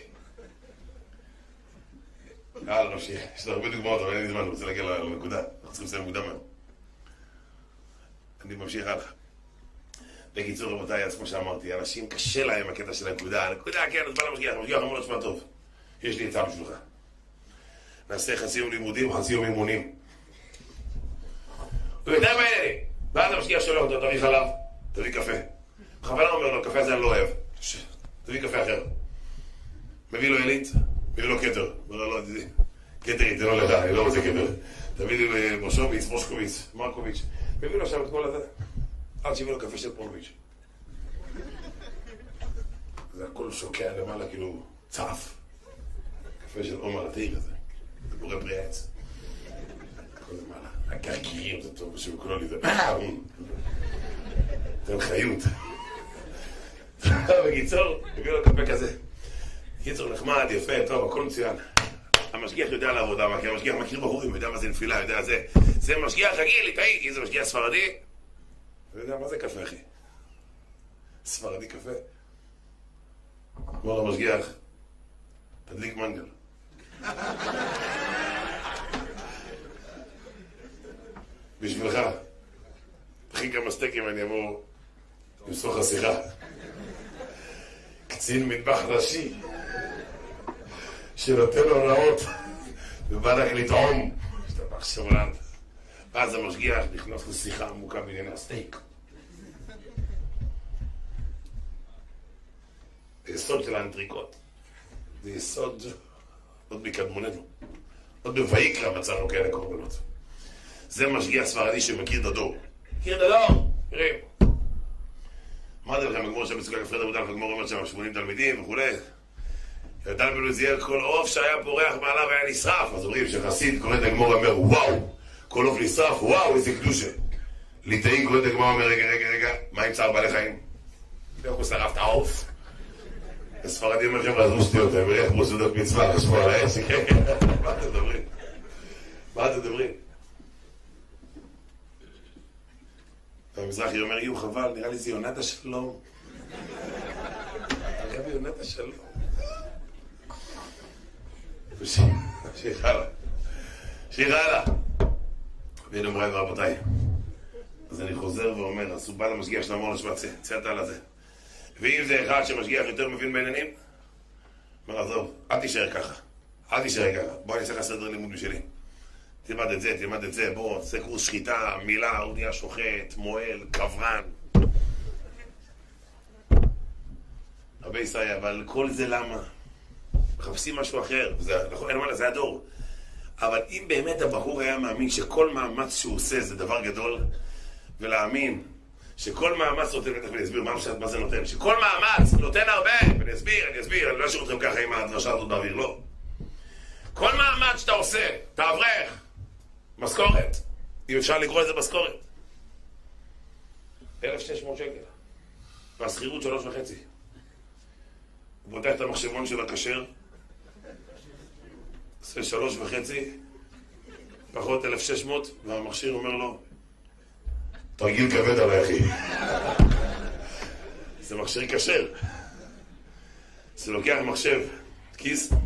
A: יאללה, נמשיך. יש לי הרבה דוגמאות, אבל אין לי זמן, אני רוצה להגיע לנקודה. אנחנו צריכים לסיים מוקדם היום. אני ממשיך הלאה. בקיצור, רבותיי, אז כמו שאמרתי, אנשים קשה להם הקטע של הנקודה. הנקודה, כן, אז בא למשגיח, המשגיח אומר לו, תשמע טוב, יש לי עצה בשבילך. נעשה חצי יום לימודים, חצי יום אימונים. הוא יודע מה העניינים. ואז המשגיח שולח אותו, תביא חלב, תביא קפה. בכוונה אומר לו, קפה הזה אני לא אוהב. תביא קפה אחר. מביא לו עילית, מביא לו כתר. אומר לו, לא, ידידי, כתר ייתן לו לך, אני לא רוצה כתר. תביא לי אה, מושוביץ, מושקוביץ, מרקוביץ'. מביא לו שם את כל הזה. עד שיביא לו קפה של פונוביץ'. זה הכל שוקע למעלה, כאילו, צף. קפה של עומר עתיר כזה. זה בורא פרי עץ. הכל למעלה. הגרגירים זה טוב, שהוא כולו לי זה... תן חיות. בקיצור, הביא לו קפה כזה. בקיצור, נחמד, יפה, טוב, הכל מצוין. המשגיח יודע לעבודה, כי המשגיח מכיר בחורים, יודע מה זה נפילה, יודע זה. זה משגיח רגיל, ליטאי, אם זה משגיח ספרדי, הוא יודע מה זה קפה, אחי. ספרדי קפה. אמר למשגיח, תדליק מנגל. בשבילך. תכין כמה סטייקים, אני אמור למסור לך שיחה. קצין מטבח ראשי, שנותן הוראות, ובא לך לטעום. השתבח שמרן. ואז המשגיח נכנס לשיחה עמוקה בענייני הסטייק. זה יסוד של האנטריקוט. זה יסוד עוד מקדמוננו. עוד בויקרא מצאנו כאלה קורבנות. זה משגיח ספרדי שמכיר את הדור. מכיר את הדור? תראה. אמרתי לכם, הגמור שם בסוגיה כ"ח עמוד הגמור אומר שם 80 תלמידים וכולי. ידע בנו זיהר כל עוף שהיה פורח מעליו היה נשרף. אז אומרים שחסיד קורא את הגמור אומר, וואו, כל עוף נשרף, וואו, איזה קדושה. ליטאי קורא את הגמור אומר, רגע, רגע, רגע, מה עם צער בעלי חיים? איך הוא שרף את העוף? הספרדים אומרים לכם, עזבו שטויות, הם איך כמו מצווה, חשבו על האש, מה אתם מדברים? מה אתם מדברים? והמזרחי אומר, יהיו חבל, נראה לי זה יונת השלום. הרבי יונת השלום. שיר הלאה. שיר הלאה. והנה מוריי ורבותיי. אז אני חוזר ואומר, אז הוא בא למשגיח שלו, אמר לו, שמע, צא, צא אתה לזה. ואם זה אחד שמשגיח יותר מבין בעניינים, אומר, עזוב, אל תישאר ככה. אל תישאר ככה. בוא אני אעשה לך סדר לימוד בשבילי. תלמד את זה, תלמד את זה, בוא, עושה קורס שחיטה, מילה, הוא נהיה שוחט, מועל, קברן. הרבה ישראל, אבל כל זה למה? מחפשים משהו אחר, זה, נכון, אין מה לזה, זה הדור. אבל אם באמת הבחור היה מאמין שכל מאמץ שהוא עושה זה דבר גדול, ולהאמין שכל מאמץ נותן, בטח אני אסביר מה, מה זה נותן, שכל מאמץ נותן הרבה, ואני אסביר, אני אסביר, אני לא אשאיר אתכם ככה עם הדרשה הזאת באוויר, לא. כל מאמץ שאתה עושה, אתה אברך, משכורת, אם אפשר לקרוא לזה משכורת. 1,600 שקל, והשכירות שלוש וחצי. הוא פותח את המחשבון של הכשר, עושה שלוש וחצי, פחות 1,600, והמכשיר אומר לו, תרגיל כבד עליי, אחי. זה מכשיר כשר. זה לוקח מחשב, כיס, הוא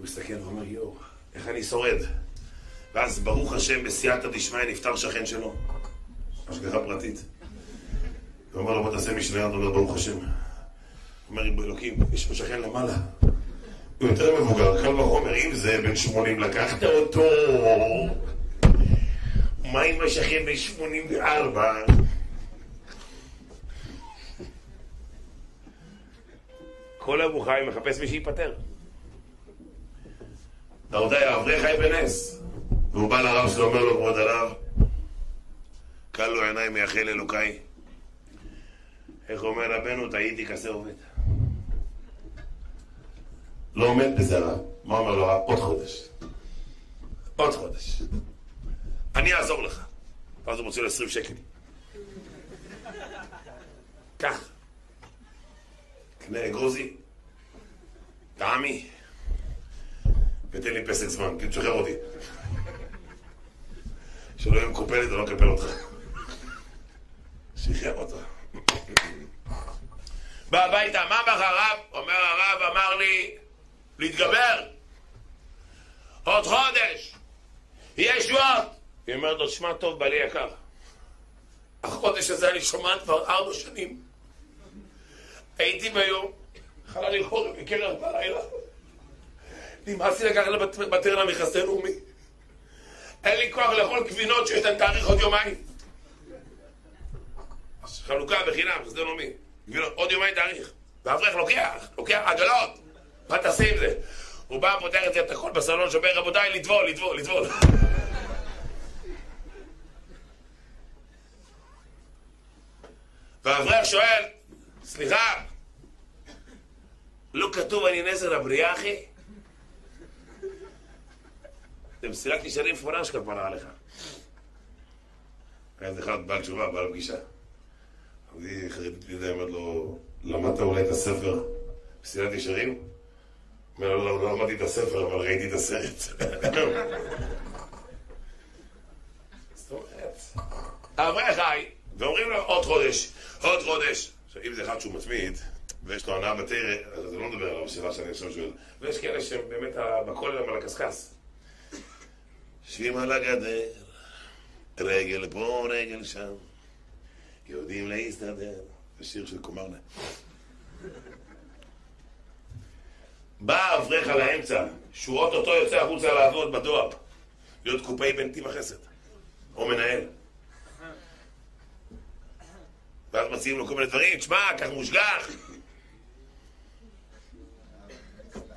A: מסתכל ואומר, יואו, איך אני שורד? ואז ברוך השם בסייעתא דשמיא נפטר שכן שלו, השגחה פרטית. הוא אומר לו, בוא תעשה משנה, הוא אומר, ברוך השם. אומר, אלוקים, יש פה שכן למעלה. הוא יותר מבוגר, קל וחומר, אם זה בן 80 לקחת אותו. מה עם השכן בן 84? כל אבו חי מחפש מי שיפטר. רבותיי, האברך חי בנס. והוא בא לרב שלו, אומר לו, כבוד הרב, קל לו עיניים מייחל אלוקיי. איך אומר רבנו, טעיתי כזה עובד. לא עומד בזה הרב. מה אומר לו הרב? עוד חודש. עוד חודש. אני אעזור לך. ואז הוא מוציא לו 20 שקל. קח. קנה אגרוזי, טעמי, ותן לי פסק זמן, כי תשחרר אותי. שלא יהיה מקופלת ולא מקפל אותך. שחרר אותו. בא הביתה, מה אמר הרב? אומר הרב, אמר לי, להתגבר. עוד חודש. יהיה שועות. היא אומרת לו, שמע טוב, בעלי יקר. החודש הזה אני שומעת כבר ארבע שנים. הייתי ביום, חלה לי חורף בקרב בלילה. נמאס לי לקחת לבטרנה מחסה לאומי. אין לי כוח לאכול גבינות שיש להן תאריך עוד יומיים. חלוקה בחינם, חסדה לאומי. גבינות, עוד יומיים תאריך. ואברך לוקח, לוקח עגלות. מה תעשה עם זה? הוא בא, פותח את זה, את הכל בסלון, שאומר, רבותיי, לטבול, לטבול, לטבול. והאברך שואל, סליחה, לא כתוב אני נזר הבריאה, אחי? זה מסילת ישרים מפורש כפרה עליך. היה איזה אחד בעל תשובה, בעל פגישה. אני חרדית לידי, אמרת לו, למדת אולי את הספר מסילת ישרים? אומר לו, לא, לא למדתי את הספר, אבל ראיתי את הסרט. זאת אומרת, אברך חי, ואומרים לו עוד חודש, עוד חודש. עכשיו, אם זה אחד שהוא מתמיד, ויש לו הנאה בתרא, אז אני לא מדבר על השאלה שאני עכשיו שואל. ויש כאלה שהם באמת בכולל הם על הקשקש. יושבים על הגדר, רגל פה, רגל שם, יודעים להסתדר. זה שיר של קומרנה. בא אברך לאמצע, שהוא אוטוטו יוצא החוצה לעבוד בדואר, להיות קופאי בנתיב החסד, או מנהל. ואז מציעים לו כל מיני דברים, תשמע, קח מושגח.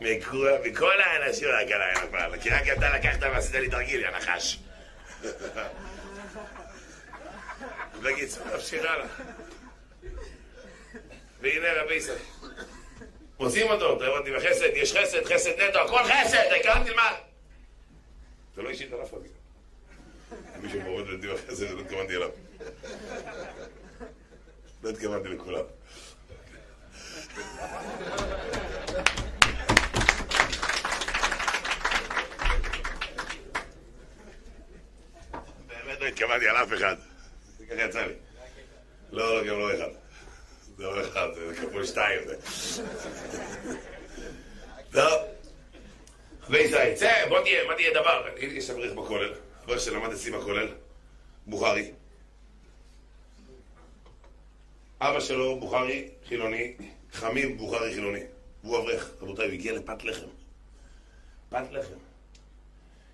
A: מכל האנשים רק עליי נפל, כי רק אתה לקחת ועשית לי תרגיל, יא נחש. בקיצור, נמשיך הלאה. והנה רבי ישראל. מוצאים אותו, אתה הבנתי בחסד, יש חסד, חסד נטו, הכל חסד, העיקר תלמד. זה לא אישית על אף אחד. מישהו מוריד לדיו החסד, לא התכוונתי אליו. לא התכוונתי לכולם. לא התכוונתי על אף אחד. זה ככה יצא לי. לא, גם לא אחד. זה לא אחד, זה כפול שתיים. טוב. וישראל, צא, בוא תהיה, מה תהיה דבר? יש אברך בכולל, אברך שלמד אצלי בכולל, בוכרי. אבא שלו בוכרי חילוני, חמים בוכרי חילוני. הוא אברך, רבותיי, הוא הגיע לפת לחם. פת לחם.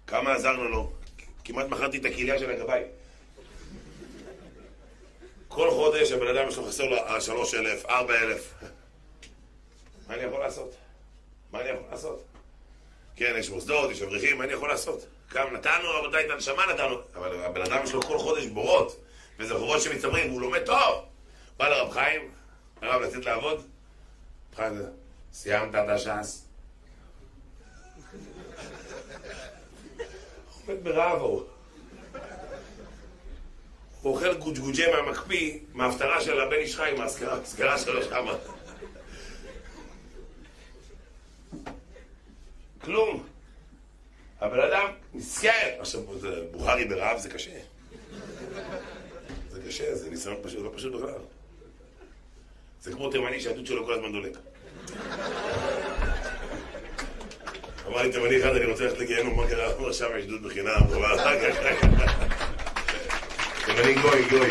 A: כמה עזרנו לו? כמעט מכרתי את הכליה של הגבאי. כל חודש הבן אדם יש לו חסר לו שלוש אלף, ארבע אלף. מה אני יכול לעשות? מה אני יכול לעשות? כן, יש מוסדות, יש אברכים, מה אני יכול לעשות? כמה נתנו, רבותיי, את הנשמה נתנו. אבל הבן אדם יש לו כל חודש בורות, וזה חובות שמצטברים, והוא לומד טוב. בא לרב חיים, הרב לצאת לעבוד, חיים, סיימת את הש"ס? עומד ברעב ההוא. הוא אוכל גוג'גוג'ה מהמקפיא, מההפטרה של הבן איש חי, מההשכרה שלו שמה. כלום. הבן אדם מסכן. עכשיו, בוכרי ברעב זה קשה. זה קשה, זה ניסיון פשוט, לא פשוט בכלל. זה כמו תימני שהדוד שלו כל הזמן דולק. אמר לי תימני אחד, אני רוצה ללכת לגיהנום, מה קרה? אמר שם יש דוד בחינם, אבל אחר כך... תימני גוי, גוי.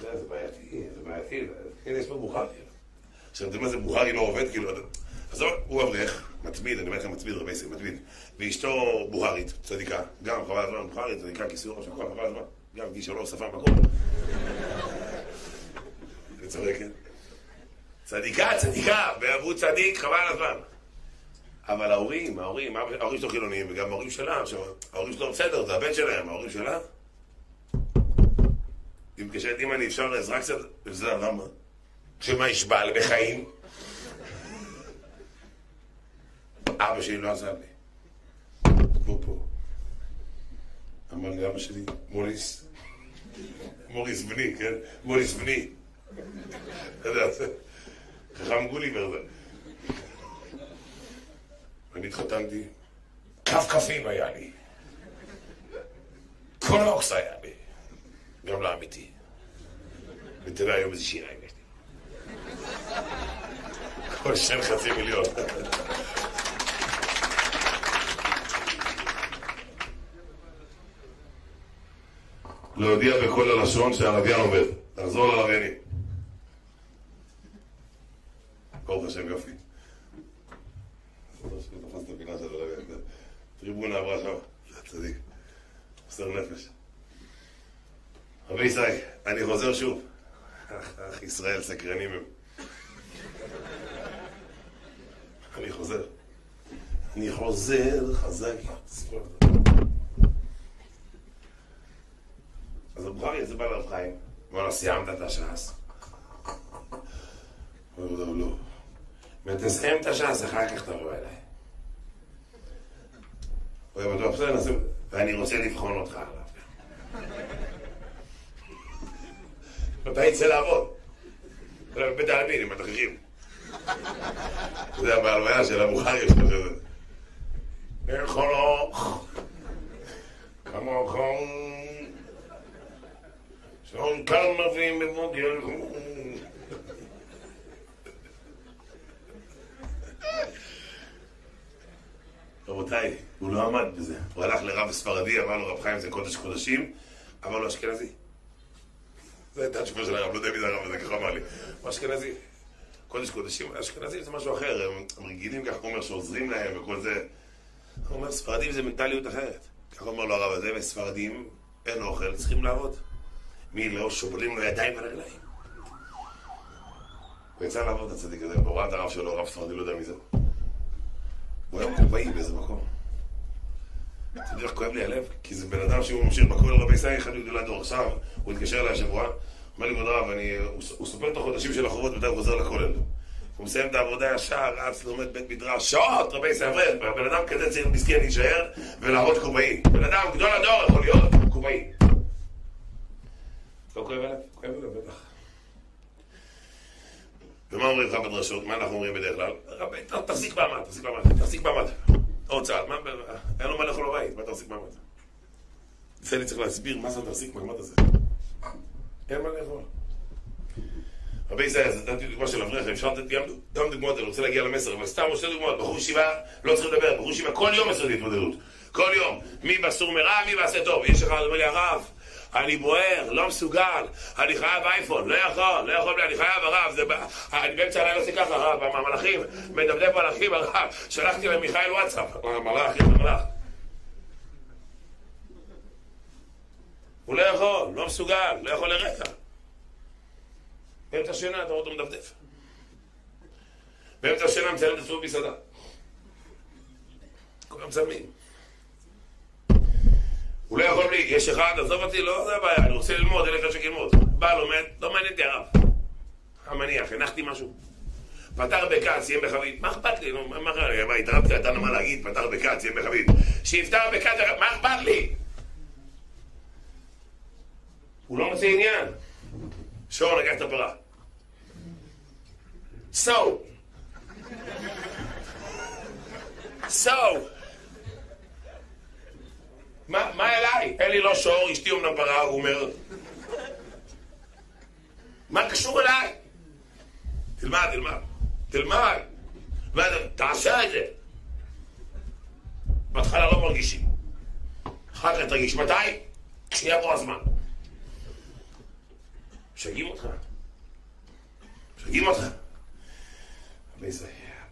A: זה בעייתי, זה בעייתי. הנה, יש פה בוכרי. עכשיו, אתם יודעים מה זה בוכרי לא עובד? כאילו, עזוב, הוא אברך, מצמיד, אני אומר לכם מצמיד רבי סי, מצמיד. ואשתו בוכרית, צדיקה, גם חבל הזמן, בוכרית, צדיקה, כיסור, ראש חבל הזמן. גם גישה לא שפה מקום. אני צוחק, כן? צדיקה, צדיקה, ואמרו צדיק, חבל הזמן. אבל ההורים, ההורים, ההורים שלו חילונים, וגם ההורים שלה, ההורים שלו בסדר, זה הבן שלהם, ההורים שלה. אם כשהייתי אם אני אפשר לעזרה קצת, וזה למה? שמה ישבע בחיים? אבא שלי לא עזב לי. בוא פה. אמר לי אבא שלי, מוריס, מוריס בני, כן? מוריס בני. אתה יודע, חכם גוליבר זה. אני התחתנתי, כפכפים היה לי. קונוקס היה לי. גם לא אמיתי. ותראה היום איזה שיריים יש לי. כל שם חצי מיליון. להודיע בכל הלשון שהלוויין עובד. תחזור ללוויינים. ברוך השם יופי. תפס את הלוויין. טריבונה עברה שם, זה צדיק. מוסר נפש. רבי ישראל, אני חוזר שוב. אך ישראל סקרנים הם. אני חוזר. אני חוזר חזק. אז הבוכרי הזה בא לרב חיים, אמר לו, סיימת את הש"ס? הוא אומר לו, לא. אומר, תסיים את הש"ס, אחר כך תבוא אליי. הוא היה בטוח, בסדר, נשים, ואני רוצה לבחון אותך עליו. מתי יצא לעבוד? בית העלמין עם התכריכים. אתה יודע, בהלוויה של הבוכרי יש כזה. לכלוך, כמוכם, שעון קל מביאים במוגל. רבותיי, הוא לא עמד בזה. הוא הלך לרב ספרדי, אמר לו רב חיים זה קודש קודשים, אמר לו אשכנזי. זו הייתה התשובה של הרב, לא יודע מי זה הרב הזה, ככה אמר לי. הוא אשכנזי. קודש קודשים, אשכנזים זה משהו אחר, הם רגילים ככה, הוא אומר שעוזרים להם וכל זה. הוא אומר, ספרדים זה מנטליות אחרת. ככה אומר לו הרב הזה, וספרדים, אין אוכל, צריכים לעבוד. מי לא שובלים לו ידיים ורגליים. הוא יצא לעבוד את הצדיק הזה, הוא ראה את הרב שלו, הרב ספרדי, לא יודע מי זה. הוא היה קופאי באיזה מקום. אתה יודע איך כואב לי הלב? כי זה בן אדם שהוא ממשיך בכולל רבי ישראל, אחד מגדולי הדור עכשיו, הוא התקשר אליי השבוע, אומר לי, כבוד הרב. הוא, סופר את החודשים של החובות הוא חוזר לכולל. הוא מסיים את העבודה ישר, רץ, לומד בית מדרש, שעות, רבי ישראל, בן אדם כזה צריך מסכן להישאר ולעבוד קופאי. בן אדם, גדול הדור יכול להיות קופאי. לא כואב הלב? כואב הלב, בטח. ומה אומרים לך בדרשות? מה אנחנו אומרים בדרך כלל? רבי, תחזיק מעמד, תחזיק מעמד, תחזיק מעמד. עוד צעד, אין לו מה לאכול בבית, מה תחזיק מעמד? זה אני צריך להסביר מה זה תחזיק מעמד הזה. אין מה לאכול. רבי ישראל, אז נתתי דוגמה של אברך, אפשר לתת גם, דוגמאות, אני רוצה להגיע למסר, אבל סתם עוד שתי דוגמאות, בחור ישיבה, לא צריך לדבר, בחור ישיבה כל יום עשו לי התמודדות, כל יום, מי בסור מרע, מי בעשה טוב, יש אחד אומר לי, הרב, אני בוער, לא מסוגל, אני חייב אייפון, לא יכול, לא יכול, אני חייב הרב, זה, אני באמצע הלילה עושה ככה, הרב, המלאכים, מדפדף מלאכים, הרב, שלחתי למיכאל וואטסאפ, המלאך, יש מלאך. הוא לא יכול, לא מסוגל, לא יכול לרקע. באמצע השינה אתה רואה אותו מדפדף. באמצע השינה מצלם את עצמו במסעדה. כל יום מצלמים. הוא לא יכול בלי, יש אחד, עזוב אותי, לא זה הבעיה, אני רוצה ללמוד, אין לי חשק ללמוד. בא, לומד, לא מעניין אותי הרב. המניח, הנחתי משהו. פתר בכת, סיים בחבית, מה אכפת לי? נו, מה אכפת לי? מה, התערבתי, אתה מה להגיד, פתר בכת, סיים בחבית. שיפתר בכת, מה אכפת לי? הוא לא מוצא עניין. שור לקח את הפרה. So. So. מה, מה אליי? אין לי לא שור, אשתי אומנם פרה, הוא אומר. מה קשור אליי? תלמד, תלמד. תלמד. תעשה את זה. בהתחלה לא מרגישים. אחר כך תרגיש. מתי? כשיבוא הזמן. משגעים אותך. משגעים אותך.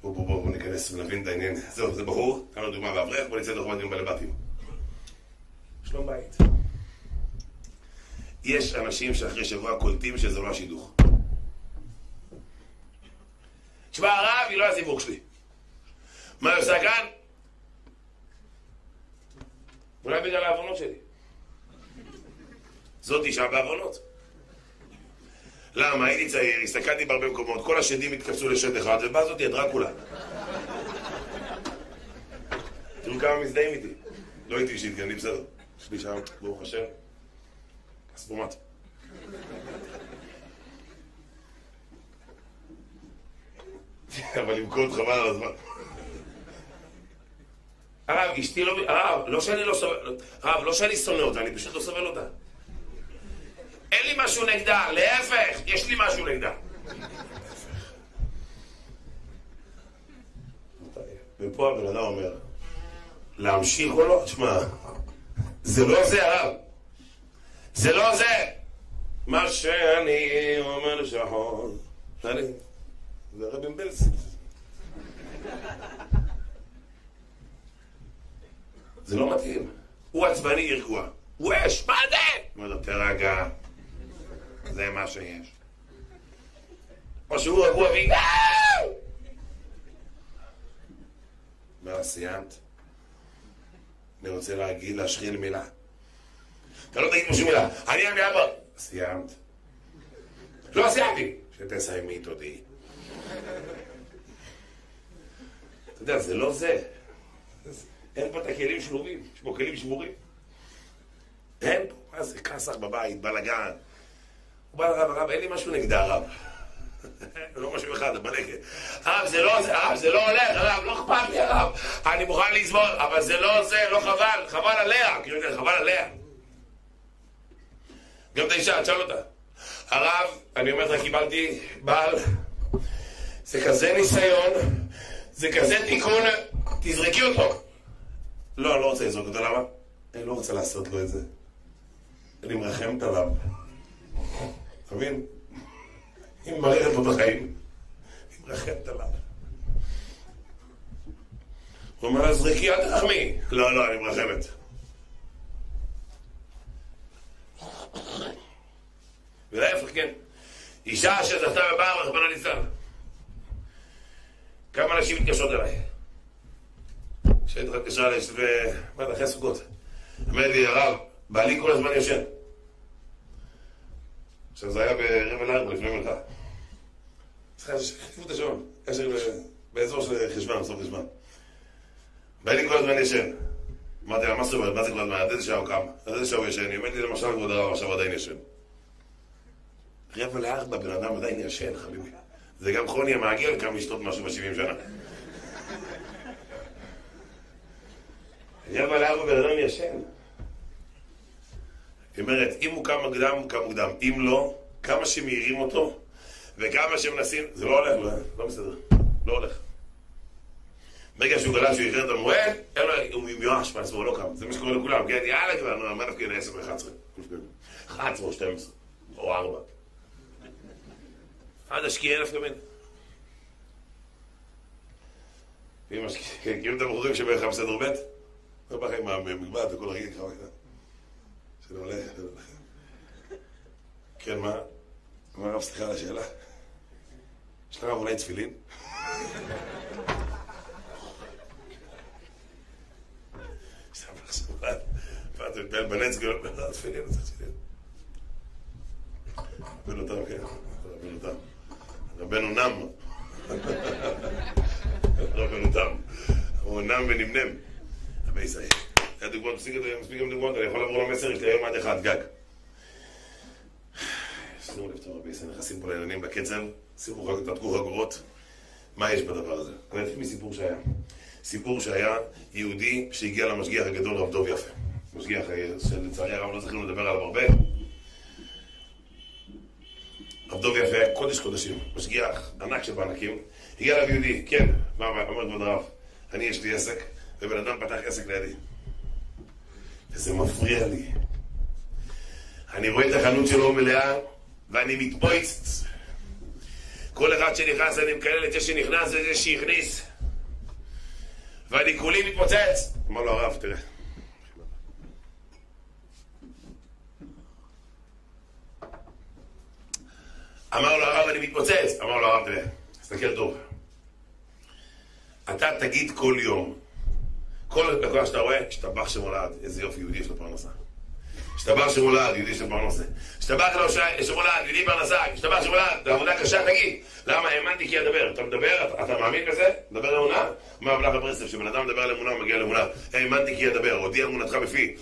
A: בואו בואו בואו ניכנס ונבין את העניין. זהו, זה ברור. כאן דוגמה באברך, בואו נצא לדוגמה דיון בלבטים. שלום בית. יש אנשים שאחרי שבוע קולטים שזה לא השידוך. תשמע, הרב היא לא הסיבוך שלי. מה היא עושה כאן? אולי בגלל העוונות שלי. זאת אישה בעוונות. למה? הייתי צעיר, הסתכלתי בהרבה מקומות, כל השדים התכנסו לשד אחד, ובאה זאתי הדרקולה. תראו כמה מזדהים איתי. לא הייתי אישית, כי אני בסדר. יש לי שם, ברוך השם, כספומט. אבל למכור חבל על הזמן. הרב, אשתי לא... הרב, לא שאני לא סובל... הרב, לא שאני שונא אותה, אני פשוט לא סובל אותה. אין לי משהו נגדה, להפך, יש לי משהו נגדה. ופה הבן אדם אומר, להמשיך או לא? תשמע, זה לא זה הרב. זה לא זה. מה שאני אומר לשחון, אני, זה הרב עם בלסי. זה לא מתאים. הוא עצבני רגוע. הוא אש, מה זה? אומר לו, תרגע. זה מה שיש. או שהוא רגוע והיא... אומר, סיימת? אני רוצה להגיד, להשחיל מילה. אתה לא תגיד משהו מילה. אני אמי אבא. סיימת? לא סיימתי. שתסיימי תודי. אתה יודע, זה לא זה. אין פה את הכלים שלובים, יש פה כלים שבורים. אין פה, מה זה כסח בבית, בלאגן. הוא בא לרב, הרב, אין לי משהו נגד הרב. לא משהו אחד, בנקל. הרב, זה לא זה, הרב, זה לא הולך, הרב, לא אכפת לי, הרב. אני מוכן לסבול, אבל זה לא זה, לא חבל, חבל עליה. חבל עליה. גם את האישה, תשאל אותה. הרב, אני אומר לך, קיבלתי בעל, זה כזה ניסיון, זה כזה תיקון, תזרקי אותו. לא, אני לא רוצה לזרוק אותו, למה? אני לא רוצה לעשות לו את זה. אני מרחמת עליו. אתה מבין? היא ממררת לו בחיים. היא מרחמת עליו. הוא אומר לה, זרקי, אל תרחמי. לא, לא, אני מרחמת. ולהפך, כן. אישה שזכתה בבעל, רחמנא ליצלן. כמה אנשים מתקשרות אליי? כשהייתי התקשרה אליי, אמרתי אחרי סוכות. אמר לי, הרב, בעלי כל הזמן ישן. עכשיו זה היה ברבע לארבע לפני מלכה. שחטפו את השעון, קשר באזור של חשבן, בסוף חשבן. בעלי כל הזמן ישן. אמרתי לה, מה זאת אומרת, מה זה כל הזמן, עד איזה שעה הוא קם? עד איזה שעה הוא ישן? היא אומרת לי, למשל, כבוד הרב, עכשיו עדיין ישן. רבע לארבע, בן אדם עדיין ישן, חביבי. זה גם חוני המעגל קם לשתות משהו בשבעים שנה. רבע לארבע בן אדם ישן. היא אומרת, אם הוא קם מוקדם, הוא קם מוקדם. אם לא, כמה שמעירים אותו, וכמה שמנסים, זה לא הולך, לא, לא מסתדר. לא הולך. ברגע שהוא גלה שהוא איחר את המועד, אין לו, הוא מיואש מעצמו, לא קם. זה מה שקורה לכולם, כן? יאללה כבר, נו, מה נפקיד 10 ו-11? 11 או 12, או 4. עד השקיע אלף כמין. כאילו את הבחורים שבערך בסדר ב'? לא בחיים מהמגבעת וכל הרגע ככה. שלא הולך. כן, מה? מה הרב, סליחה על השאלה? יש לרב אולי תפילין? רבנו כן, רבנו תם. רבנו נם. הוא נם ונמנם. רבי ישראל. דוגמאות, מספיק גם דוגמאות, אני יכול לעבור למסר, יש לי היום עד אחד גג. שימו לב טוב, ישראל, נכנסים פה לעניינים לקצב, שימו תתקו חגורות. מה יש בדבר הזה? אני אתחיל מסיפור שהיה. סיפור שהיה יהודי שהגיע למשגיח הגדול רב דוב יפה. משגיח שלצערי הרב לא זכינו לדבר עליו הרבה. רב דוב יפה היה קודש קודשים, משגיח ענק שבענקים. הגיע אליו יהודי, כן, מה אומר כבוד הרב? אני יש לי עסק, ובן אדם פתח עסק לידי. וזה מפריע לי. אני רואה את החנות שלו מלאה, ואני מתפויץ. כל אחד שנכנס, אני מקלל את זה שנכנס וזה שהכניס. ואני כולי מתפוצץ. אמר לו הרב, תראה. אמר לו הרב, אני מתפוצץ. אמר לו הרב, תראה, תסתכל טוב. אתה תגיד כל יום, כל דבר שאתה רואה, השתבח שמולד, איזה יופי יהודי יש לו פרנסה. השתבח שמולד, יהודי יש לו פרנסה. השתבח שמולד, יהודי פרנסה, השתבח שמולד, זה עבודה קשה, תגיד. למה האמנתי כי אדבר? אתה מדבר, אתה, מאמין בזה? מדבר על אמונה? מה הבלח הברסלב, כשבן אדם מדבר על אמונה, הוא מגיע לאמונה. האמנתי כי אדבר, הודיע אמונתך בפי.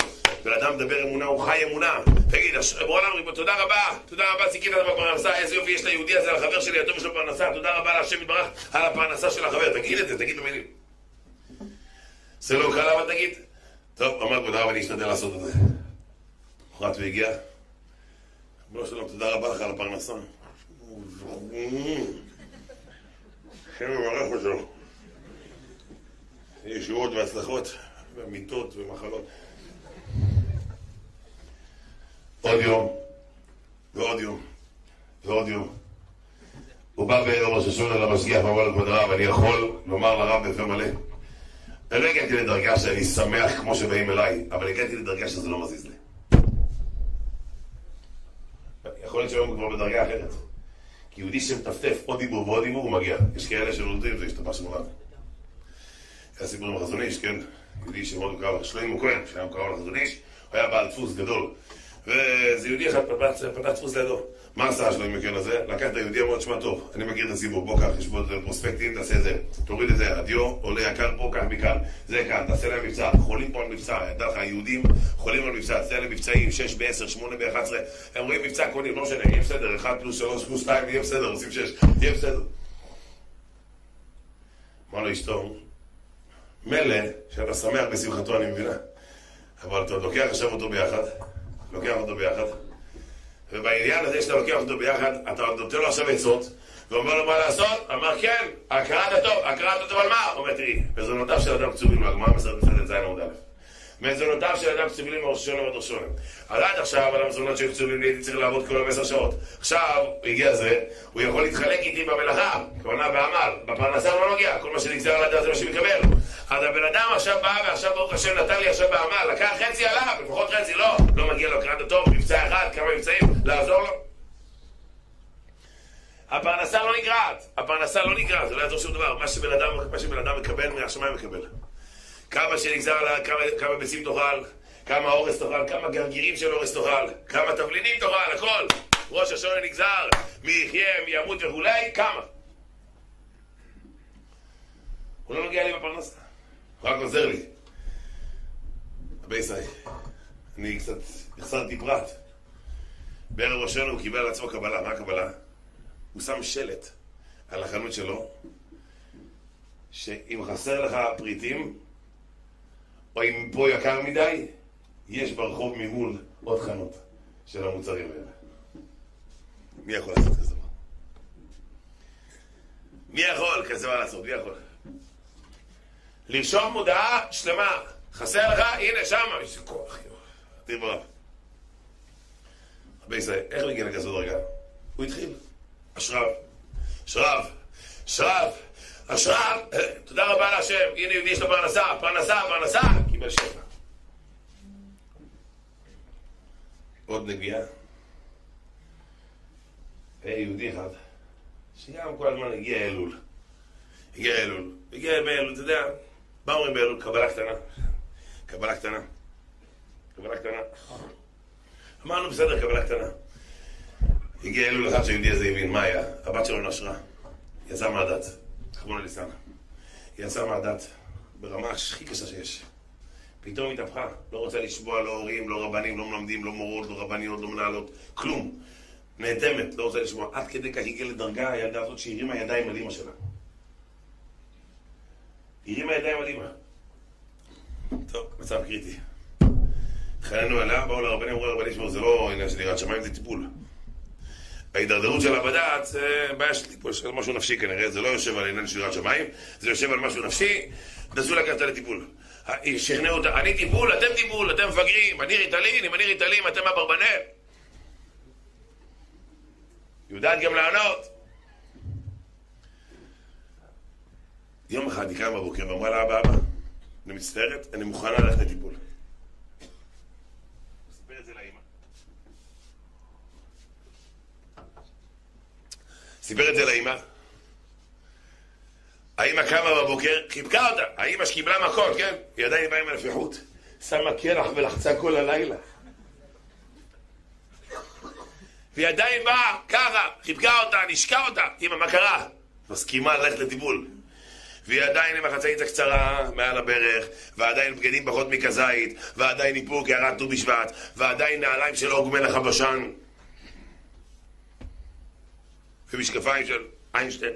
A: בן אדם מדבר אמונה, הוא חי אמונה. תגיד, בורא לנו, תודה רבה, תודה רבה, זיכית את בפרנסה, איזה יופי יש ליהודי הזה, על החבר שלי, הטוב יש לו פרנסה, תודה רבה להשם יתברך על הפרנסה של החבר. תגיד את זה, תגיד במילים. זה לא קל, אבל תגיד. טוב, אמר כבוד הרב, אני אשתדל לעשות את זה. למחרת והגיע. אמרו שלום, תודה רבה לך על הפרנסה. השם יברך אותו. ישועות והצלחות, ומיטות ומחלות. עוד יום, ועוד יום, ועוד יום. הוא בא בערב ראש השונה למשגיח ואמר לכבוד הרב, אני יכול לומר לרב בפה מלא. אני לא הגעתי לדרגה שאני שמח כמו שבאים אליי, אבל הגעתי לדרגה שזה לא מזיז לי. יכול להיות שהיום הוא כבר בדרגה אחרת. כי יהודי שמטפטף עוד דיבור ועוד דיבור הוא מגיע. יש כאלה שנולדים, זה השתפש מולד. היה סיפור עם החזון איש, כן? יהודי שמאוד מוכר, שלמה כהן, שהיה מוכר לחזון איש, הוא היה בעל דפוס גדול ואיזה יהודי אחד פתח דפוס לידו. מה עשה שלו עם הקרן הזה? לקח את היהודי, אמר, תשמע טוב, אני מכיר את הסיבוב, בוא קח, פה פרוספקטים, תעשה את זה. תוריד את זה, הדיו עולה יקר פה, קח מכאן. זה כאן, תעשה להם מבצע. חולים פה על מבצע, ידע לך, יהודים חולים על מבצע, תעשה להם מבצעים, 6 ב-10, 8 ב-11. הם רואים מבצע, קונים, לא משנה, יהיה בסדר, 1 פלוס 3 פלוס 2, יהיה בסדר, עושים 6, יהיה בסדר. אמר לו אשתו, מילא שאתה שמח בשמחתו, אני מבינה. אבל אתה לוקח עכשיו אותו ביחד, לוקח אותו ביחד, ובעניין הזה שאתה לוקח אותו ביחד, אתה נותן לו עכשיו עצות, ואומר לו מה לעשות? אמר כן, הכרת הטוב, הכרת הטוב על מה? אומר תראי, מזונותיו של אדם קצובים הגמרא מסרת בפרק ז' עמוד א'. מזונותיו של אדם קצובים לי מראש השונה ועד ראש השונה. אז עד עכשיו על המזונות שהיו קצובים לי הייתי צריך לעבוד כל יום עשר שעות. עכשיו, הגיע זה, הוא יכול להתחלק איתי במלאכה, כוונה בעמל, בפרנסה לא נוגע, כל מה שנגזר על הדעת זה מה שמקבל. אז הבן אדם עכשיו בא ועכשיו ברוך השם נתן לי עכשיו בעמל, לקח חצי עליו, לפחות חצי לא, לא מגיע לו הכרת הטוב, מבצע אחד, כמה מבצעים, לעזור לו. הפרנסה לא נגרעת, הפרנסה לא נגרעת, זה לא יעזור שום דבר, מה שבן אדם, מה שבן אדם מקבל מהשמיים מקבל. כמה שנגזר עליו, כמה, כמה ביצים תאכל, כמה אורס תאכל, כמה גרגירים של אורס תאכל, כמה תבלינים תאכל, הכל. ראש השונה נגזר, מי יחיה, מי ימות וכולי, כמה. הוא לא נוגע לי בפרנסה, הוא רק עוזר לי. הבייסאי, אני קצת החסרתי פרט. בערב ראשנו הוא קיבל על עצמו קבלה, מה הקבלה? הוא שם שלט על החנות שלו, שאם חסר לך פריטים, אם פה יקר מדי, יש ברחוב ממול עוד חנות של המוצרים האלה. מי יכול לעשות כזה דבר? מי יכול כזה דבר לעשות? מי יכול? לרשום מודעה שלמה, חסר לך, הנה שמה, איזה כוח, יואו, תראי ברב. רבי ישראל, איך הוא הגיע לכזאת דרגה? הוא התחיל. אשרב, אשרב, אשרב, אשרב, תודה רבה להשם, הנה יש לו פרנסה, פרנסה, פרנסה, קיבל שפע. עוד נגיעה. היה יהודי אחד, שגם כל הזמן הגיע אלול. הגיע אלול. הגיע באלול, אתה יודע, מה אומרים באלול? קבלה קטנה. קבלה קטנה. קבלה קטנה. אמרנו בסדר, קבלה קטנה. הגיע אלול אחד שהיהודי הזה הבין מה היה, הבת שלו נשרה, יצא מהדת, רחמנא ליצלן, יצא מהדת ברמה הכי קשה שיש. פתאום התהפכה, לא רוצה לשמוע לא הורים, לא רבנים, לא מלמדים, לא מורות, לא רבניות, לא מנהלות, כלום. נאטמת, לא רוצה לשמוע. עד כדי כך הגיעה לדרגה הילדה הזאת שהרימה ידיים על אמא שלה. הרימה ידיים על אמא. טוב, מצב קריטי. התחננו אליה, באו לרבנים, אמרו לרבנים, זה לא עניין של יראת שמיים, זה טיפול. ההידרדרות שלה בדעת זה בעיה של טיפול, של משהו נפשי כנראה, זה לא יושב על עניין של יראת שמיים, זה יושב על משהו נפשי, נסו לקחת לטיפול. שכנעו אותה, אני טיפול, אתם טיפול, אתם מפגרים, אני ריטלין, אם אני ריטלין, אתם אברבנל. יודעת גם לענות. יום אחד היא קמה בבוקר ואמרה לאבא, אבא, אני מצטערת, אני מוכנה ללכת לטיפול. סיפר את זה לאמא. סיפר את זה לאמא. האמא קמה בבוקר, חיבקה אותה. האמא שקיבלה מכות, כן? היא עדיין באה עם הנפיחות. שמה קרח ולחצה כל הלילה. והיא עדיין באה, ככה, חיבקה אותה, נשקה אותה. אמא, מה קרה? מסכימה ללכת לטיפול. והיא עדיין עם החצאית הקצרה מעל הברך, ועדיין בגדים פחות מכזית, ועדיין איפור קערת ט"ו בשבט, ועדיין נעליים של עוג מלך הבשן. ומשקפיים של איינשטיין.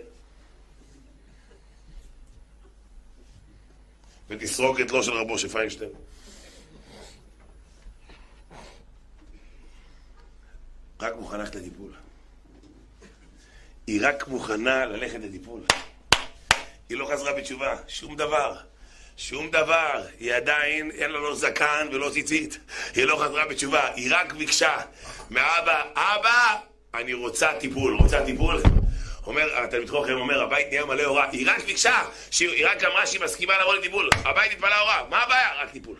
A: ותסרוק את לא של רבו של פיינשטיין. רק מוכנה ללכת לטיפול. היא רק מוכנה ללכת לטיפול. היא לא חזרה בתשובה, שום דבר. שום דבר. היא עדיין, אין לה לא זקן ולא ציצית. היא לא חזרה בתשובה, היא רק ביקשה מאבא, אבא, אני רוצה טיפול. רוצה טיפול? אומר, התלמיד חוכם אומר, הבית נהיה מלא אורה. היא רק ביקשה, היא רק אמרה שהיא מסכימה לבוא לטיפול. הבית התמלא אורה. מה הבעיה? רק טיפול.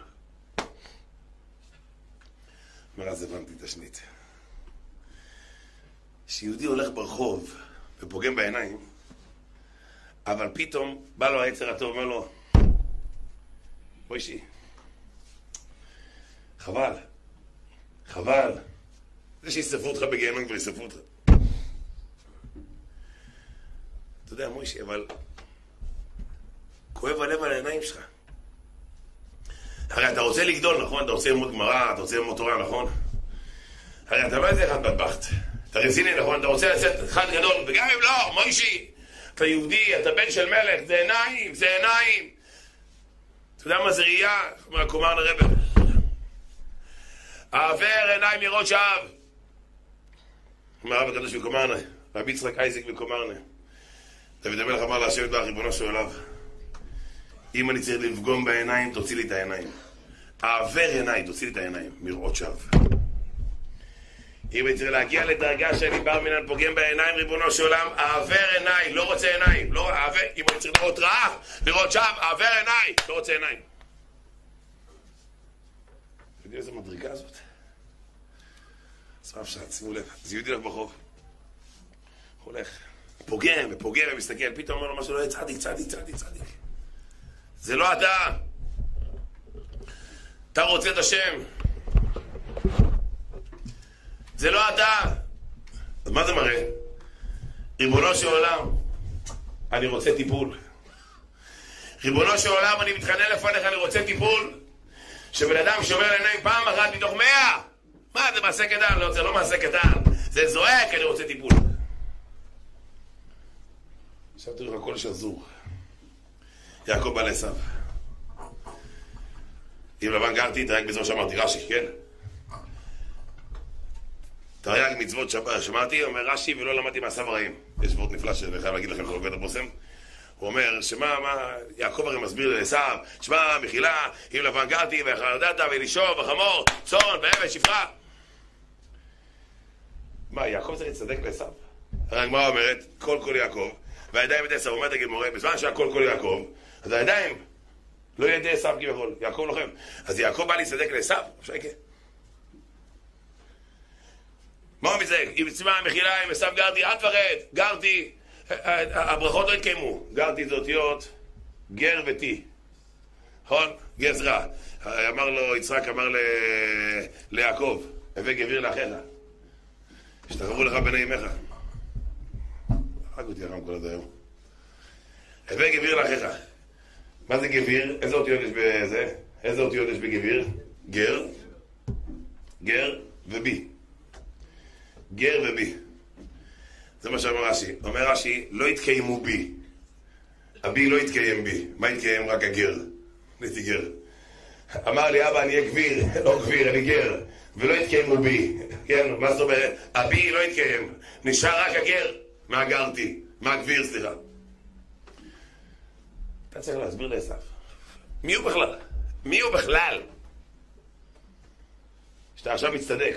A: אומר, אז הבנתי את השנית. כשיהודי הולך ברחוב ופוגם בעיניים, אבל פתאום בא לו היצר הטוב, אומר לו, מוישי, חבל, חבל. זה שישרפו אותך בגיהנום כבר ישרפו אותך. אתה יודע, מוישה, אבל כואב הלב על העיניים שלך. הרי אתה רוצה לגדול, נכון? אתה רוצה ללמוד גמרא, אתה רוצה ללמוד תורה, נכון? הרי אתה לא איזה אחד בטבחת. אתה רציני, נכון? אתה רוצה לצאת אחד גדול, וגם אם לא, מוישי, אתה יהודי, אתה בן של מלך, זה עיניים, זה עיניים. אתה יודע מה זה ראייה? אומר הקומר לרבר. העבר עיניים מראש האב. הרב הקדוש בקומרנה, רבי יצחק אייזק בקומרנה. דוד המלך אמר להשם יתברך ריבונו של עולם, אם אני צריך לפגום בעיניים, תוציא לי את העיניים. העבר עיניי, תוציא לי את העיניים, מראות שווא. אם אני צריך להגיע לדרגה שאני בר מינן פוגם בעיניים, ריבונו של עולם, העבר עיניי, לא רוצה עיניים, לא העבר, אם אני צריך לראות רעב, לראות שווא, העבר עיניי, לא רוצה עיניים. אתם יודעים איזה מדרגה זאת? אז רב שעת, שימו לב, אז יהודי הולך ברחוב, הולך, פוגם ופוגם ומסתכל, פתאום אומר לו משהו, לא, צדיק, צדיק, צדיק, צדיק. זה לא אתה. אתה רוצה את השם. זה לא אתה. אז מה זה מראה? ריבונו של עולם, אני רוצה טיפול. ריבונו של עולם, אני מתחנן לפניך, אני רוצה טיפול. שבן אדם שומר לעיניים פעם אחת מתוך מאה. מה, זה מעשה קטן? לא, זה לא מעשה קטן. זה זועק, אני רוצה טיפול. עכשיו תראו הכל שזור. יעקב בא לעשו. אם לבן גרתי, תרי"ג בזמן שאמרתי, רש"י, כן? תרי"ג מצוות שמעתי, אומר רש"י, ולא למדתי מעשיו הרעים. יש וורט נפלא שאני חייב להגיד לכם, זה עובד הבושם. הוא אומר, שמה, מה, יעקב הרי מסביר לעשו, שמע, מחילה, אם לבן גרתי, וחרדת, ואלישוב, וחמור, צאן, ועבד, שפחה. מה, יעקב צריך להצטדק לעשו? הגמרא אומרת, כל כל יעקב, והידיים את עשו, אומר תגיד מורה, בזמן שהכל כל יעקב, אז הידיים לא ידי עשו כביכול, יעקב לוחם. אז יעקב בא להצטדק לעשו? מה הוא מצטדק? אם צבא מחילה, אם עשו גרתי, אל תפחד, גרתי. הברכות לא התקיימו. גרתי זה אותיות גר ותי. נכון? גזרה. אמר לו, יצחק אמר ליעקב, הווה גביר לאחיך. השתחררו לך בני אמך. הרג אותי הרמקול עד היום. הווה גביר לאחיך. מה זה גביר? איזה אותיות יש בזה? איזה אותיות יש בגביר? גר, גר ובי. גר ובי. זה מה שאמר רש"י. אומר רש"י, לא התקיימו בי. הבי לא התקיים בי. מה התקיים? רק הגר. נהייתי גר. אמר לי, אבא, אני אהיה גביר. לא גביר, אני גר. ולא התקיימו בי. כן, מה זאת אומרת? הבי לא התקיים. נשאר רק הגר. מהגרתי. מהגביר, סליחה. אתה צריך להסביר לעשו. מי הוא בכלל? מי הוא בכלל? שאתה עכשיו מצטדק.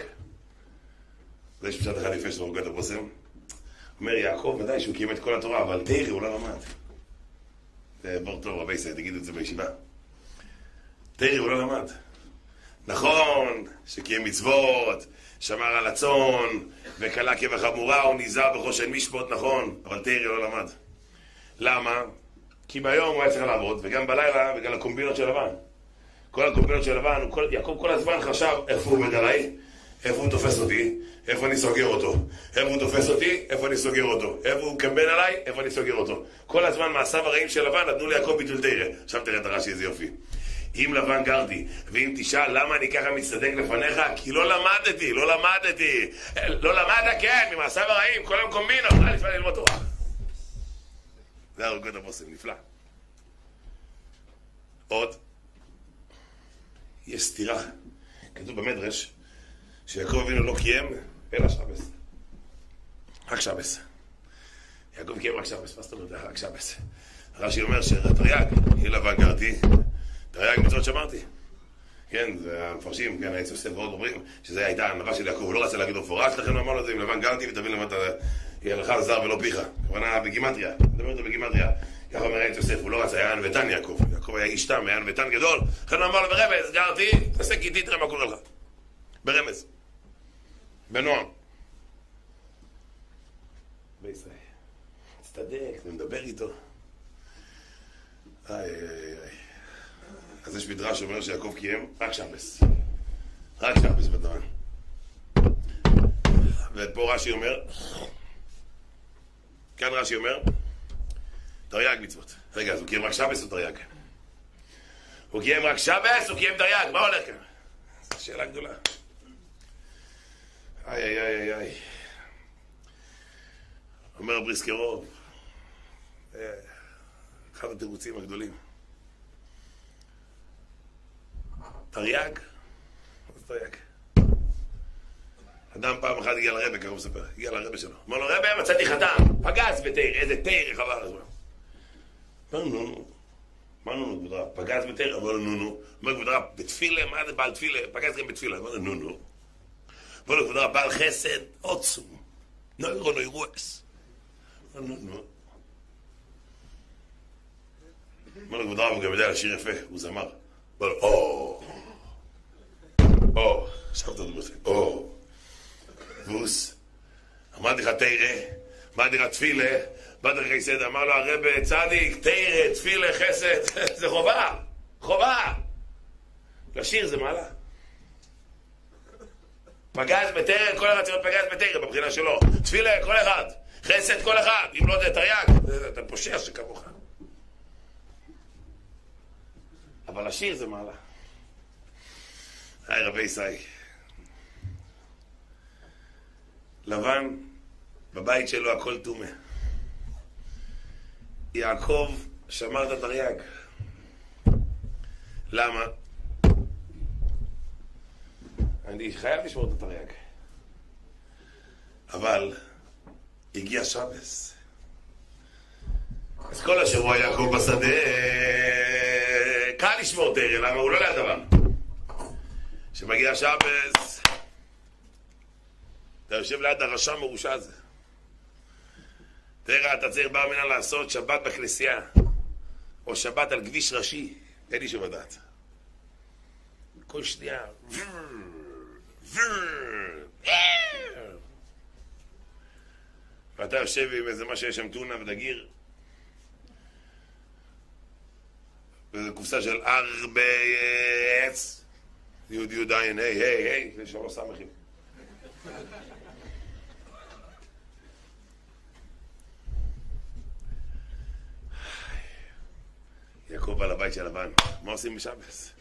A: זה יש פשט אחד יפה של רוגת הבושם. אומר יעקב, ודאי שהוא קיים את כל התורה, אבל תרא הוא לא למד. זה בור טוב, רבי ישראל, תגידו את זה בישיבה. תרא הוא לא למד. נכון שקיים מצוות, שמר על הצאן, וכלה כבחמורה, הוא נזהר בחושן משפוט, נכון, אבל תרא לא למד. למה? כי ביום הוא היה צריך לעבוד, וגם בלילה, בגלל הקומבינות של לבן. כל הקומבינות של לבן, כל, יעקב כל הזמן חשב איפה הוא עומד עליי, איפה הוא תופס אותי, איפה אני סוגר אותו. איפה הוא תופס אותי, איפה אני סוגר אותו. איפה הוא מקמבן עליי, איפה אני סוגר אותו. כל הזמן מעשיו הרעים של לבן נתנו ליעקב ביטול תרא. עכשיו תראה את הרש"י איזה יופי. אם לבן גרתי, ואם תשאל למה אני ככה מצטדק לפניך, כי לא למדתי, לא למדתי. לא למדת, כן, ממעשיו הרעים, כל היום קומבינות, אל תפעל ללמוד תורה. זה הרוגות הבושם, נפלא. עוד, יש סתירה. כתוב במדרש שיעקב אבינו לא קיים אלא שבס. רק שבס. יעקב קיים רק שבס, מה זאת אומרת רק שבס? רש"י אומר שתרי"ג, היא לבן גרתי, תרי"ג מצוות שמרתי. כן, זה המפרשים, כן, העץ יוסף ועוד אומרים שזה הייתה הנחה של יעקב, הוא לא רצה להגיד מפורש, לכן הוא אמר לו את זה, אם לבן גרתי ותבין למטה, יהיה לך זר ולא פיך. הכוונה בגימטריה, מדבר איתו בגימטריה. ככה אומר העץ יוסף, הוא לא רצה, היה ענוותן יעקב. יעקב היה איש תם, היה ענוותן גדול. לכן הוא אמר לו ברמז, גרתי, תעשה איתי, תראה מה קורה לך. ברמז. בנועם. בישראל. מצטדק, אני מדבר איתו. איי, איי, איי. אז יש מדרש שאומר שיעקב קיים רק שבס. רק שבס בדרן. ופה רש"י אומר, כאן רש"י אומר, תרי"ג מצוות. רגע, אז הוא קיים רק שבס או תרי"ג? הוא קיים רק שבס או קיים תרי"ג? מה הולך כאן? זו שאלה גדולה. איי איי איי איי. אומר בריסקרוב, אה, אחד התירוצים הגדולים. תרי"ג? תרי"ג? אדם פעם אחת הגיע לרבה, ככה הוא מספר, הגיע לרבה שלו. אמר לו, רבה, מצאתי חתם, פגז בתיר, איזה תיר, חבל הזמן. אמר לו, נו. מה נו, נו, כבודרה? פגז בתיר? אמר לו, נו, נו. אמר לו, כבודרה, בתפילה, מה זה בעל תפילה? פגז גם בתפילה. אמר לו, נו, נו. אמר לו, כבודרה, בעל חסד, עוצום. נוירו נוירואס. אמר לו, נו. אמר לו, כבודרה, הוא גם יודע לשיר יפה, הוא זמר. לו, או. או. עכשיו אתה מדבר, או. ווס, אמרתי לך תרא, אמרתי לך תפילה, באתי לך חסד, אמר לו הרב צדיק, תרא, תפילה, חסד, זה חובה, חובה. לשיר זה מעלה. פגז בתרא, כל אחד צריך פגז בתרא בבחינה שלו. תפילה, כל אחד. חסד, כל אחד. אם לא זה תרי"ג, אתה פושע שכמוך. אבל לשיר זה מעלה. היי רבי ישראל. לבן, בבית שלו הכל טומא. יעקב שמר את התרי"ג. למה? אני חייב לשמור את התרי"ג. אבל הגיע שבס. אז כל השבוע יעקב בשדה, קל לשמור תרא, למה הוא לא ליד דבר. כשמגיע שבס, אתה יושב ליד הרשע מרושע הזה. תראה, אתה צריך בר מינן לעשות שבת בכנסייה, או שבת על כביש ראשי, אין איש בדעת. כל שנייה, ואתה יושב עם איזה מה שיש שם טונה ודגיר, ואיזה קופסה של הרבה עץ, יוד יוד עין, היי היי היי, זה שלוש סמכים. יעקב בעל הבית של לבן, מה עושים בשבס?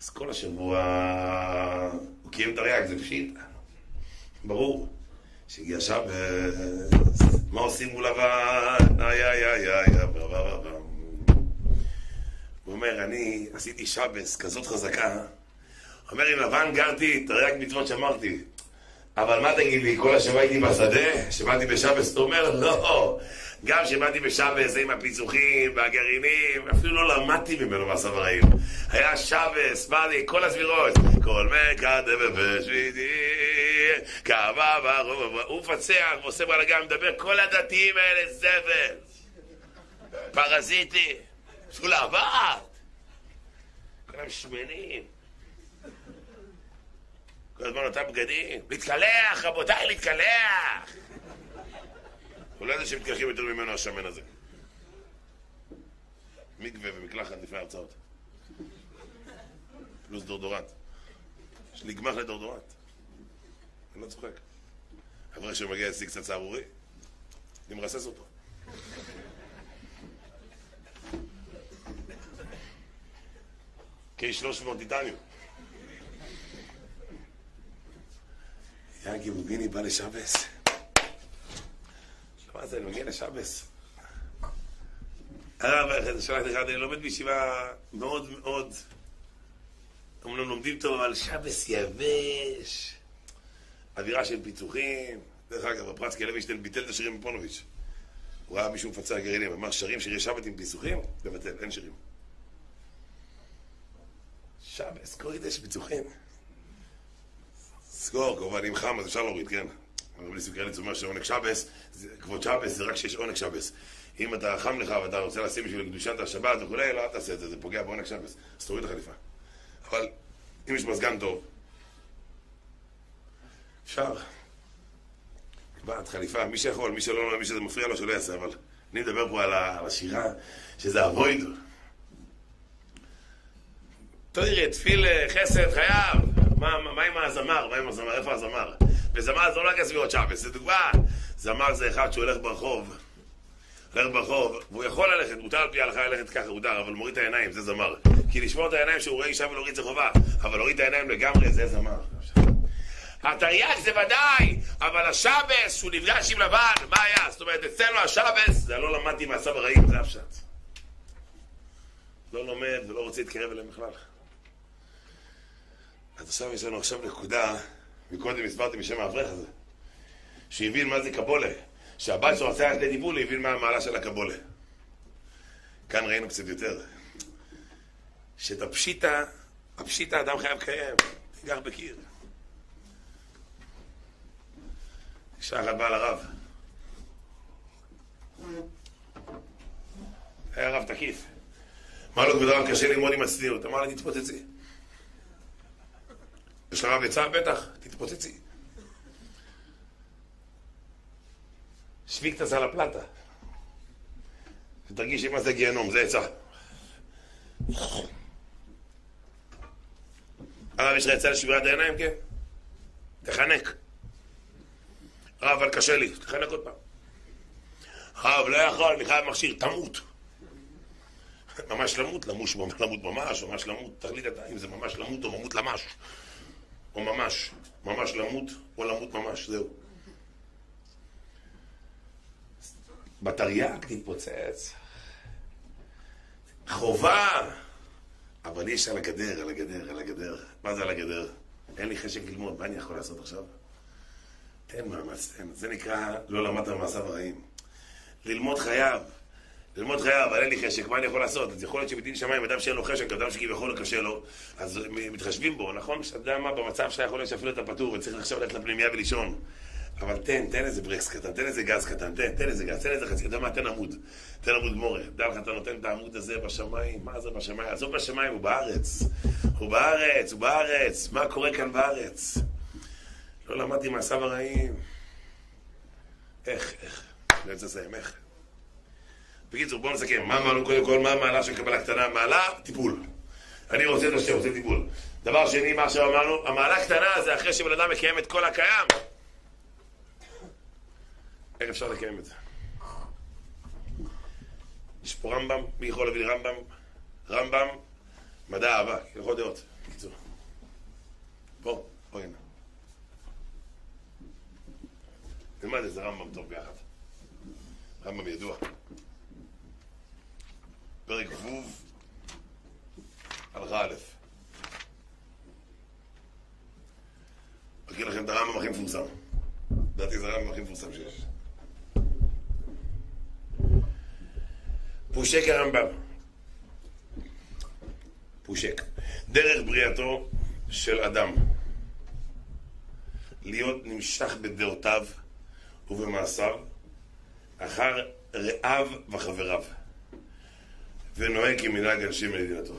A: אז כל השבוע הוא קיים תרי"ג, זה פשיט. ברור. שהגיע שבס, מה עושים מול לבן? איי איי איי איי הוא אומר, אני עשיתי שבס כזאת חזקה. אומר, עם לבן גרתי, תרי"ג מצוות שמרתי. אבל מה תגיד לי, כל השבוע הייתי בשדה, שבאתי בשבס, הוא אומר, לא, גם שבאתי בשבס עם הפיצוחים והגרעינים, אפילו לא למדתי ממנו מהסבראים. היה שבס, בא לי, כל הסבירות, כל מקדם ובשביתי, כאבה והרוב, הוא מפצח, עושה בלאגן, מדבר, כל הדתיים האלה זבל, פרזיטי, שהוא לעבד, כולם שמנים. כל הזמן אותם בגדים, להתקלח, רבותיי, להתקלח! הוא לא יודע שמתקלחים יותר ממנו השמן הזה. מקווה ומקלחת לפני ההרצאות. פלוס דורדורט. יש לי גמח לדורדורט. אני לא צוחק. חבר'ה שמגיע אצלי קצת סהרורי, אני מרסס אותו. K300 טיטניום. יאגי מוגיני בא לשבס. מה זה, מגיע לשבס. הרב, שלחתי אחד, אני לומד בישיבה מאוד מאוד, אומנם לומדים טוב, אבל שבס יבש. אווירה של פיצוחים. דרך אגב, הפרצקי לוינשטיין ביטל את השירים מפונוביץ'. הוא ראה מישהו מפצע גרעינים, אמר שרים שירי שבת עם פיצוחים? לבטל, אין שירים. שבס, קורידש, פיצוחים. סגור, כמובן, אם חם אז אפשר להוריד, כן? הרב ניסים קרליץ אומר שעונג שבס, כבוד שבס זה רק כשיש עונג שבס. אם אתה חם לך ואתה רוצה לשים בשביל קדושת השבת וכולי, לא, אל תעשה את זה, זה פוגע בעונג שבס. אז תוריד החליפה. אבל אם יש מזגן טוב, אפשר. בעד חליפה, מי שיכול, מי שלא, מי שזה מפריע לו, שלא יעשה, אבל אני מדבר פה על השירה, שזה אבוידו. תראה, תפיל חסד חייב. מה, מה, מה עם הזמר? מה עם הזמר? איפה הזמר? וזמר זה לא רק הסביבות שבס, זה דוגמה. זמר זה אחד שהולך ברחוב, הולך ברחוב, והוא יכול ללכת, מותר על פי ההלכה ללכת ככה, מותר, אבל מוריד את העיניים, זה זמר. כי לשמור את העיניים שהוא רואה אישה ולהוריד זה חובה, אבל להוריד את העיניים לגמרי, זה זמר. התרי"ג זה ודאי, אבל השבס, שהוא נפגש עם לבן, מה היה? זאת אומרת, אצלנו השבס, זה לא למדתי מעשיו הרעים, זה הפשט. לא לומד ולא רוצה להתקרב אליהם בכלל. אז עכשיו יש לנו עכשיו נקודה, מקודם הסברתי בשם האברך הזה, שהבין מה זה קבולה, שהבת שלו עשה ידי טיפול, הבין מה המעלה של הקבולה. כאן ראינו קצת יותר. שאת הפשיטה, הפשיטה אדם חייב לקיים, תיגח בקיר. אישה אחת באה לרב. היה רב תקיף. אמר לו, כבוד הרב, קשה ללמוד עם הצניעות. אמר לה, תתפוצצי. יש לרב עצה? בטח, תתפוצצי. שבי קצת על הפלטה. ותרגישי מה זה גיהנום, זה עצה. הרב, יש לך עצה לשבירת העיניים? כן. תחנק. הרב, אבל קשה לי, תחנק עוד פעם. הרב, לא יכול, אני חייב מכשיר, תמות. ממש למות, למוש, למות ממש, ממש למות, תחליט אתה אם זה ממש למות או ממות למש. או ממש, ממש למות או למות ממש, זהו. בתרי"ג תתפוצץ. חובה! אבל יש על הגדר, על הגדר, על הגדר. מה זה על הגדר? אין לי חשק ללמוד, מה אני יכול לעשות עכשיו? תן מאמץ, תן. זה נקרא לא למדת במעשיו הרעים. ללמוד חייב. ללמוד חייב, אבל אין לי חשק, מה אני יכול לעשות? אז יכול להיות שבדין שמיים, אדם שאין לו חשק, אדם שכביכול קשה לו, אז מתחשבים בו, נכון? שאתה יודע מה, במצב שאתה יכול להיות שאפילו אתה פטור, וצריך עכשיו ללכת לפנימייה ולישון. אבל תן, תן איזה ברקס קטן, תן איזה גז קטן, תן, תן איזה גז, תן איזה חצי, אתה יודע מה, תן עמוד, תן עמוד מורה. דע לך, אתה נותן את העמוד הזה בשמיים, מה זה בשמיים? עזוב בשמיים, הוא בארץ. הוא בארץ, הוא בארץ. מה קורה כאן בארץ? לא למדתי מעשיו הרעים. איך, איך? אני רוצה לסיים, איך? בקיצור, בואו נסכם. מה אמרנו קודם כל? מה המעלה של קבלה קטנה? מעלה, טיפול. אני רוצה את השם, רוצה טיפול. דבר שני, מה עכשיו אמרנו? המעלה קטנה זה אחרי שבן אדם מקיים את כל הקיים. איך אפשר לקיים את זה? יש פה רמב"ם, מי יכול להביא לי רמב"ם? רמב"ם, מדע אהבה, לכל דעות. בקיצור. בוא, בוא הנה. נלמד איזה רמב"ם טוב ביחד. רמב"ם ידוע. פרק ו', הלכה א'. אקריא לכם את הרמב"ם הכי מפורסם. לדעתי זה הרמב"ם הכי מפורסם שיש. פושק הרמב"ם. פושק. דרך בריאתו של אדם. להיות נמשך בדעותיו ובמעשיו אחר רעיו וחבריו. ונוהג כמנהג אנשי מדינתו.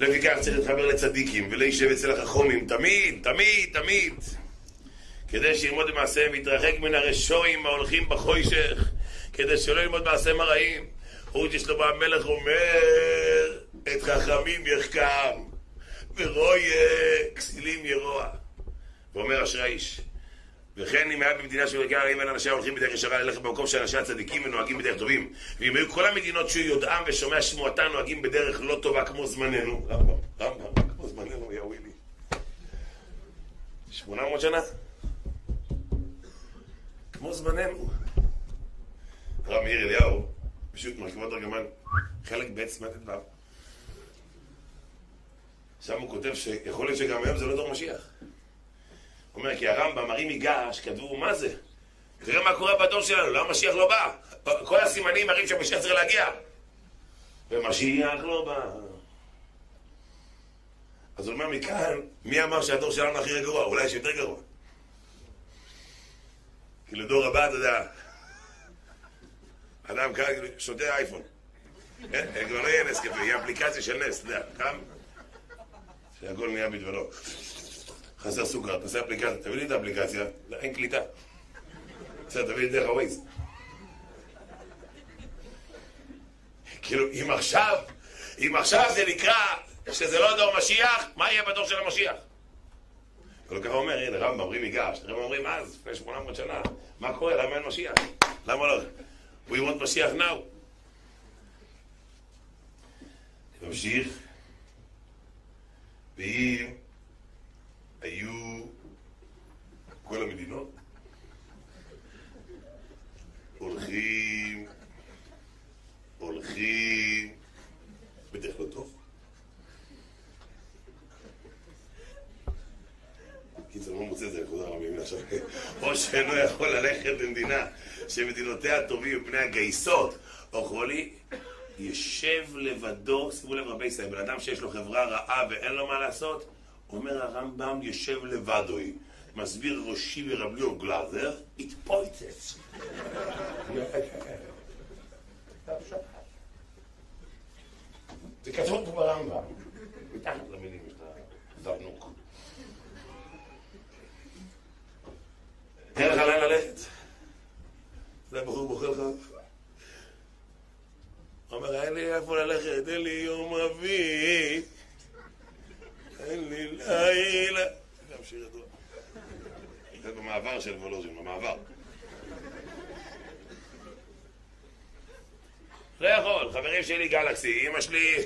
A: לפיכך צריך להתחבר לצדיקים ולהישב אצל החכומים תמיד, תמיד, תמיד כדי שילמוד במעשיהם ויתרחק מן הרשועים ההולכים בחוישך כדי שלא ילמוד מעשיהם הרעים הוא תשלמה המלך אומר את חכמים יחכם ורויה כסילים ירוע ואומר אשרי האיש וכן אם היה במדינה אלוקי הרעים בין אנשיה הולכים בדרך ישרה ללכת במקום שאנשיה הצדיקים ונוהגים בדרך טובים. ואם היו כל המדינות שהוא יודעם ושומע שמועתן נוהגים בדרך לא טובה כמו זמננו רמב"ם, רמב"ם, כמו זמננו יא ווילי. שמונה מאות שנה? כמו זמננו. הרב מאיר אליהו פשוט מרכבות תרגמן חלק ב' סמטת ו' שם הוא כותב שיכול להיות שגם היום זה לא דור משיח אומר, כי הרמב"ם, מרים יגש, כתבו, מה זה? תראה מה קורה בדור שלנו, למה משיח לא בא? כל הסימנים מראים שהמשיח צריך להגיע. ומשיח לא בא. אז הוא אומר מכאן, מי אמר שהדור שלנו הכי גרוע? אולי יש יותר גרוע. כאילו דור הבא, אתה יודע, אדם כאן שותה אייפון. כבר לא יהיה נס קפה, יהיה אפליקציה של נס, אתה יודע, קם, שהכל נהיה בדברו. חסר סוכר, תעשה אפליקציה, תביא לי את האפליקציה, אין קליטה. בסדר, תביא לי דרך הווייז. כאילו, אם עכשיו, אם עכשיו זה נקרא שזה לא דור משיח, מה יהיה בדור של המשיח? אבל ככה אומר, הנה, רמב"ם, אומרים ייגש, רמב"ם אומרים אז, לפני 800 שנה, מה קורה, למה אין משיח? למה לא? We want משיח now. נמשיך. ואם היו כל המדינות הולכים, הולכים בדרך לא טוב. קיצור, לא מוצא את זה, חוזר למימין עכשיו. או שאינו יכול ללכת במדינה שמדינותיה טובים מפני הגייסות, או חולי, יושב לבדו, שימו לב רבי ישראל, בן אדם שיש לו חברה רעה ואין לו מה לעשות, אומר הרמב"ם, יושב לבדוי. מסביר ראשי ורב ליאור גלאזר, התפוצץ. זה כתוב פה ברמב"ם, מתחת למילים יש את הזרנוק. אין לך לאן ללכת. זה הבחור בוחר לך. אומר, אין לי איפה ללכת, אין לי יום אביב, אין לי לילה. גם שיר ידוע. זה במעבר של וולוז'ין, במעבר. לא יכול, חברים שלי גלקסי, אמא שלי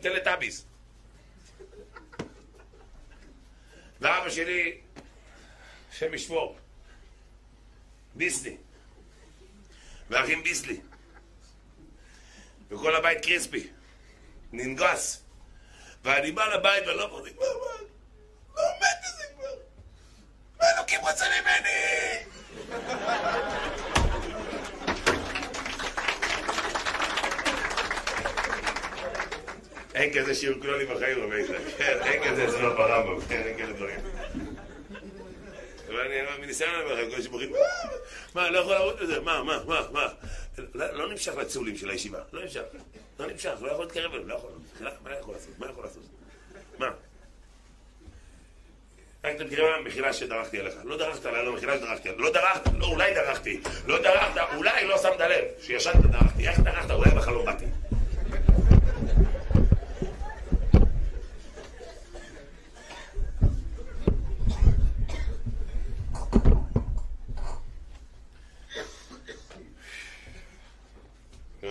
A: טלטאביס. ואבא שלי, השם ישמור, ביסלי. ואחים ביסלי. וכל הבית קריספי. ננגס. ואני בא לבית ואני לא יכול נגמר, מה? לא מת בזה כבר. מה אלוקים רוצה ממני? אין כזה שיעור כלולי בחיים, רבי ישראל. כן, אין כזה אצלנו ברמב"ם, כן, אין כאלה דברים. אבל אני מניסיון אני אומר לכם, כל שבוכים, מה, לא יכול לעבוד בזה, מה, מה, מה, מה? לא נמשך לצולים של הישיבה, לא נמשך, לא נמשך, לא יכול להתקרב אליו, לא יכול, מה יכול לעשות, מה יכול לעשות? מה? רק אתה תראה מחילה שדרכתי עליך, לא דרכת עליי, לא מחילה שדרכתי עליך, לא דרכת, לא, אולי דרכתי, לא דרכת, אולי לא שמת לב, שישנת דרכתי, איך דרכת, אולי בחלום באתי.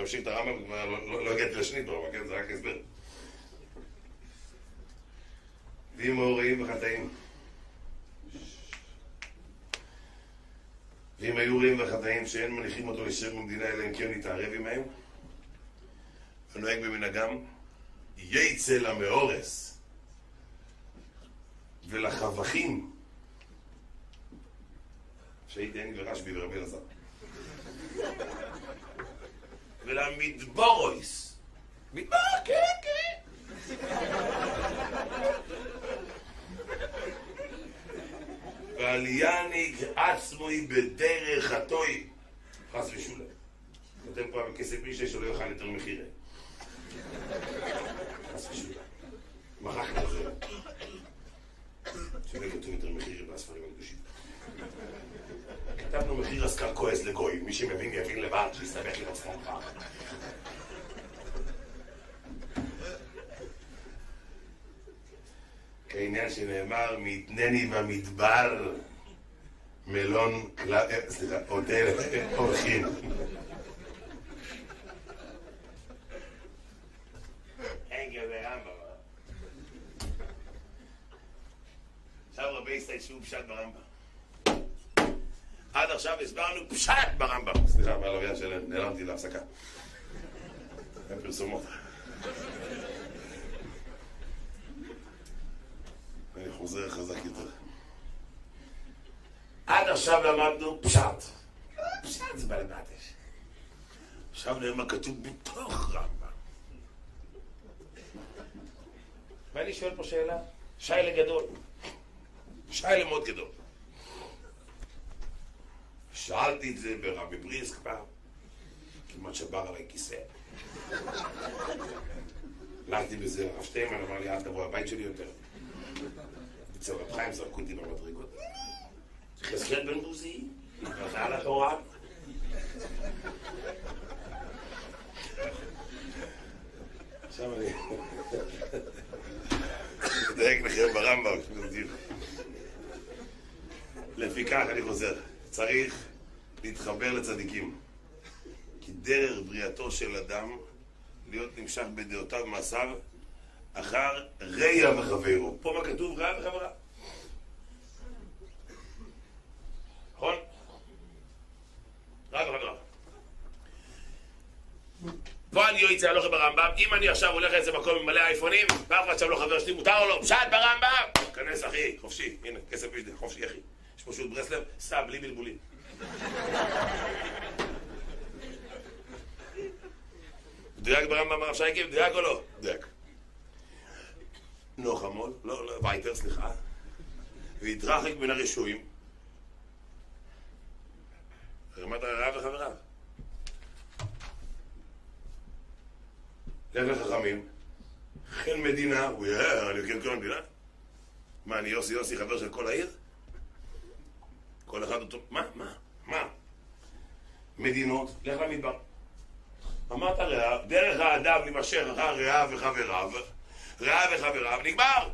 A: אני ממשיך את הרמב"ם, לא- לא לא הגעתי לשנית ברמב"ם, כן? זה רק הסבר. ואם מאורעים וחטאים. ואם היו רעים וחטאים שאין מניחים אותו להישאר במדינה אלא אם כן יתערב עמהם, ונוהג במנהגם, יצא למאורס ולחבכים, שהייתי אין ורשב"י ורבי אלעזר. ולמדבורויס. מדבר, כן, כן. ועלייניק עצמוי בדרך הטוי. חס ושולם. נותן פה בכסף מישהו שלא יאכל יותר מחירה. חס ושולם. מחקת את זה. שלא כתוב יותר מחירה בספרים הקדושים. כתבנו מחיר אסקר כועס לגוי, מי שמבין יבין לבד, שיסתבך עם עצמו פעם. כעניין שנאמר, מתנני במדבר, מלון, קל- אה, סליחה, אודל אורחים. אין כזה רמב"ם. אה? עכשיו רבי ישראל שהוא פשט ברמב"ם. עד עכשיו הסברנו פשט ברמב"ם. סליחה, מהלוויה של נעלמתי להפסקה. אין פרסומות. אני חוזר חזק יותר. עד עכשיו למדנו פשט. פשט זה בעלי מעטש. עכשיו נראה מה כתוב בתוך רמב"ם. ואני שואל פה שאלה, שיילה גדול. שיילה מאוד גדול. שאלתי את זה ברבי בריסק פעם, כמעט שבר עליי כיסא. הלכתי בזה, הרב שטיימן אמר לי, אל תבוא לבית שלי יותר. אצל רב חיים זרקו אותי במדרגות. חזקאל בן בוזי, על התורה. עכשיו אני... מדייק לכם ברמב"ם. לפיכך אני חוזר, צריך להתחבר לצדיקים. כי דרך בריאתו של אדם להיות נמשך בדעותיו ומעשיו אחר רע וחברו. פה מה כתוב? רע וחברה. נכון? רע וחברה. פועל יועצה הלוך ברמב"ם, אם אני עכשיו הולך לאיזה מקום עם מלא אייפונים, ואף אחד שם לא חבר שלי, מותר או לא? פשט ברמב"ם! כנס אחי, חופשי, הנה, כסף פשטה, חופשי אחי. שו"ת ברסלב, סע, בלי בלבולים. מדויק ברמב"ם הרב שייקי, מדויק או לא? מדויק. נוח המון, לא, לא, וייטר, סליחה. והתרחק בין הרשועים. רמת הרב וחבריו. לך לחכמים, חן מדינה, הוא יהיה, אני מכיר את כל המדינה? מה, אני יוסי יוסי חבר של כל העיר? כל אחד אותו, מה, מה, מה? מדינות, לך למדבר. אמרת רעב, דרך האדם להימשך אחר רעב וחבריו, רעב וחבריו, נגמר!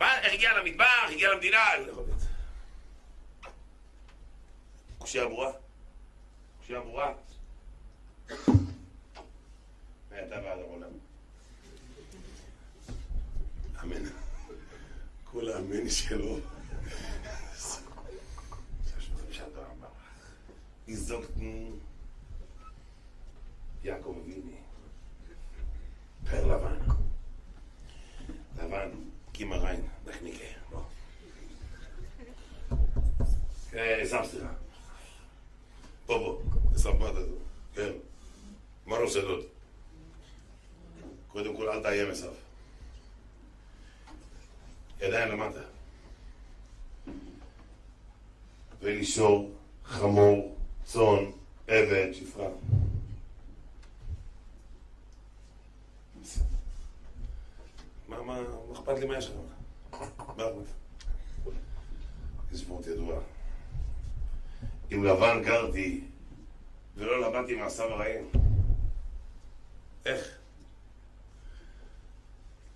A: מה, הגיע למדבר, הגיע למדינה? לא. קושייה ברורה? קושייה ברורה? ואתה בעד העולם. אמן. כל האמן שלו. יזוקנו יעקב אביני. פר לבן. לבן, קימה ריין, דחניקה. לא. שם סליחה. בוא בוא, סבבה, כן. מה עושה דוד? קודם כל אל תאיים עשיו. ידיים למטה. ולישור, חמור, צאן, עבד, שפרה. מה, מה, מה אכפת לי מה יש לך? אכפת? יש ספורט ידוע. עם לבן גרתי ולא למדתי מעשיו הרעים. איך?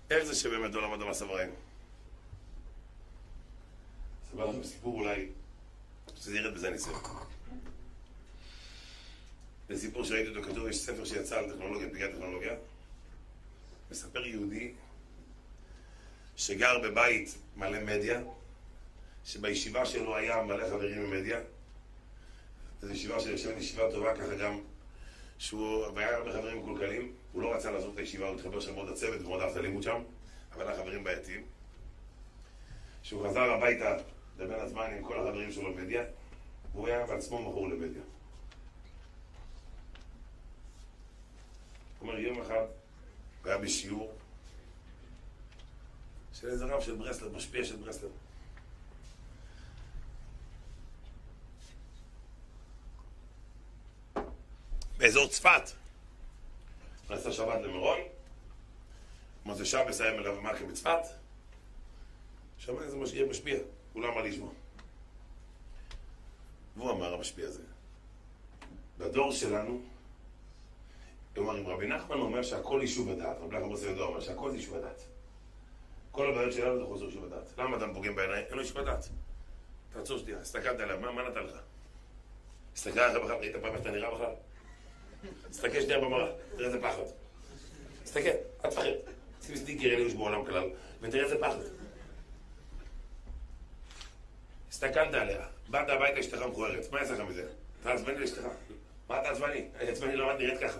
A: איך זה שבאמת לא למד מעשיו הרעים? אספר לכם סיפור אולי, שזה ירד בזה ניסיון. זה סיפור שראיתי אותו כתוב, יש ספר שיצא על טכנולוגיה, פגיעת טכנולוגיה. מספר יהודי שגר בבית מלא מדיה, שבישיבה שלו היה מלא חברים ממדיה. זו ישיבה שיושבת ישיבה טובה, ככה גם שהוא, והיה הרבה חברים מקולקלים, הוא לא רצה לעזוב את הישיבה, הוא התחבר שם מאוד לצוות ומאוד אהב את הלימוד שם, אבל היה חברים בעייתיים. כשהוא חזר הביתה לבין הזמן עם כל החברים שלו במדיה, הוא היה בעצמו מכור למדיה. הוא אומר, יום אחד הוא היה בשיעור של איזה רב של ברסלב, משפיע של ברסלב. באזור צפת. נסע שבת למירון, מוצא שבס היה מלווה מלכה בצפת, שמע איזה משקיע משפיע, כולם בא לשמוע. והוא אמר המשפיע הזה, בדור שלנו, כלומר אם רבי נחמן אומר שהכל יישוב הדת, רבי נחמן ידוע אומר שהכל זה יישוב הדת. כל הבעיות שלנו זה חוזר יישוב הדת. למה אדם פוגם בעיניים? אין לו יישוב הדת. תעצור שנייה, הסתכלת עליו, מה, נתן לך? הסתכל עליך בכלל, ראית פעם איך אתה נראה בכלל? תסתכל שנייה במראה, תראה איזה פחד. תסתכל, אל תפחד. שים סטיקר אליוש בעולם כלל, ותראה איזה פחד. הסתכלת עליה, באת הביתה אשתך מכוערת, מה יצא לך מזה? אתה עצבני לאשתך. מה אתה עצבני? אני עצבני לא, את נראית ככה.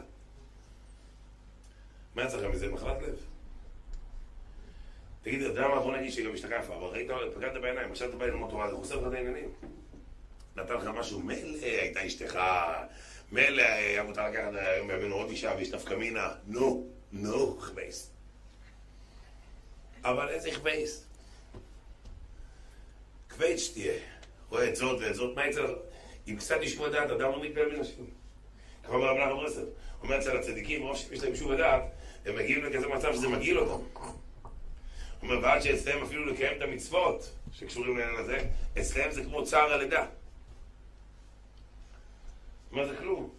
A: מה יצא לך מזה? מחלת לב. תגיד, אתה יודע מה, בוא נגיד שגם אשתך יפה, אבל ראית, פגעת בעיניים, עכשיו אתה בא ללמוד תורה, זה חוסר לך את העניינים. נתן לך משהו, מילא הייתה אשתך, מילא היה מותר לקחת היום בימינו עוד אישה ויש נפקא מינה, נו, נו, חבייס. אבל איזה חבייס? כבד שתהיה, רואה את זאת ואת זאת, מה יצא לך? אם קצת ישמעו הדעת, אדם לא מתפעל מנשים. ככה אומר רב נחמן ברסלב, אומר אצל הצדיקים, רוב שיש להם שוב הדעת, הם מגיעים לכזה מצב שזה מגעיל אותם. הוא אומר, ועד שאצלם אפילו לקיים את המצוות שקשורים לעניין הזה, אצלם זה כמו צער הלידה. מה זה כלום?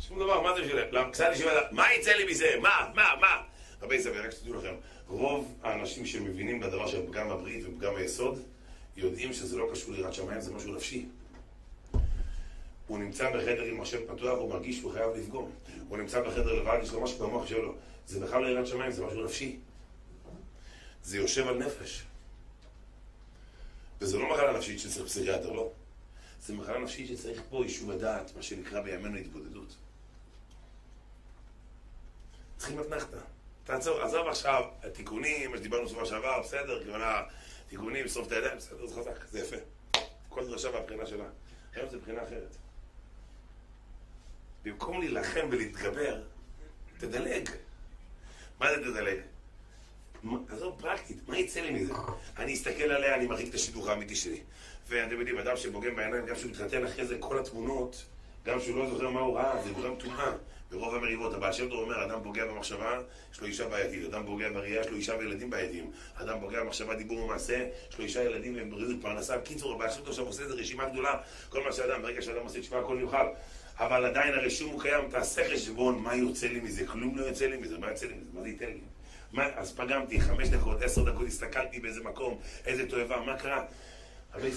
A: שום דבר, מה זה בשבילם? למה קצת ישיבה, מה יצא לי מזה? מה? מה? מה? רבי סביר, רק שתדעו לכם, רוב האנשים שמבינים בדבר של פגם הברית ופגם היסוד, יודעים שזה לא קשור ליראת שמיים, זה משהו נפשי. הוא נמצא בחדר עם מחשב פתוח, הוא מרגיש שהוא חייב לפגום. הוא נמצא בחדר לבד, יש לו משהו במוח שלו. זה בכלל לא יראת שמיים, זה משהו נפשי. זה יושב על נפש. וזה לא מחלה נפשית שצריך פסיכיאטר, לא. זה מחלה נפשית שצריך פה יישוב הדעת, מה שנקרא בימינו התבודדות. צריכים אתנחתא. תעצור, עזוב עכשיו, התיקונים, מה שדיברנו שבוע שעבר, בסדר, כוונה, תיקונים, לשרוף את הידיים, בסדר, זה חזק, זה יפה. כל דרשה והבחינה שלה. היום זה בחינה אחרת. במקום להילחם ולהתגבר, תדלג. מה זה תדלג? עזוב פרקטית, מה יצא לי מזה? אני אסתכל עליה, אני מרחיק את השידוך האמיתי שלי. ואתם יודעים, אדם שבוגם בעיניים, גם כשהוא מתחתן אחרי זה, כל התמונות, גם כשהוא לא זוכר מה הוא ראה, זה גורם טומאה. ברוב המריבות, הבעל שם טוב אומר, אדם פוגע במחשבה, יש לו אישה בעייתית. אדם פוגע בראייה, יש לו אישה וילדים בעייתיים. אדם פוגע במחשבה, דיבור ומעשה, יש לו אישה, ילדים ובריאות, פרנסה. בקיצור, הבעל שם טוב עכשיו עושה איזה רשימה גדולה. כל מה שאדם, ברגע שאדם עושה תשמע, הכל יוכל. אבל עדיין הרישום הוא קיים, תעשה חשבון, מה יוצא לי מזה? כלום לא יוצא לי מזה, מה יוצא לי מזה? מה זה ייתן לי? מה, אז פגמתי, חמש דקות, עשר דקות, הסתכלתי באיזה מקום, איזה תועבה, מה קרה? אבל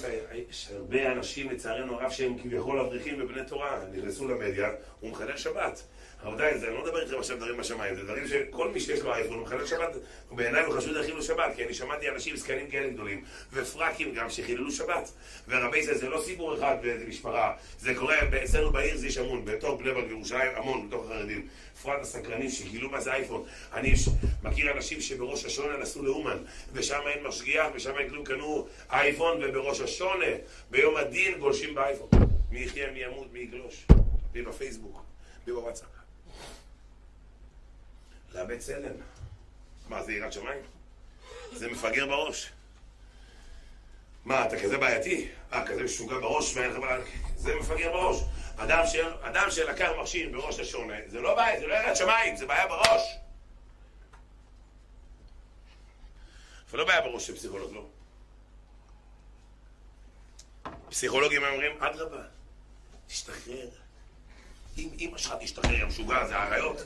A: יש- הרבה אנשים, לצערנו הרב, שהם כביכול אברכים ובני תורה, נכנסו למדיה, הוא מחלל שבת. רבותיי, אני לא מדבר איתכם עכשיו דברים בשמיים, זה דברים שכל מי שיש לו אייפון, הוא מחלל שבת, ובעיניי הוא חשוב להכיל לו שבת, כי אני שמעתי אנשים זקנים כאלה גדולים, ופרקים גם שחיללו שבת. ורבי זה, זה לא סיפור אחד באיזה משפחה, זה קורה אצלנו בעיר, זה יש המון, בתוך בני ברק וירושלים, המון, בתוך החרדים. בפרט הסקרנים שגילו מה זה אייפון. אני מכיר אנשים שבראש השונה נסעו לאומן, ושם אין משגיח, ושם אין כלום, קנו אייפון, ובראש השונה, ביום הדין גולשים באייפון. מי יחיה, מי ימות, מי יגלוש. מי בפייסבוק, מי בוואטסאפ. לאבד צלם. מה, זה יראת שמיים? זה מפגר בראש. מה, אתה כזה בעייתי? אה, כזה משוגע בראש? זה מפגר בראש. אדם, ש... אדם שלקח מכשיר בראש השונה, זה לא בעיה, זה לא יראת שמיים, זה בעיה בראש. ולא בעיה בראש של פסיכולוג, לא. פסיכולוגים אומרים, אדרבה, תשתחרר. אם אמא שלך תשתחרר, יא משוגע, זה האריות.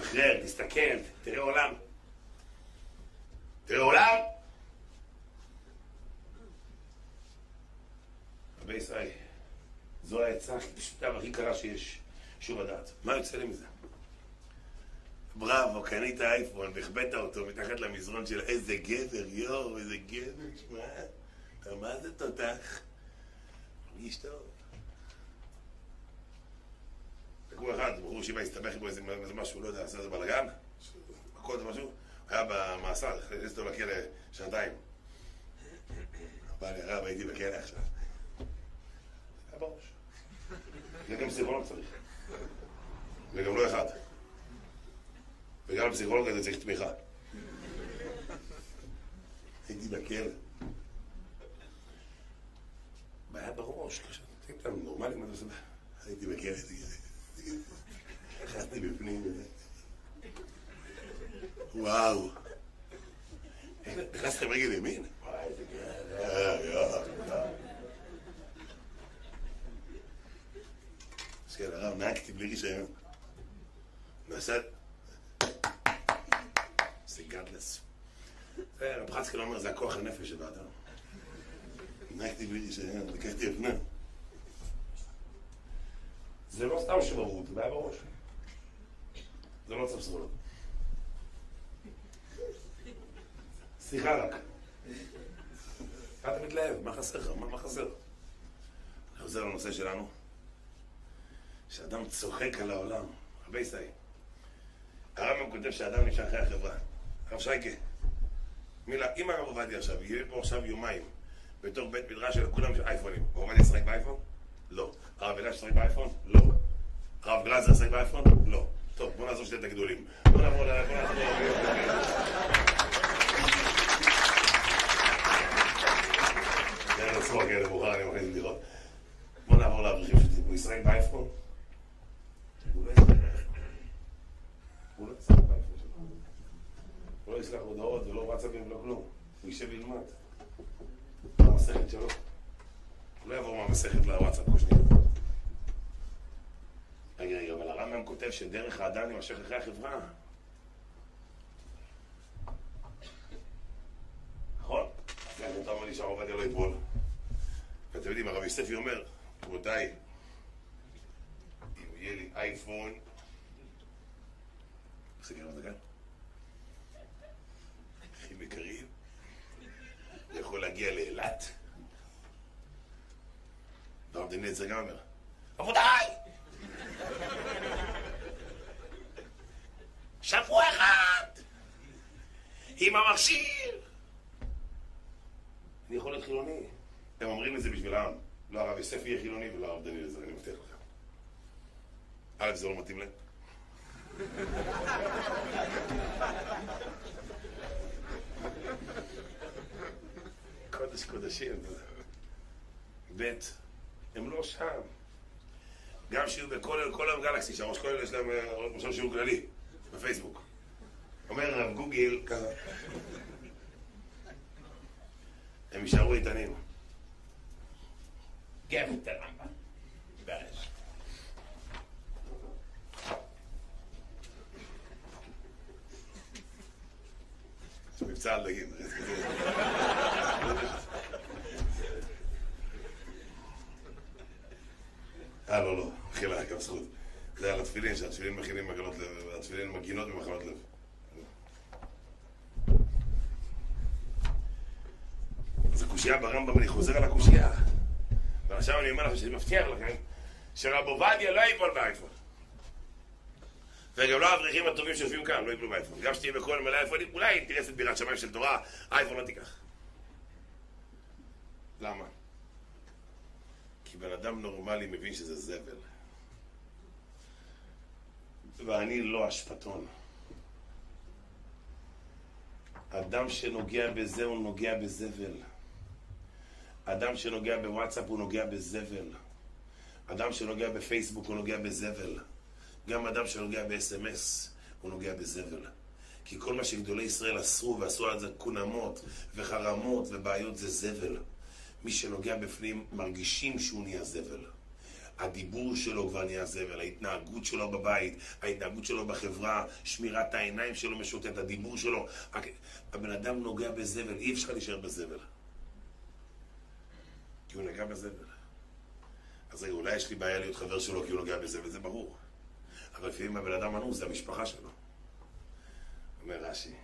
A: תשתחרר, תסתכל, תראה עולם. תראה עולם. רבי ישראל, זו העצה הכי פשוטה והכי קרה שיש, שוב הדעת. מה יוצא לי מזה? בראבו, קנית אייפון והחבאת אותו מתחת למזרון של איזה גבר, יואו, איזה גבר, שמע, מה זה תותח? מרגיש טוב. כמו אחד, בחור שיבה הסתבך בו איזה משהו, לא יודע, עשה איזה בלאגן, מכות או משהו, היה במאסר, הכניס אותו לכלא שנתיים. בא לי הרב, הייתי בכלא עכשיו. היה בראש. זה גם פסיכולוג צריך. וגם לא אחד. וגם הפסיכולוג הזה צריך תמיכה. הייתי בכלא. בעיה בראש, קשה. אתם נורמלים, מה אתה עושה? הייתי בכלא, נכנסתי בפנים. וואו. נכנסתם רגל ימין? וואי, איזה כיף. אה, יואו. מסכן, הרב, נהגתי בלי רישיון. נסעת. זה גדלס. זה, רב חצקל אומר, זה הכוח הנפש של האדם. נהגתי בלי רישיון, לקחתי אופנה. זה לא סתם שברות, זה בעיה בראש. זה לא צריך סבולות. סליחה רק. אתה מתלהב, מה חסר לך? מה, חסר? אני חוזר לנושא שלנו. שאדם צוחק על העולם. הרבה ישראל. הרמב"ם כותב שאדם נשאר אחרי החברה. הרב שייקה, מילה, אם הרב עובדיה עכשיו, יהיה פה עכשיו יומיים, בתור בית מדרש של כולם של אייפונים, הרב עובדיה ישחק באייפון? לא. הרב אלעד ישחק באייפון? לא. הרב גלזר ישחק באייפון? לא. טוב, בוא נעזור שתהיה את הגדולים. בוא נעבור ל... בוא נעבור ל... כן, לצחוק, כן, למאוחר, אני מכניס בדיחות. בוא נעבור לאברכים. הוא ישחק באייפון? הוא לא. הוא לא באייפון שלו. הוא לא ישלח הודעות ולא וואטסאפים ולא כלום. הוא יישב וילמד. מה המסכת שלו? לא יעבור מהמסכת לוואטסאפ כל שניה. רגע, רגע, אבל הרמב"ם כותב שדרך האדם יימשך אחרי החברה. נכון? אז אתה אומר לי שהרב עובדיה לא יטבול. ואתם יודעים, הרב יוספי אומר, רבותיי, אם יהיה לי אייפון... סגרנו את אחים יקרים, יכול להגיע לאילת. והרב דניאל גם אומר, רבותיי! שבוע אחד! עם המכשיר! אני יכול להיות חילוני. הם אומרים את זה בשביל העם. לא הרב יוסף יהיה חילוני ולא הרב דניאל אני מבטיח לכם. א', זה לא מתאים להם. קודש קודשים. ב', הם לא שם. גם שיהיו בכל כל היום גלקסי, שהראש כולל יש להם אה, ראשון שיעור כללי, בפייסבוק. אומר הרב גוגל, ככה. הם יישארו איתנים. גם את הרמב"ם. מבצע על דגים. אה, לא, לא, מחילה, גם זכות. זה על התפילין, שהתפילין מכינים מחלות לב, התפילין מגינות ממחלות לב. זה קושייה ברמב"ם, אני חוזר על הקושייה. ועכשיו אני אומר לכם שאני מבטיח לכם שרב עובדיה לא ייפול באייפון. וגם לא האברכים הטובים שיושבים כאן לא ייפלו באייפון. גם שתהיה בכל מלא אייפונים, אולי אינטרסת בירת שמיים של תורה, אייפון לא תיקח. למה? כי בן אדם נורמלי מבין שזה זבל. ואני לא אשפתון. אדם שנוגע בזה הוא נוגע בזבל. אדם שנוגע בוואטסאפ הוא נוגע בזבל. אדם שנוגע בפייסבוק הוא נוגע בזבל. גם אדם שנוגע ב-SMS הוא נוגע בזבל. כי כל מה שגדולי ישראל אסרו ועשו על זה קונמות וחרמות ובעיות זה זבל. מי שנוגע בפנים מרגישים שהוא נהיה זבל. הדיבור שלו כבר נהיה זבל, ההתנהגות שלו בבית, ההתנהגות שלו בחברה, שמירת העיניים שלו משוטט, הדיבור שלו. הבן אדם נוגע בזבל, אי אפשר להישאר בזבל. כי הוא נגע בזבל. אז רגע, אולי יש לי בעיה להיות חבר שלו כי הוא נוגע בזבל, זה ברור. אבל לפעמים הבן אדם אנוס, זה המשפחה שלו. אומר רש"י,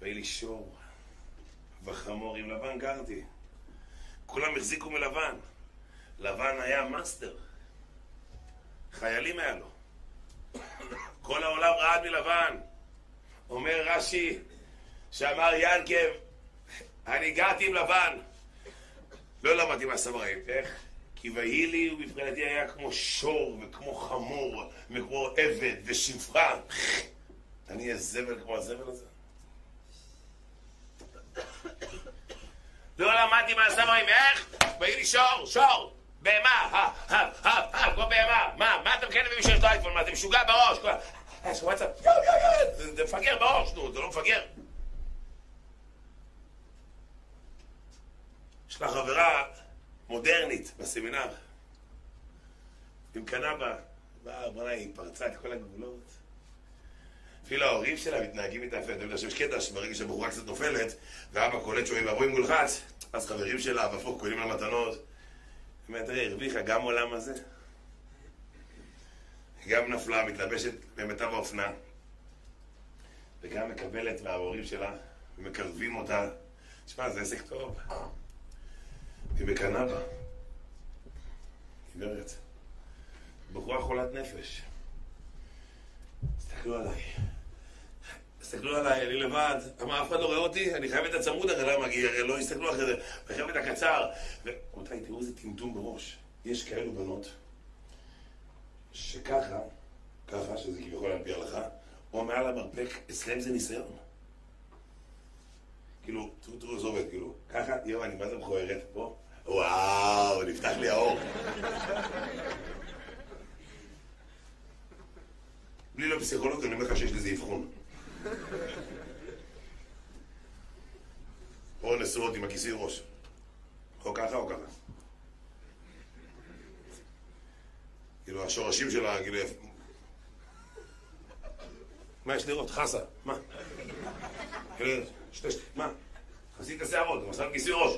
A: ויהי לי שור וחמור עם לבן גרתי. כולם החזיקו מלבן. לבן היה מאסטר. חיילים היה לו. כל העולם רעד מלבן. אומר רש"י, שאמר יעקב, אני גרתי עם לבן. לא למדתי ממעשיו הרעים, איך? כי ויהי לי ובבחינתי היה כמו שור וכמו חמור וכמו עבד ושפחה. אני אהיה זבל כמו הזבל הזה? לא למדתי מהסמראים, איך? ויהי לי שור, שור, בהמה, הא, הא, הא, הא, כמו בהמה. מה, מה אתה מקנא במי שיש לו אייפון? מה, אתה משוגע בראש? יש לך וואטסאפ, יו, יו, יו, זה מפגר בראש, נו, זה לא מפגר. יש לה חברה מודרנית בסמינר. עם קנבה, באה, בוא'נה, היא פרצה את כל הגבולות. אפילו ההורים שלה מתנהגים איתה יפה. אתה יודע שיש קטע שברגע שהבחורה קצת נופלת, ואבא קולט שהוא ואבוי מולחץ, אז חברים שלה בפוק קונים לה מתנות. היא אומרת, תראה, הרוויחה גם עולם הזה. היא גם נפלה, מתלבשת במיטב האופנה, וגם מקבלת מההורים שלה, ומקרבים אותה. תשמע, זה עסק טוב. היא בקנבה. גברת. בחורה חולת נפש. תסתכלו עליי. תסתכלו עליי, אני לבד. אמר, אף אחד לא רואה אותי? אני חייב את הצמוד הרי למה? כי הרי לא יסתכלו אחרי זה. אני חייב את הקצר. רבותיי, תראו איזה טמטום בראש. יש כאלו בנות שככה, ככה, שזה כביכול על פי הלכה, או מעל המרפק, אצלם זה ניסיון. כאילו, תראו, תראו, זה עובד, כאילו, ככה, יואו, אני מה זה מכוערת פה? וואו, נפתח לי האור. בלי לא פסיכולוג, אני אומר לך שיש לזה אבחון. או נשואות עם הכיסוי ראש. או ככה או ככה. כאילו, השורשים שלה, כאילו... מה יש לראות? חסה, מה? כאילו, שתי, מה? חסית את השערות, מסר כיסוי ראש.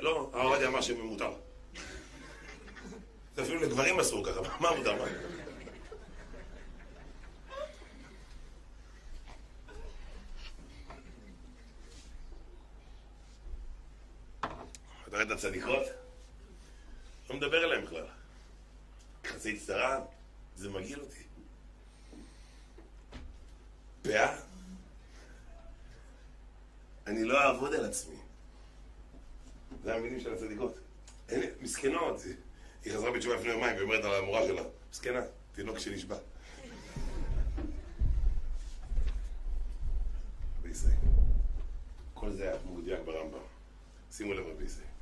A: לא, אמר שמותר. זה אפילו לגברים אסור ככה, מה מותר? מה? אתה רואה את הצדיקות? לא מדבר אליהם בכלל. חצי צרה, זה מגעיל אותי. פאה? אני לא אעבוד על עצמי. זה המילים של הצדיקות. מסכנות. היא חזרה בתשובה לפני יומיים והיא אומרת על המורה שלה, מסכנה, תינוק שנשבע. רבי ישראל. כל זה היה מדויק ברמב"ם. שימו לב רבי ישראל.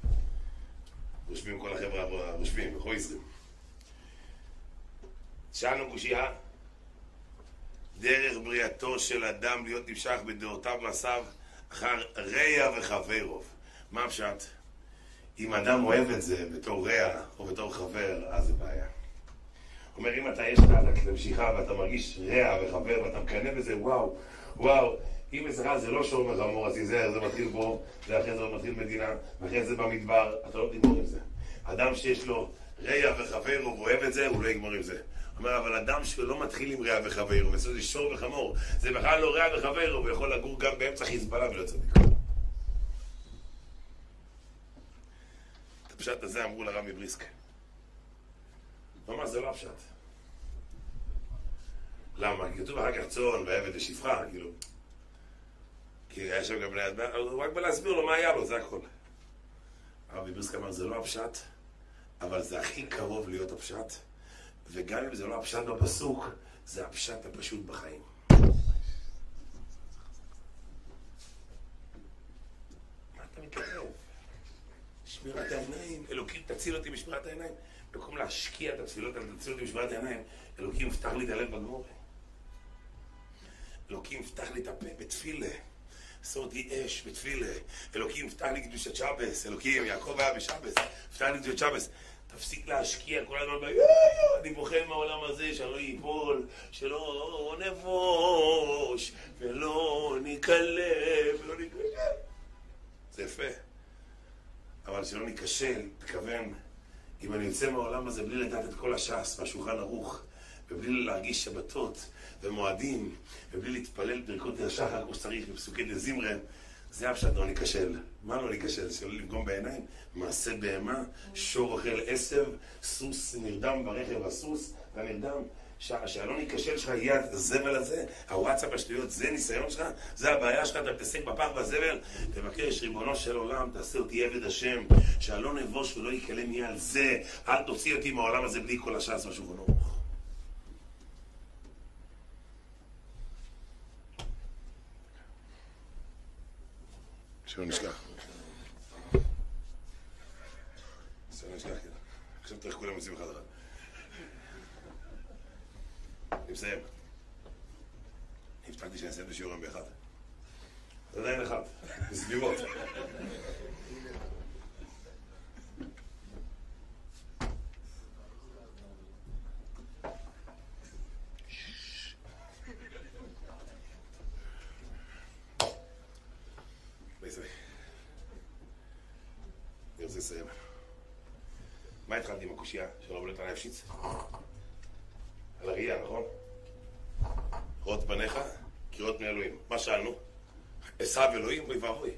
A: רושמים כל החבר'ה, רושמים, בכל ישראל. שאלנו קושייה, דרך בריאתו של אדם להיות נמשך בדעותיו ומעשיו אחר רע וחברוב. מה הפשט? אם אדם אוהב את זה בתור רע או בתור חבר, אז זה בעיה. אומר, אם אתה יש לך את המשיכה ואתה מרגיש רע וחבר ואתה מקנא בזה, וואו, וואו, אם אצלך זה לא שור מחמור, אז תיזהר, זה מתחיל פה, ואחרי זה מתחיל מדינה, ואחרי זה במדבר, אתה לא תגמור עם זה. אדם שיש לו רע וחבר, הוא אוהב את זה, הוא לא יגמור עם זה. אומר, אבל אדם שלא מתחיל עם רע וחבר, הוא מסוים שור וחמור, זה בכלל לא רע וחבר, הוא יכול לגור גם באמצע חיזבאללה ולא צדיק. את הפשט הזה אמרו לרב מבריסקה. הוא אמר, זה לא הפשט. למה? כתוב אחר כך צאן ועבד ושפחה, כאילו. כי היה שם גם בני אדם, הוא רק בא להסביר לו מה היה לו, זה הכל. הרב מבריסקה אמר, זה לא הפשט, אבל זה הכי קרוב להיות הפשט. וגם אם זה לא הפשט בפסוק, זה הפשט הפשוט בחיים. שמירת העיניים, אלוקים תציל אותי בשמירת העיניים. במקום להשקיע את התפילות, תציל אותי בשמירת העיניים, אלוקים יפתח לי את הלב בגמורה. אלוקים יפתח לי את הפה בתפילה. אותי אש בתפילה. אלוקים יפתח לי קדושת שבס. אלוקים, יעקב היה בשבס. יפתח לי קדושת שבס. תפסיק להשקיע כל הזמן, אני בוכה מהעולם הזה שלא ייפול, שלא נבוש, ולא ניכלם, ולא ניכלם. זה יפה. אבל שלא ניכשל, תכוון, אם אני יוצא מהעולם הזה בלי לדעת את כל הש"ס והשולחן ערוך, ובלי להרגיש שבתות ומועדים, ובלי להתפלל ברכות השחר כמו שצריך בפסוקי דה זמרה, זה הפשט לא ניכשל. מה לא ניכשל? שלא לפגום בעיניים? מעשה בהמה, שור אוכל עשב, סוס נרדם ברכב הסוס, והנרדם. שהלא ניכשל שלך יהיה הזבל הזה, הוואטסאפ השטויות, זה ניסיון שלך, זה הבעיה שלך, אתה מתעסק בפח והזבל, תבקש, ריבונו של עולם, תעשה אותי עבד השם, שהלא נבוש ולא ייכלם יהיה על זה, אל תוציא אותי מהעולם הזה בלי כל הש"ס והשולחן שלא נשכח. שלא נשכח, כן. עכשיו תראה כולם יוצאים אחד. אני מסיים. הבטחתי שאני אסיים את השיעור היום באחד. עדיין אחד, בסביבות. בישראל. אני רוצה לסיים. מה התחלתי עם הקושייה של רבי נתן היפשיץ? על הראייה, נכון? ראות פניך, קריאות מאלוהים. מה שאלנו? עשו אלוהים, אוי ואבוי.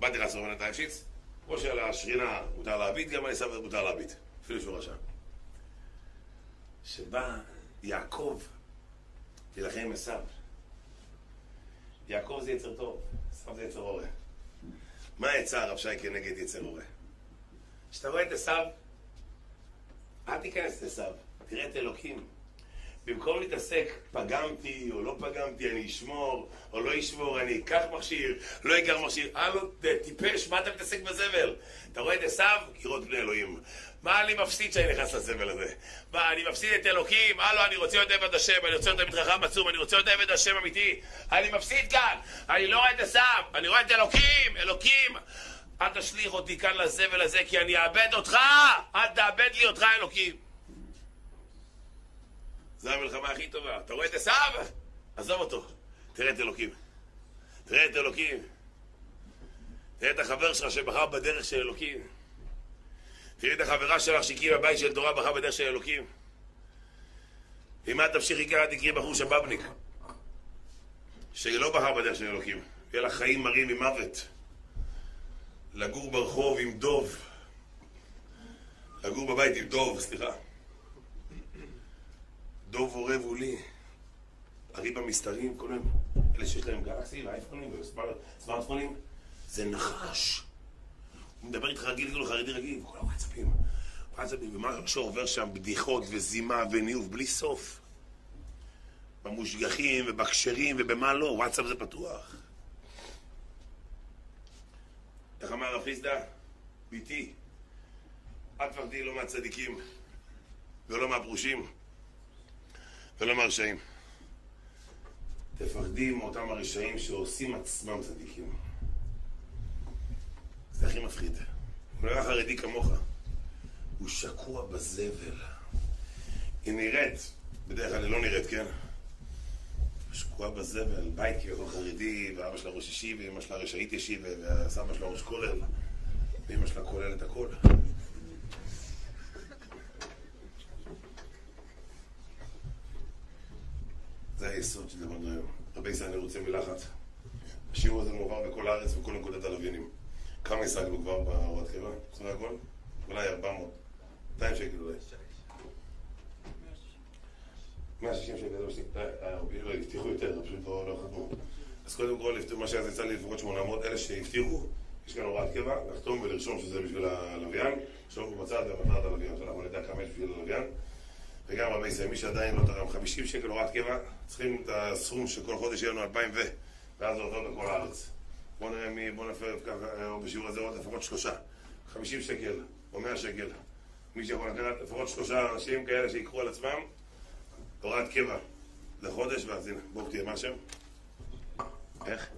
A: באתי לעשות רבי נתן היפשיץ, כמו שעל השרינה מותר להביט, גם על עשו מותר להביט. אפילו שהוא רשם. שבא יעקב להילחם עם עשו. יעקב זה יצר טוב, עשו זה יצר הורה. מה יצא הרב שי כנגד יצר הורה? כשאתה רואה את עשו, אל תיכנס לעשו, תראה את אלוקים. במקום להתעסק, פגמתי או לא פגמתי, אני אשמור או לא אשמור, אני אקח מכשיר, לא אקח מכשיר, הלו, טיפש, מה אתה מתעסק בזבל? אתה רואה את עשיו? קירות בני אלוהים. מה אני מפסיד שאני נכנס לזבל הזה? מה, אני מפסיד את אלוקים? הלו, אני רוצה להיות עבד השם, אני רוצה להיות עבד חכם עצום, אני רוצה להיות עבד השם אמיתי. אני מפסיד כאן, אני לא רואה את עשיו, אני רואה את אלוקים, אלוקים. אל תשליך אותי כאן לזבל הזה, כי אני אאבד אותך! אל תאבד לי אותך, אלוקים. זו המלחמה הכי טובה. אתה רואה את עשיו? עזוב אותו. תראה את אלוקים. תראה את אלוקים. תראה את החבר שלך שבחר בדרך של אלוקים. תראי את החברה שלך שהקימה בית של תורה בחר בדרך של אלוקים. אם את תמשיכי ככה תקראי בחור שבבניק שלא בחר בדרך של אלוקים. יהיה לך חיים מרים ממוות. לגור ברחוב עם דוב. לגור בבית עם דוב, סליחה. דוב עורב הוא לי. הריב המסתרים, כל אלה שיש להם גלקסי ואייפונים וסמארטפונים, זה נחש. מדבר איתך רגיל, כאילו חרדי רגיל, כל הוואטסאפים. וואטסאפים, ומה שעובר שם, בדיחות וזימה וניאוף בלי סוף. במושגחים ובכשרים ובמה לא, וואטסאפ זה פתוח. איך אמר הרב חיסדא? ביתי, אל תפחדי לא מהצדיקים ולא מהפרושים ולא מהרשעים. תפחדי מאותם הרשעים שעושים עצמם צדיקים. הכי מפחיד. הוא נראה חרדי כמוך. הוא שקוע בזבל. היא נראית, בדרך כלל היא לא נראית, כן? שקועה בזבל, בית כביכול חרדי, ואבא שלה ראש אישי, ואמא שלה רשאית ישיב, והסבא שלה ראש כולל, ואמא שלה כולל את הכל. זה היסוד שדיברנו היום. רבי ישראל, אני רוצה מילה אחת. השיעור הזה מועבר בכל הארץ ובכל נקודת הלוויינים. כמה השגנו כבר בהוראת קבע? אחרי הכל? אולי 400. 200 שקל אולי. 160 שקל, זה מה לא, הבטיחו יותר, פשוט לא לא חתמו. אז קודם כל, מה שאז יצא לי לפחות 800, אלה שהבטיחו, יש כאן הוראת קבע, לחתום ולרשום שזה בשביל הלוויין, לרשום בצד ומטרת הלוויין, שאנחנו נדע כמה יש בשביל הלוויין. וגם רבי ישראל, מי שעדיין לא תרם 50 שקל הוראת קבע, צריכים את הסכום שכל חודש יהיה לנו 200 ו... ואז זה עובר בכל הארץ. בואו נראה מי, בואו נפרט ככה, או בשיעור הזה עוד לפחות שלושה. 50 שקל או 100 שקל. מי שיכול לקחת לפחות שלושה אנשים כאלה שיקחו על עצמם הוראת קבע לחודש, ואז הנה, ברוך תהיה, מה השם? איך?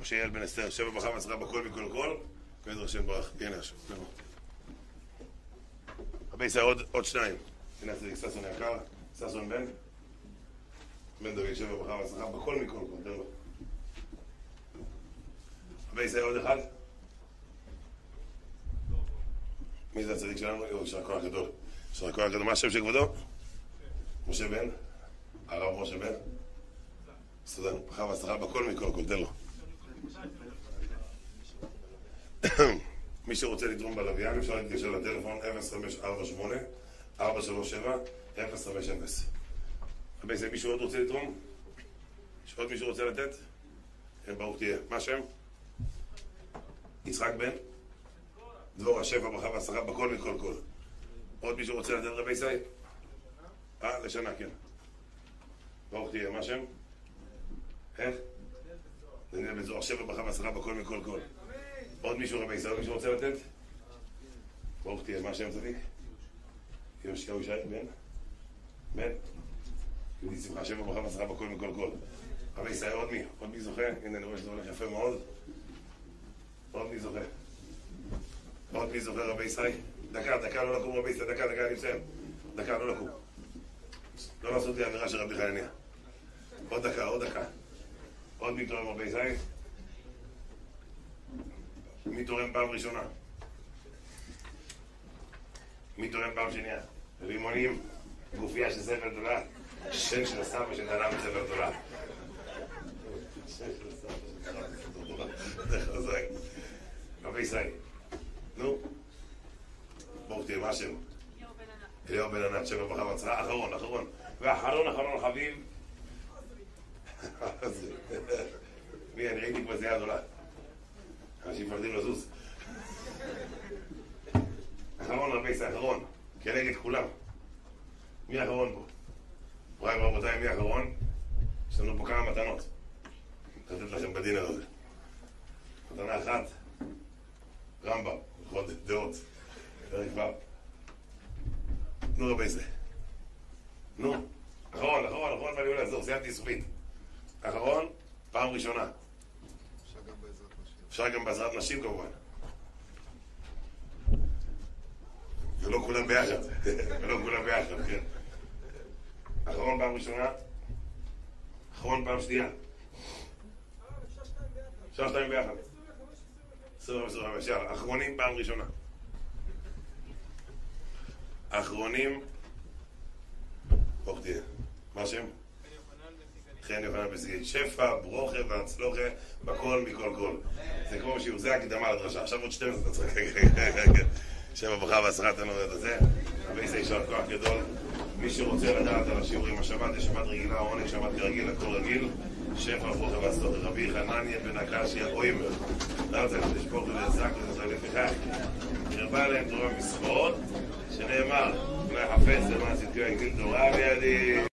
A: משה יעל בן אסתר, שבע בחר מצרה בכל מכל כל, בעזר השם ברך, הנה השם. רבי ישראל עוד, שניים. הנה הצדיק ששון יקר, ששון בן, בן דוד שבע בחר מצרה בכל מכל כל, תן לו. ישראל עוד אחד? מי זה הצדיק שלנו? יישר כוח גדול. יישר כוח גדול. מה השם של כבודו? משה בן? הרב משה בן? סטודנט, ברכה והצלחה בכל מכל כל, תן לו. מי שרוצה לתרום בלוויין אפשר להתקשר לטלפון 0548-437-050 רבי זה מישהו עוד רוצה לתרום? יש עוד מישהו רוצה לתת? כן, ברוך תהיה. מה השם? יצחק בן? דבורה, שבע, ברכה והצלחה בכל מכל כל. עוד מישהו רוצה לתת רבי ישראל? אה, לשנה, כן. ברוך תהיה, מה השם? איך? דניאל בן זוהר, שבע ברכה והצלחה בכל מכל כל. עוד מישהו רבי ישראל, מישהו רוצה לתת? ברוך תהיה, מה השם צדיק? יהושע ישי, בן? בן? יהודי שמחה, שבע ברכה והצלחה בכל מכל כל. רבי ישראל, עוד מי? עוד מי זוכה? הנה, אני רואה שזה הולך יפה מאוד. עוד מי זוכה? עוד מי זוכה רבי ישראל? דקה, דקה, לא לקום רבי ישראל, דקה, דקה, אני מסיים. דקה, לא לקום. לא לעשות לי אמירה של רבי חנניה. עוד דקה, עוד דקה. עוד מי תורם רבי זית? מי תורם פעם ראשונה? מי תורם פעם שנייה? רימונים, גופייה של ספר תורה, שם של הסבא שתרם ספר תורה. זה חזק. רבי ישראל, נו, ברוך תהיה, מה השם? אליהו בן ענת, שבע ברכה והצלחה, אחרון, אחרון. ואחרון, אחרון חביב. מי, אני ראיתי כבר זיעה גדולה. אנשים מפחדים לזוז. אחרון רבי ישראל, אחרון. כנגד כולם. מי האחרון פה? מוריי ורבותיי, מי האחרון? יש לנו פה כמה מתנות. לתת לכם בדינר הזה. מתנה אחת, רמב"ם, הלכות דעות, פרק ו'. נו רבי זה. נו, אחרון, אחרון, אחרון, ואני הולך לחזור, סיימתי סופית. אחרון, פעם ראשונה.
C: אפשר גם בעזרת נשים.
A: אפשר גם כמובן. ולא כולם ביחד. ולא כולם ביחד, כן. אחרון פעם ראשונה, אחרון פעם שנייה. אפשר שתיים ביחד. 25, 25, יאללה, אחרונים פעם ראשונה. אחרונים, ברוך תהיה. מה השם? חן יוחנן בסיגי. שפע, ברוכה והצלוחה, בכל מכל כל. זה כמו שיעור, זה הקדמה לדרשה. עכשיו עוד 12 אתה צוחק. שבע ברכה והצלחה תן לו את זה. ובייסי יישר כוח גדול. מי שרוצה לדעת על השיעורים השבת, יש שבת רגילה, עונג שבת כרגיל, הכל רגיל. שפע פוך וסוד רבי חנניה בן הקשי הרוימר לא צריך לשפוך את זה זק וזה לפיכך נרבה להם תורה מסחות שנאמר נחפש למה סיטיו הגיל תורה בידי